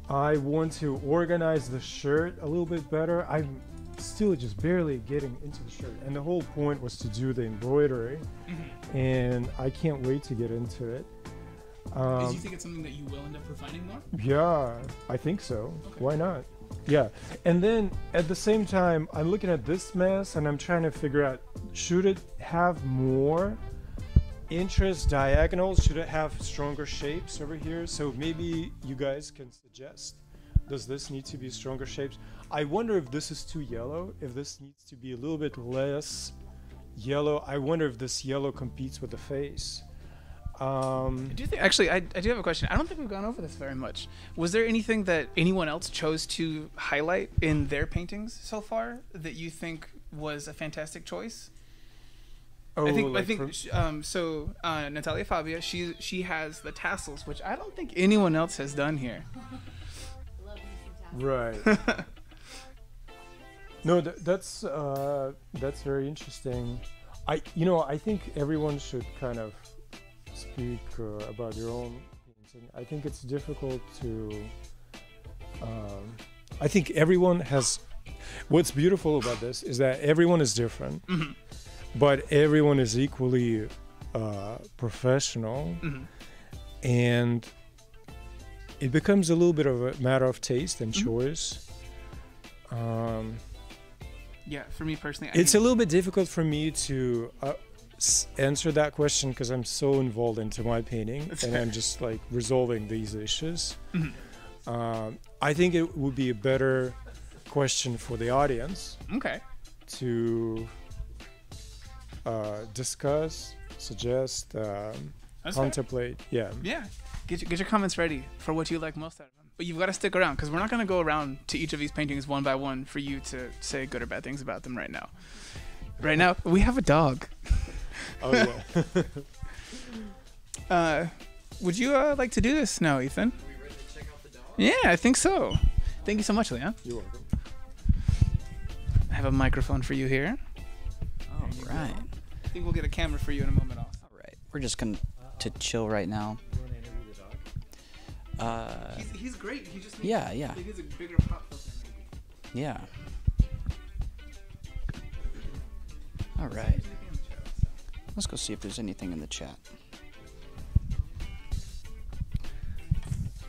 I want to organize the shirt a little bit better. I'm still just barely getting into the shirt, and the whole point was to do the embroidery, and I can't wait to get into it. Do Um, you think it's something that you will end up refining more? yeah, I think so. Why not? Yeah. And then at the same time, I'm looking at this mess and I'm trying to figure out should it have more interest diagonals? Should it have stronger shapes over here? So maybe you guys can suggest. Does this need to be stronger shapes? I wonder if this is too yellow, if this needs to be a little bit less yellow. I wonder if this yellow competes with the face. Um, I do think actually I, I do have a question. I don't think we've gone over this very much. Was there anything that anyone else chose to highlight in their paintings so far that you think was a fantastic choice? Oh, I think I think sh- um so uh, Natalia Fabia she she has the tassels which I don't think anyone else has done here. Right. no, th- that's uh, that's very interesting. I, you know, I think everyone should kind of speak uh, about your own. I think it's difficult to. Um, I think everyone has. What's beautiful about this is that everyone is different, Mhm. but everyone is equally uh, professional, Mhm. and it becomes a little bit of a matter of taste and Mhm. choice. Um, Yeah, for me personally, I it's a little bit difficult for me to uh, answer that question because I'm so involved into my painting and. I'm just like resolving these issues. Mhm. Um, I think it would be a better question for the audience Okay. to uh, discuss, suggest, um, That's fair. contemplate. Yeah. Yeah, get your, get your comments ready for what you like most out of them. But you've got to stick around because we're not going to go around to each of these paintings one by one for you to say good or bad things about them right now. Right now, we have a dog. Oh yeah. uh, would you uh, like to do this now, Ethan? Yeah, I think so. Thank you so much, Leon. You're welcome. I have a microphone for you here. All right. I think we'll get a camera for you in a moment. Also. All right. We're just going to chill right now. Uh, He's, he's great. He just needs, Yeah, yeah. He needs a bigger pop filter. Maybe. yeah. All right. Let's go see if there's anything in the chat.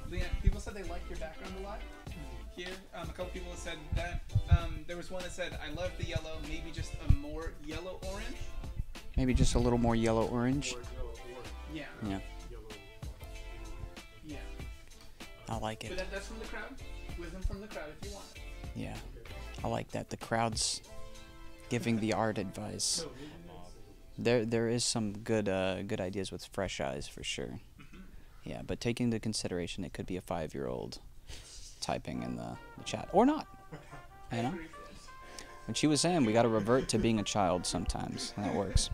Leon, people said they liked your background a lot. Here, um, a couple people said that. Um, there was one that said, "I love the yellow. Maybe just a more yellow orange." Maybe just a little more yellow orange. Yeah. Yeah. Yeah. I like But it. that, that's from the crowd. Wisdom from the crowd, if you want. Yeah. I like that. The crowd's giving the art advice. There there is some good uh, good ideas with fresh eyes for sure. Yeah, but taking into consideration it could be a five year old typing in the, the chat. Or not. You know? When she was saying we gotta revert to being a child sometimes. and That works.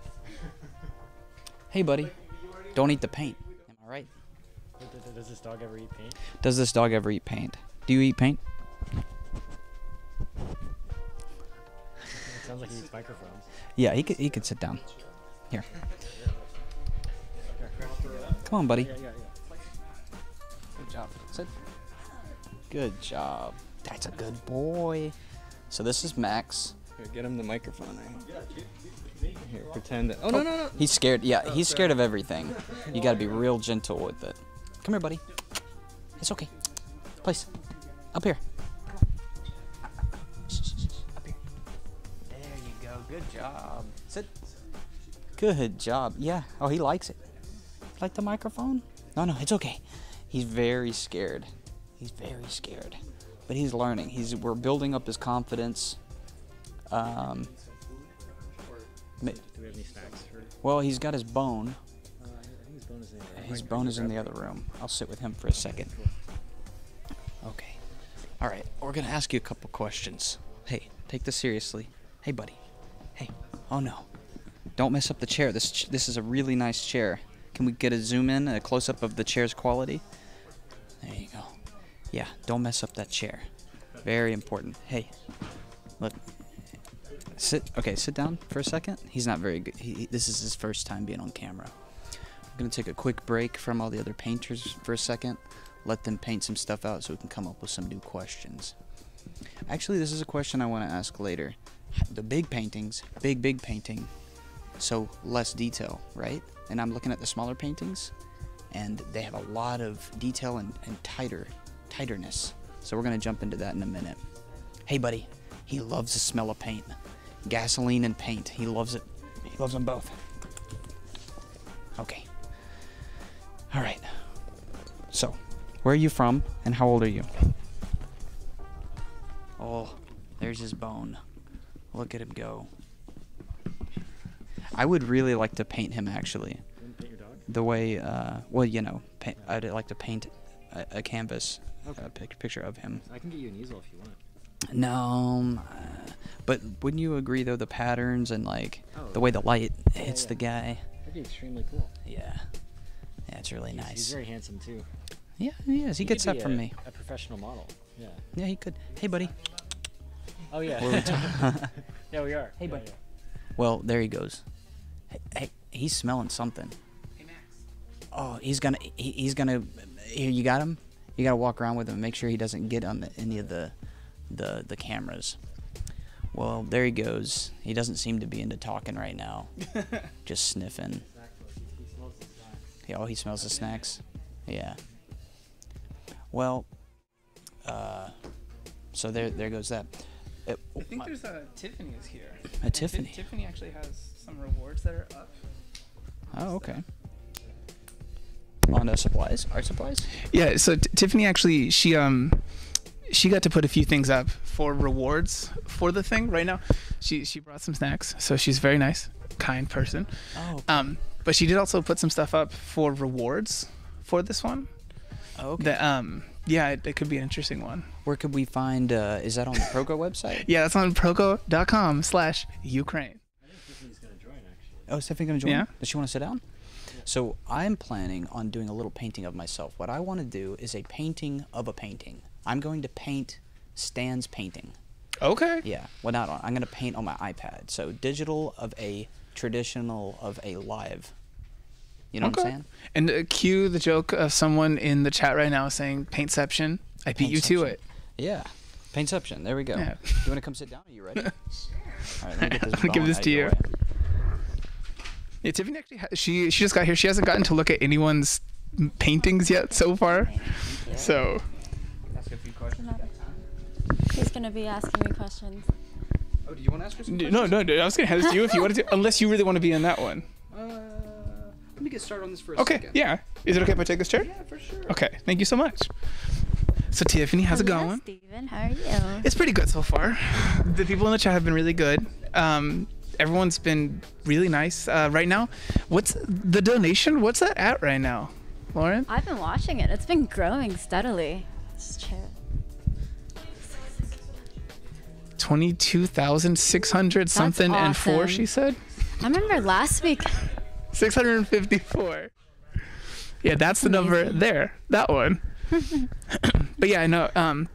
Hey buddy. Don't eat the paint. Am I right? Does this dog ever eat paint? Does this dog ever eat paint? Do you eat paint? It sounds like he eats microphones. Yeah, he could he could sit down. Here. Come on, buddy. Good job. Sit. Good job. That's a good boy. So this is Max. Here, get him the microphone. Right? Here, pretend that. Oh, no, oh, no, no. He's scared. Yeah, oh, he's scared of everything. You got to be real gentle with it. Come here, buddy. It's okay. Place. Up here. Up here. There you go. Good job. Sit. Good job. Yeah. Oh, he likes it. Like the microphone? No, no, it's okay. He's very scared. He's very scared. But he's learning. He's we're building up his confidence. Um, Do we have any snacks well, he's got his bone. His bone is in there. His bone is in the other room. I'll sit with him for a second. Okay. All right. We're gonna ask you a couple questions. Hey, take this seriously. Hey, buddy. Hey. Oh no. Don't mess up the chair. This ch- this is a really nice chair. Can we get a zoom in, a close up of the chair's quality? There you go. Yeah. Don't mess up that chair. Very important. Hey. Look. Sit. Okay. Sit down for a second. He's not very good. He, this is his first time being on camera. I'm gonna take a quick break from all the other painters for a second. Let them paint some stuff out so we can come up with some new questions. Actually, this is a question I want to ask later. The big paintings, big big painting, so less detail, right? And I'm looking at the smaller paintings, and they have a lot of detail and, and tighter, tighterness. So we're gonna jump into that in a minute. Hey, buddy, he loves the smell of paint, gasoline and paint. He loves it. He loves them both. Okay. All right. So, where are you from and how old are you? Oh, there's his bone. Look at him go. I would really like to paint him actually. Paint your dog? The way, uh, well, you know, I'd like to paint a, a canvas, a pic- picture of him. I can get you an easel if you want. No, um, uh, but wouldn't you agree though the patterns and like Oh, the way the light hits yeah. the guy? That'd be extremely cool. Yeah, yeah, it's really He's- nice. He's very handsome too. Yeah, he is. He, gets could that from a- me. A professional model. Yeah. Yeah, he could. Hey, buddy. Oh yeah. Yeah, we are. Hey, Yeah, buddy. yeah. Well, there he goes. Hey, hey he's smelling something. Oh, he's gonna. He, he's gonna. Here, you got him. You gotta walk around with him. and Make sure he doesn't get on the, any of the, the the cameras. Well, there he goes. He doesn't seem to be into talking right now. Just sniffing. Yeah, oh, he smells the snacks. Yeah. Well, uh, so there, there goes that. Uh, I think my- there's a Tiffany is here. A Tiffany? Tiffany actually has some rewards that are up. Oh, okay. On uh, supplies, art supplies. Yeah, so T- Tiffany actually she um she got to put a few things up for rewards for the thing right now. She she brought some snacks, so she's a very nice, kind person. Oh. Um, but she did also put some stuff up for rewards for this one. Oh, okay. That um yeah, it, it could be an interesting one. Where could we find? Uh, is that on the Proko website? Yeah, that's on proko.com slash Ukraine. Oh, Stephanie gonna join? Yeah. Does she want to sit down? So I'm planning on doing a little painting of myself. What I want to do is a painting of a painting. I'm going to paint Stan's painting. Okay. Yeah. Well, not on. I'm going to paint on my iPad. So digital of a traditional of a live. You know what I'm saying? And uh, cue the joke of someone in the chat right now saying paintception. I beat you to it. Yeah. Paintception. There we go. Yeah. Do you want to come sit down? Are you ready? All right. Let me get this gonna give this to you. way. Yeah, Tiffany actually ha- she she just got here. She hasn't gotten to look at anyone's paintings yet so far. So Ask a few questions. Who's gonna be asking me questions? Oh, do you want to ask her some no, no, no, I was gonna hand this to you if you wanted to, unless you really want to be in that one. Uh, let me get started on this for a Okay, second. yeah. Is it okay if I take this chair? Yeah, for sure. Okay, thank you so much. So Tiffany, how's it going? Steven. How are you? It's pretty good so far. The people in the chat have been really good. Um, everyone's been really nice. Uh, right now, what's the donation? What's that at right now, Lauren? I've been watching it. It's been growing steadily. This chair. Twenty-two thousand six hundred something and four. She said. I remember last week. Six hundred and fifty-four. Yeah, that's the number there. That one. but yeah, I know. Um,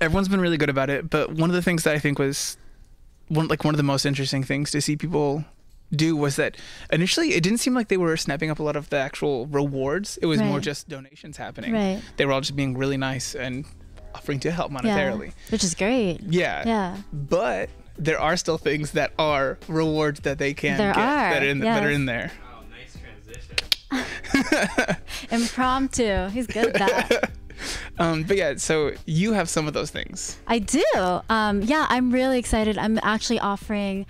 everyone's been really good about it. But one of the things that I think was one like one of the most interesting things to see people do was that initially it didn't seem like they were snapping up a lot of the actual rewards. It was more just donations happening. Right. They were all just being really nice and offering to help monetarily. Yeah, which is great. Yeah. Yeah. But there are still things that are rewards that they can There get are, that are in that are yes. in there. Nice transition. Impromptu. He's good at that. Um, but yeah, so you have some of those things. I do. Um, yeah, I'm really excited. I'm actually offering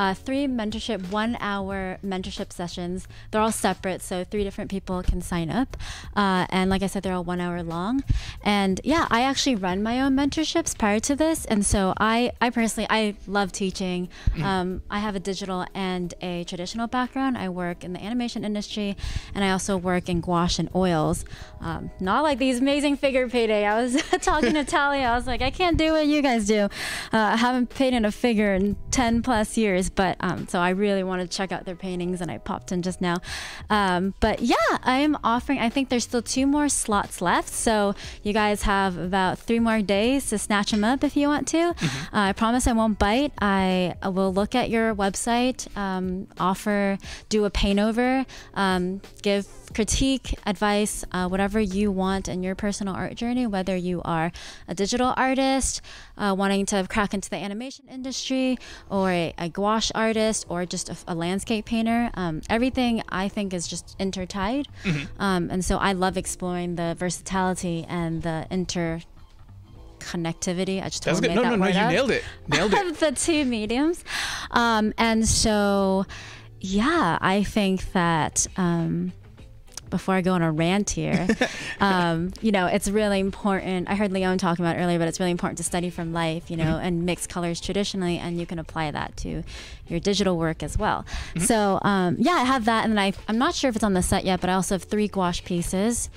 uh, three mentorship, one hour mentorship sessions. They're all separate, so three different people can sign up. Uh, and like I said, they're all one hour long. And yeah, I actually run my own mentorships prior to this. And so I, I personally, I love teaching. Um, I have a digital and a traditional background. I work in the animation industry and I also work in gouache and oils. Um, not like these amazing figure painting. I was talking to Talia. I was like, I can't do what you guys do. Uh, I haven't painted a figure in 10 plus years, but um, so I really wanted to check out their paintings and I popped in just now. Um, but yeah, I am offering, I think there's still two more slots left. So you guys have about three more days to snatch them up if you want to. Uh, I promise I won't bite. I will look at your website, um, offer, do a paint over, um, give critique, advice, uh, whatever you want in your personal art journey, whether you are a digital artist uh, wanting to crack into the animation industry, or a, a gouache artist, or just a, a landscape painter. Um, everything I think is just intertied. Mhm. Um, and so I love exploring the versatility and the inter connectivity. I just That's totally good. made No, that no, no, you up. nailed it. Nailed it. the two mediums. Um, and so, yeah, I think that um, before I go on a rant here, um, you know, it's really important. I heard Leon talking about earlier, but it's really important to study from life, you know, Mhm. and mix colors traditionally, and you can apply that to your digital work as well. Mhm. So, um, yeah, I have that, and then I, I'm not sure if it's on the set yet, but I also have three gouache pieces.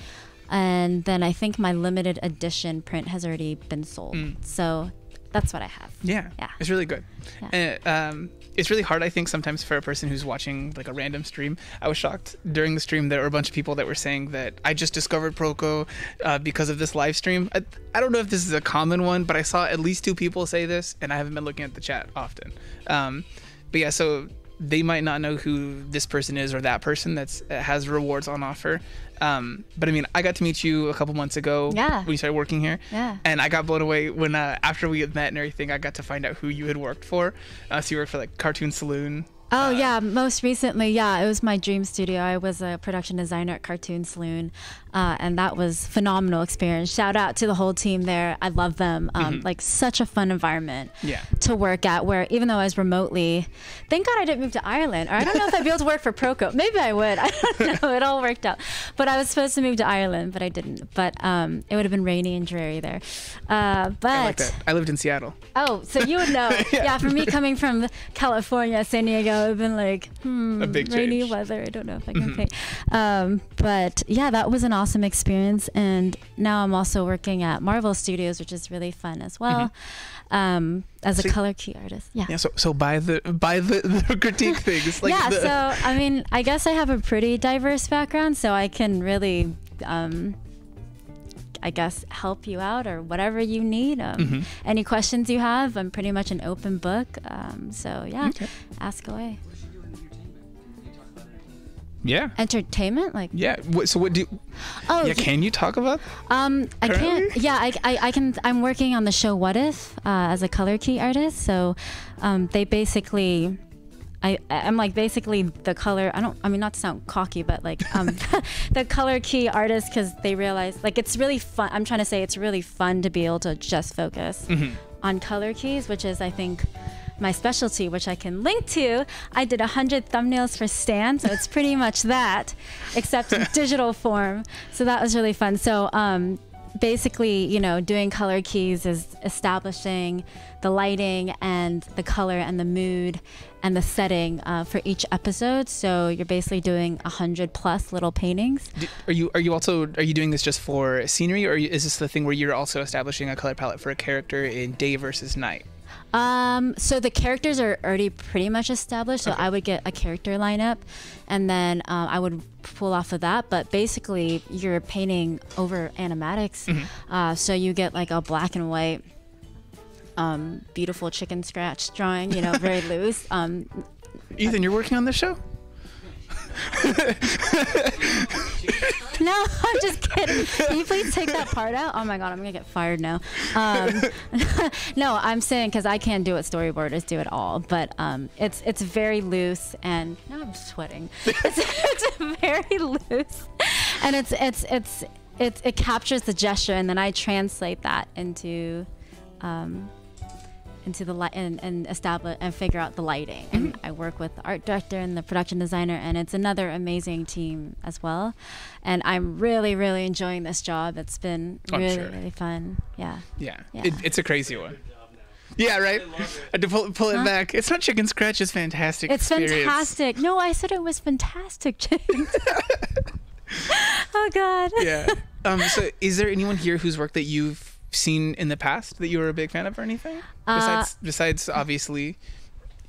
And then I think my limited edition print has already been sold. Mm. So that's what I have. Yeah. Yeah. It's really good. And, um, it's really hard, I think, sometimes for a person who's watching like a random stream. I was shocked during the stream. There were a bunch of people that were saying that I just discovered Proko uh, because of this live stream. I, I don't know if this is a common one, but I saw at least two people say this, and I haven't been looking at the chat often. Um, but yeah, so they might not know who this person is or that person that's that has rewards on offer. Um, but I mean, I got to meet you a couple months ago Yeah. when you started working here. Yeah. And I got blown away when uh, after we had met and everything, I got to find out who you had worked for. Uh, so you worked for like Cartoon Saloon. Oh yeah, most recently, yeah, it was my dream studio. I was a production designer at Cartoon Saloon, uh, and that was phenomenal experience. Shout out to the whole team there. I love them. Um, Mhm. Like such a fun environment Yeah. to work at. Where even though I was remotely, thank God I didn't move to Ireland. Or I don't know if I'd be able to work for Proko. Maybe I would. I don't know. It all worked out. But I was supposed to move to Ireland, but I didn't. But um, it would have been rainy and dreary there. Uh, but I like. I lived in Seattle. Oh, so you would know. yeah. for me coming from California, San Diego, I've been like, hmm, A big rainy change. weather. I don't know if I can Mhm. pay. Um, but yeah, that was an awesome experience. And now I'm also working at Marvel Studios, which is really fun as well. Um, as a So- color key artist. Yeah. Yeah. So so buy the buy the, the critique things. Like yeah, so I mean, I guess I have a pretty diverse background, so I can really, um, I guess, help you out or whatever you need. Um, Mhm. Any questions you have, I'm pretty much an open book. Um, so yeah, Okay. ask away. Yeah. Entertainment, like Yeah. So what do? Oh, yeah. Can you talk about? Um, I can't. Yeah, I, I, I can. I'm working on the show What If uh, as a color key artist. So, um, they basically, I, I'm like basically the color. I don't. I mean, not to sound cocky, but like um, the color key artist because they realize like it's really fun. I'm trying to say it's really fun to be able to just focus Mhm. on color keys, which is I think my specialty, which I can link to. I did 100 thumbnails for Stan, so it's pretty much that, except in digital form. So that was really fun. So um, basically, you know, doing color keys is establishing the lighting and the color and the mood and the setting uh, for each episode. So you're basically doing 100 plus little paintings. Do, are you are you also are you doing this just for scenery, or is this the thing where you're also establishing a color palette for a character in day versus night? Um, so the characters are already pretty much established. So I would get a character lineup, and then um, I would pull off of that. But basically, you're painting over animatics. Uh, so you get like a black and white, um, beautiful chicken scratch drawing. You know, very loose. Um, Ethan, you're working on this show. No, I'm just kidding. Can you please take that part out? Oh my god, I'm gonna get fired now. Um, no, I'm saying because I can't do what storyboarders do at all. But um, it's it's very loose, and now I'm sweating. It's, it's very loose, and it's it's it's it, it captures the gesture, and then I translate that into. Um, into the light and, and establish and figure out the lighting. And I work with the art director and the production designer, and it's another amazing team as well. And I'm really, really enjoying this job. It's been I'm really, sure. really fun. Yeah. Yeah, Yeah. It, it's a crazy one. Yeah, right. I had to pull, pull it back. It's not chicken scratch. It's fantastic. It's experience. fantastic. No, I said it was fantastic, James. oh God. Yeah. Um. So, is there anyone here whose work that you've seen in the past that you were a big fan of or anything? Uh, Besides, besides obviously,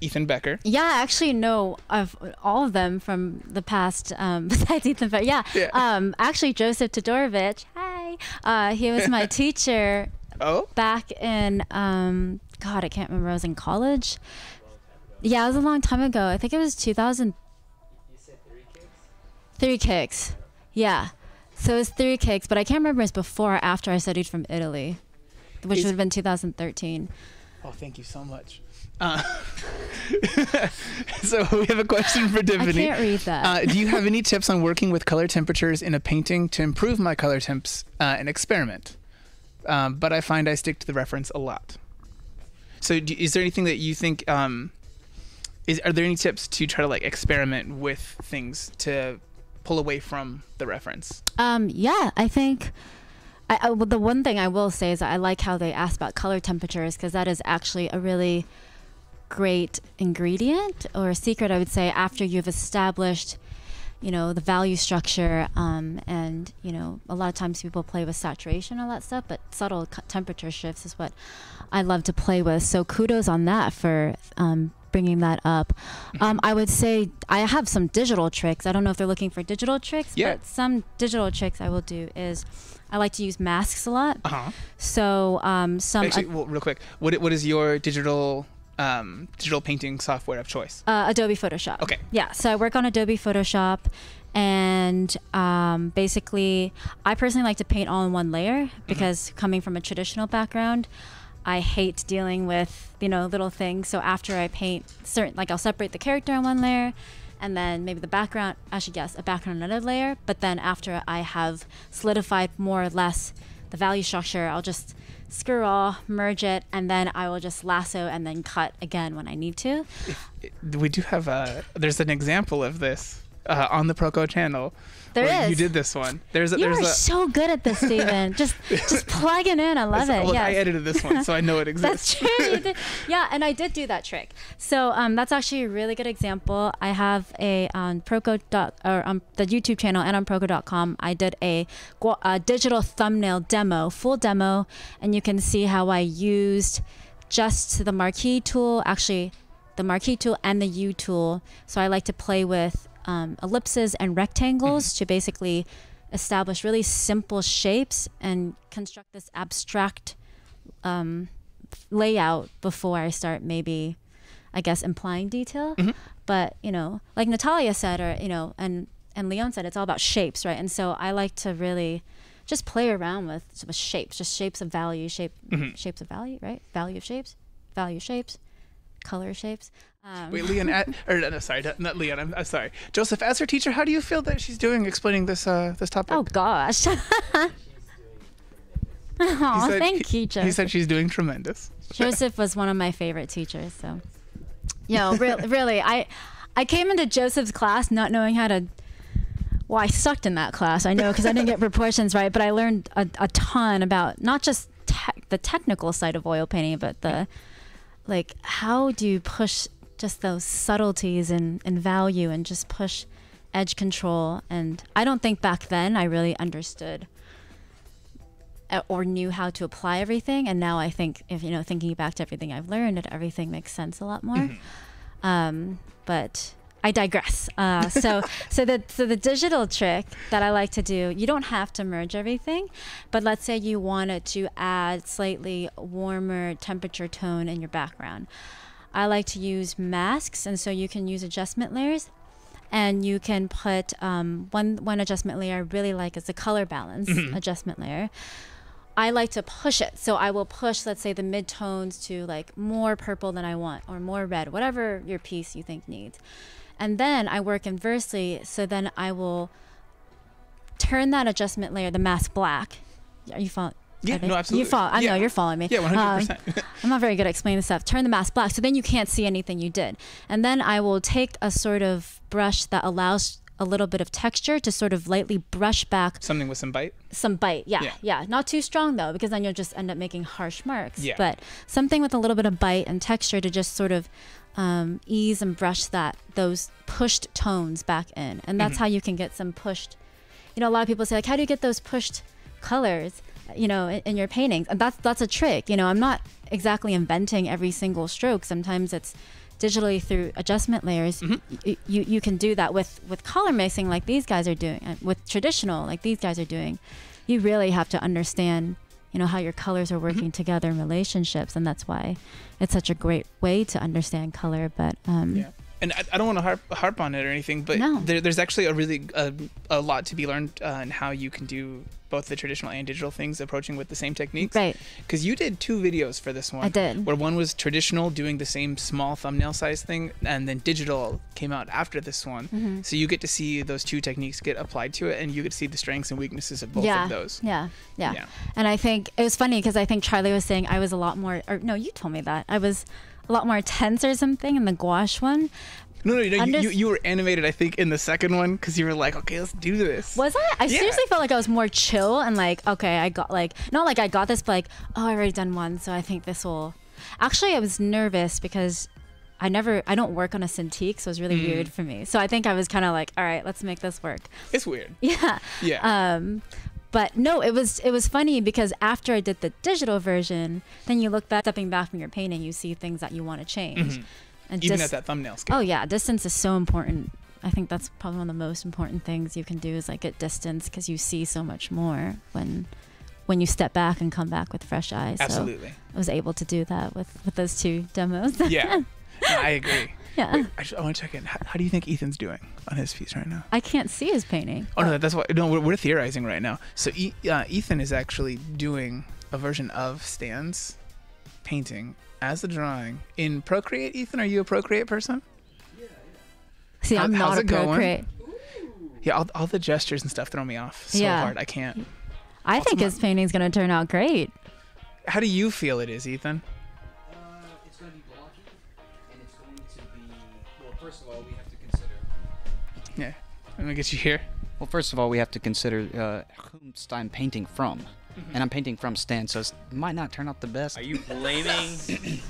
Ethan Becker. Yeah, I actually know of all of them from the past. Um, besides Ethan, but yeah, Yeah. Um, actually Joseph Todorovitch. Hi. Uh, he was my teacher. Oh. Back in um, God, I can't remember. I was in college. Yeah, it was a long time ago. I think it was 2000. Three kicks. Yeah. So it was three kicks, but I can't remember if it's before or after I studied from Italy, which Is- would have been 2013. Oh, thank you so much. Uh, so we have a question for Tiffany. I can't read that. Uh, do you have any tips on working with color temperatures in a painting to improve my color temps uh, and experiment? Um, but I find I stick to the reference a lot. So, do, is there anything that you think? Um, is are there any tips to try to like experiment with things to pull away from the reference? Um, yeah, I think I, I, well, the one thing I will say is I like how they asked about color temperatures because that is actually a really great ingredient or a secret, I would say, after you've established you know the value structure um, and you know a lot of times people play with saturation all that stuff but subtle temperature shifts is what i love to play with so kudos on that for um, bringing that up um, i would say i have some digital tricks i don't know if they're looking for digital tricks Yeah. but some digital tricks i will do is i like to use masks a lot Uh-huh. so um, some Actually, well, real quick, what what is your digital um, digital painting software of choice? Uh, Adobe Photoshop. Okay. Yeah, so I work on Adobe Photoshop, and um, basically, I personally like to paint all in one layer because coming from a traditional background, I hate dealing with you know little things. So after I paint certain, like I'll separate the character on one layer, and then maybe the background. I should guess a background on another layer. But then after I have solidified more or less the value structure, I'll just screw all, merge it, and then I will just lasso and then cut again when I need to. We do have a. There's an example of this uh, on the Proko channel. There where You did this one. There's a, You there's are a. so good at this, Steven. just just plugging in. I love it. Look, yes. I edited this one, so I know it exists. That's true. Yeah, and I did do that trick. So um, that's actually a really good example. I have a on Proko dot or on the YouTube channel and on Proko.com. I did a, a digital thumbnail demo, full demo, and you can see how I used just the marquee tool, actually the marquee tool and the U tool. So I like to play with um, ellipses and rectangles to basically establish really simple shapes and construct this abstract um, layout before I start maybe, I guess, implying detail. Mm-hmm. But you know, like Natalia said, or you know, and and Leon said, it's all about shapes, right? And so I like to really just play around with, with shapes, just shapes of value, shape Mhm. shapes of value, right? Value of shapes, value shapes, color shapes. Um, Wait, Leon, or no, sorry, not- Leon. I'm, I'm sorry, Joseph. As her teacher, how do you feel that she's doing explaining this uh, this topic? Oh gosh. Oh, thank you, Joseph. He said she's doing tremendous. Joseph was one of my favorite teachers. So, you know, really, really, I, I came into Joseph's class not knowing how to. Well, I sucked in that class. I know because I didn't get proportions right, but I learned a, a ton about not just te- the technical side of oil painting, but the like how do you push just those subtleties and, and value and just push edge control. And I don't think back then I really understood uh, or knew how to apply everything. And now i think if you know thinking back to everything i've learned that everything makes sense a lot more. Um, but i digress. Uh, so so the so the digital trick that i like to do you don't have to merge everything but let's say you wanted to add slightly warmer temperature tone in your background i like to use masks and so you can use adjustment layers and you can put um, one one adjustment layer I really like is the color balance Mhm. adjustment layer. I like to push it, so I will push, let's say, the mid tones to like more purple than I want or more red, whatever your piece you think needs, and then I work inversely. So then I will turn that adjustment layer, the mask black. Are you following? Yeah, no, absolutely. You follow. I Yeah. know you're following me. Yeah, 100%. Um, I'm not very good at explaining this stuff. Turn the mask black, so then you can't see anything you did. And then I will take a sort of brush that allows a little bit of texture to sort of lightly brush back Something with some bite. some bite. Yeah, Yeah. yeah, Not too strong though, because then you'll just end up making harsh marks. Yeah. But something with a little bit of bite and texture to just sort of um, ease and brush that those pushed tones back in, and that's Mhm. how you can get some pushed. You know, a lot of people say like, how do you get those pushed colors? You know, in, in your paintings, and that's that's a trick. You know, I'm not exactly inventing every single stroke. Sometimes it's digitally through adjustment layers y- you you can do that with with color mixing like these guys are doing with traditional like these guys are doing you really have to understand you know how your colors are working together in relationships and that's why it's such a great way to understand color but um Yeah. And I, I don't want to harp, harp on it or anything, but No. there, there's actually a really uh, a lot to be learned uh, in how you can do both the traditional and digital things approaching with the same techniques. Right. Because you did two videos for this one. I did. Where one was traditional, doing the same small thumbnail size thing, and then digital came out after this one. Mhm. So you get to see those two techniques get applied to it, and you get to see the strengths and weaknesses of both yeah, of those. Yeah, yeah, Yeah. And I think it was funny because I think Charlie was saying I was a lot more, or no, you told me that I was a lot more tense or something in the gouache one. No, no, no. Under- you, you, you were animated, I think, in the second one because you were like, okay, let's do this. Was I? I Yeah. seriously felt like I was more chill and like, okay, I got like, not like I got this, but like, oh, I already done one, so I think this will. Actually, I was nervous because I never I don't work on a Cintiq, so it was really Mm. weird for me. So I think I was kind of like, all right, let's make this work. It's weird. Yeah. Yeah. Um, but no, it was it was funny because after I did the digital version, then you look back, stepping back from your painting, you see things that you want to change. Mhm. And Even at that thumbnail scale. Oh yeah, distance is so important. I think that's probably one of the most important things you can do is like get distance because you see so much more when when you step back and come back with fresh eyes. Absolutely. So I was able to do that with with those two demos. yeah. I agree. Yeah. Wait, I, just, I want to check in. How, how do you think Ethan's doing on his piece right now? I can't see his painting. Oh no, that's why. No, we're, we're theorizing right now. So e, uh, Ethan is actually doing a version of Stan's painting as a drawing in Procreate. Ethan, are you a Procreate person? Yeah. yeah. See, How- I'm not a? Procreate. Yeah, all, all the gestures and stuff throw me off so Yeah. hard. I can't. I think his painting's gonna turn out great. How do you feel it is, Ethan? First of all, we have to consider. Yeah, let me get you here. Well, first of all, we have to consider uh, whom I'm painting from, Mm-hmm. and I'm painting from Stan, so it might not turn out the best. Are you blaming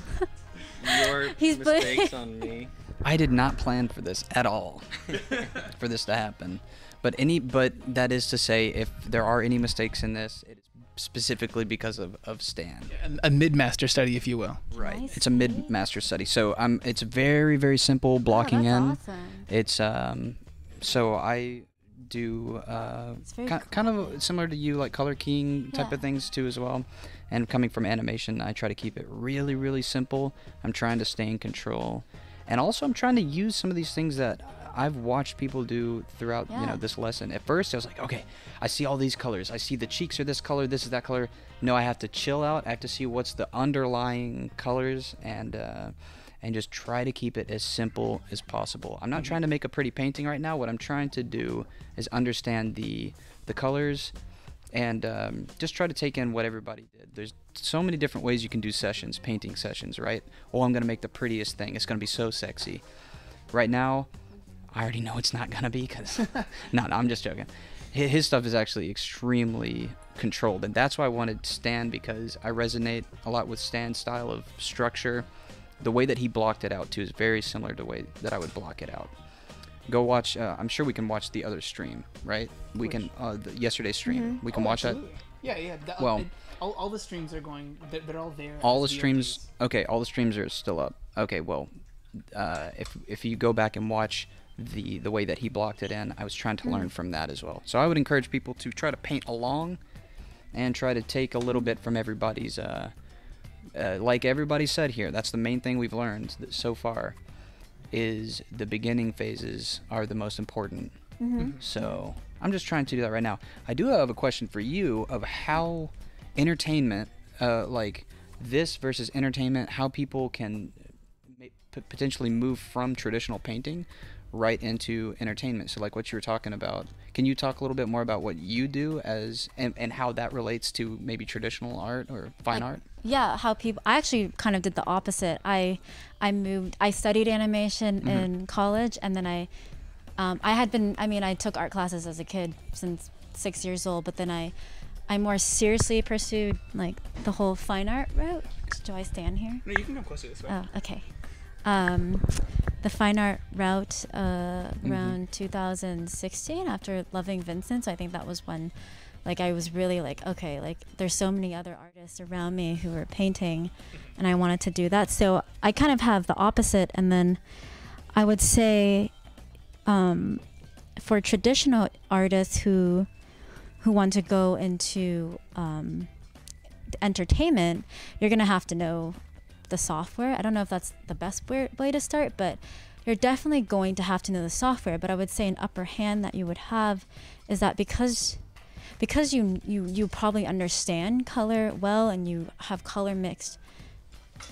your He's bla- mistakes on me? I did not plan for this at all, for this to happen. But any, but that is to say, if there are any mistakes in this, it is specifically because of of Stan. A, a mid-master study, if you will. Right. It's a mid master study, so um, it's very very simple blocking that's in. awesome. It's um, so I do uh, very ki- kind of similar to you, like color keying type Yeah. of things too as well. And coming from animation, I try to keep it really really simple. I'm trying to stay in control, and also I'm trying to use some of these things that I've watched people do throughout you know this lesson. At first, I was like, okay, I see all these colors. I see the cheeks are this color, this is that color. No, I have to chill out. I have to see what's the underlying colors and uh, and just try to keep it as simple as possible. I'm not trying to make a pretty painting right now. What I'm trying to do is understand the the colors and um, just try to take in what everybody did. There's so many different ways you can do sessions, painting sessions, right? Oh, I'm gonna make the prettiest thing. It's gonna be so sexy. Right now, I already know it's not gonna be because no, no, I'm just joking. Hi- His stuff is actually extremely controlled, and that's why I wanted Stan because I resonate a lot with Stan's style of structure. The way that he blocked it out too is very similar to the way that I would block it out. Go watch. Uh, I'm sure we can watch the other stream, right? We can uh, the yesterday's stream. We can Oh, watch that. Yeah, yeah. The, Well- it- all, all the streams are going. They're, they're all there. all the as streams okay all the streams are still up okay well uh, if if you go back and watch the the way that he blocked it in. I was trying to learn from that as well. So i would encourage people to try to paint along and try to take a little bit from everybody's uh, uh, like everybody said here that's the main thing we've learned so far is the beginning phases are the most important. Mhm. so i'm just trying to do that right now. I do have a question for you of how entertainment uh, like this versus entertainment how people can potentially move from traditional painting right into entertainment. So like what you were talking about can you talk a little bit more about what you do as and, and how that relates to maybe traditional art or fine art? yeah how people i actually kind of did the opposite. I i moved i studied animation Mhm. in college and then i um, i had been i mean i took art classes as a kid since six years old but then i i more seriously pursued like the whole fine art route. Do i stand here? No, you can come closer this way. oh okay. Um, the fine art route uh, around 2016 after loving vincent. So i think that was when like i was really like okay like there's so many other artists around me who are painting and i wanted to do that. So i kind of have the opposite. And then i would say um, for traditional artists who who want to go into um, entertainment you're gonna have to know the software. I don't know if that's the best way, way to start but you're definitely going to have to know the software. But i would say an upper hand that you would have is that because because you you you probably understand color well and you have color mixed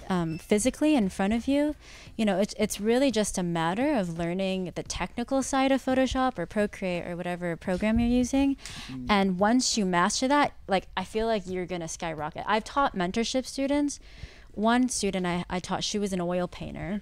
um, physically in front of you you know it's, it's really just a matter of learning the technical side of photoshop or procreate or whatever program you're using. And once you master that like i feel like you're gonna skyrocket. I've taught mentorship students one student I, I taught she was an oil painter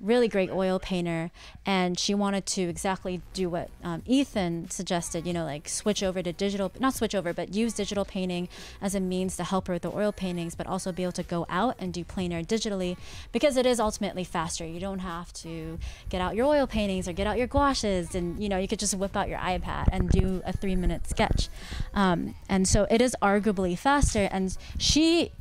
really great oil painter, and she wanted to exactly do what um, Ethan suggested. You know, like switch over to digital, not switch over, but use digital painting as a means to help her with the oil paintings, but also be able to go out and do plein air digitally because it is ultimately faster. You don't have to get out your oil paintings or get out your gouaches, and you know, you could just whip out your iPad and do a three minute sketch. Um, and so it is arguably faster. And she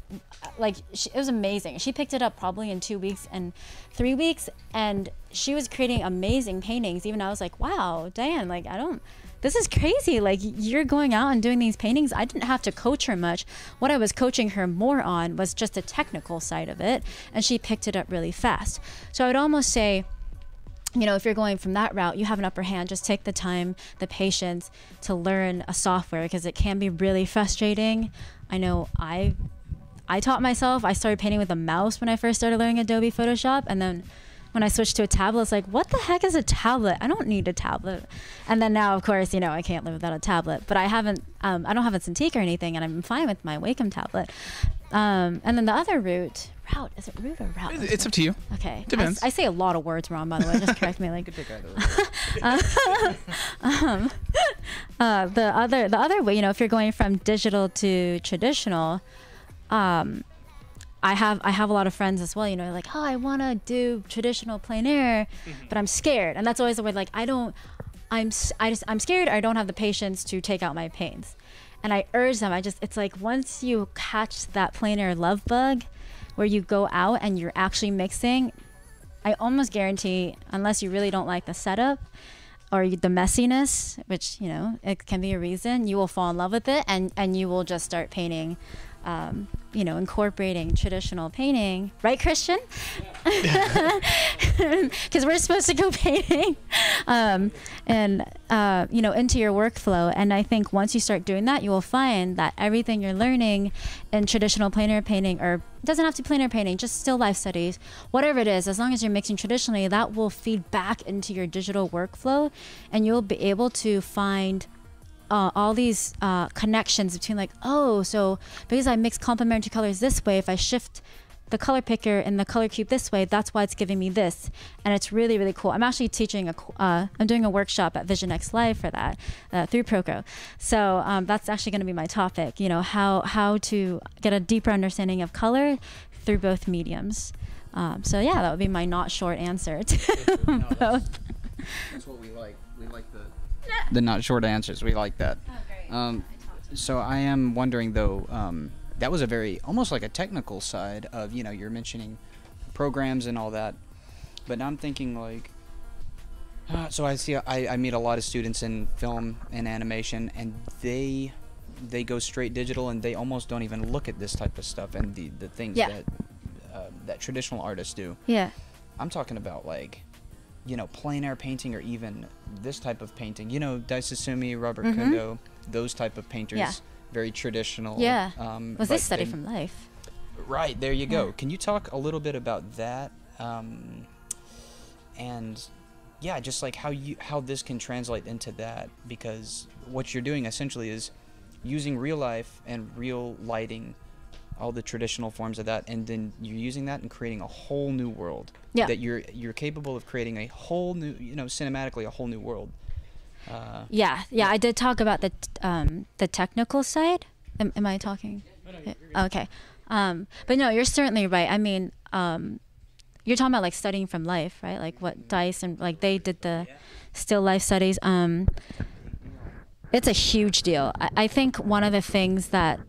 like she, it was amazing. She picked it up probably in two weeks and three weeks, and she was creating amazing paintings. Even I was like, wow, Diane, like I don't. This is crazy. Like you're going out and doing these paintings. I didn't have to coach her much. What I was coaching her more on was just the technical side of it, and she picked it up really fast. So I would almost say you know, if you're going from that route, you have an upper hand. Just take the time, the patience to learn a software because it can be really frustrating. I know I I taught myself. I started painting with a mouse when I first started learning Adobe Photoshop, and then when I switched to a tablet, it's like, what the heck is a tablet? I don't need a tablet. And then now, of course, you know, I can't live without a tablet. But I haven't, um, I don't have a Cintiq or anything, and I'm fine with my Wacom tablet. Um, and then the other route, route is it route or route? It's- it's up to you. Okay, I, Depends. I say a lot of words wrong, by the way. Just correct me. Like, pick either um, uh, the other, the other way, you know, if you're going from digital to traditional, um, I have I have a lot of friends as well. You know, like, oh, I want to do traditional plein air, but I'm scared, and that's always the way. Like, I don't, I'm I just I'm scared. I don't have the patience to take out my pains, and I urge them. I just it's like once you catch that plein air love bug, where you go out and you're actually mixing, I almost guarantee, unless you really don't like the setup or the messiness, which you know it can be a reason, you will fall in love with it, and and you will just start painting. Um, you know, incorporating traditional painting, right, Christian? Because we're supposed to go painting, um, and uh, you know, into your workflow. And I think once you start doing that, you will find that everything you're learning in traditional plein air painting, or doesn't have to air painting, just still life studies, whatever it is, as long as you're mixing traditionally, that will feed back into your digital workflow, and you'll be able to find uh, all these uh, connections between like oh so because I mix complementary colors this way if I shift the color picker in the color cube this way that's why it's giving me this. And it's really really cool. I'm actually teaching a co- uh, I'm doing a workshop at Vision X Live for that uh, through Proko. So um, that's actually going to be my topic you know how how to get a deeper understanding of color through both mediums. Um, so yeah that would be my not short answer to both. That's what we like. We like the the not short answers. We like that. Um, so I am wondering though. Um, that was a very almost like a technical side of you know you're mentioning programs and all that, but now I'm thinking like. Uh, so I see I, I meet a lot of students in film and animation and they they go straight digital and they almost don't even look at this type of stuff and the, the things Yeah. that uh, that traditional artists do. Yeah. I'm talking about like, you know, plein air painting or even this type of painting. You know, Dice Tsutsumi, Robert Mhm. Kondo, those type of painters. Yeah. Very traditional. Yeah. Um, was this study they- from life? Right there, you go. Yeah. Can you talk a little bit about that? Um, and yeah, just like how you how this can translate into that because what you're doing essentially is using real life and real lighting, all the traditional forms of that, and then you're using that and creating a whole new world. Yeah. That you're you're capable of creating a whole new, you know, cinematically a whole new world. Uh, Yeah, yeah, I did talk about the t- um, the technical side. Am, am I talking? Okay, um, but no, you're certainly right. I mean, um, you're talking about like studying from life, right? Like what Dice and like they did the still life studies. Um, it's a huge deal. I, I think one of the things that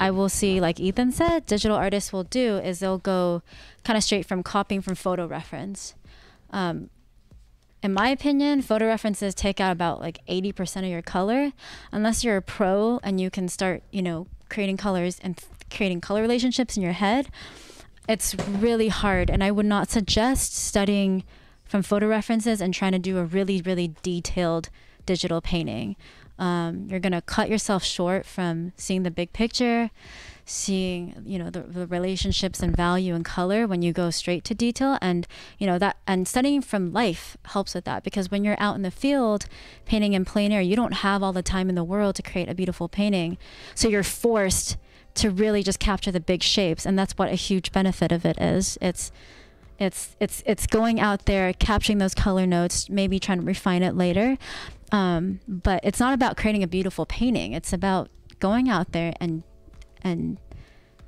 I will see, like Ethan said, digital artists will do is they'll go kind of straight from copying from photo reference. Um, in my opinion, photo references take out about like 80% of your color. Unless you're a pro and you can start, you know, creating colors and creating color relationships in your head, it's really hard. And I would not suggest studying from photo references and trying to do a really, really detailed digital painting. Um, you're to cut yourself short from seeing the big picture, seeing you know the, the relationships and value and color when you go straight to detail. And you know that and studying from life helps with that because when you're out in the field painting in plein air you don't have all the time in the world to create a beautiful painting. So you're forced to really just capture the big shapes. And that's what a huge benefit of it is. It's It's it's it's going out there, capturing those color notes, maybe trying to refine it later. Um, but it's not about creating a beautiful painting. It's about going out there and and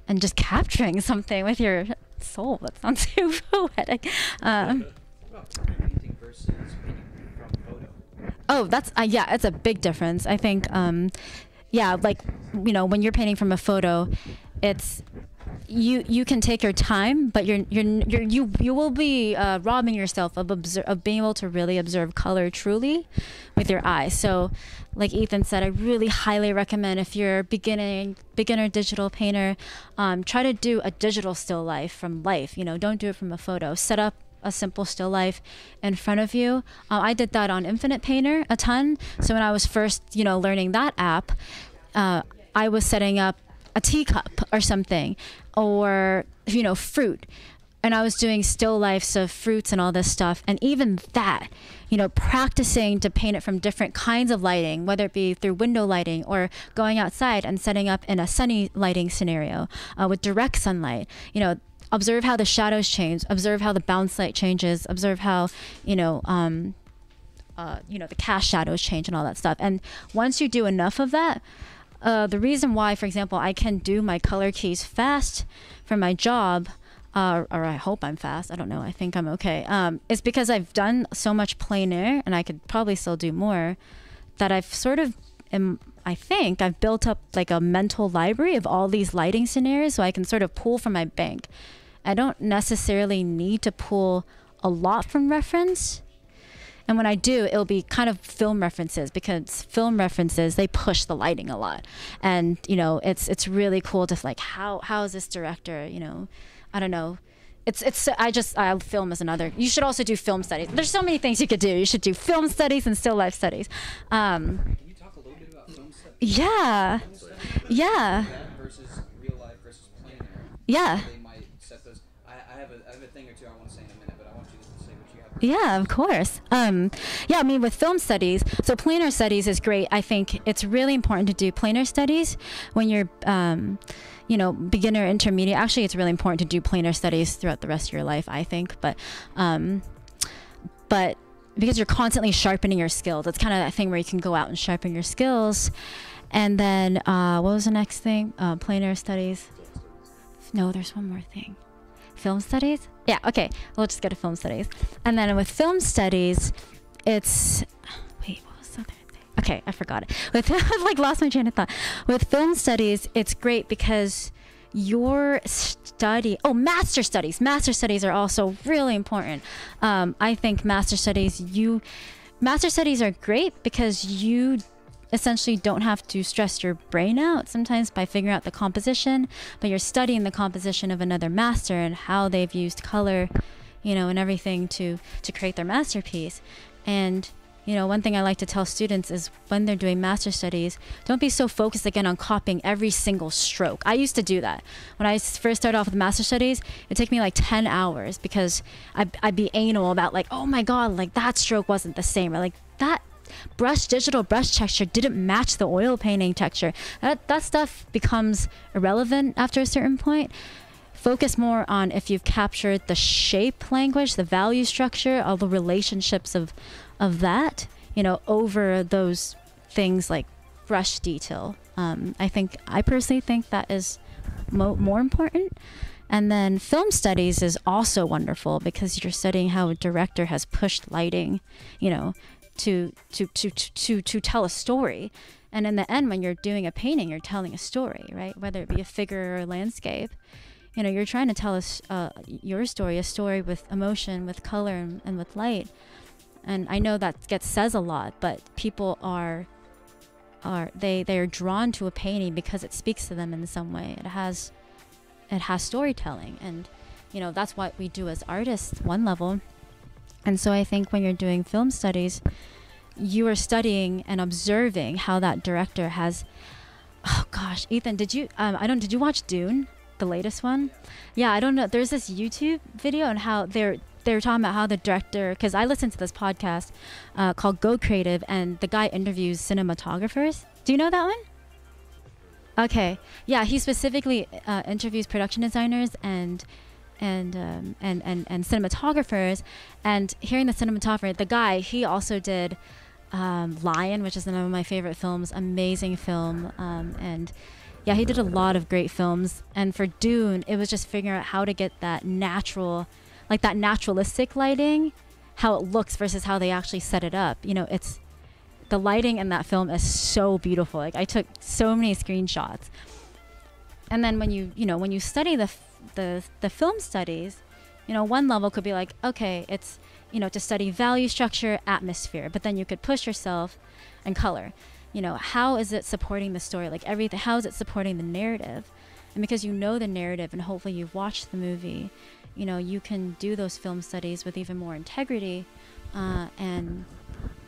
and just capturing something with your soul. That sounds too poetic. Um, Oh, that's uh, yeah, it's a big difference. I think, um, yeah, like you know, when you're painting from a photo, it's you you can take your time, but you're you're, you're you you will be uh, robbing yourself of obser- of being able to really observe color truly with your eyes. So, like Ethan said, I really highly recommend if you're beginning beginner digital painter, um, try to do a digital still life from life. You know, don't do it from a photo. Set up a simple still life in front of you. Uh, I did that on Infinite Painter a ton. So when I was first, you know, learning that app, uh, I was setting up a teacup or something, or you know, fruit, and I was doing still lifes of fruits and all this stuff. And even that, you know, practicing to paint it from different kinds of lighting, whether it be through window lighting or going outside and setting up in a sunny lighting scenario uh, with direct sunlight. You know, observe how the shadows change observe how the bounce light changes observe how you know um, uh, you know the cast shadows change and all that stuff and once you do enough of that uh, the reason why for example i can do my color keys fast for my job uh, or I hope I'm fast. I don't know. I think I'm okay. Um, it's because I've done so much plein air, and I could probably still do more. That I've sort of am I think I've built up like a mental library of all these lighting scenarios so I can sort of pull from my bank. I don't necessarily need to pull a lot from reference. And when I do, it'll be kind of film references because film references they push the lighting a lot, and you know it's it's really cool to like how how is this director you know, I don't know, it's it's I just I film as another. You should also do film studies. There's so many things you could do. You should do film studies and still life studies. Um, yeah, yeah, yeah. Yeah, of course. Um, yeah, I mean, with film studies, so plein air studies is great. I think it's really important to do plein air studies when you're, um, you know, beginner, intermediate. Actually, it's really important to do plein air studies throughout the rest of your life, I think. But, um, but because you're constantly sharpening your skills, it's kind of that thing where you can go out and sharpen your skills. And then, uh, what was the next thing? Uh, plein studies. No, there's one more thing film studies yeah okay we'll just go to film studies. And then with film studies it's wait what was the other thing? Okay i forgot. It with like lost my train of thought. With film studies it's great because your study oh master studies. Master studies are also really important. Um, i think master studies you master studies are great because you essentially don't have to stress your brain out sometimes by figuring out the composition, but you're studying the composition of another master and how they've used color, you know, and everything to to create their masterpiece. And you know, one thing I like to tell students is when they're doing master studies, don't be so focused again on copying every single stroke. I used to do that. When I first started off with master studies, it took me like 10 hours because I'd, I'd be anal about like, oh my God, like that stroke wasn't the same. Or like that brush digital brush texture didn't match the oil painting texture. That that stuff becomes irrelevant after a certain point. Focus more on if you've captured the shape language, the value structure, all the relationships of of that, you know, over those things like brush detail. Um, I think I personally think that is mo- more important. And then film studies is also wonderful because you're studying how a director has pushed lighting, you know, to to to to to tell a story. And in the end when you're doing a painting you're telling a story right? Whether it be a figure or a landscape. You know you're trying to tell us uh, your story a story with emotion with color and, and with light. And i know that gets says a lot but people are are they they are drawn to a painting because it speaks to them in some way. It has it has storytelling. And you know that's what we do as artists one level and so I think when you're doing film studies, you are studying and observing how that director has. Oh gosh, Ethan, did you? Um, I don't. Did you watch Dune, the latest one? Yeah, I don't know. There's this YouTube video on how they're they're talking about how the director. Because I listened to this podcast uh, called Go Creative, and the guy interviews cinematographers. Do you know that one? Okay, yeah, he specifically uh, interviews production designers and and um, and and and cinematographers, and hearing the cinematographer, the guy, he also did um, Lion, which is one of my favorite films, amazing film, um, and yeah, he did a lot of great films. And for Dune, it was just figuring out how to get that natural, like that naturalistic lighting, how it looks versus how they actually set it up. You know, it's the lighting in that film is so beautiful. Like I took so many screenshots. And then when you, you know, when you study the the the film studies, you know, one level could be like, okay, it's you know, to study value structure, atmosphere, but then you could push yourself and color. You know, how is it supporting the story? Like everything, how is it supporting the narrative? And because you know the narrative and hopefully you've watched the movie, you know, you can do those film studies with even more integrity, uh, and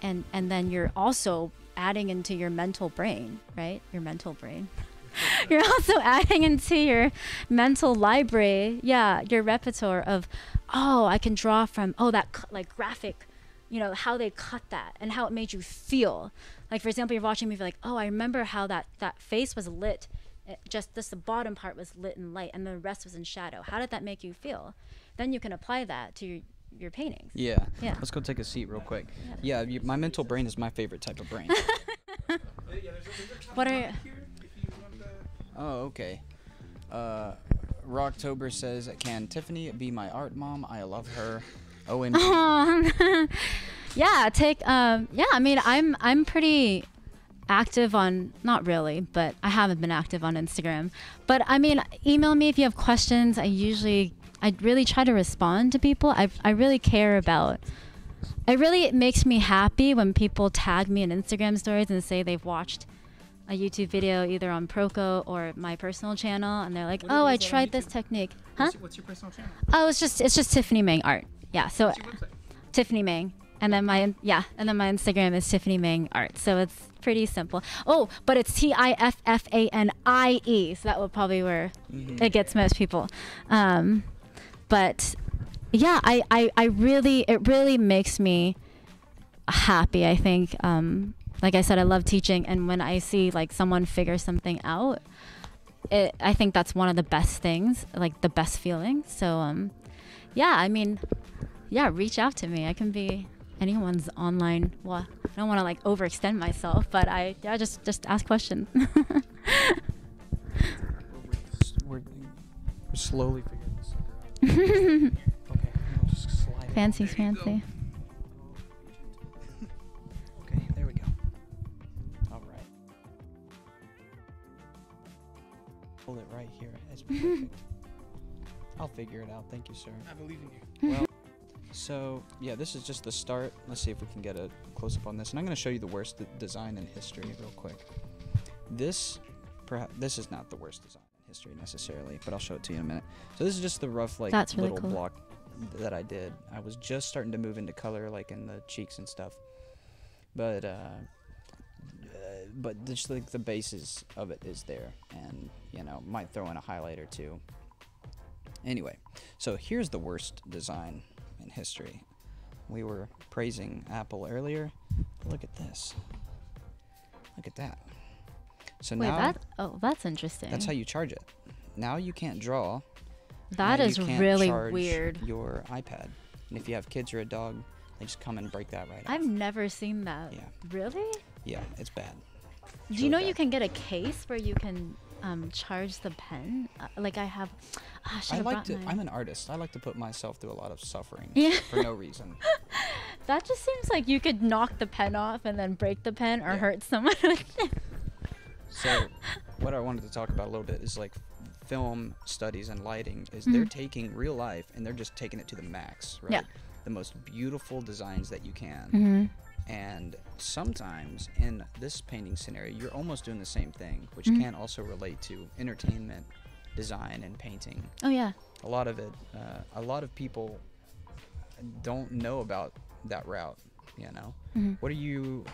and and then you're also adding into your mental brain, right? Your mental brain. you're also adding into your mental library, yeah, your repertoire of, oh, I can draw from, oh, that cu- like graphic, you know, how they cut that and how it made you feel. Like for example, you're watching a movie, like, oh, I remember how that that face was lit, it just this the bottom part was lit in light and the rest was in shadow. How did that make you feel? Then you can apply that to your your paintings. Yeah. Yeah. Let's go take a seat real quick. Yeah, you, my mental brain is my favorite type of brain. What are oh, okay. Uh, Rocktober says, "Can Tiffanie be my art mom? I love her." OMG. Um, yeah, take um yeah, I mean I'm I'm pretty active on not really, but I haven't been active on Instagram. But I mean, email me if you have questions. I usually I really try to respond to people. I I really care about it really makes me happy when people tag me in Instagram stories and say they've watched a YouTube video either on Proko or my personal channel and they're like, "Oh, I tried this technique." Huh? What's, your- what's your personal channel? Oh, it's just it's just Tiffanie Mang art. Yeah. So? Tiffanie Mang, and then my yeah, and then my Instagram is Tiffanie Mang art. So it's pretty simple. Oh, but it's T I F F A N I E. So that will probably where Mhm. it gets most people. Um, but yeah, I, I I really it really makes me happy. I think. Um, like I said, I love teaching, and when I see like someone figure something out, it, I think that's one of the best things, like the best feeling. So, um, yeah, I mean, yeah, reach out to me. I can be anyone's online. Well, I don't want to like overextend myself, but I yeah, just just ask questions. we're, we're slowly figuring this out. okay, I'll just slide it. fancy, fancy. That's perfect. I'll figure it out. Thank you, sir. I believe in you. Well, so yeah, this is just the start. Let's see if we can get a close up on this. And I'm going to show you the worst d- design in history real quick. This, perhaps, this is not the worst design in history necessarily, but I'll show it to you in a minute. So this is just the rough like That's really little cool. block that I did. I was just starting to move into color, like in the cheeks and stuff. But uh, but just like the basis of it is there, and you know might throw in a highlight or two. Anyway, so here's the worst design in history. We were praising Apple earlier. Look at this. Look at that. So Wait, now that oh, that's interesting. that's how you charge it. Now you can't draw. That is really weird. Your iPad, and if you have kids or a dog, they just come and break that right I've off. never seen that. Yeah. Really? Yeah, it's bad. Do you know you can get a case where you can um, charge the pen? Uh, like I have. Ah, I I like to. mine. I'm an artist. I like to put myself through a lot of suffering Yeah. for no reason. That just seems like you could knock the pen off and then break the pen or hurt someone with it. So, what I wanted to talk about a little bit is like film studies and lighting. Is they're Mhm. taking real life and they're just taking it to the max, right? Yeah. The most beautiful designs that you can. Mhm. And sometimes in this painting scenario, you're almost doing the same thing, which Mhm. can also relate to entertainment, design, and painting. Oh, yeah. A lot of it, uh, a lot of people don't know about that route. You know, Mhm. what are you?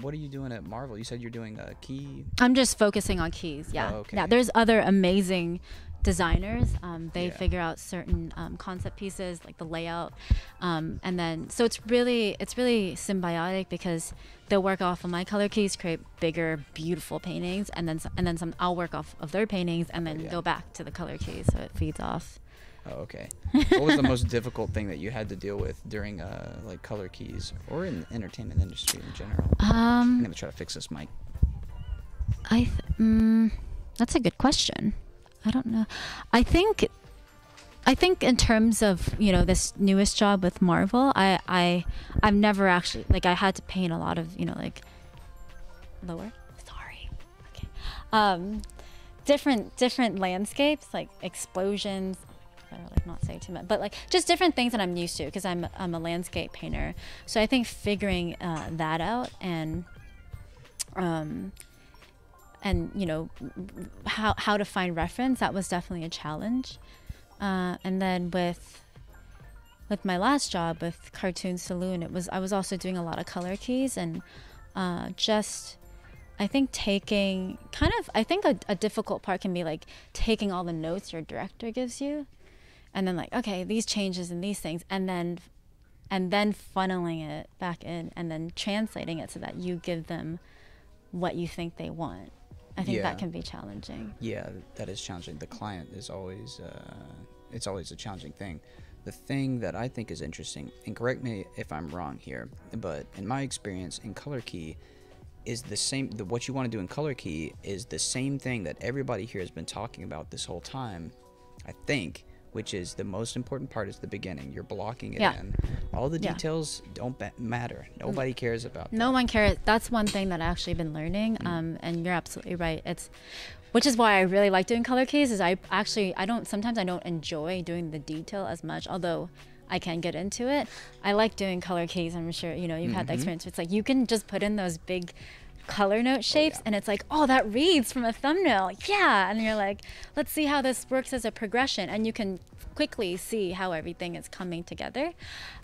What are you doing at Marvel? You said you're doing a key. I'm just focusing on keys. Yeah. Oh, okay. Yeah. There's other amazing designers. Um, they Yeah. figure out certain um, concept pieces like the layout, um, and then so it's really it's really symbiotic because they'll work off of my color keys, create bigger, beautiful paintings, and then and then some I'll work off of their paintings, and then yeah. go back to the color keys, so it feeds off. Oh, okay. what was the most difficult thing that you had to deal with during uh, like color keys or in the entertainment industry in general? Um, I'm gonna try to fix this mic. I th- mm, that's a good question. I don't know. I think I think in terms of you know this newest job with Marvel, I I I've never actually like I had to paint a lot of you know like lower. Sorry. Okay. Um, different different landscapes like explosions. I better like not say too much, but like just different things that I'm used to because I'm I'm a landscape painter. So I think figuring uh, that out and um and you know how how to find reference that was definitely a challenge. Uh, and then with with my last job with cartoon saloon it was i was also doing a lot of color keys and uh, just i think taking kind of i think a, a difficult part can be like taking all the notes your director gives you and then like okay these changes and these things and then and then funneling it back in and then translating it so that you give them what you think they want I think Yeah. that can be challenging. Yeah, that is challenging. The client is always uh, it's always a challenging thing. The thing that I think is interesting, and correct me if I'm wrong here, but in my experience in color key is the same the, what you want to do in color key is the same thing that everybody here has been talking about this whole time i think which is the most important part is the beginning you're blocking it Yeah. in all the Yeah. details don't ba- matter nobody cares about No one cares. That's one thing that I've actually been learning. Mm. Um, and you're absolutely right. It's, which is why I really like doing color keys. Is I actually I don't sometimes I don't enjoy doing the detail as much. Although I can get into it. I like doing color keys. I'm sure you know you've had the Mhm. experience. It's like you can just put in those big color Oh, note shapes and it's like oh that reads from a thumbnail. Yeah and you're like let's see how this works as a progression and you can quickly see how everything is coming together.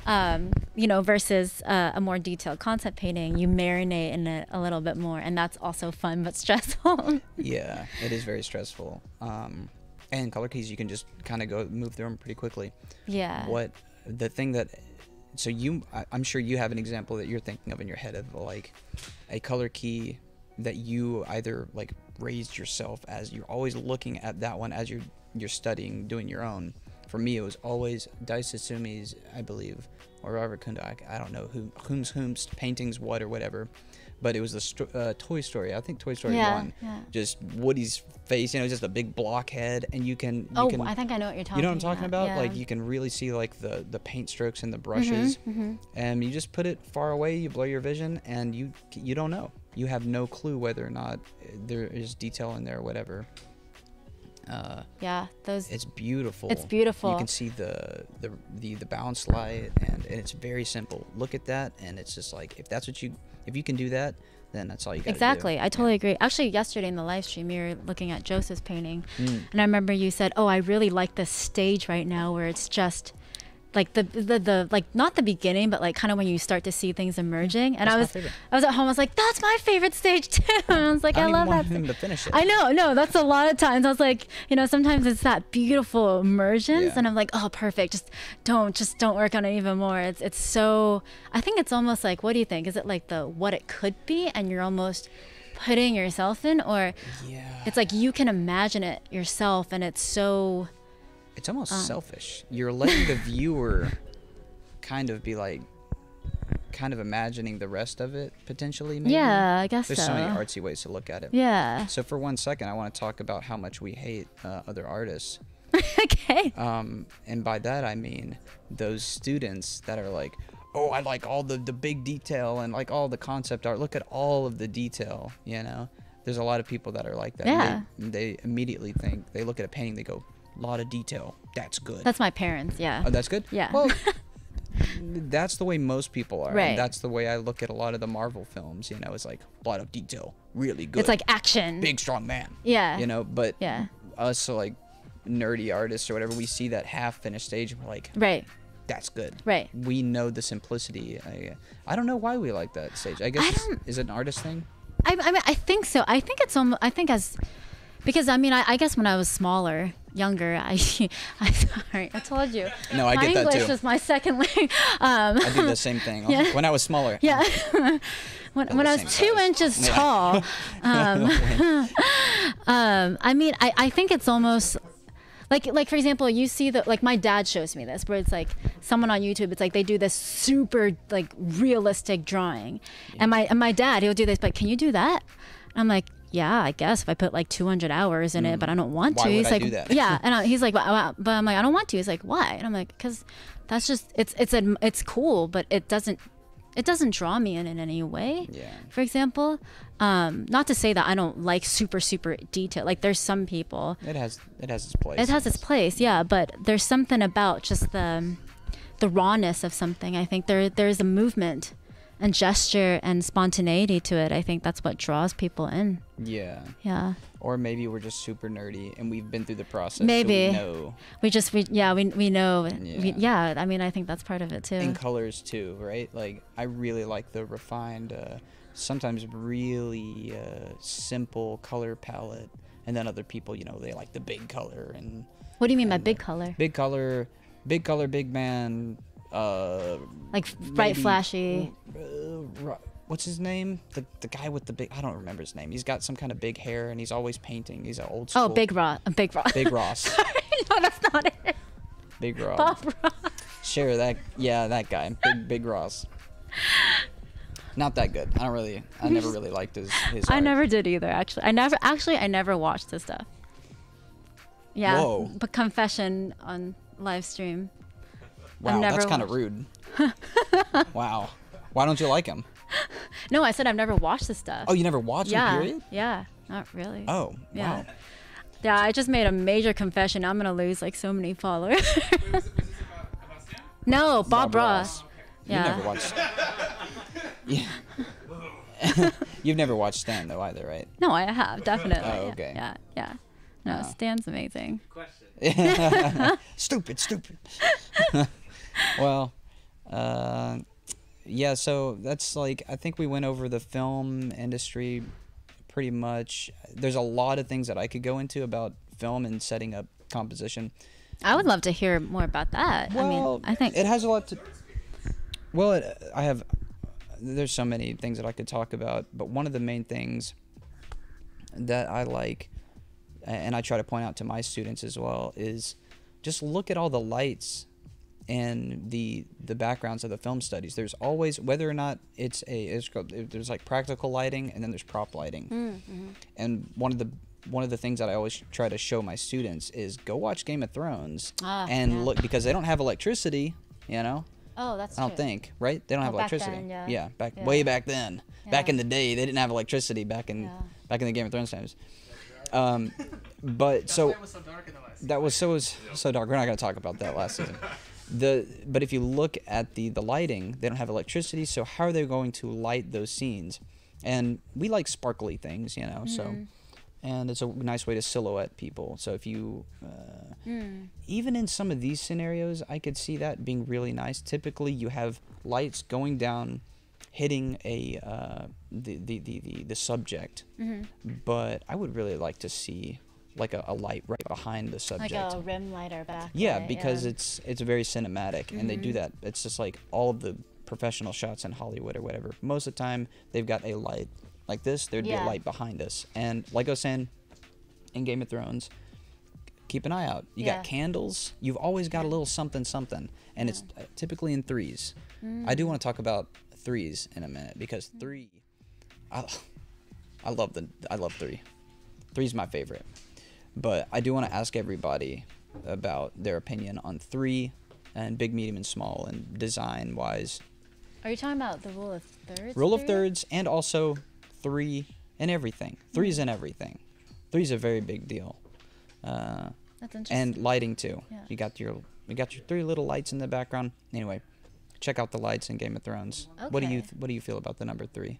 Um, you know versus uh, a more detailed concept painting you marinate in it a little bit more and that's also fun but stressful. Yeah it is very stressful. Um, and color keys you can just kind of go move through them pretty quickly. Yeah. what the thing that so you I, i'm sure you have an example that you're thinking of in your head of like a color key that you either like raised yourself as you're always looking at that one as you're you're studying doing your own. For me it was always Dice Tsutsumi's I believe or Robert Kondo I, I don't know who whom's whom's paintings what or whatever but it was sto- uh, Toy Story I think Toy Story Yeah, 1 yeah. just Woody's face you know just a big blockhead and you can you Oh, can, I think I know what you're talking. About. You know what I'm talking about, about, like you can really see like the the paint strokes and the brushes mhm. and you just put it far away you blur your vision and you you don't know you have no clue whether or not there is detail in there or whatever uh, yeah those it's beautiful It's beautiful. you can see the the the, the bounce light and, and it's very simple look at that and it's just like if that's what you if you can do that then that's all you got Exactly. I totally agree. Actually, yesterday in the live stream, you were looking at Joseph's painting, Mm. and I remember you said, "Oh, I really like this stage right now where it's just." Like the, the the like not the beginning, but like kind of when you start to see things emerging, and That's I was favorite. I was at home. I was like, "That's my favorite stage too." And I was like, I "I, love that." him to finish it. I know, no, that's a lot of times. I was like, you know, sometimes it's that beautiful emergence, Yeah. and I'm like, oh, perfect. Just don't, just don't work on it even more. It's it's so. I think it's almost like, what do you think? Is it like the what it could be, and you're almost putting yourself in, or yeah, it's like you can imagine it yourself, and it's so. It's almost um, selfish. You're letting the viewer kind of be like kind of imagining the rest of it potentially maybe? Yeah, I guess there's so many artsy ways to look at it. Yeah. so for one second i want to talk about how much we hate uh, other artists. Okay. Um and by that i mean those students that are like oh i like all the the big detail and like all the concept art. Look at all of the detail you know? There's a lot of people that are like that. Yeah. they, they immediately think they look at a painting they go lot of detail that's good That's my parents. Yeah. Oh, that's good. Yeah. Well, that's the way most people are. Right. And that's the way I look at a lot of the Marvel films. You know, it's like a lot of detail, really good. It's like action. Big strong man. Yeah. You know, but Yeah. us so like nerdy artists or whatever, we see that half finished stage and we're like, Right. that's good. Right. We know the simplicity. I, I don't know why we like that stage. I guess it's, is it an artist thing? I, I mean, I think so. I think it's almost. I think as because I mean, I, I guess when I was smaller, younger, I, I sorry, I told you. No, I my get that English too. is my second language. Um, I do the same thing. Yeah. When I was smaller. Yeah. when when I was two size. inches Yeah. tall, um, um, I mean, I, I think it's almost like like for example you see the like my dad shows me this where it's like someone on youtube it's like they do this super like realistic drawing and my and my dad he'll do this but can you do that i'm like yeah i guess if i put like 200 hours in it but i don't want Why to he's I like yeah and I, he's like but, but i'm like i don't want to he's like why and i'm like because that's just it's it's a, it's cool but it doesn't it doesn't draw me in in any way Yeah. for example um not to say that i don't like super super detail like there's some people It has it has its place. it has its place, yeah, but there's something about just the the rawness of something. I think there there's a movement and gesture and spontaneity to it. I think that's what draws people in. Yeah. Yeah. Or maybe we're just super nerdy and we've been through the process. so Maybe. we know. We just we yeah, we we know yeah. We, yeah, I mean I think that's part of it too. And colors too, right? Like I really like the refined, uh, sometimes really uh, simple color palette, and then other people, you know, they like the big color and what do you mean by big color? big color, big color, big man. Uh, Like bright maybe- flashy. uh, what's his name? The the guy with the big. I don't remember his name. He's got some kind of big hair and he's always painting. He's an old school. Oh, Big Ross. Big Ross. Big Ross. no, that's not it. Big Ross. Bob Ross. Sure, that yeah, that guy, Big Big Ross. Not that good. I don't really. I never really liked his his. I art. never did either. Actually, I never. Actually, I never watched his stuff. Yeah, Whoa. but confession on live stream. Wow, never that's kind of rude. wow. Why don't you like him? No, I said I've never watched this stuff. Oh, you never watched him, yeah, period? Yeah, not really. Oh, yeah. wow. Yeah, I just made a major confession. I'm gonna lose like so many followers. no, Bob, Bob Ross. Ross. Yeah. You never watched. Yeah. You've never watched Stan though either, right? No, I have definitely. Oh, okay. Yeah, yeah. No, Oh. Stan's amazing. stupid, stupid. Well, uh, yeah. So that's like I think we went over the film industry pretty much. There's a lot of things that I could go into about film and setting up composition. I would love to hear more about that. I mean, I think it has a lot to. Well, it, I have. There's so many things that I could talk about, but one of the main things that I like, and I try to point out to my students as well, is just look at all the lights and the the backgrounds of the film studies. There's always whether or not it's a it's called, there's like practical lighting and then there's prop lighting. Mm-hmm. And one of the one of the things that I always try to show my students is go watch Game of Thrones Ah, and yeah. look because they don't have electricity, you know. Oh, that's I don't true. think, right? They don't Oh, have back electricity. then, yeah. back Yeah. way back then. Back in the day, they didn't have electricity back in back in the Game of Thrones times. Um, but so that was so was so dark. We're not going to talk about that last season. The but if you look at the the lighting, they don't have electricity, so how are they going to light those scenes? And we like sparkly things, you know. So Mhm. and it's a nice way to silhouette people. So if you uh, Mm. even in some of these scenarios, I could see that being really nice. Typically, you have lights going down, hitting a uh, the, the, the, the the subject, Mhm. but I would really like to see like a, a light right behind the subject. Like a rim lighter back. yeah, because yeah. it's it's very cinematic, and they do Mhm. that. It's just like all of the professional shots in Hollywood or whatever. Most of the time, they've got a light like this. There'd be a light behind us, and like I was saying, in Game of Thrones, keep an eye out. You Yeah. got candles. You've always got a little something, something, and it's uh, typically in threes. I do Mm. want to talk about threes in a minute because three, I, I love the I love three. Three's my favorite, but I do want to ask everybody about their opinion on three, and big, medium, and small, and design wise. Are you talking about the rule of thirds? Rule of thirds and also three in everything. Three's in everything. Three's a very big deal. Uh, That's and lighting too. Yeah. You got your you got your three little lights in the background. Anyway, check out the lights in Game of Thrones. Okay. What do you th- what do you feel about the number three?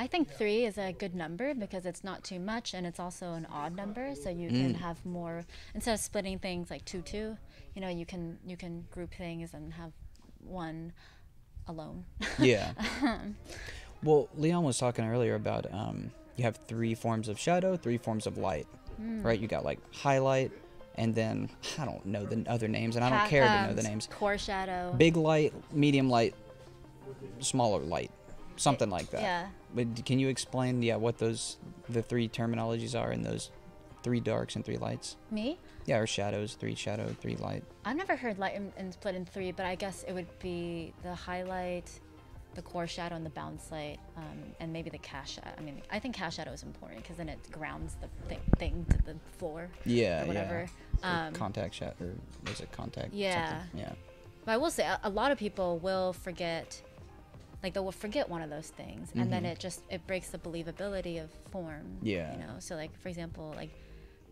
I think three is a good number because it's not too much and it's also an odd number, so you can Mm. have more instead of splitting things like two two. You know, you can you can group things and have one alone. Yeah. Well, Leon was talking earlier about um, you have three forms of shadow, three forms of light, Mm. right? You got like highlight, and then I don't know the other names, and I don't Ha- care to know um, the names. Core shadow. Big light, medium light, smaller light, something like that. yeah. But can you explain, yeah, what those the three terminologies are in those three darks and three lights. Me? Yeah, or shadows, three shadow, three light. I've never heard light and, and split in three, but I guess it would be the highlight, the core shadow, and the bounce light, um, and maybe the cast shadow. I mean, I think cast shadow is important because then it grounds the thi- thing to the floor. Yeah, or whatever. yeah. Um, contact shadow, or was it contact? Yeah. something? Yeah. But I will say, a, a lot of people will forget, like they will forget one of those things, and then Mhm. it just it breaks the believability of form. Yeah. You know, so like for example, like,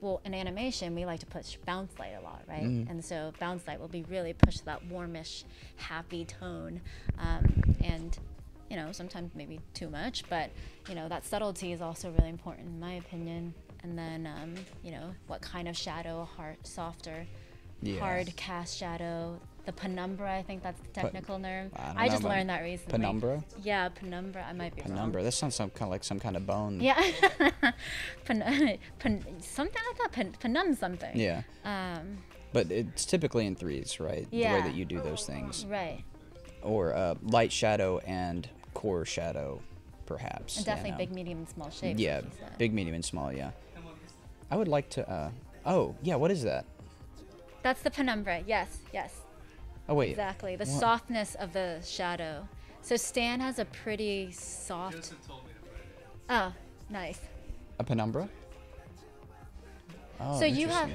well, in animation we like to push bounce light a lot, right? Mhm. And so bounce light will be really push that warmish, happy tone, um, and you know sometimes maybe too much, but you know that subtlety is also really important in my opinion. And then um, you know what kind of shadow, hard, softer, Yeah. hard cast shadow. The penumbra, I think that's the technical term. I, I just learned that recently. Penumbra. Yeah, penumbra. I might be wrong. Penumbra. That sounds some kind of like some kind of bone. Yeah. pen, pen, something like that. Pen, penum something. Yeah. Um, But it's typically in threes, right? Yeah. The way that you do those things. right. Or uh, light shadow and core shadow, perhaps. And you definitely know. big, medium, and small shapes. Yeah, like you said. big, medium, and small. Yeah. I would like to. Uh, oh, yeah. What is that? That's the penumbra. Yes, yes. Oh wait. Exactly. The What? softness of the shadow. So Stan has a pretty soft. Oh, nice. A penumbra. Oh, so you have.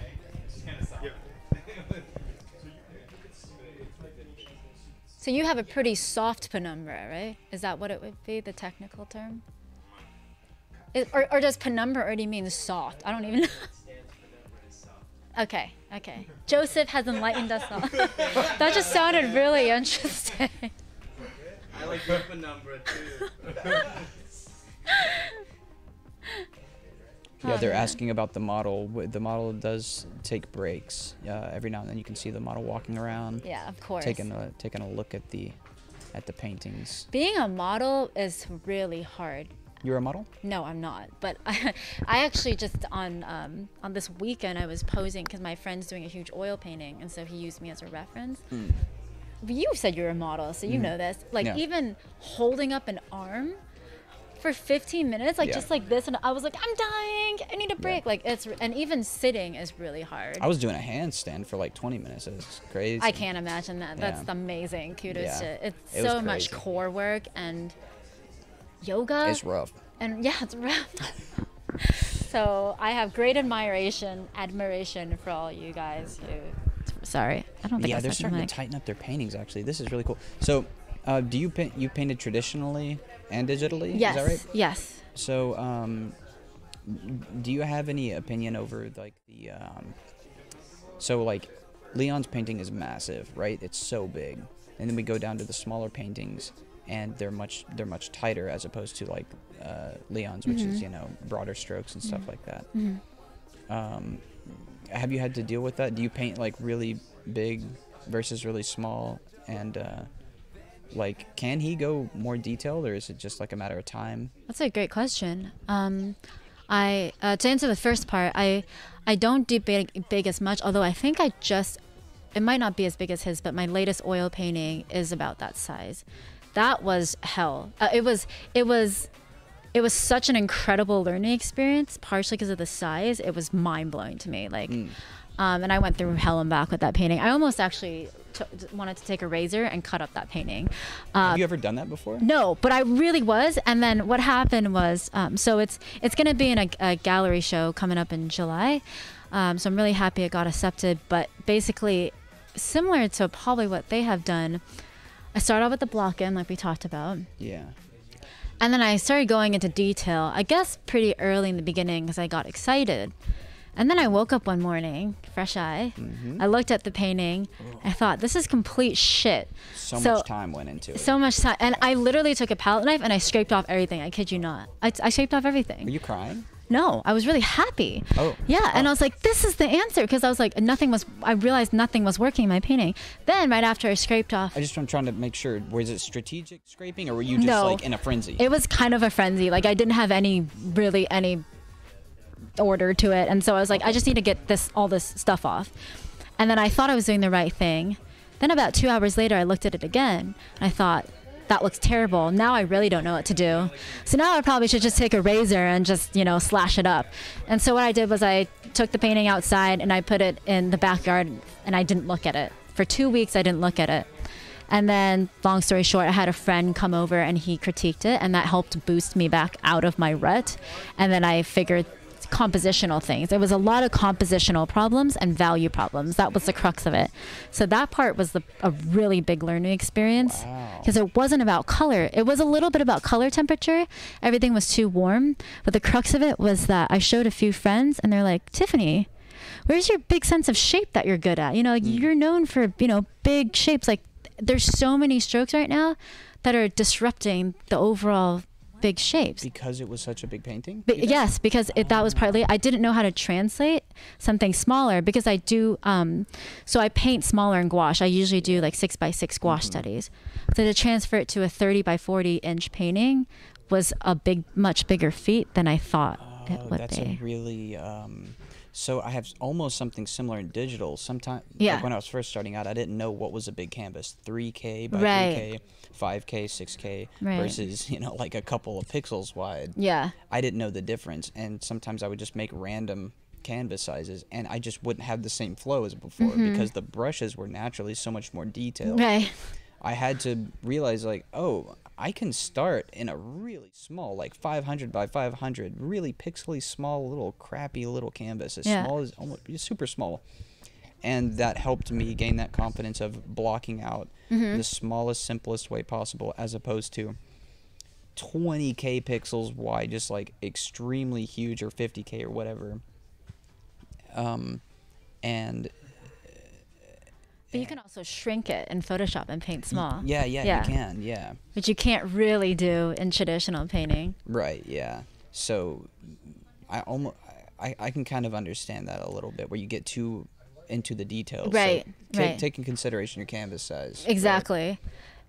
So you have a pretty soft penumbra, right? Is that what it would be, the technical term? Is, or, or does penumbra already mean soft? I don't even know. Okay, okay. Joseph has enlightened us all. that just sounded really interesting. I like the penumbra too. Yeah, they're asking about the model. The model does take breaks. Uh, every now and then you can see the model walking around. Yeah, of course. Taking a taking a look at the at the paintings. Being a model is really hard. You're a model? No, I'm not. But I, I actually just on um, on this weekend I was posing because my friend's doing a huge oil painting, and so he used me as a reference. Mm. You said you're a model, so you Mhm. know this. Like Yeah. even holding up an arm for 15 minutes, like Yeah. just like this, and I was like, I'm dying. I need a break. Like it's and even sitting is really hard. I was doing a handstand for like 20 minutes. It's crazy. I can't imagine that. That's Yeah. amazing. Kudos Yeah. to it's It so much core work and yoga. It's rough. And yeah, it's rough. so I have great admiration, admiration for all you guys who. Sorry, I don't think yeah, I they're starting to tighten up their paintings. Actually, this is really cool. So, uh, do you paint? You painted traditionally and digitally? Yes. Is that right? Yes. So, um, do you have any opinion over like the um, so like Leon's painting is massive, right? It's so big, and then we go down to the smaller paintings, and they're much they're much tighter as opposed to like uh, Leon's, which is Mhm. you know broader strokes and stuff Mhm. like that. Mhm. Um, have you had to deal with that? Do you paint like really big versus really small? And uh, like, can he go more detailed, or is it just like a matter of time? That's a great question. Um, I uh, to answer the first part, I I don't do big big as much. Although I think I just it might not be as big as his, but my latest oil painting is about that size. That was hell. Uh, it was it was it was such an incredible learning experience. Partially because of the size, it was mind blowing to me. Like, um, and I went through hell and back with that painting. I almost actually t- wanted to take a razor and cut up that painting. Uh, have you ever done that before? no, but I really was. And then what happened was, um, so it's it's going to be in a, a gallery show coming up in July. Um, so I'm really happy it got accepted. But basically, similar to probably what they have done, I started off with the block in, like we talked about. Yeah. And then I started going into detail, I guess pretty early in the beginning because I got excited. And then I woke up one morning, fresh eye. Mm-hmm. I looked at the painting. I thought, this is complete shit. So, much time went into it. So much time. And I literally took a palette knife and I scraped off everything. I kid you not. I, I scraped off everything. Were you crying? No, I was really happy. Oh. Yeah, and I was like, this is the answer because I was like, nothing was. I realized nothing was working in my painting. Then right after I scraped off, I just am trying to make sure. Was it strategic scraping, or were you just No. like in a frenzy? it was kind of a frenzy. Like I didn't have any really any order to it, and so I was like, I just need to get this all this stuff off. And then I thought I was doing the right thing. Then about two hours later, I looked at it again. And I thought, that looks terrible. Now I really don't know what to do. So now I probably should just take a razor and just, you know, slash it up. And so what I did was I took the painting outside and I put it in the backyard and I didn't look at it. For two weeks, I didn't look at it. And then, long story short, I had a friend come over and he critiqued it, and that helped boost me back out of my rut. And then I figured compositional things. There was a lot of compositional problems and value problems. That was the crux of it. So that part was the, a really big learning experience because it wasn't about color. It was a little bit about color temperature. Everything was too warm, but the crux of it was that I showed a few friends and they're like, "Tiffanie, where's your big sense of shape that you're good at? You know, like mm. you're known for, you know, big shapes like there's so many strokes right now that are disrupting the overall big shapes. Because it was such a big painting? But yes, because it, that was partly I didn't know how to translate something smaller because I do um, so I paint smaller in gouache. I usually do like six by six gouache studies. So to transfer it to a thirty by forty inch painting was a big, much bigger feat than I thought it Oh, would that's be. a really um, so I have almost something similar in digital. Sometimes Yeah. when I was first starting out, I didn't know what was a big canvas, 3K by Right. 3K, 5K, 6K Right. versus you know like a couple of pixels wide. Yeah. I didn't know the difference, and sometimes I would just make random canvas sizes, and I just wouldn't have the same flow as before Mhm. because the brushes were naturally so much more detailed. Right. I had to realize like, oh, I can start in a really small, like 500 by 500, really pixely small, little crappy little canvas, as Yeah. small as almost super small. And that helped me gain that confidence of blocking out Mhm. the smallest, simplest way possible, as opposed to 20k pixels wide, just like extremely huge, or 50k or whatever. Um, and But you can also shrink it in Photoshop and paint small. yeah, yeah, you can, yeah. But you can't really do in traditional painting. Right. Yeah. So, I almost I, I can kind of understand that a little bit where you get too into the details. So Right, Take, right. take in consideration your canvas size. Exactly.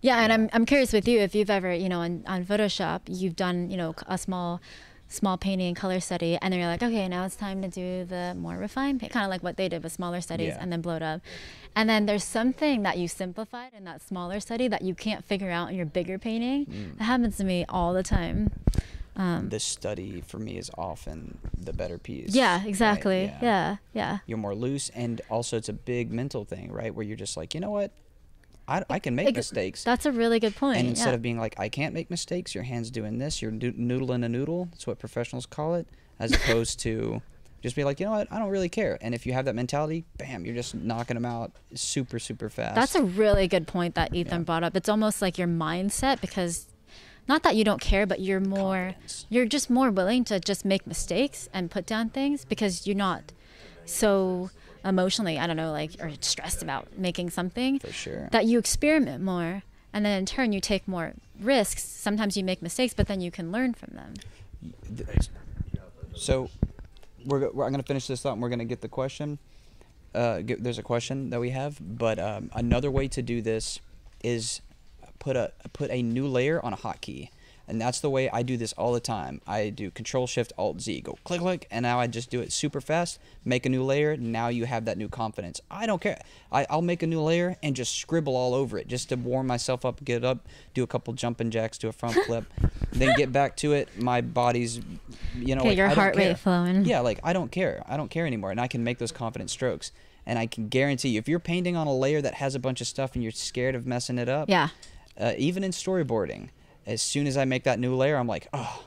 Yeah, and I'm I'm curious with you if you've ever, you know, on, on Photoshop, you've done, you know, a small small painting color study and then you're like, okay, now it's time to do the more refined paint, kind of like what they did with smaller studies Yeah. and then blow it up. And then there's something that you simplified in that smaller study that you can't figure out in your bigger painting. Mm. That happens to me all the time. Um, the study for me is often the better piece. Yeah, right? exactly. Yeah, yeah. You're more loose, and also it's a big mental thing, right? Where you're just like, you know what, I, I can make Ex- mistakes. That's a really good point. And instead yeah. of being like, I can't make mistakes, your hand's doing this, you're noodling a noodle. That's what professionals call it, as opposed to just be like, you know what, I don't really care. And if you have that mentality, bam, you're just knocking them out super, super fast. That's a really good point that Ethan brought up. It's almost like your mindset because not that you don't care, but you're more you're just more willing to just make mistakes and put down things because you're not so emotionally, I don't know, like or stressed about making something. For sure. That you experiment more and then in turn you take more risks. Sometimes you make mistakes, but then you can learn from them. So, we're, we're I'm gonna finish this up, and we're gonna get the question. Uh, there's a question that we have, but um, another way to do this is put a put a new layer on a hotkey, and that's the way I do this all the time. I do Control Shift Alt Z, go click click, and now I just do it super fast. Make a new layer. Now you have that new confidence. I don't care. I, I'll make a new layer and just scribble all over it just to warm myself up, get up, do a couple jumping jacks, do a front flip, then get back to it. My body's, you know, Get like, your I heart rate flowing. Yeah, like I don't care. I don't care anymore, and I can make those confident strokes. And I can guarantee you, if you're painting on a layer that has a bunch of stuff and you're scared of messing it up, Yeah. Uh, even in storyboarding, as soon as I make that new layer, I'm like, oh,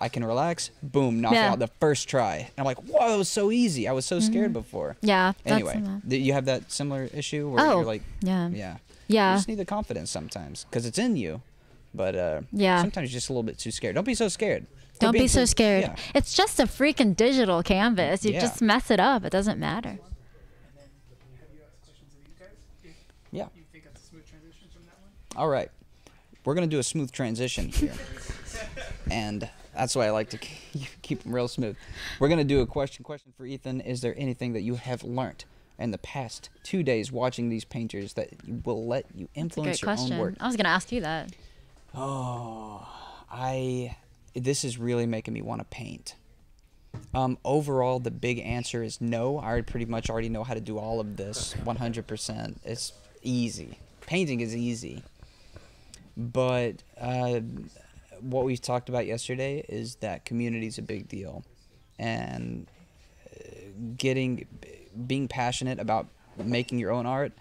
I can relax. Boom, knock Yeah. out the first try. And I'm like, whoa, it was so easy. I was so scared Mhm. before. Yeah, Anyway, you have that similar issue where Oh, you're like, yeah. yeah, Yeah. You just need the confidence sometimes because it's in you, but uh, Yeah. sometimes you're just a little bit too scared. Don't be so scared. Don't be so scared. Yeah. It's just a freaking digital canvas. You Yeah. just mess it up. It doesn't matter. Yeah. You think that's a smooth transition from that one? All right. We're going to do a smooth transition here. and that's why I like to keep, keep them real smooth. We're going to do a question. Question for Ethan Is there anything that you have learned in the past two days watching these painters that will let you influence your question. own work? I was going to ask you that. Oh, I. This is really making me want to paint. Um, overall, the big answer is no. I pretty much already know how to do all of this 100%. It's easy. Painting is easy. But uh, what we talked about yesterday is that community is a big deal, and uh, getting being passionate about making your own art.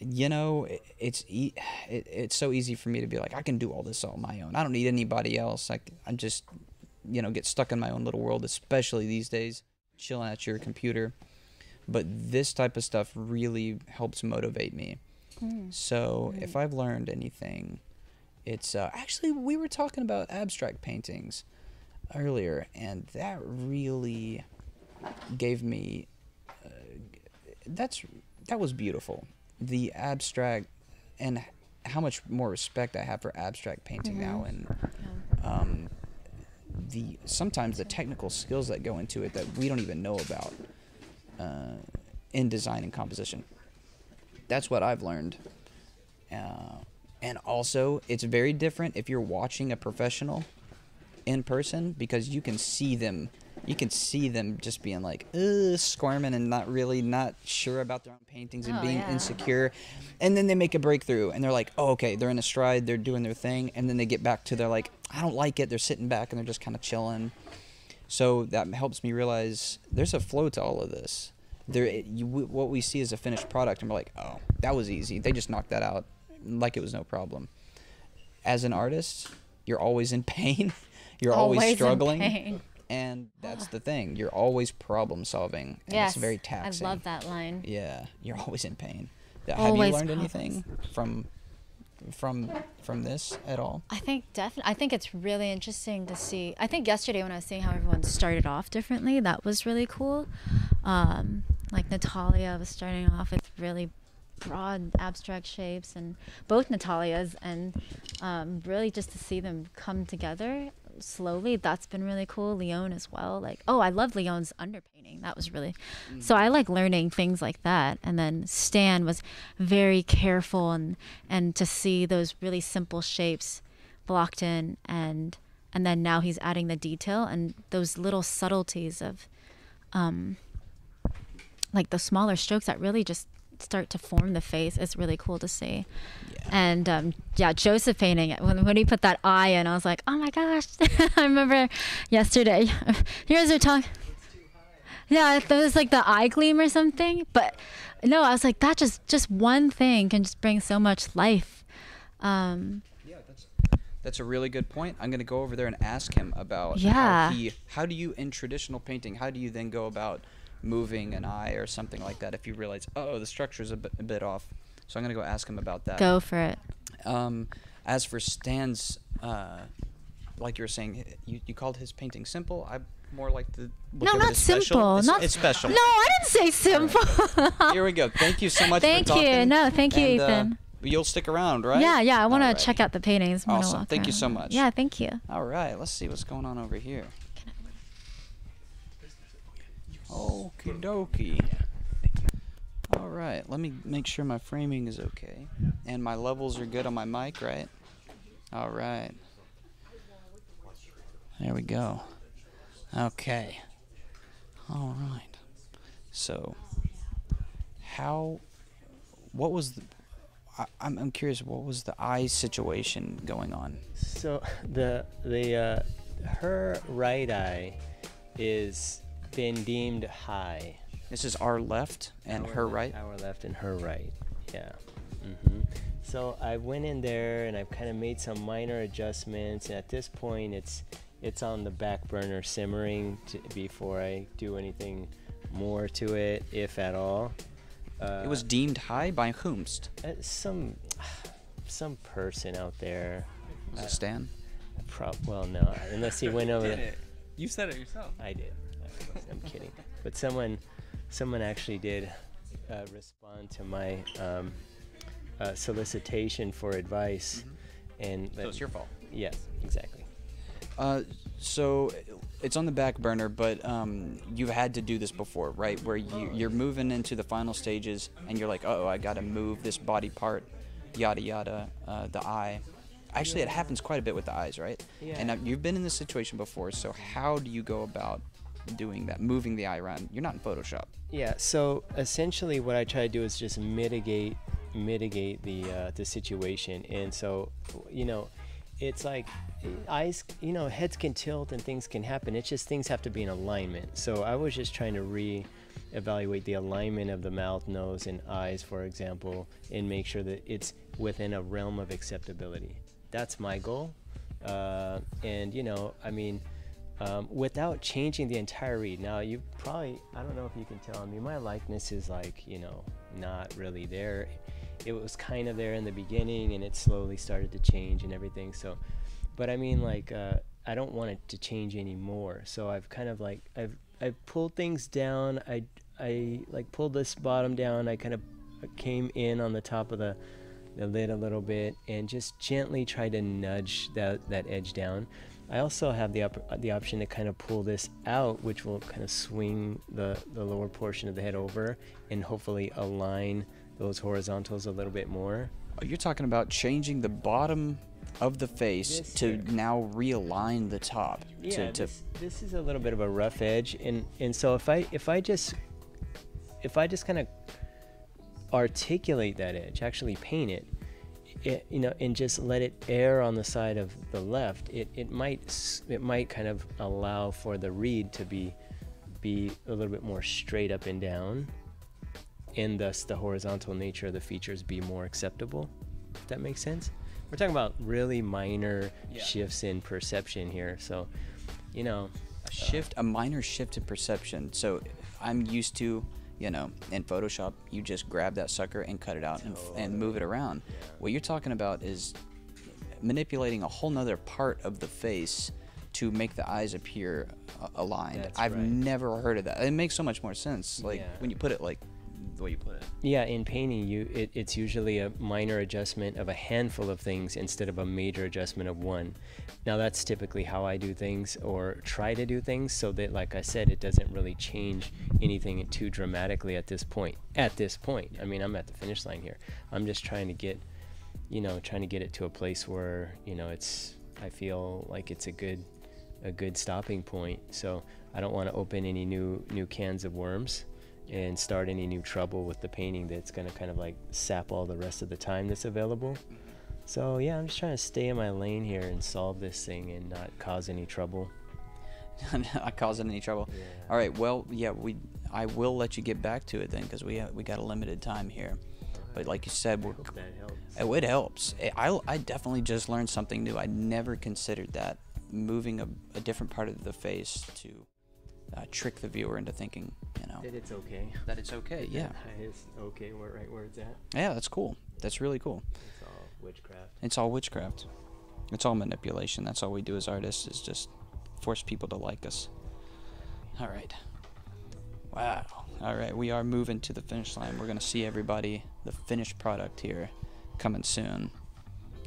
You know, it- it's e- it, it's so easy for me to be like, I can do all this on my own. I don't need anybody else. I, c- I just, you know, get stuck in my own little world, especially these days, chilling at your computer. But this type of stuff really helps motivate me. Mm. So if I've learned anything, it's uh, actually we were talking about abstract paintings earlier, and that really gave me uh, that's that was beautiful. The abstract and how much more respect I have for abstract painting now, and um, the sometimes the technical skills that go into it that we don't even know about uh, in design and composition. That's what I've learned. Uh, and also, it's very different if you're watching a professional in person because you can see them. You can see them just being like, squirming and not really not sure about their own paintings and Oh, being yeah. insecure. And then they make a breakthrough and they're like, oh, okay, they're in a stride, they're doing their thing. And then they get back to their like, I don't like it. They're sitting back and they're just kind of chilling. So that helps me realize there's a flow to all of this. There, you, what we see is a finished product, and we're like, oh, that was easy. They just knocked that out like it was no problem. As an artist, you're always in pain. You're always, Always in struggling, and that's the thing. You're always problem solving, and yes, it's very taxing. I love that line. Yeah, you're always in pain. Th- Have you learned problems. anything from from from this at all? I think definitely. I think it's really interesting to see. I think yesterday when I was seeing how everyone started off differently, that was really cool. Um, like Natalia was starting off with really broad abstract shapes, and both Natalias, and um, really just to see them come together slowly. That's been really cool. Leon as well. Like, oh, I love Leon's underpainting. That was really. So I like learning things like that. And then Stan was very careful and and to see those really simple shapes blocked in and and then now he's adding the detail and those little subtleties of um like the smaller strokes that really just start to form the face is really cool to see. And um, yeah, Joseph painting it when when he put that eye in, I was like, oh my gosh! I remember yesterday. You guys are talking. Yeah, it was like the eye gleam or something. But no, I was like, that just just one thing can just bring so much life. Um, Yeah, That's a really good point. I'm gonna go over there and ask him about Yeah. how he how do you in traditional painting how do you then go about moving an eye or something like that if you realize oh the structure's a bit, a bit off. So I'm gonna go ask him about that. Go for it. Um, as for Stan's, uh, like you were saying, you, you called his painting simple. I more like the no, not as special. simple. It's, not it's special. No, I didn't say simple. Here we go. Thank you so much. Thank for you. No, thank you, And, uh, Ethan. you'll stick around, right? Yeah, yeah. I want to check out the paintings. I'm Awesome. Thank you so much. Yeah, thank you. All right, let's see what's going on over here. Okie dokie. All right, let me make sure my framing is okay. And my levels are good on my mic, right? All right. There we go. Okay. All right. So, how, what was the, I, I'm, I'm curious, what was the eye situation going on? So the the uh, her right eye is been deemed high. This is our left and Our her le- right? Our left and her right. Yeah. hmm So I went in there and I've kind of made some minor adjustments. And at this point, it's it's on the back burner simmering to, before I do anything more to it, if at all. Uh, It was deemed high by whomst? uh, some some person out there. Was it Uh, Stan? Prob- well, no, unless he went over did there. it. You said it yourself. I did. I'm kidding. But someone, someone actually did uh, respond to my um, uh, solicitation for advice, and Mm-hmm. So it's your fault. Yes, exactly. Uh, so it's on the back burner, but um, you've had to do this before, right? Where you, you're moving into the final stages, and you're like, oh, I got to move this body part, yada yada, uh, the eye. Actually, it happens quite a bit with the eyes, right? Yeah. And uh, you've been in this situation before, so how do you go about doing that, moving the eye around? You're not in Photoshop. Yeah. So essentially, what I try to do is just mitigate mitigate the uh, the situation. And so, you know, it's like eyes, you know, heads can tilt and things can happen. It's just things have to be in alignment. So I was just trying to re evaluate the alignment of the mouth, nose, and eyes, for example, and make sure that it's within a realm of acceptability. That's my goal. Uh, and, you know, I mean, um, without changing the entire read. Now, you probably, I don't know if you can tell, I mean, my likeness is like, you know, not really there. It was kind of there in the beginning and it slowly started to change and everything. So, but I mean, like, uh, I don't want it to change anymore. So I've kind of like, I've, I pulled things down. I, I like pulled this bottom down. I kind of came in on the top of the, the lid a little bit and just gently try to nudge that, that edge down. I also have the op- the option to kind of pull this out, which will kind of swing the, the lower portion of the head over and hopefully align those horizontals a little bit more. Oh, you're talking about changing the bottom of the face This to here. now realign the top. Yeah, to, to this, this is a little bit of a rough edge, and and so if I if I just if I just kind of articulate that edge, actually paint it, it, you know, and just let it air on the side of the left, it, it might it might kind of allow for the read to be be a little bit more straight up and down, and thus the horizontal nature of the features be more acceptable. If that makes sense. We're talking about really minor Yeah. shifts in perception here, so you know, a uh, shift, a minor shift in perception. So I'm used to, you know, in Photoshop, you just grab that sucker and cut it out and, and move it around. What you're talking about is manipulating a whole nother part of the face to make the eyes appear aligned. That's I've right. never heard of that. It makes so much more sense. Like Yeah. when you put it like the way you put it. Yeah, in painting, you it, it's usually a minor adjustment of a handful of things instead of a major adjustment of one. Now that's typically how I do things or try to do things, so that, like I said, it doesn't really change anything too dramatically at this point. At this point, I mean, I'm at the finish line here. I'm just trying to get, you know, trying to get it to a place where you know it's. I feel like it's a good, a good stopping point. So I don't want to open any new new cans of worms and start any new trouble with the painting that's going to kind of like sap all the rest of the time that's available. So yeah, I'm just trying to stay in my lane here and solve this thing and not cause any trouble. not causing any trouble. All right. Well, yeah, we. I will let you get back to it then, because we ha- we got a limited time here. But like you said, we're. Hope that helps. Oh, it helps. I, I I definitely just learned something new. I never considered that moving a, a different part of the face to uh, trick the viewer into thinking, you know, That it's okay. that it's okay. Yeah. it's okay where right where it's at. Yeah, that's cool. That's really cool. It's all witchcraft. It's all witchcraft. It's all manipulation. That's all we do as artists is just force people to like us. All right. Wow. All right, we are moving to the finish line. We're gonna see everybody, the finished product here, coming soon.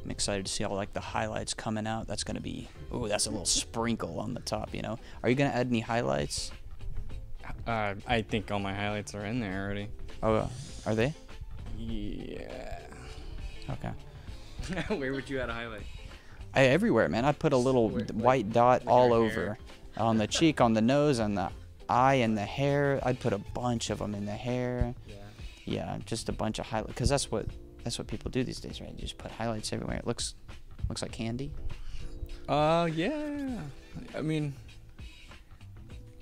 I'm excited to see all like the highlights coming out. That's gonna be, oh, that's a little sprinkle on the top. You know, are you gonna add any highlights? Uh, I think all my highlights are in there already. Oh, uh, are they? Yeah. Okay. Where would you add a highlight? I, everywhere, man. I put a little Where- d- like- white dot like all over, on the cheek, on the nose, on the eye, and the hair. I'd put a bunch of them in the hair. Yeah. Yeah, just a bunch of highlights, because that's what that's what people do these days, right? You just put highlights everywhere. It looks looks like candy. Uh, yeah. I mean,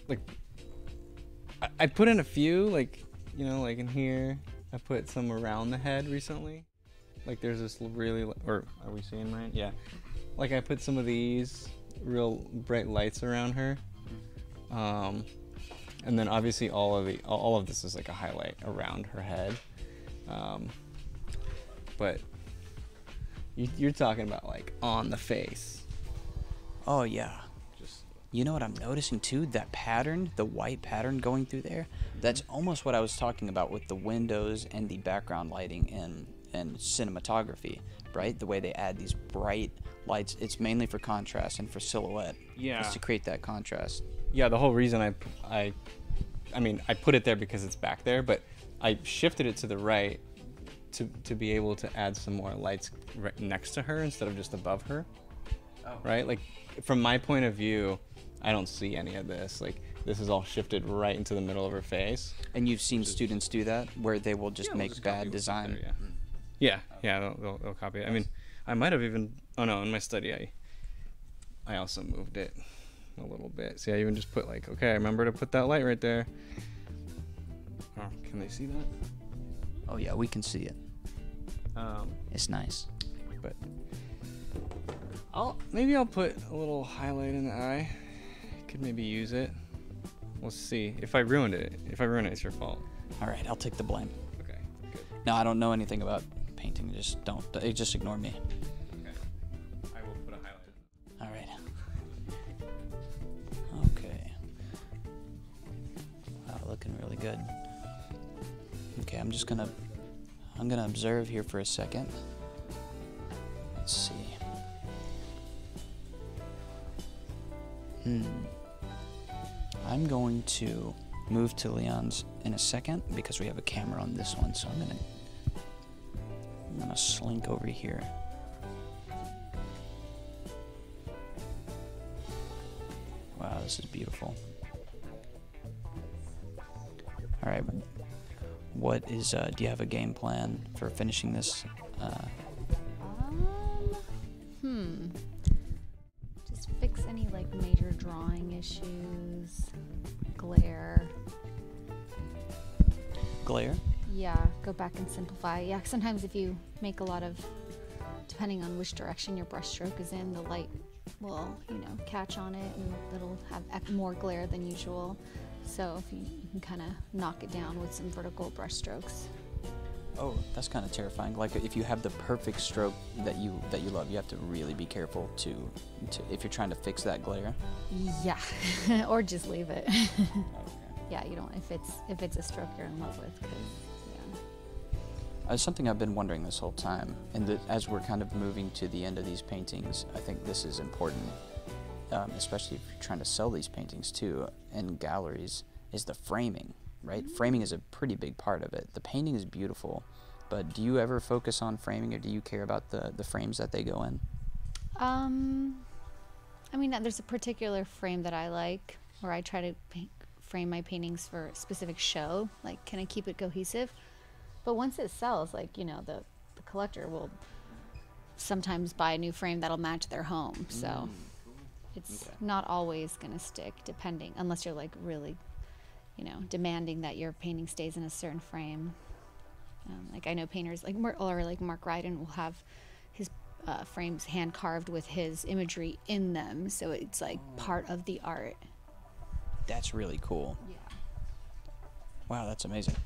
like, I, I put in a few, like, you know, like in here. I put some around the head recently. Like, there's this really, or are we seeing right? Yeah. Like, I put some of these real bright lights around her. Um, and then obviously all of the all of this is like a highlight around her head. Um, but you, you're talking about like on the face. Oh yeah. Just You know what I'm noticing too? That pattern, the white pattern going through there. That's almost what I was talking about with the windows and the background lighting in in cinematography, right? The way they add these bright lights. It's mainly for contrast and for silhouette. Yeah. Just to create that contrast. yeah, the whole reason I I I mean, I put it there because it's back there, but I shifted it to the right to, to be able to add some more lights right next to her instead of just above her. Oh. Right? Like, from my point of view, I don't see any of this. Like, this is all shifted right into the middle of her face. And you've seen students do that where they will just Yeah, we'll make just bad design. there, yeah. Mm. Yeah, yeah, they'll, they'll, they'll copy it. I mean, I might have even. Oh no, in my study, I I also moved it a little bit. See, I even just put like, okay, I remember to put that light right there. Oh, can they see that? Oh yeah, we can see it. Um, It's nice. but I'll maybe I'll put a little highlight in the eye. Could maybe use it. We'll see. If I ruined it, if I ruin it, it's your fault. All right, I'll take the blame. Okay, good. No, I don't know anything about painting. Just don't. Just ignore me. Okay. I will put a highlight. All right. Okay. Wow, looking really good. Okay, I'm just gonna I'm gonna observe here for a second. Let's see. Hmm. I'm going to move to Leon's in a second because we have a camera on this one, so I'm gonna I'm gonna slink over here. Wow, this is beautiful. All right. What is? Uh, do you have a game plan for finishing this? Uh, Um, hmm. Just fix any like major drawing issues, glare. glare. Yeah, go back and simplify. Yeah, sometimes if you make a lot of, depending on which direction your brush stroke is in, the light will, you know, catch on it and it'll have more glare than usual. So you, you can kind of knock it down with some vertical brush strokes. Oh, that's kind of terrifying. Like if you have the perfect stroke that you that you love, you have to really be careful to, to if you're trying to fix that glare. Yeah, or just leave it. yeah, you don't if it's if it's a stroke you're in love with. 'cause, yeah. Uh, something I've been wondering this whole time, and that as we're kind of moving to the end of these paintings, I think this is important, um, especially if you're trying to sell these paintings too in galleries, is the framing, right? Framing is a pretty big part of it. The painting is beautiful, but do you ever focus on framing, or do you care about the the frames that they go in? Um, I mean, there's a particular frame that I like where I try to paint, frame my paintings for a specific show. Like, can I keep it cohesive? But once it sells, like you know, the the collector will sometimes buy a new frame that'll match their home. So it's not always gonna stick, depending unless you're like really, you know, demanding that your painting stays in a certain frame. Um, like I know painters like Mar- or like Mark Ryden will have his uh, frames hand carved with his imagery in them, so it's like part of the art. That's really cool. Yeah. Wow, that's amazing.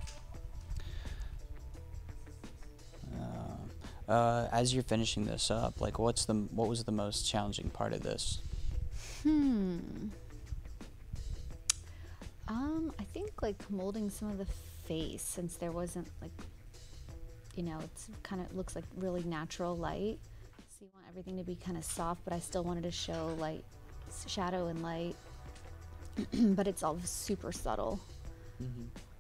Uh, uh, as you're finishing this up, like, what's the what was the most challenging part of this? Hmm. Um, I think like molding some of the face since there wasn't like, you know, it's kind of looks like really natural light. So you want everything to be kind of soft, but I still wanted to show light, shadow and light. but it's all super subtle.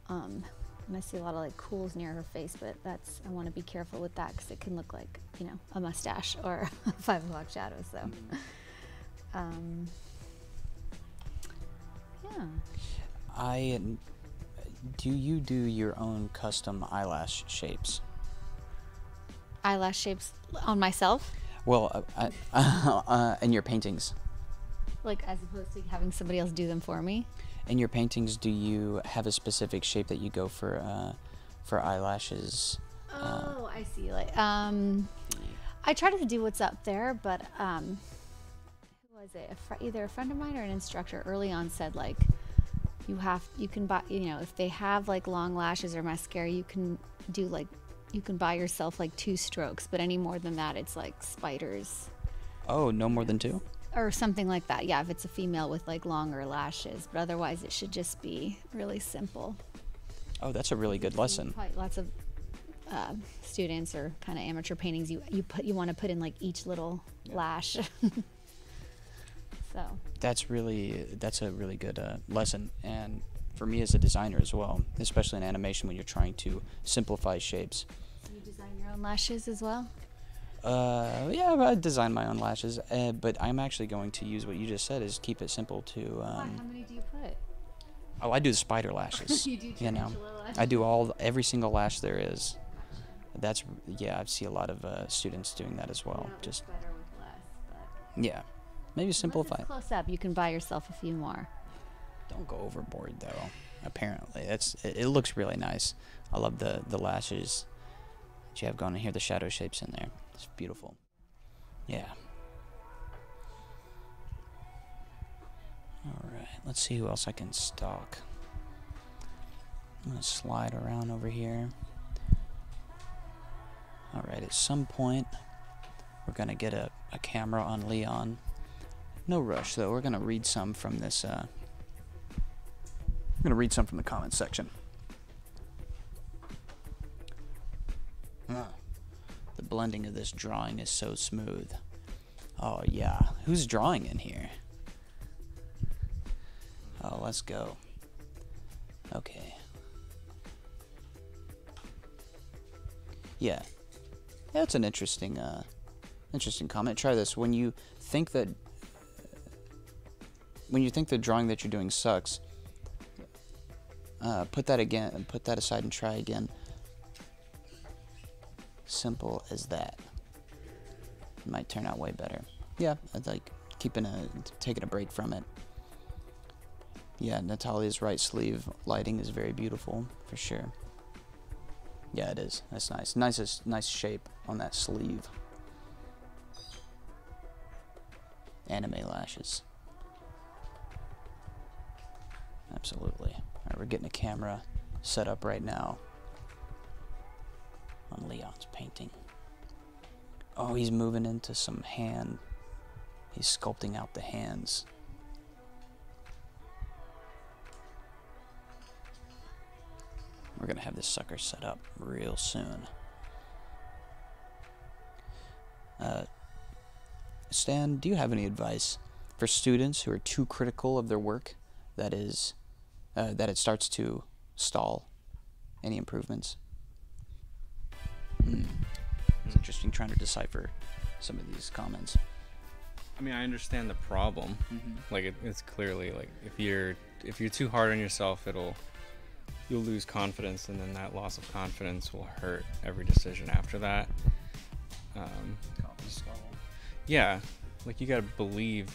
Um, and I see a lot of like cools near her face, but that's I want to be careful with that because it can look like you know a mustache or a five o'clock shadow. So, um, yeah. I do you do your own custom eyelash shapes? eyelash shapes on myself, Well, uh, uh, uh, in your paintings, like as opposed to having somebody else do them for me. in your paintings, do you have a specific shape that you go for uh, for eyelashes? Oh, I see. Like, um, I try to do what's up there, but um, was it? A fr- either a friend of mine or an instructor early on said like, you have you can buy you know if they have like long lashes or mascara, you can do like you can buy yourself like two strokes, but any more than that, it's like spiders oh, no more than two. or something like that. Yeah, if it's a female with like longer lashes, but otherwise it should just be really simple. Oh, that's a really good lesson. Lots of uh, students or kind of amateur paintings, you you put you want to put in like each little lash. so That's really that's a really good uh, lesson, and for me as a designer as well, especially in animation when you're trying to simplify shapes. you design your own lashes as well. Uh, yeah, I design my own lashes, uh, but I'm actually going to use what you just said is keep it simple to. Why? How Um, many do you put? oh, I do the spider lashes. You do you know, lashes? I do all every single lash there is. That's yeah, I see a lot of uh, students doing that as well. Just less, yeah, maybe simplify. it. Close up, you can buy yourself a few more. Don't go overboard though. Apparently, that's it, it looks really nice. I love the the lashes that you have going in here. The shadow shapes in there. It's beautiful. Yeah. All right. Let's see who else I can stalk. I'm gonna slide around over here. All right. At some point, we're gonna get a, a camera on Leon. No rush though. We're gonna read some from this. Uh, I'm going to read some from the comments section. Ah, the blending of this drawing is so smooth. Oh, yeah. Who's drawing in here? Oh, let's go. Okay. Yeah. That's an interesting, uh, interesting comment. Try this. When you think that, when you think the drawing that you're doing sucks, uh, put that again, put that aside and try again. Simple as that. It might turn out way better. Yeah, I'd like keeping a taking a break from it. Yeah, Natalia's right sleeve lighting is very beautiful for sure. Yeah, it is. That's nice. Nicest, nice shape on that sleeve. Anime lashes. Absolutely. All right, we're getting a camera set up right now on Leon's painting. Oh, he's moving into some hand. He's sculpting out the hands. We're gonna have this sucker set up real soon. Uh, Stan, do you have any advice for students who are too critical of their work? That is, uh, that it starts to stall any improvements. Hmm. It's interesting trying to decipher some of these comments. I mean, I understand the problem. Mhm. Like, it, it's clearly like if you're if you're too hard on yourself, it'll you'll lose confidence, and then that loss of confidence will hurt every decision after that. Um, yeah, like you gotta believe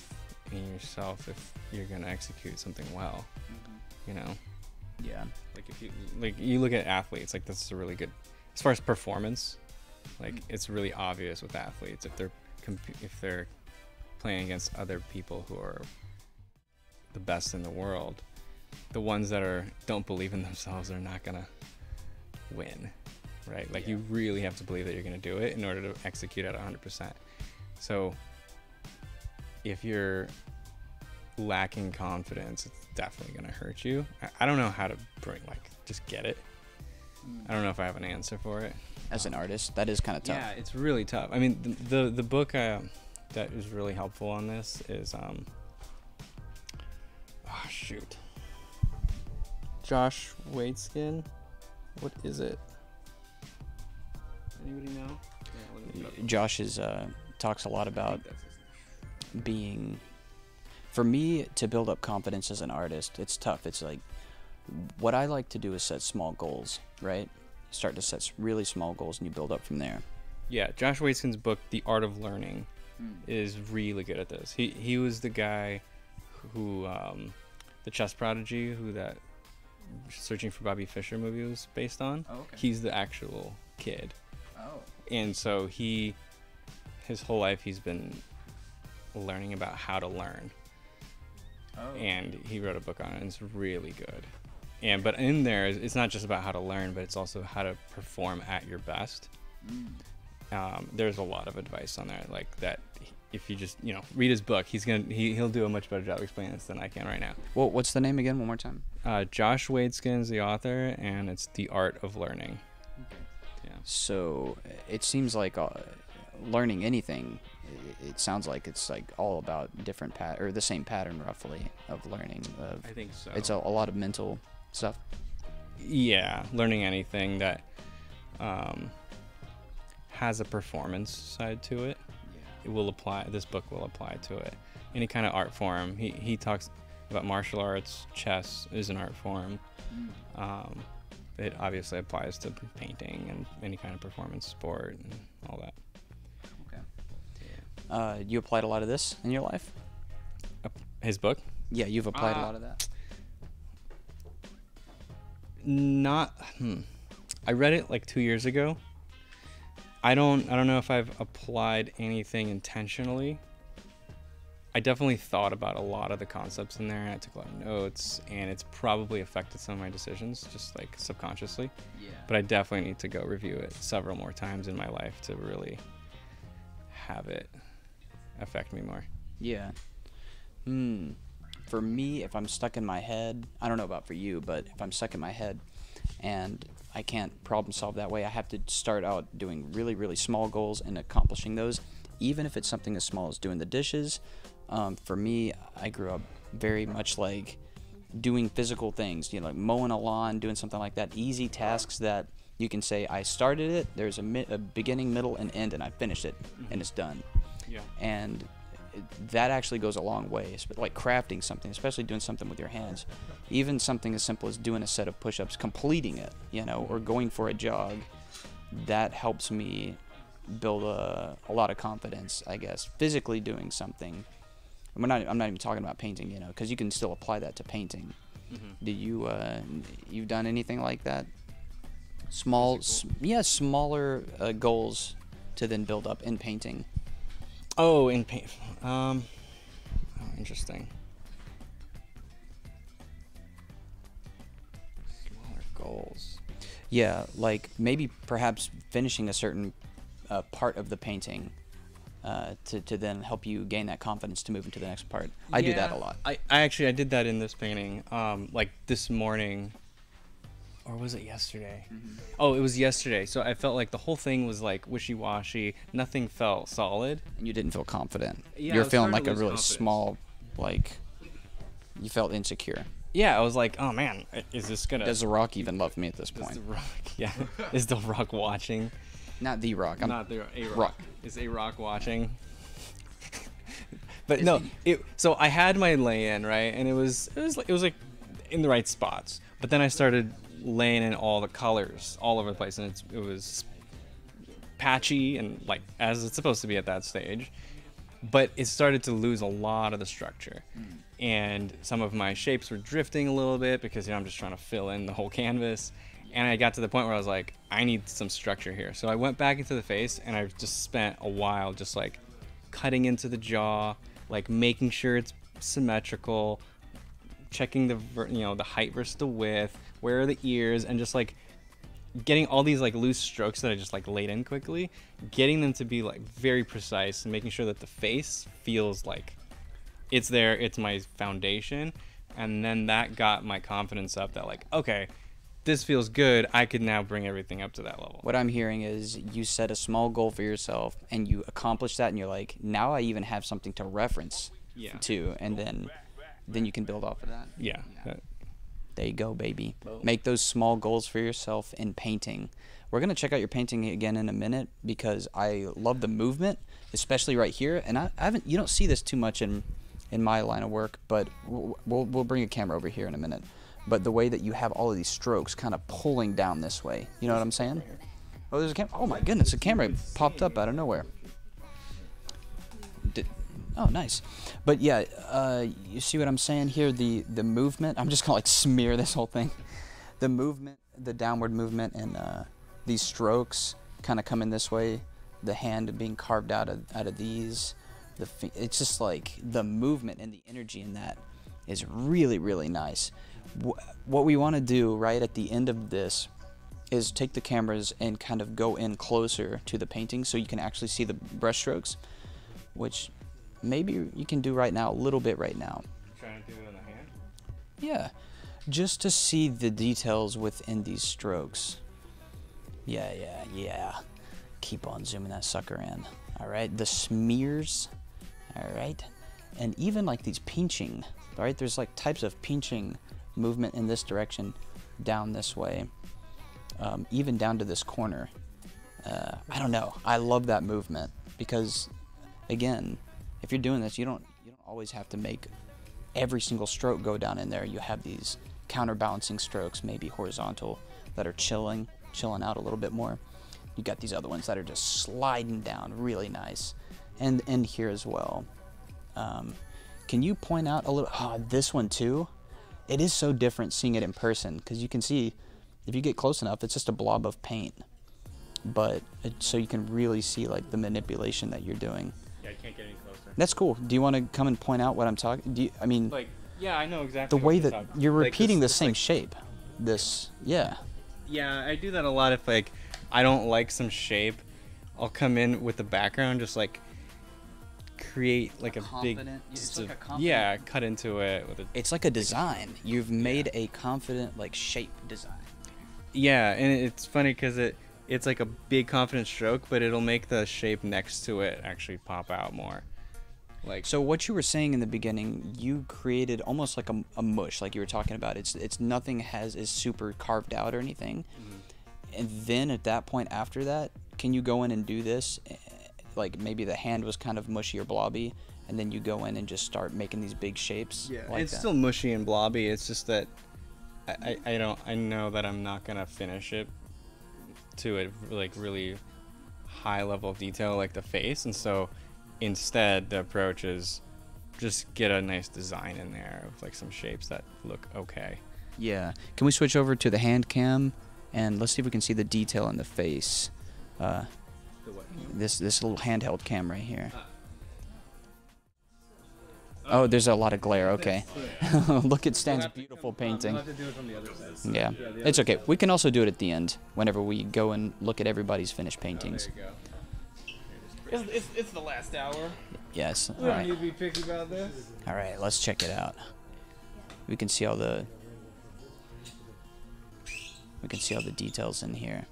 in yourself if you're gonna execute something well. You know. Yeah. Like if you like you look at athletes, like this is a really good as far as performance. Like mm-hmm. it's really obvious with athletes if they're comp- if they're playing against other people who are the best in the world. The ones that are don't believe in themselves are not gonna win, right? Like you really have to believe that you're gonna do it in order to execute at 100%. So if you're lacking confidence, it's definitely gonna hurt you. I, I don't know how to bring like just get it. I don't know if I have an answer for it. As an artist, that is kind of tough. Yeah, it's really tough. I mean, the the, the book uh, that is really helpful on this is um. Oh shoot. Josh Waitzkin. What is it? Anybody know? Yeah, let me look it up. Josh is uh, talks a lot about being. For me to build up confidence as an artist, it's tough. It's like what I like to do is set small goals, right? Start to set really small goals and you build up from there. Yeah, Josh Waitzkin's book, The Art of Learning, Mm. is really good at this. He he was the guy who, um, the chess prodigy, who that Searching for Bobby Fischer movie was based on. Oh, okay. He's the actual kid. Oh. And so he, his whole life, he's been learning about how to learn. Oh. And he wrote a book on it, and it's really good. And but in there, it's not just about how to learn, but it's also how to perform at your best Mm. um, there's a lot of advice on there like that if you just you know read his book he's gonna he, he'll do a much better job explaining this than i can right now Well, what's the name again? One more time. uh, josh is the author and it's the art of learning yeah So it seems like uh, learning anything. It sounds like it's like all about different pat or the same pattern roughly of learning. Of, I think so. It's a, a lot of mental stuff. yeah learning anything that um, has a performance side to it it will apply this book will apply to it any kind of art form he, he talks about martial arts chess is an art form um, it obviously applies to painting and any kind of performance sport and all that. Uh, you applied a lot of this in your life. His book? Yeah, you've applied a Uh, lot of that. Not. Hmm. I read it like two years ago. I don't. I don't know if I've applied anything intentionally. I definitely thought about a lot of the concepts in there, and I took a lot of notes, and it's probably affected some of my decisions, just like subconsciously. Yeah. But I definitely need to go review it several more times in my life to really have it affect me more. Yeah. Hmm. For me, if I'm stuck in my head, I don't know about for you, but if I'm stuck in my head and I can't problem solve that way, I have to start out doing really, really small goals and accomplishing those, even if it's something as small as doing the dishes. Um, for me, I grew up very much like doing physical things, you know, like mowing a lawn, doing something like that. Easy tasks that you can say, I started it, there's a, mi- a beginning, middle, and end, and I finished it, and it's done. Yeah. And that actually goes a long way, like crafting something, especially doing something with your hands. Even something as simple as doing a set of push ups, completing it, you know, or going for a jog, that helps me build a, a lot of confidence, I guess. Physically doing something. I'm not, I'm not even talking about painting, you know, because you can still apply that to painting. Mhm. Do you, uh, you've done anything like that? Small, s- yeah, smaller uh, goals to then build up in painting. Oh, in paint. Um, oh, interesting. Smaller goals. Yeah, like maybe perhaps finishing a certain uh, part of the painting uh, to, to then help you gain that confidence to move into the next part. I do that a lot. I, I actually I did that in this painting. Um, like this morning, or was it yesterday? Mm-hmm. Oh, it was yesterday. So I felt like the whole thing was like wishy-washy. Nothing felt solid. And you didn't feel confident. Yeah, You're feeling like a really confidence. small, like, you felt insecure. Yeah, I was like, oh man, is this gonna? Does The Rock even love me at this Does point? the rock? Yeah. is the rock watching? Not The Rock. I'm, Not the a rock. Rock. Is a rock watching? but no, it. So I had my lay-in right, and it was it was it was like in the right spots. But then I started laying in all the colors all over the place, and it was patchy and like as it's supposed to be at that stage. But it started to lose a lot of the structure, and some of my shapes were drifting a little bit because you know I'm just trying to fill in the whole canvas. And I got to the point where I was like, I need some structure here. So I went back into the face and I just spent a while just like cutting into the jaw, like making sure it's symmetrical, checking the you know the height versus the width, where are the ears, and just like getting all these like loose strokes that I just like laid in quickly, getting them to be like very precise and making sure that the face feels like it's there, it's my foundation, and then that got my confidence up that like okay, this feels good. I could now bring everything up to that level. What I'm hearing is you set a small goal for yourself and you accomplish that, and you're like, now I even have something to reference Yeah. to, and then then you can build off of that. Yeah. that- There you go, baby. Make those small goals for yourself in painting. We're gonna check out your painting again in a minute because I love the movement, especially right here. And I, I haven't, you don't see this too much in in my line of work, but we'll, we'll we'll bring a camera over here in a minute. But the way that you have all of these strokes kind of pulling down this way, you know what I'm saying? Oh, there's a camera. Oh my goodness, a camera popped up out of nowhere. Did, oh, nice. But yeah, uh, you see what I'm saying here? The the movement. I'm just gonna like smear this whole thing. The movement, the downward movement, and uh, these strokes kind of coming this way. The hand being carved out of out of these. The it's just like the movement and the energy in that is really really nice. Wh- what we want to do right at the end of this is take the cameras and kind of go in closer to the painting so you can actually see the brushstrokes, which maybe you can do right now, a little bit right now. Trying to do it in the hand. Yeah, just to see the details within these strokes. Yeah, yeah, yeah. Keep on zooming that sucker in. All right, the smears. All right, and even like these pinching. All right, there's like types of pinching movement in this direction, down this way, um, even down to this corner. Uh, I don't know. I love that movement because, again, if you're doing this, you don't you don't always have to make every single stroke go down in there. You have these counterbalancing strokes, maybe horizontal, that are chilling, chilling out a little bit more. You got these other ones that are just sliding down, really nice, and and here as well. Um, can you point out a little? Oh, this one too. It is so different seeing it in person because you can see, if you get close enough, it's just a blob of paint. But it, so you can really see like the manipulation that you're doing. Yeah, I can't get any. That's cool. Do you want to come and point out what I'm talking? Do you, I mean, Like, yeah, I know exactly. the what way you're that you're like repeating this- the same like- shape. This, yeah. Yeah, I do that a lot if like I don't like some shape. I'll come in with the background, just like create like a big, it's like a- a yeah, cut into it with a. It's like a design. You've made a confident like shape design. Yeah, and it's funny because it it's like a big confident stroke, but it'll make the shape next to it actually pop out more. Like So what you were saying in the beginning, you created almost like a, a mush, like you were talking about. It's it's nothing has is super carved out or anything. And then at that point after that, can you go in and do this? Eh, Like maybe the hand was kind of mushy or blobby, and then you go in and just start making these big shapes. Yeah, like it's that. still mushy and blobby. It's just that I, I, I don't I know that I'm not gonna finish it to a like really high level of detail like the face, and so instead the approach is just get a nice design in there of like some shapes that look okay. Yeah. Can we switch over to the hand cam, and let's see if we can see the detail in the face. Uh, The what? this this little handheld cam right here. Oh, there's a lot of glare. Okay. Look at Stan's beautiful painting. Yeah, it's okay. We can also do it at the end whenever we go and look at everybody's finished paintings. It's, it's, it's the last hour. Yes. All We don't right. need to be picky about this. All right. Let's check it out. We can see all the. We can see all the details in here.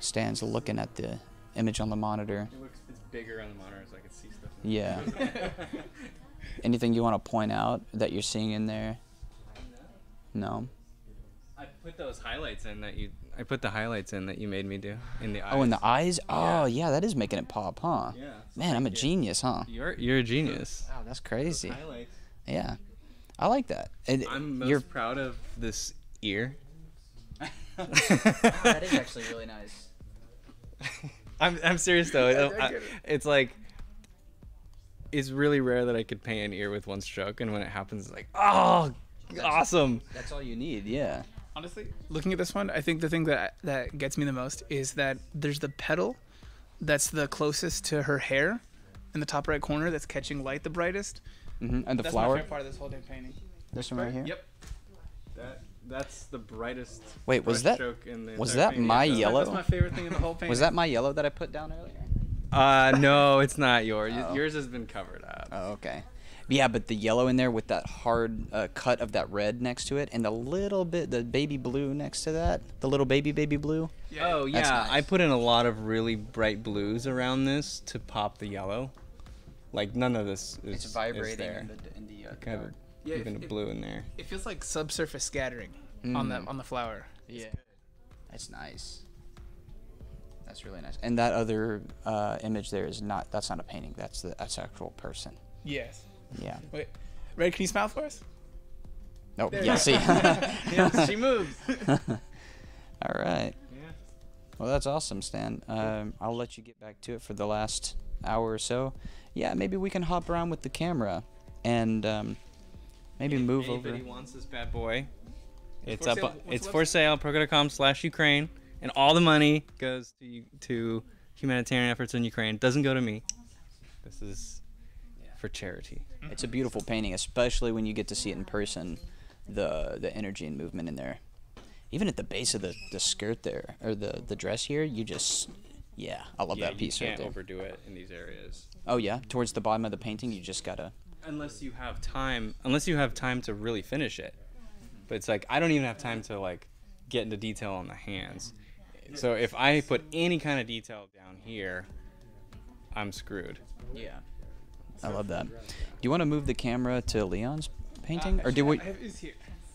Stan's looking at the image on the monitor. It looks it's bigger on the monitor so I can see stuff. Yeah. Anything you want to point out that you're seeing in there? No. I put those highlights in that you. I put the highlights in that you made me do in the eyes. Oh, in the eyes? Oh, yeah, that is making it pop, huh? Yeah, Man, I'm a genius, huh? You're you're a genius. Wow, that's crazy. highlights. Yeah. I like that. And I'm most you're proud of this ear. that is actually really nice. I'm I'm serious though. I- I it. it's like it's really rare that I could paint an ear with one stroke, and when it happens, it's like, oh, awesome. That's all you need. Yeah. Honestly, looking at this one, I think the thing that that gets me the most is that there's the petal that's the closest to her hair in the top right corner that's catching light the brightest. hmm And the that's flower. my favorite part of this whole damn painting. This one right here. Yep. That that's the brightest. Wait, was that brushstroke in the was that painting. my Yeah, yellow? That's my favorite thing in the whole painting. Was that my yellow that I put down earlier? Uh, no, it's not yours. Oh. Yours has been covered up. Oh, okay. Yeah, but the yellow in there with that hard uh, cut of that red next to it, and the little bit, the baby blue next to that, the little baby baby blue. Oh yeah, nice. I put in a lot of really bright blues around this to pop the yellow. Like none of this is It's is vibrating there. in the in the uh, kind of. Yeah, even if- a blue in there. It feels like subsurface scattering on the Mm. on the flower. Yeah, that's nice. That's really nice. And that other uh, image there is not. That's not a painting. That's the that's actual person. Yes. Yeah. Wait, Red, can you smile for us? Oh, There yeah. See. Yeah, she moves. All right. Yeah. Well, that's awesome, Stan. Um, I'll let you get back to it for the last hour or so. Yeah, maybe we can hop around with the camera and um, maybe If move over. anybody wants this bad boy, it's for up. sale. on- It's for sale. Proko.com slash Ukraine, and all the money goes to to humanitarian efforts in Ukraine. Doesn't go to me. This is for charity. It's a beautiful painting, especially when you get to see it in person. The the energy and movement in there. Even at the base of the, the skirt there or the, the dress here, you just yeah, I love yeah, that piece you can't there. overdo it in these areas. Oh yeah, towards the bottom of the painting, you just gotta. unless you have time unless you have time to really finish it but it's like i don't even have time to like get into detail on the hands so if i put any kind of detail down here i'm screwed Yeah. I love that. Do you want to move the camera to Leon's painting, or do we? I have is here.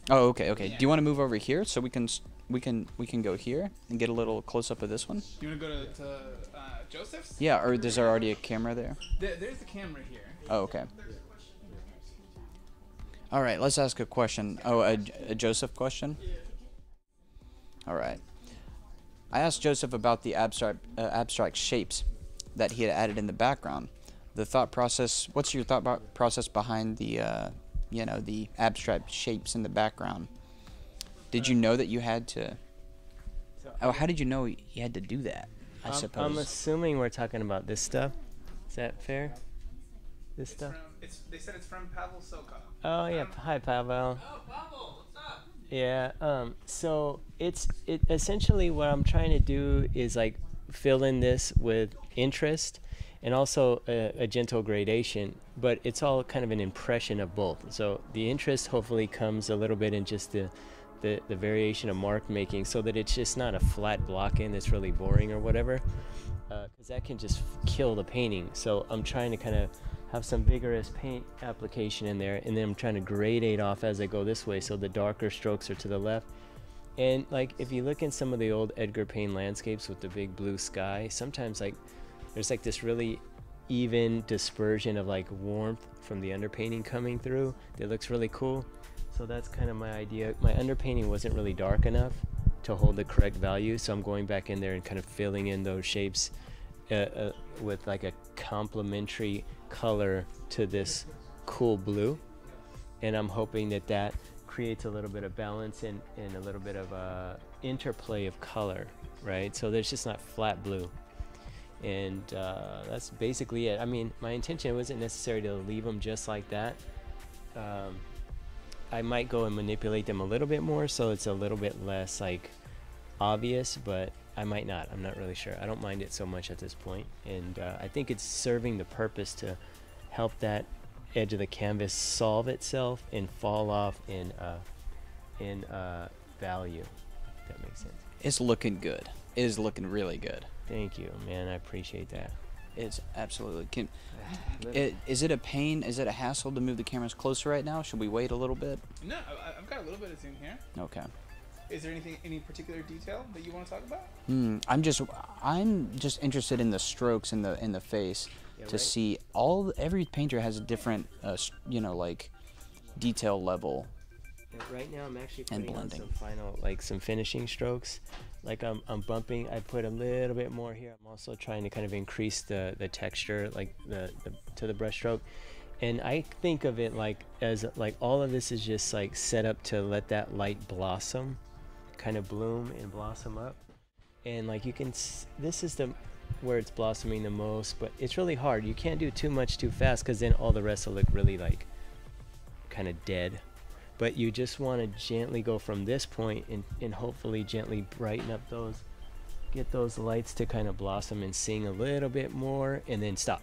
Oh, okay, okay. Do you want to move over here so we can we can we can go here and get a little close up of this one? You want to go to, to uh, Joseph's? Yeah, or there's already a camera there. There, there's the camera here. Oh, okay. All right, let's ask a question. Oh, a, a Joseph question? All right. I asked Joseph about the abstract uh, abstract shapes that he had added in the background. The thought process. What's your thought process behind the, uh, you know, the abstract shapes in the background? Did you know that you had to? Oh, how did you know you had to do that? I I'm- suppose. I'm assuming we're talking about this stuff. Is that fair? This stuff. It's, they said it's from Pavel Soka. Oh yeah, hi Pavel. Oh Pavel, what's up? Yeah. Um. So it's it essentially what I'm trying to do is like fill in this with interest and also a, a gentle gradation, but it's all kind of an impression of both. So the interest hopefully comes a little bit in just the the, the variation of mark making so that it's just not a flat block in that's really boring or whatever uh, because that can just kill the painting so i'm trying to kind of have some vigorous paint application in there and then i'm trying to gradate off as i go this way so the darker strokes are to the left and like if you look in some of the old edgar payne landscapes with the big blue sky sometimes like there's like this really even dispersion of like warmth from the underpainting coming through that looks really cool so that's kind of my idea. My underpainting wasn't really dark enough to hold the correct value, so I'm going back in there and kind of filling in those shapes uh, uh, with like a complementary color to this cool blue. And I'm hoping that that creates a little bit of balance and, and a little bit of uh, interplay of color, right? So there's just not flat blue. And uh, that's basically it. I mean, my intention wasn't necessary to leave them just like that. Um, I might go and manipulate them a little bit more so it's a little bit less like obvious, but I might not. I'm not really sure. I don't mind it so much at this point, and uh, I think it's serving the purpose to help that edge of the canvas solve itself and fall off in uh, in uh, value. That makes sense. It's looking good. It is looking really good. Thank you, man. I appreciate that. It's absolutely. Can, it, is it a pain? Is it a hassle to move the cameras closer right now? Should we wait a little bit? No, I- I've got a little bit of zoom here. Okay. Is there anything, any particular detail that you want to talk about? Hmm. I'm just, I'm just interested in the strokes in the in the face Yeah, to right. see all. Every painter has a different, uh, you know, like detail level. Right now I'm actually And putting on blending. some final like some finishing strokes. Like I'm, I'm bumping. I put a little bit more here. I'm also trying to kind of increase the the texture, like the, the to the brush stroke. And I think of it like as like all of this is just like set up to let that light blossom, kind of bloom and blossom up. And like you can, this is the where it's blossoming the most. But it's really hard. You can't do too much too fast because then all the rest will look really like kind of dead but you just want to gently go from this point and, and hopefully gently brighten up those get those lights to kind of blossom and sing a little bit more and then stop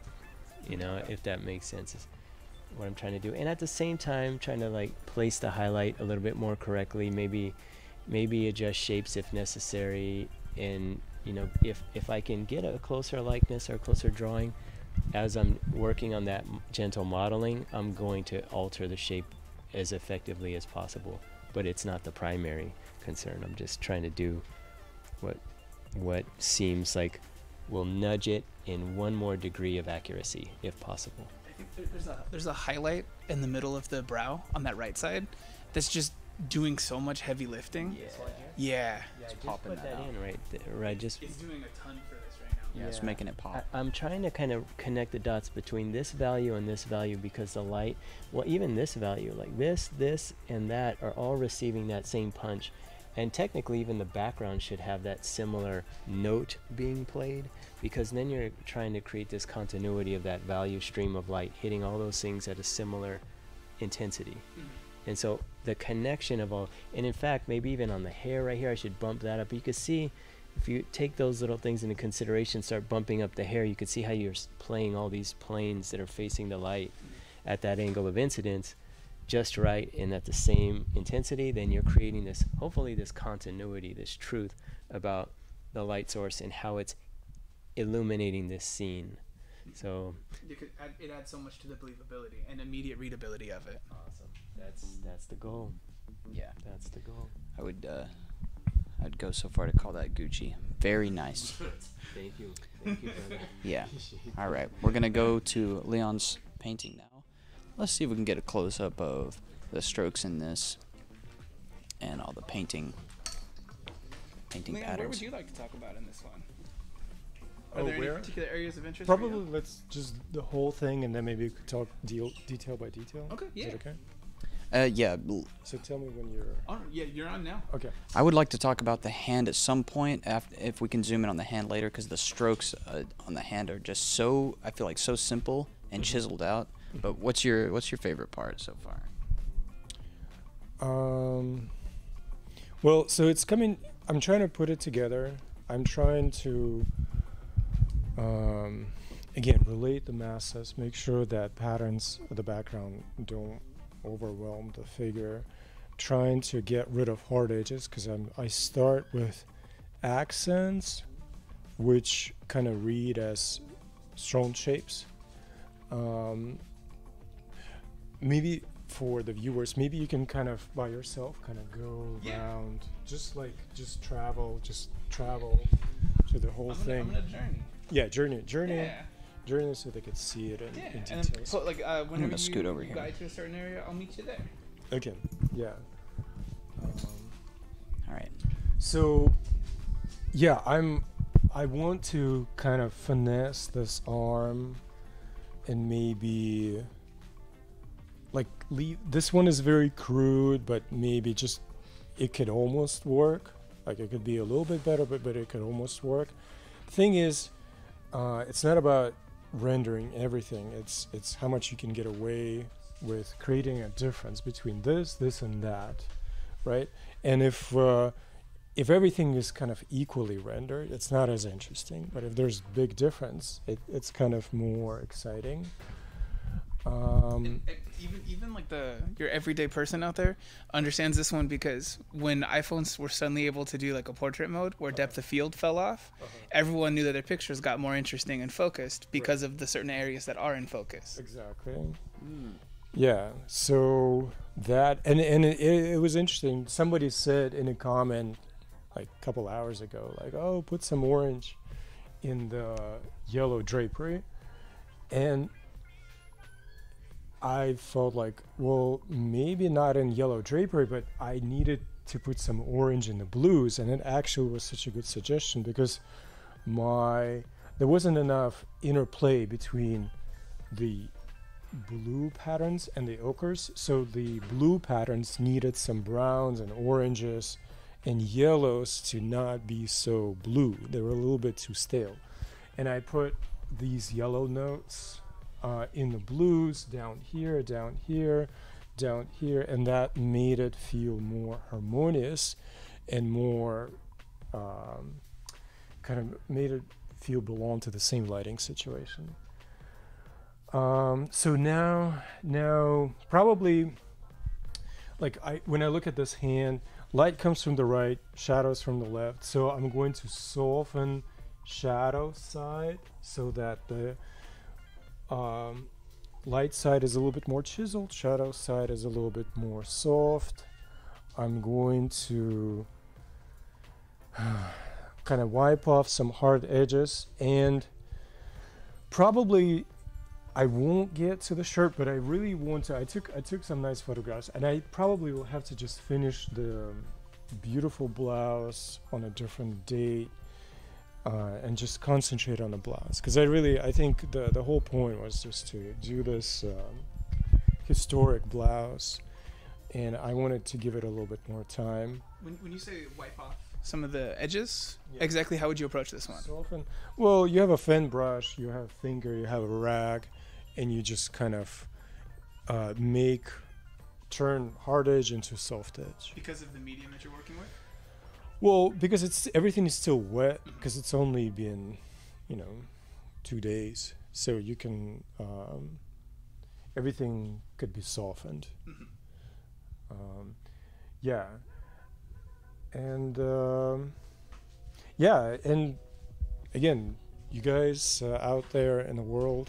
you know if that makes sense is what i'm trying to do. And at the same time trying to like place the highlight a little bit more correctly maybe maybe adjust shapes if necessary and you know if if i can get a closer likeness or closer drawing as i'm working on that gentle modeling i'm going to alter the shape as effectively as possible but it's not the primary concern i'm just trying to do what what seems like will nudge it in one more degree of accuracy if possible I think there's a there's a highlight in the middle of the brow on that right side that's just doing so much heavy lifting. Yeah. Yeah, just popping put that that, out. in right there, right just It's doing a ton for this right now. Yeah, it's making it pop. I, I'm trying to kind of connect the dots between this value and this value because the light, well, even this value, like this, this, and that are all receiving that same punch. And technically, even the background should have that similar note being played because then you're trying to create this continuity of that value stream of light hitting all those things at a similar intensity. Mm-hmm. And so the connection of all, and in fact, maybe even on the hair right here, I should bump that up. You can see if you take those little things into consideration, start bumping up the hair, you can see how you're playing all these planes that are facing the light at that angle of incidence just right and at the same intensity. Then you're creating this, hopefully, this continuity, this truth about the light source and how it's illuminating this scene. So You could add, it adds so much to the believability and immediate readability of it. Awesome. That's that's the goal. Yeah. That's the goal. I would, uh, I'd go so far to call that Gucci. Very nice. Thank you. Thank you, brother. Yeah. All right. We're gonna go to Leon's painting now. Let's see if we can get a close up of the strokes in this and all the painting painting Leon, where patterns. would you like to talk about in this one? Are Oh, there any particular areas of interest? for you? Probably let's just the whole thing, and then maybe we could talk deal, detail by detail. Okay, Is yeah. that okay? Uh, yeah, So tell me when you're. Oh, yeah, you're on now. Okay. I would like to talk about the hand at some point, after, if we can zoom in on the hand later, because the strokes uh, on the hand are just so I feel like so simple and Mhm. chiseled out. But what's your what's your favorite part so far? Um, well, so it's coming. I'm trying to put it together. I'm trying to, um, again, relate the masses, make sure that patterns of the background don't overwhelm the figure. Trying to get rid of hard edges because I'm. I start with accents, which kind of read as strong shapes. Um, maybe for the viewers, maybe you can kind of by yourself kind of go around, just like just travel, just travel to the whole I'm thing. I'm gonna journey. Yeah, journey, journey, Yeah. Journey, so they could see it in, Yeah, in and then put, like uh, whenever gonna you, scoot over you here. guide to a certain area, I'll meet you there. Okay, yeah. Um, All right. So, yeah, I'm. I want to kind of finesse this arm, and maybe. Like leave. This one is very crude, but maybe just it could almost work. Like it could be a little bit better, but but it could almost work. Thing is, uh, it's not about rendering everything. It's it's how much you can get away with creating a difference between this, this, and that, right? And if uh, if everything is kind of equally rendered, it's not as interesting. But if there's big difference, it, it's kind of more exciting. Um, even even like the your everyday person out there understands this one because when iPhones were suddenly able to do like a portrait mode where uh-huh. depth of field fell off, uh-huh. everyone knew that their pictures got more interesting and focused because of the certain areas that are in focus. Exactly. Hmm. Yeah. So that and and it, it, it was interesting. Somebody said in a comment like a couple hours ago, like, "Oh, put some orange in the yellow drapery," and I felt like, well, maybe not in yellow drapery, but I needed to put some orange in the blues, and it actually was such a good suggestion because my there wasn't enough interplay between the blue patterns and the ochres. So the blue patterns needed some browns and oranges and yellows to not be so blue. They were a little bit too stale. And I put these yellow notes uh, in the blues down here, down here, down here, and that made it feel more harmonious and more um, kind of made it feel belong to the same lighting situation. Um, so now, now probably like I when I look at this hand, light comes from the right, shadows from the left. So I'm going to soften shadow side so that the um, light side is a little bit more chiseled, shadow side is a little bit more soft. I'm going to kind of wipe off some hard edges and probably I won't get to the shirt, but I really want to. I took I took some nice photographs, and I probably will have to just finish the beautiful blouse on a different date, uh, and just concentrate on the blouse. Because I really I think the the whole point was just to do this um, historic blouse, and I wanted to give it a little bit more time. When, when you say wipe off some of the edges, exactly how would you approach this one? Soften. Well, you have a fan brush, you have a finger, you have a rag, and you just kind of uh, make turn hard edge into soft edge. Because of the medium that you're working with? Well, because it's everything is still wet because it's only been, you know, two days, so you can um, everything could be softened. Um, yeah, and um, yeah, and again, you guys uh, out there in the world,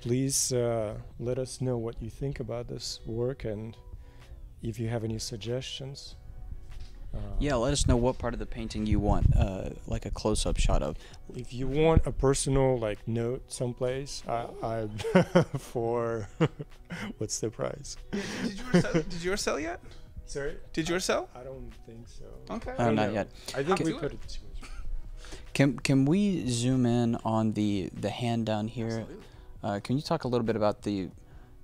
please uh, let us know what you think about this work and if you have any suggestions. Yeah, let us know what part of the painting you want, uh, like a close-up shot of. If you want a personal like note someplace, I, I for what's the price? Did yours sell, did yours sell yet? Sorry, Did yours sell? I don't think so. Okay. I Oh, don't know. yet. I think Can- we do put it. it too much. Can can we zoom in on the the hand down here? Uh, can you talk a little bit about the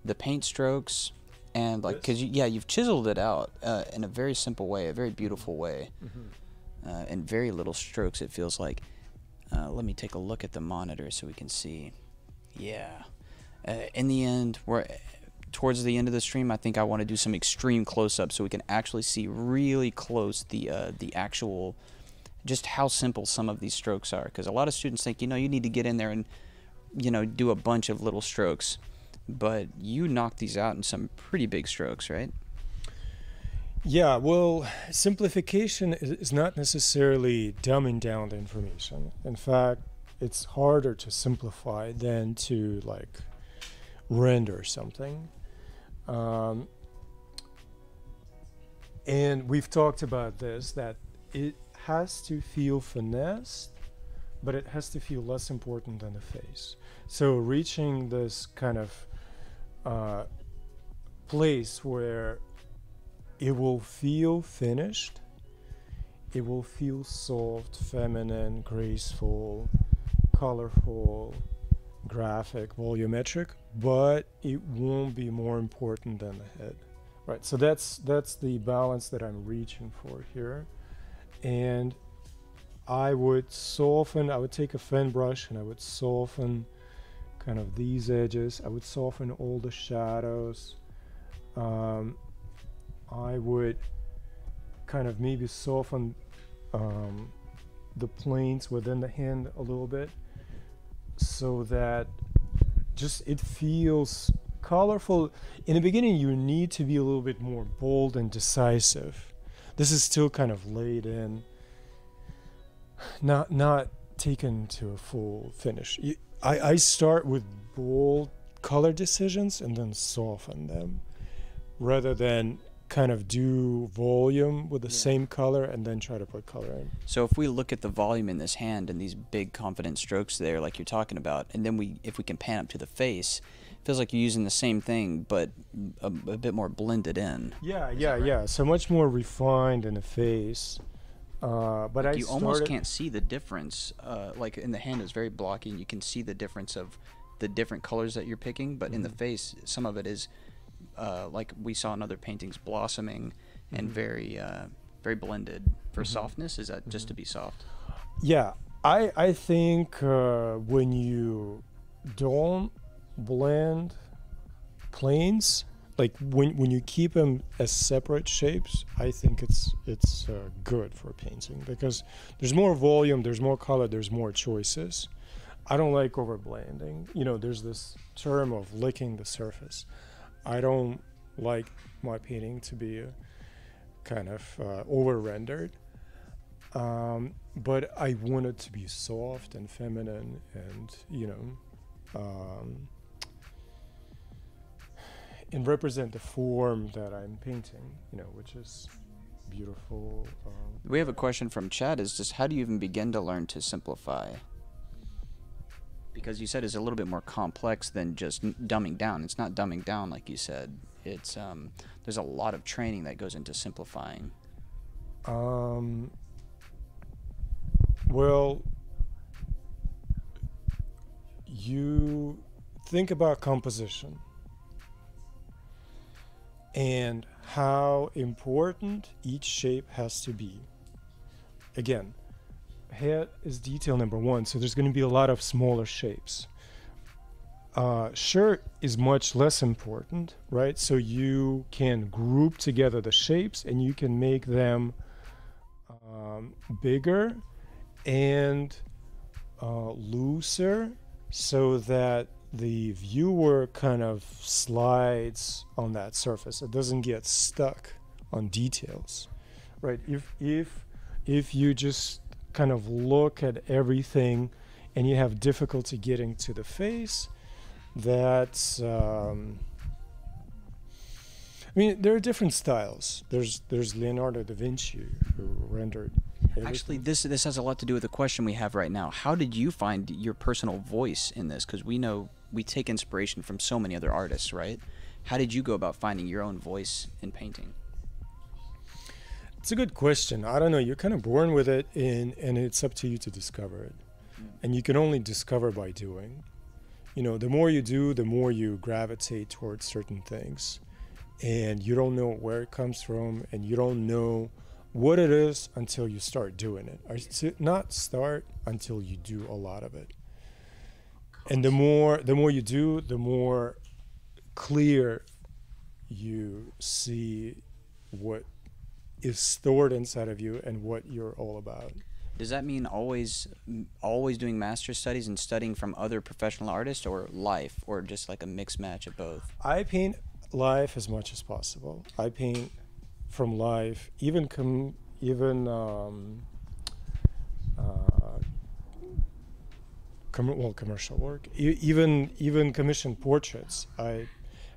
the paint strokes and like because you, yeah you've chiseled it out uh, in a very simple way, a very beautiful way, Mm-hmm. uh, and very little strokes. It feels like. Uh, let me take a look at the monitor so we can see. Yeah. Uh, in the end, we're towards the end of the stream. I think I want to do some extreme close-ups so we can actually see really close the uh, the actual just how simple some of these strokes are because a lot of students think you know you need to get in there and you know do a bunch of little strokes but you knock these out in some pretty big strokes right Yeah, well, simplification is, is not necessarily dumbing down the information. In fact, it's harder to simplify than to like render something. Um, and we've talked about this that it has to feel finessed, but it has to feel less important than the face. So reaching this kind of place where it will feel finished, it will feel soft, feminine, graceful, colorful, graphic, volumetric, but it won't be more important than the head. Right. So that's that's the balance that I'm reaching for here. And I would soften, I would take a fan brush and I would soften kind of these edges. I would soften all the shadows. Um, I would kind of maybe soften um, the planes within the hand a little bit so that just it feels colorful. In the beginning, you need to be a little bit more bold and decisive. This is still kind of laid in, not not taken to a full finish. Y- I, I start with bold color decisions and then soften them rather than kind of do volume with the same color and then try to put color in. so if we look at the volume in this hand and these big confident strokes there like you're talking about and then we if we can pan up to the face feels like you're using the same thing but a, a bit more blended in Yeah, yeah, yeah. So much more refined in the face. Uh, but I you almost can't see the difference. Uh, like in the hand is very blocky, and you can see the difference of the different colors that you're picking. But in the Mhm. face, some of it is uh, like we saw in other paintings, blossoming and Mhm. very, uh, very blended. For Mhm. softness, is that just to be soft? Yeah, I I think uh, when you don't blend planes, like when when you keep them as separate shapes, I think it's it's uh, good for painting because there's more volume, there's more color, there's more choices. I don't like over blending. You know, there's this term of licking the surface. I don't like my painting to be uh, kind of uh, over rendered. Um, but I want it to be soft and feminine and, you know, um, and represent the form that I'm painting, you know, which is beautiful. Um, We have a question from Chad. Is just how do you even begin to learn to simplify? Because you said it's a little bit more complex than just dumbing down. It's not dumbing down like you said. It's um, there's a lot of training that goes into simplifying. Um, well, you think about composition and how important each shape has to be. Again, head is detail number one, so there's going to be a lot of smaller shapes. Uh, shirt is much less important, right? So you can group together the shapes and you can make them um, bigger and uh, looser so that the viewer kind of slides on that surface. It doesn't get stuck on details, right? If if if you just kind of look at everything and you have difficulty getting to the face, that's um, I mean, there are different styles. There's there's Leonardo da Vinci who rendered. Actually, this this has a lot to do with the question we have right now. How did you find your personal voice in this? Because we know we take inspiration from so many other artists, right? How did you go about finding your own voice in painting? It's a good question. I don't know. You're kind of born with it, and and it's up to you to discover it. Mm. And you can only discover by doing. You know, the more you do, the more you gravitate towards certain things, and you don't know where it comes from, and you don't know what it is until you start doing it. Or not start until you do a lot of it. And the more the more you do, the more clear you see what is stored inside of you and what you're all about. Does that mean always always doing master studies and studying from other professional artists or life or just like a mixed match of both? I paint life as much as possible. I paint from life, even com- even um, uh, com- well commercial work, e- even even commissioned portraits. I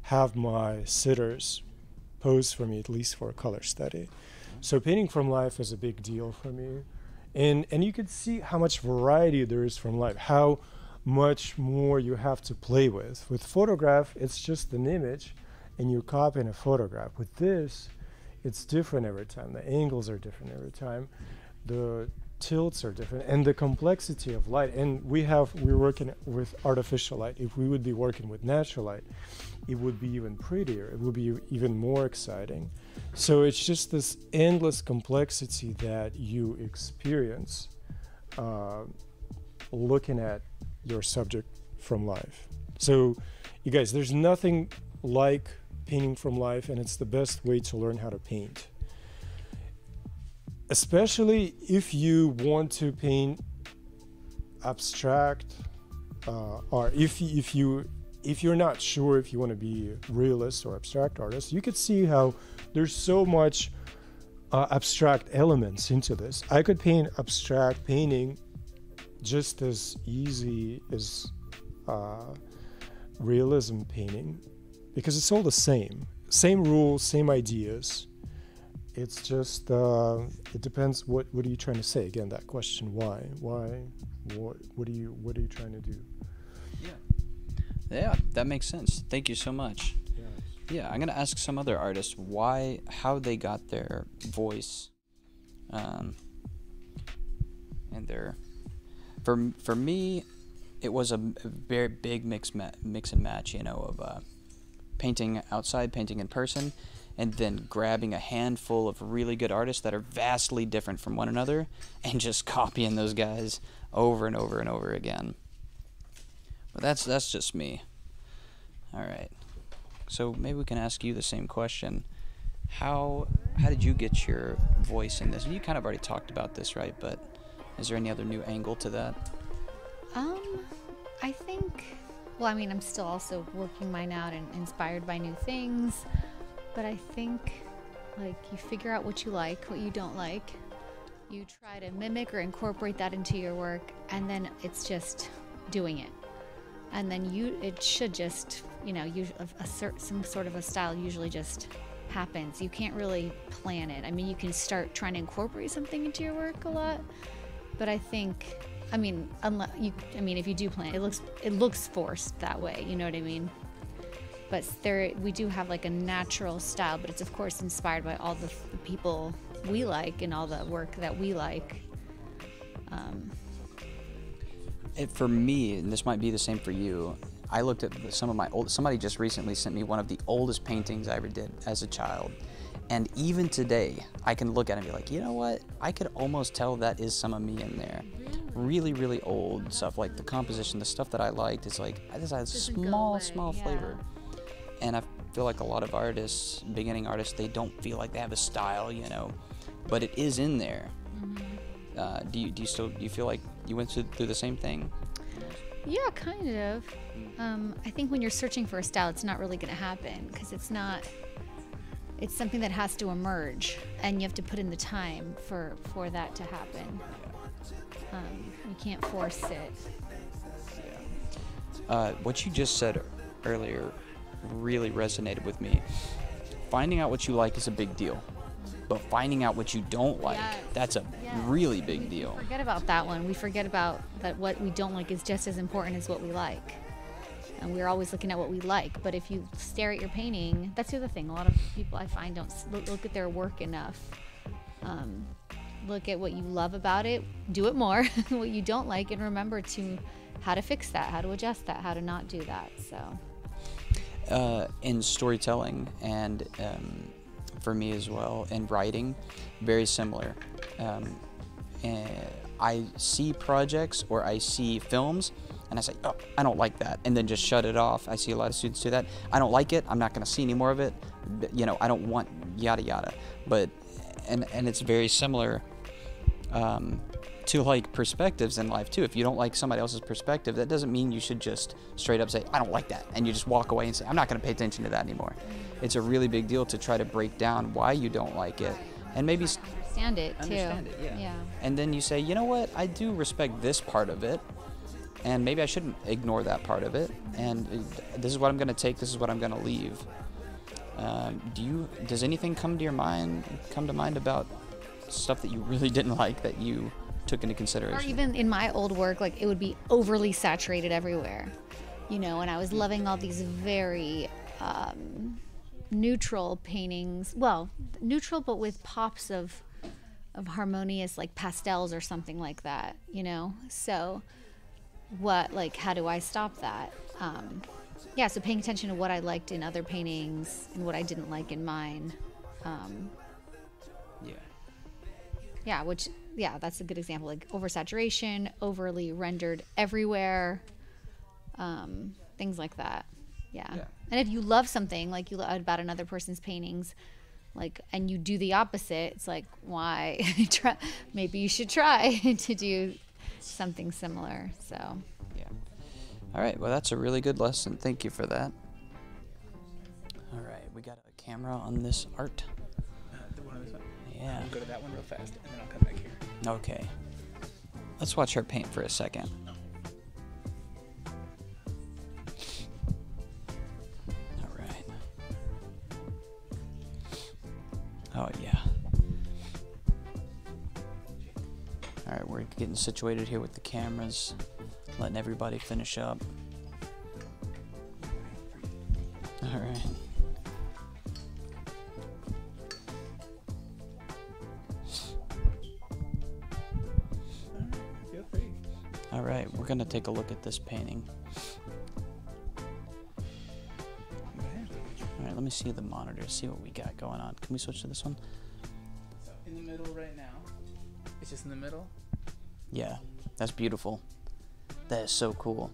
have my sitters pose for me at least for a color study. So painting from life is a big deal for me, and and you can see how much variety there is from life. How much more you have to play with. With photograph, it's just an image, and you're copying a photograph. With this, it's different every time. The angles are different every time. The tilts are different and the complexity of light. And we have we're working with artificial light. If we would be working with natural light it would be even prettier. It would be even more exciting. So it's just this endless complexity that you experience uh, looking at your subject from life. So you guys there's nothing like painting from life and it's the best way to learn how to paint. Especially if you want to paint abstract uh, art if if you if you're not sure if you want to be a realist or abstract artist you could see how there's so much uh, abstract elements into this. I could paint abstract painting just as easy as uh, realism painting because it's all the same. Same rules same ideas. It's just uh, it depends what what are you trying to say? Again that question why? Why? What what are you what are you trying to do? Yeah, yeah that makes sense. Thank you so much. Yeah, I'm gonna ask some other artists why, how they got their voice, um, and their. For for me, it was a very big mix ma- mix and match, you know, of uh, painting outside, painting in person, and then grabbing a handful of really good artists that are vastly different from one another, and just copying those guys over and over and over again. But that's that's just me. All right. So maybe we can ask you the same question. How how did you get your voice in this? You kind of already talked about this, right? But is there any other new angle to that? Um, I think. Well, I mean, I'm still also working mine out and inspired by new things, but I think like you figure out what you like, what you don't like. You try to mimic or incorporate that into your work, and then it's just doing it. And then you, it should just, you know, you a, a cer- some sort of a style usually just happens. You can't really plan it. I mean, you can start trying to incorporate something into your work a lot, but I think I mean, unless you, I mean, if you do plan, it looks it looks forced that way. You know what I mean? But there, we do have like a natural style, but it's of course inspired by all the, the people we like and all the work that we like. Um, It, for me, and this might be the same for you. I looked at some of my old. Somebody just recently sent me one of the oldest paintings I ever did as a child, and even today, I can look at it and be like, you know what? I could almost tell that is some of me in there. Really, really old stuff like the composition, the stuff that I liked. Is like I just had small, small flavor, and I feel like a lot of artists, beginning artists, they don't feel like they have a style, you know, but it is in there. Uh, do you do you still do you feel like you went through, through the same thing? yeah, kind of. Um, I think when you're searching for a style, it's not really going to happen because it's not. It's something that has to emerge, and you have to put in the time for for that to happen. Um, you can't force it. Uh, what you just said earlier really resonated with me. finding out what you like is a big deal, but finding out what you don't like, Yes. that's a really big deal. Forget about that one. We forget about that what we don't like is just as important as what we like. And we're always looking at what we like. But if you stare at your painting, that's the other thing. A lot of people I find don't look, at their work enough. Um, look at what you love about it, do it more. what you don't like, and remember to how to fix that, how to adjust that, how to not do that. So. uh, in storytelling and um, for me as well in writing very similar um, eh, i see projects or i see films and i say oh i don't like that and then just shut it off i see a lot of students do that i don't like it i'm not going to see any more of it B- you know i don't want yada yada but and and it's very similar um, to like perspectives in life too. If you don't like somebody else's perspective, that doesn't mean you should just straight up say, I don't like that. And you just walk away and say, I'm not going to pay attention to that anymore. It's a really big deal to try to break down why you don't like it. And maybe, s- Understand it too. Understand it, yeah. Yeah. and then you say, you know what, I do respect this part of it. And maybe I shouldn't ignore that part of it. And this is what I'm going to take, this is what I'm going to leave. Um, do you, does anything come to your mind, come to mind about stuff that you really didn't like that you took into consideration? Or even in my old work, like it would be overly saturated everywhere, you know, and I was loving all these very um, neutral paintings. Well, neutral, but with pops of of harmonious like pastels or something like that, you know. So, what like how do I stop that? Um, yeah, so paying attention to what I liked in other paintings and what I didn't like in mine. Um, Yeah. yeah, which yeah, that's a good example. Like oversaturation, overly rendered everywhere, um, things like that. Yeah. Yeah. And if you love something, like you love about another person's paintings, like and you do the opposite, it's like why try? Maybe you should try to do something similar. So. Yeah. All right. Well, that's a really good lesson. Thank you for that. All right. We got a camera on this art. Uh, the one on this one. Yeah. I'll go to that one real fast, and then I'll come back here. Okay. Let's watch her paint for a second. All right. Oh, yeah. All right, we're getting situated here with the cameras, letting everybody finish up. Alright. Alright, we're gonna take a look at this painting. All right, let me see the monitor, see what we got going on. Can we switch to this one? In the middle right now, it's just in the middle. Yeah, that's beautiful. That is so cool.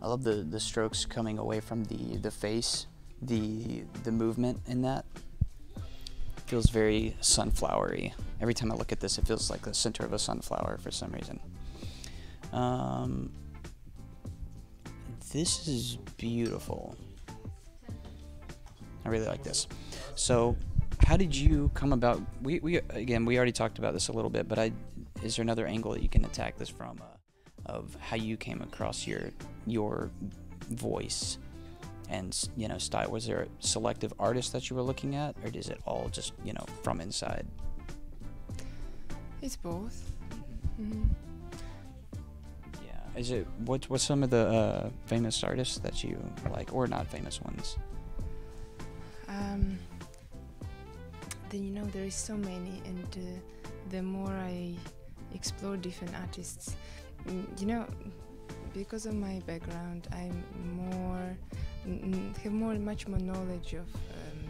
I love the the strokes coming away from the the face, the the movement in that. Feels very sunflowery. Every time I look at this, it feels like the center of a sunflower for some reason. Um, this is beautiful. I really like this. So, how did you come about? We, we again, we already talked about this a little bit, but I is there another angle that you can attack this from, uh, of how you came across your your voice and you know style? Was there a selective artist that you were looking at, or is it all just you know from inside? It's both. hmm Yeah. Is it what what's some of the uh, famous artists that you like, or not famous ones? Um, then you know there is so many, and uh, the more I explore different artists, mm, you know, because of my background, I'm more have more much more knowledge of um,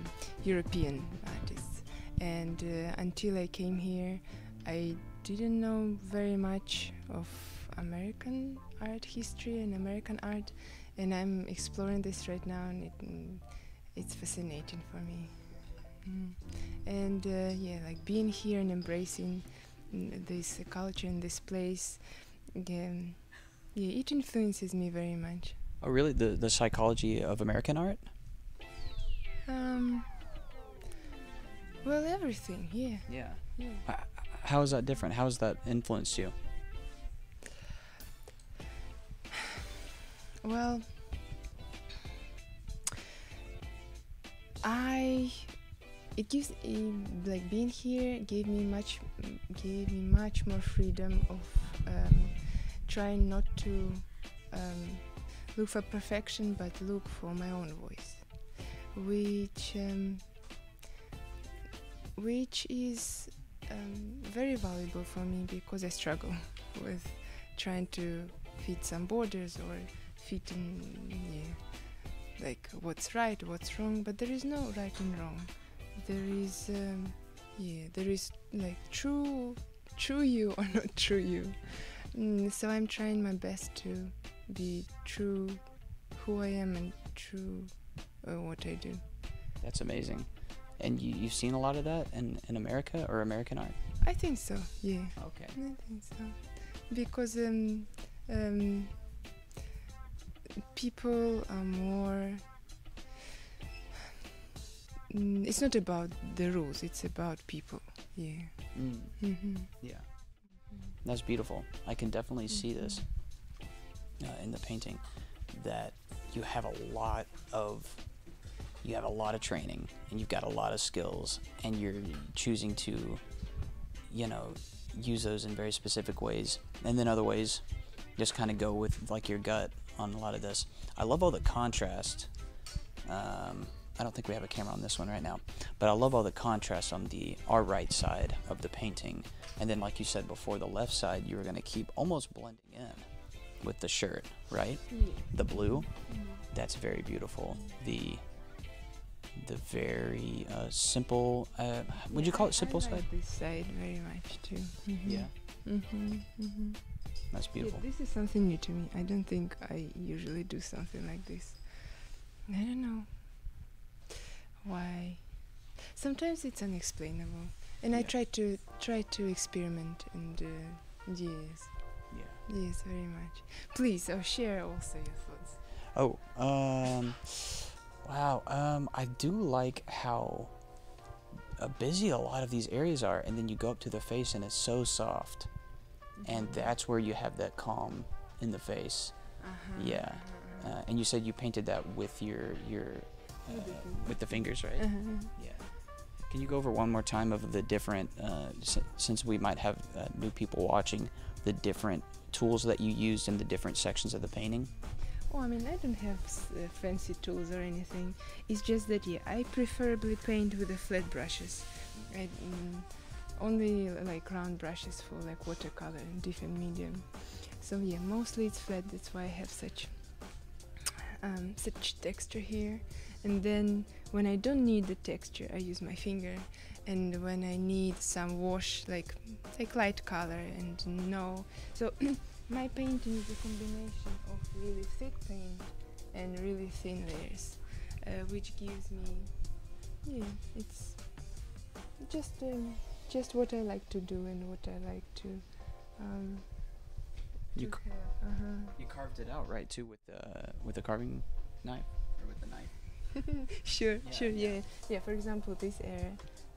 European artists, and uh, until I came here, I didn't know very much of American art history and American art, and I'm exploring this right now, and it, mm, it's fascinating for me. Mm. And uh, yeah, like being here and embracing mm, this culture and this place, yeah, yeah, it influences me very much. Oh, really? The the psychology of American art? Um, well, everything, yeah. Yeah. Yeah. How is that different? How has that influenced you? Well, I it gives eh, like being here gave me much gave me much more freedom of um, trying not to um, look for perfection but look for my own voice which um, which is um, very valuable for me because I struggle with trying to fit some borders or fit in yeah, like what's right, what's wrong. But there is no right and wrong. There is um, yeah, there is like true, true you or not true you. Mm, so I'm trying my best to be true, who I am, and true uh, what I do. That's amazing. And you, you've seen a lot of that in, in America or American art? I think so. Yeah. Okay. I think so. Because um, um, people are more. Mm, it's not about the rules. It's about people. Yeah. Mm. hmm Yeah. That's beautiful. I can definitely see this uh, in the painting that you have a lot of you have a lot of training and you've got a lot of skills and you're choosing to you know use those in very specific ways and then other ways just kind of go with like your gut on a lot of this i love all the contrast um, i don't think we have a camera on this one right now but i love all the contrast on the our right side of the painting and then like you said before the left side you were going to keep almost blending in with the shirt right the blue that's very beautiful the the very uh, simple uh, would you call it simple I side this side very much too. Mhm. Yeah. Mhm. Mhm. that's Yeah, beautiful this is something new to me. I don't think I usually do something like this. I don't know why. Sometimes it's unexplainable, and I try to try to experiment and uh, yes, yeah yes, very much. Please, oh, share also your thoughts. Oh, um, wow. Um, I do like how uh, busy a lot of these areas are, and then you go up to the face, and it's so soft, and that's where you have that calm in the face. Uh-huh. Yeah, uh, and you said you painted that with your your uh, with the fingers, right? Uh-huh. Yeah. Can you go over one more time of the different, uh, s- since we might have uh, new people watching, the different tools that you used in the different sections of the painting? Oh, I mean, I don't have s- uh, fancy tools or anything. It's just that, yeah, I preferably paint with the flat brushes. I, mm, only uh, like round brushes for like watercolor and different medium. So yeah, mostly it's flat. That's why I have such um, such texture here. And then when I don't need the texture, I use my finger. And when I need some wash, like like light color and no, so my painting is a combination of really thick paint and really thin layers, uh, which gives me, yeah, it's just um, just what I like to do and what I like to. Um, You to c- have. Uh-huh. You carved it out, right, too, with the with a carving knife sure, Yeah, sure, yeah. yeah. yeah, For example, this area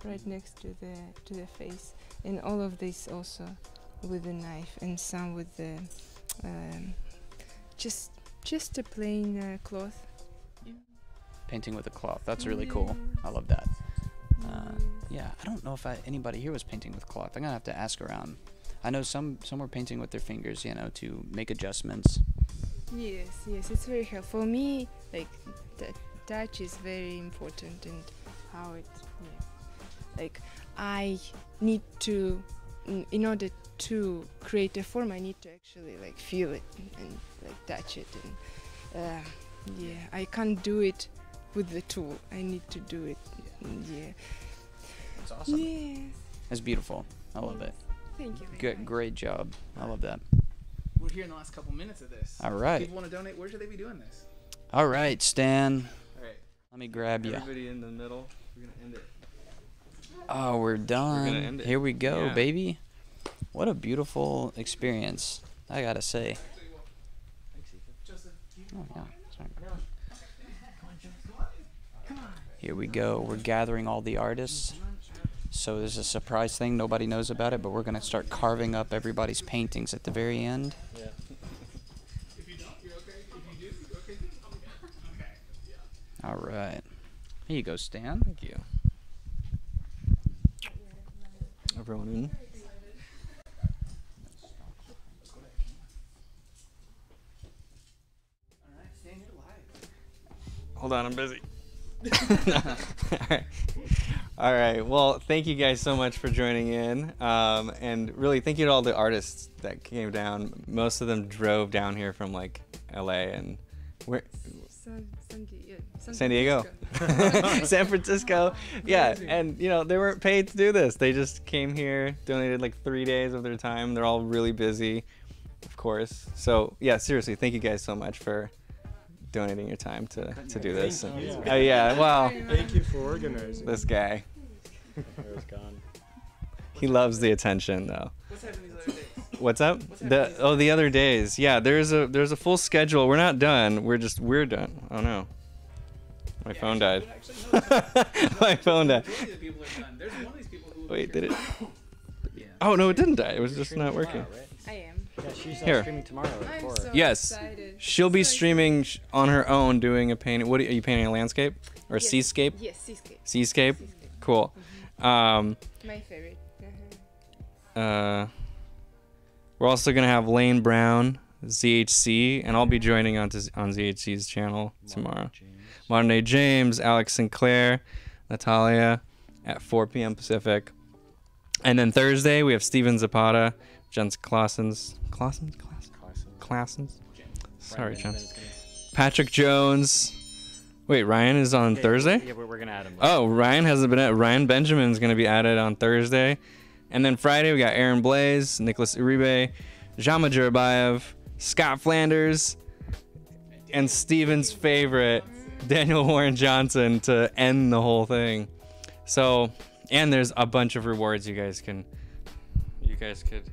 right next to the to the face, and all of this also with the knife, and some with the um, just just a plain uh, cloth. Painting with a cloth. That's really cool. I love that. Uh, yeah, I don't know if I, anybody here was painting with cloth. I'm gonna have to ask around. I know some some were painting with their fingers, you know, to make adjustments. Yes, yes, it's very helpful. For me, like t- touch is very important, and how it, yeah. like I need to, in, in order to create a form, I need to actually like feel it and, and like touch it, and uh, yeah, I can't do it with the tool. I need to do it. and Yeah. It's awesome. Yes. It's beautiful. I love it. Thank you. Good, great job. I love that. We're here in the last couple minutes of this. All right. if People want to donate. Where should they be doing this? All right, Stan. Let me grab you. Everybody in the middle. We're gonna end it. Oh, we're done. it. Here we go, Yeah. baby. What a beautiful experience. I gotta say. Oh, yeah. Here we go. We're gathering all the artists. So there's a surprise thing. Nobody knows about it, but we're gonna start carving up everybody's paintings at the very end. Yeah. All right. Here you go, Stan. Thank you. Everyone in. Hold on, I'm busy. All right. All right. Well, thank you guys so much for joining in. Um, and really, thank you to all the artists that came down. Most of them drove down here from like LA and where San, San, Di- yeah, San Diego, San Francisco. Yeah, and you know they weren't paid to do this. They just came here, donated like three days of their time. They're all really busy, of course. So yeah, seriously, thank you guys so much for donating your time to to do this. Thank you. Oh yeah, well, Thank you for organizing. this guy. It was gone. He loves the attention though. What's happening these other days? What's up? The oh the other days. Yeah, there's a there's a full schedule. We're not done. We're just we're done. Oh no. My phone died. My phone died. The people are done. There's one of these people who Wait, did it? Yeah. Oh no, it didn't die. It was just not working. I am. Yeah, she's uh, Here. streaming tomorrow I'm so Yes, excited. she'll be So streaming sh- on her own, doing a painting. What are you painting? A landscape or Yes. seascape? Yes, seascape. Seascape. Cool. Um, My favorite. Uh-huh. uh, we're also gonna have Lane Brown, ZHC, and I'll be joining on to, on ZHC's channel tomorrow. Modern Day James, Alex Sinclair, Natalia, at 4 p.m. Pacific. And then Thursday we have Steven Zapata, Jens Classens, Classens, Classens. Sorry, Jens. Patrick Jones. Wait, Ryan is on Thursday. Yeah, we're, we're gonna add him. Oh, Ryan hasn't been at Ryan Benjamin's gonna be added on Thursday. And then Friday we got Aaron Blaze, Nicholas Uribe, Jama Jurabayev, Scott Flanders, and Steven's favorite, Daniel Warren Johnson to end the whole thing. So and there's a bunch of rewards you guys can you guys could,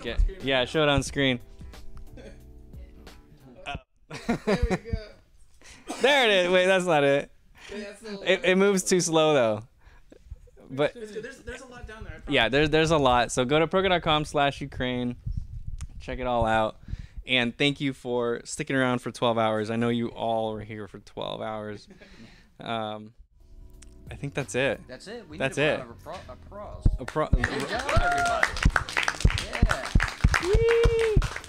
get. Yeah, show it on screen. Uh, There we go. there it is. Wait, that's not it. Yeah, that's the little- It, it moves too slow though but. Yeah, there's there's a lot. So go to proko.com slash Ukraine, check it all out. And thank you for sticking around for 12 hours. I know you all were here for 12 hours. Um, I think that's it. That's it. We that's need it. Applause. applause. Good job, everybody. Yeah. Whee!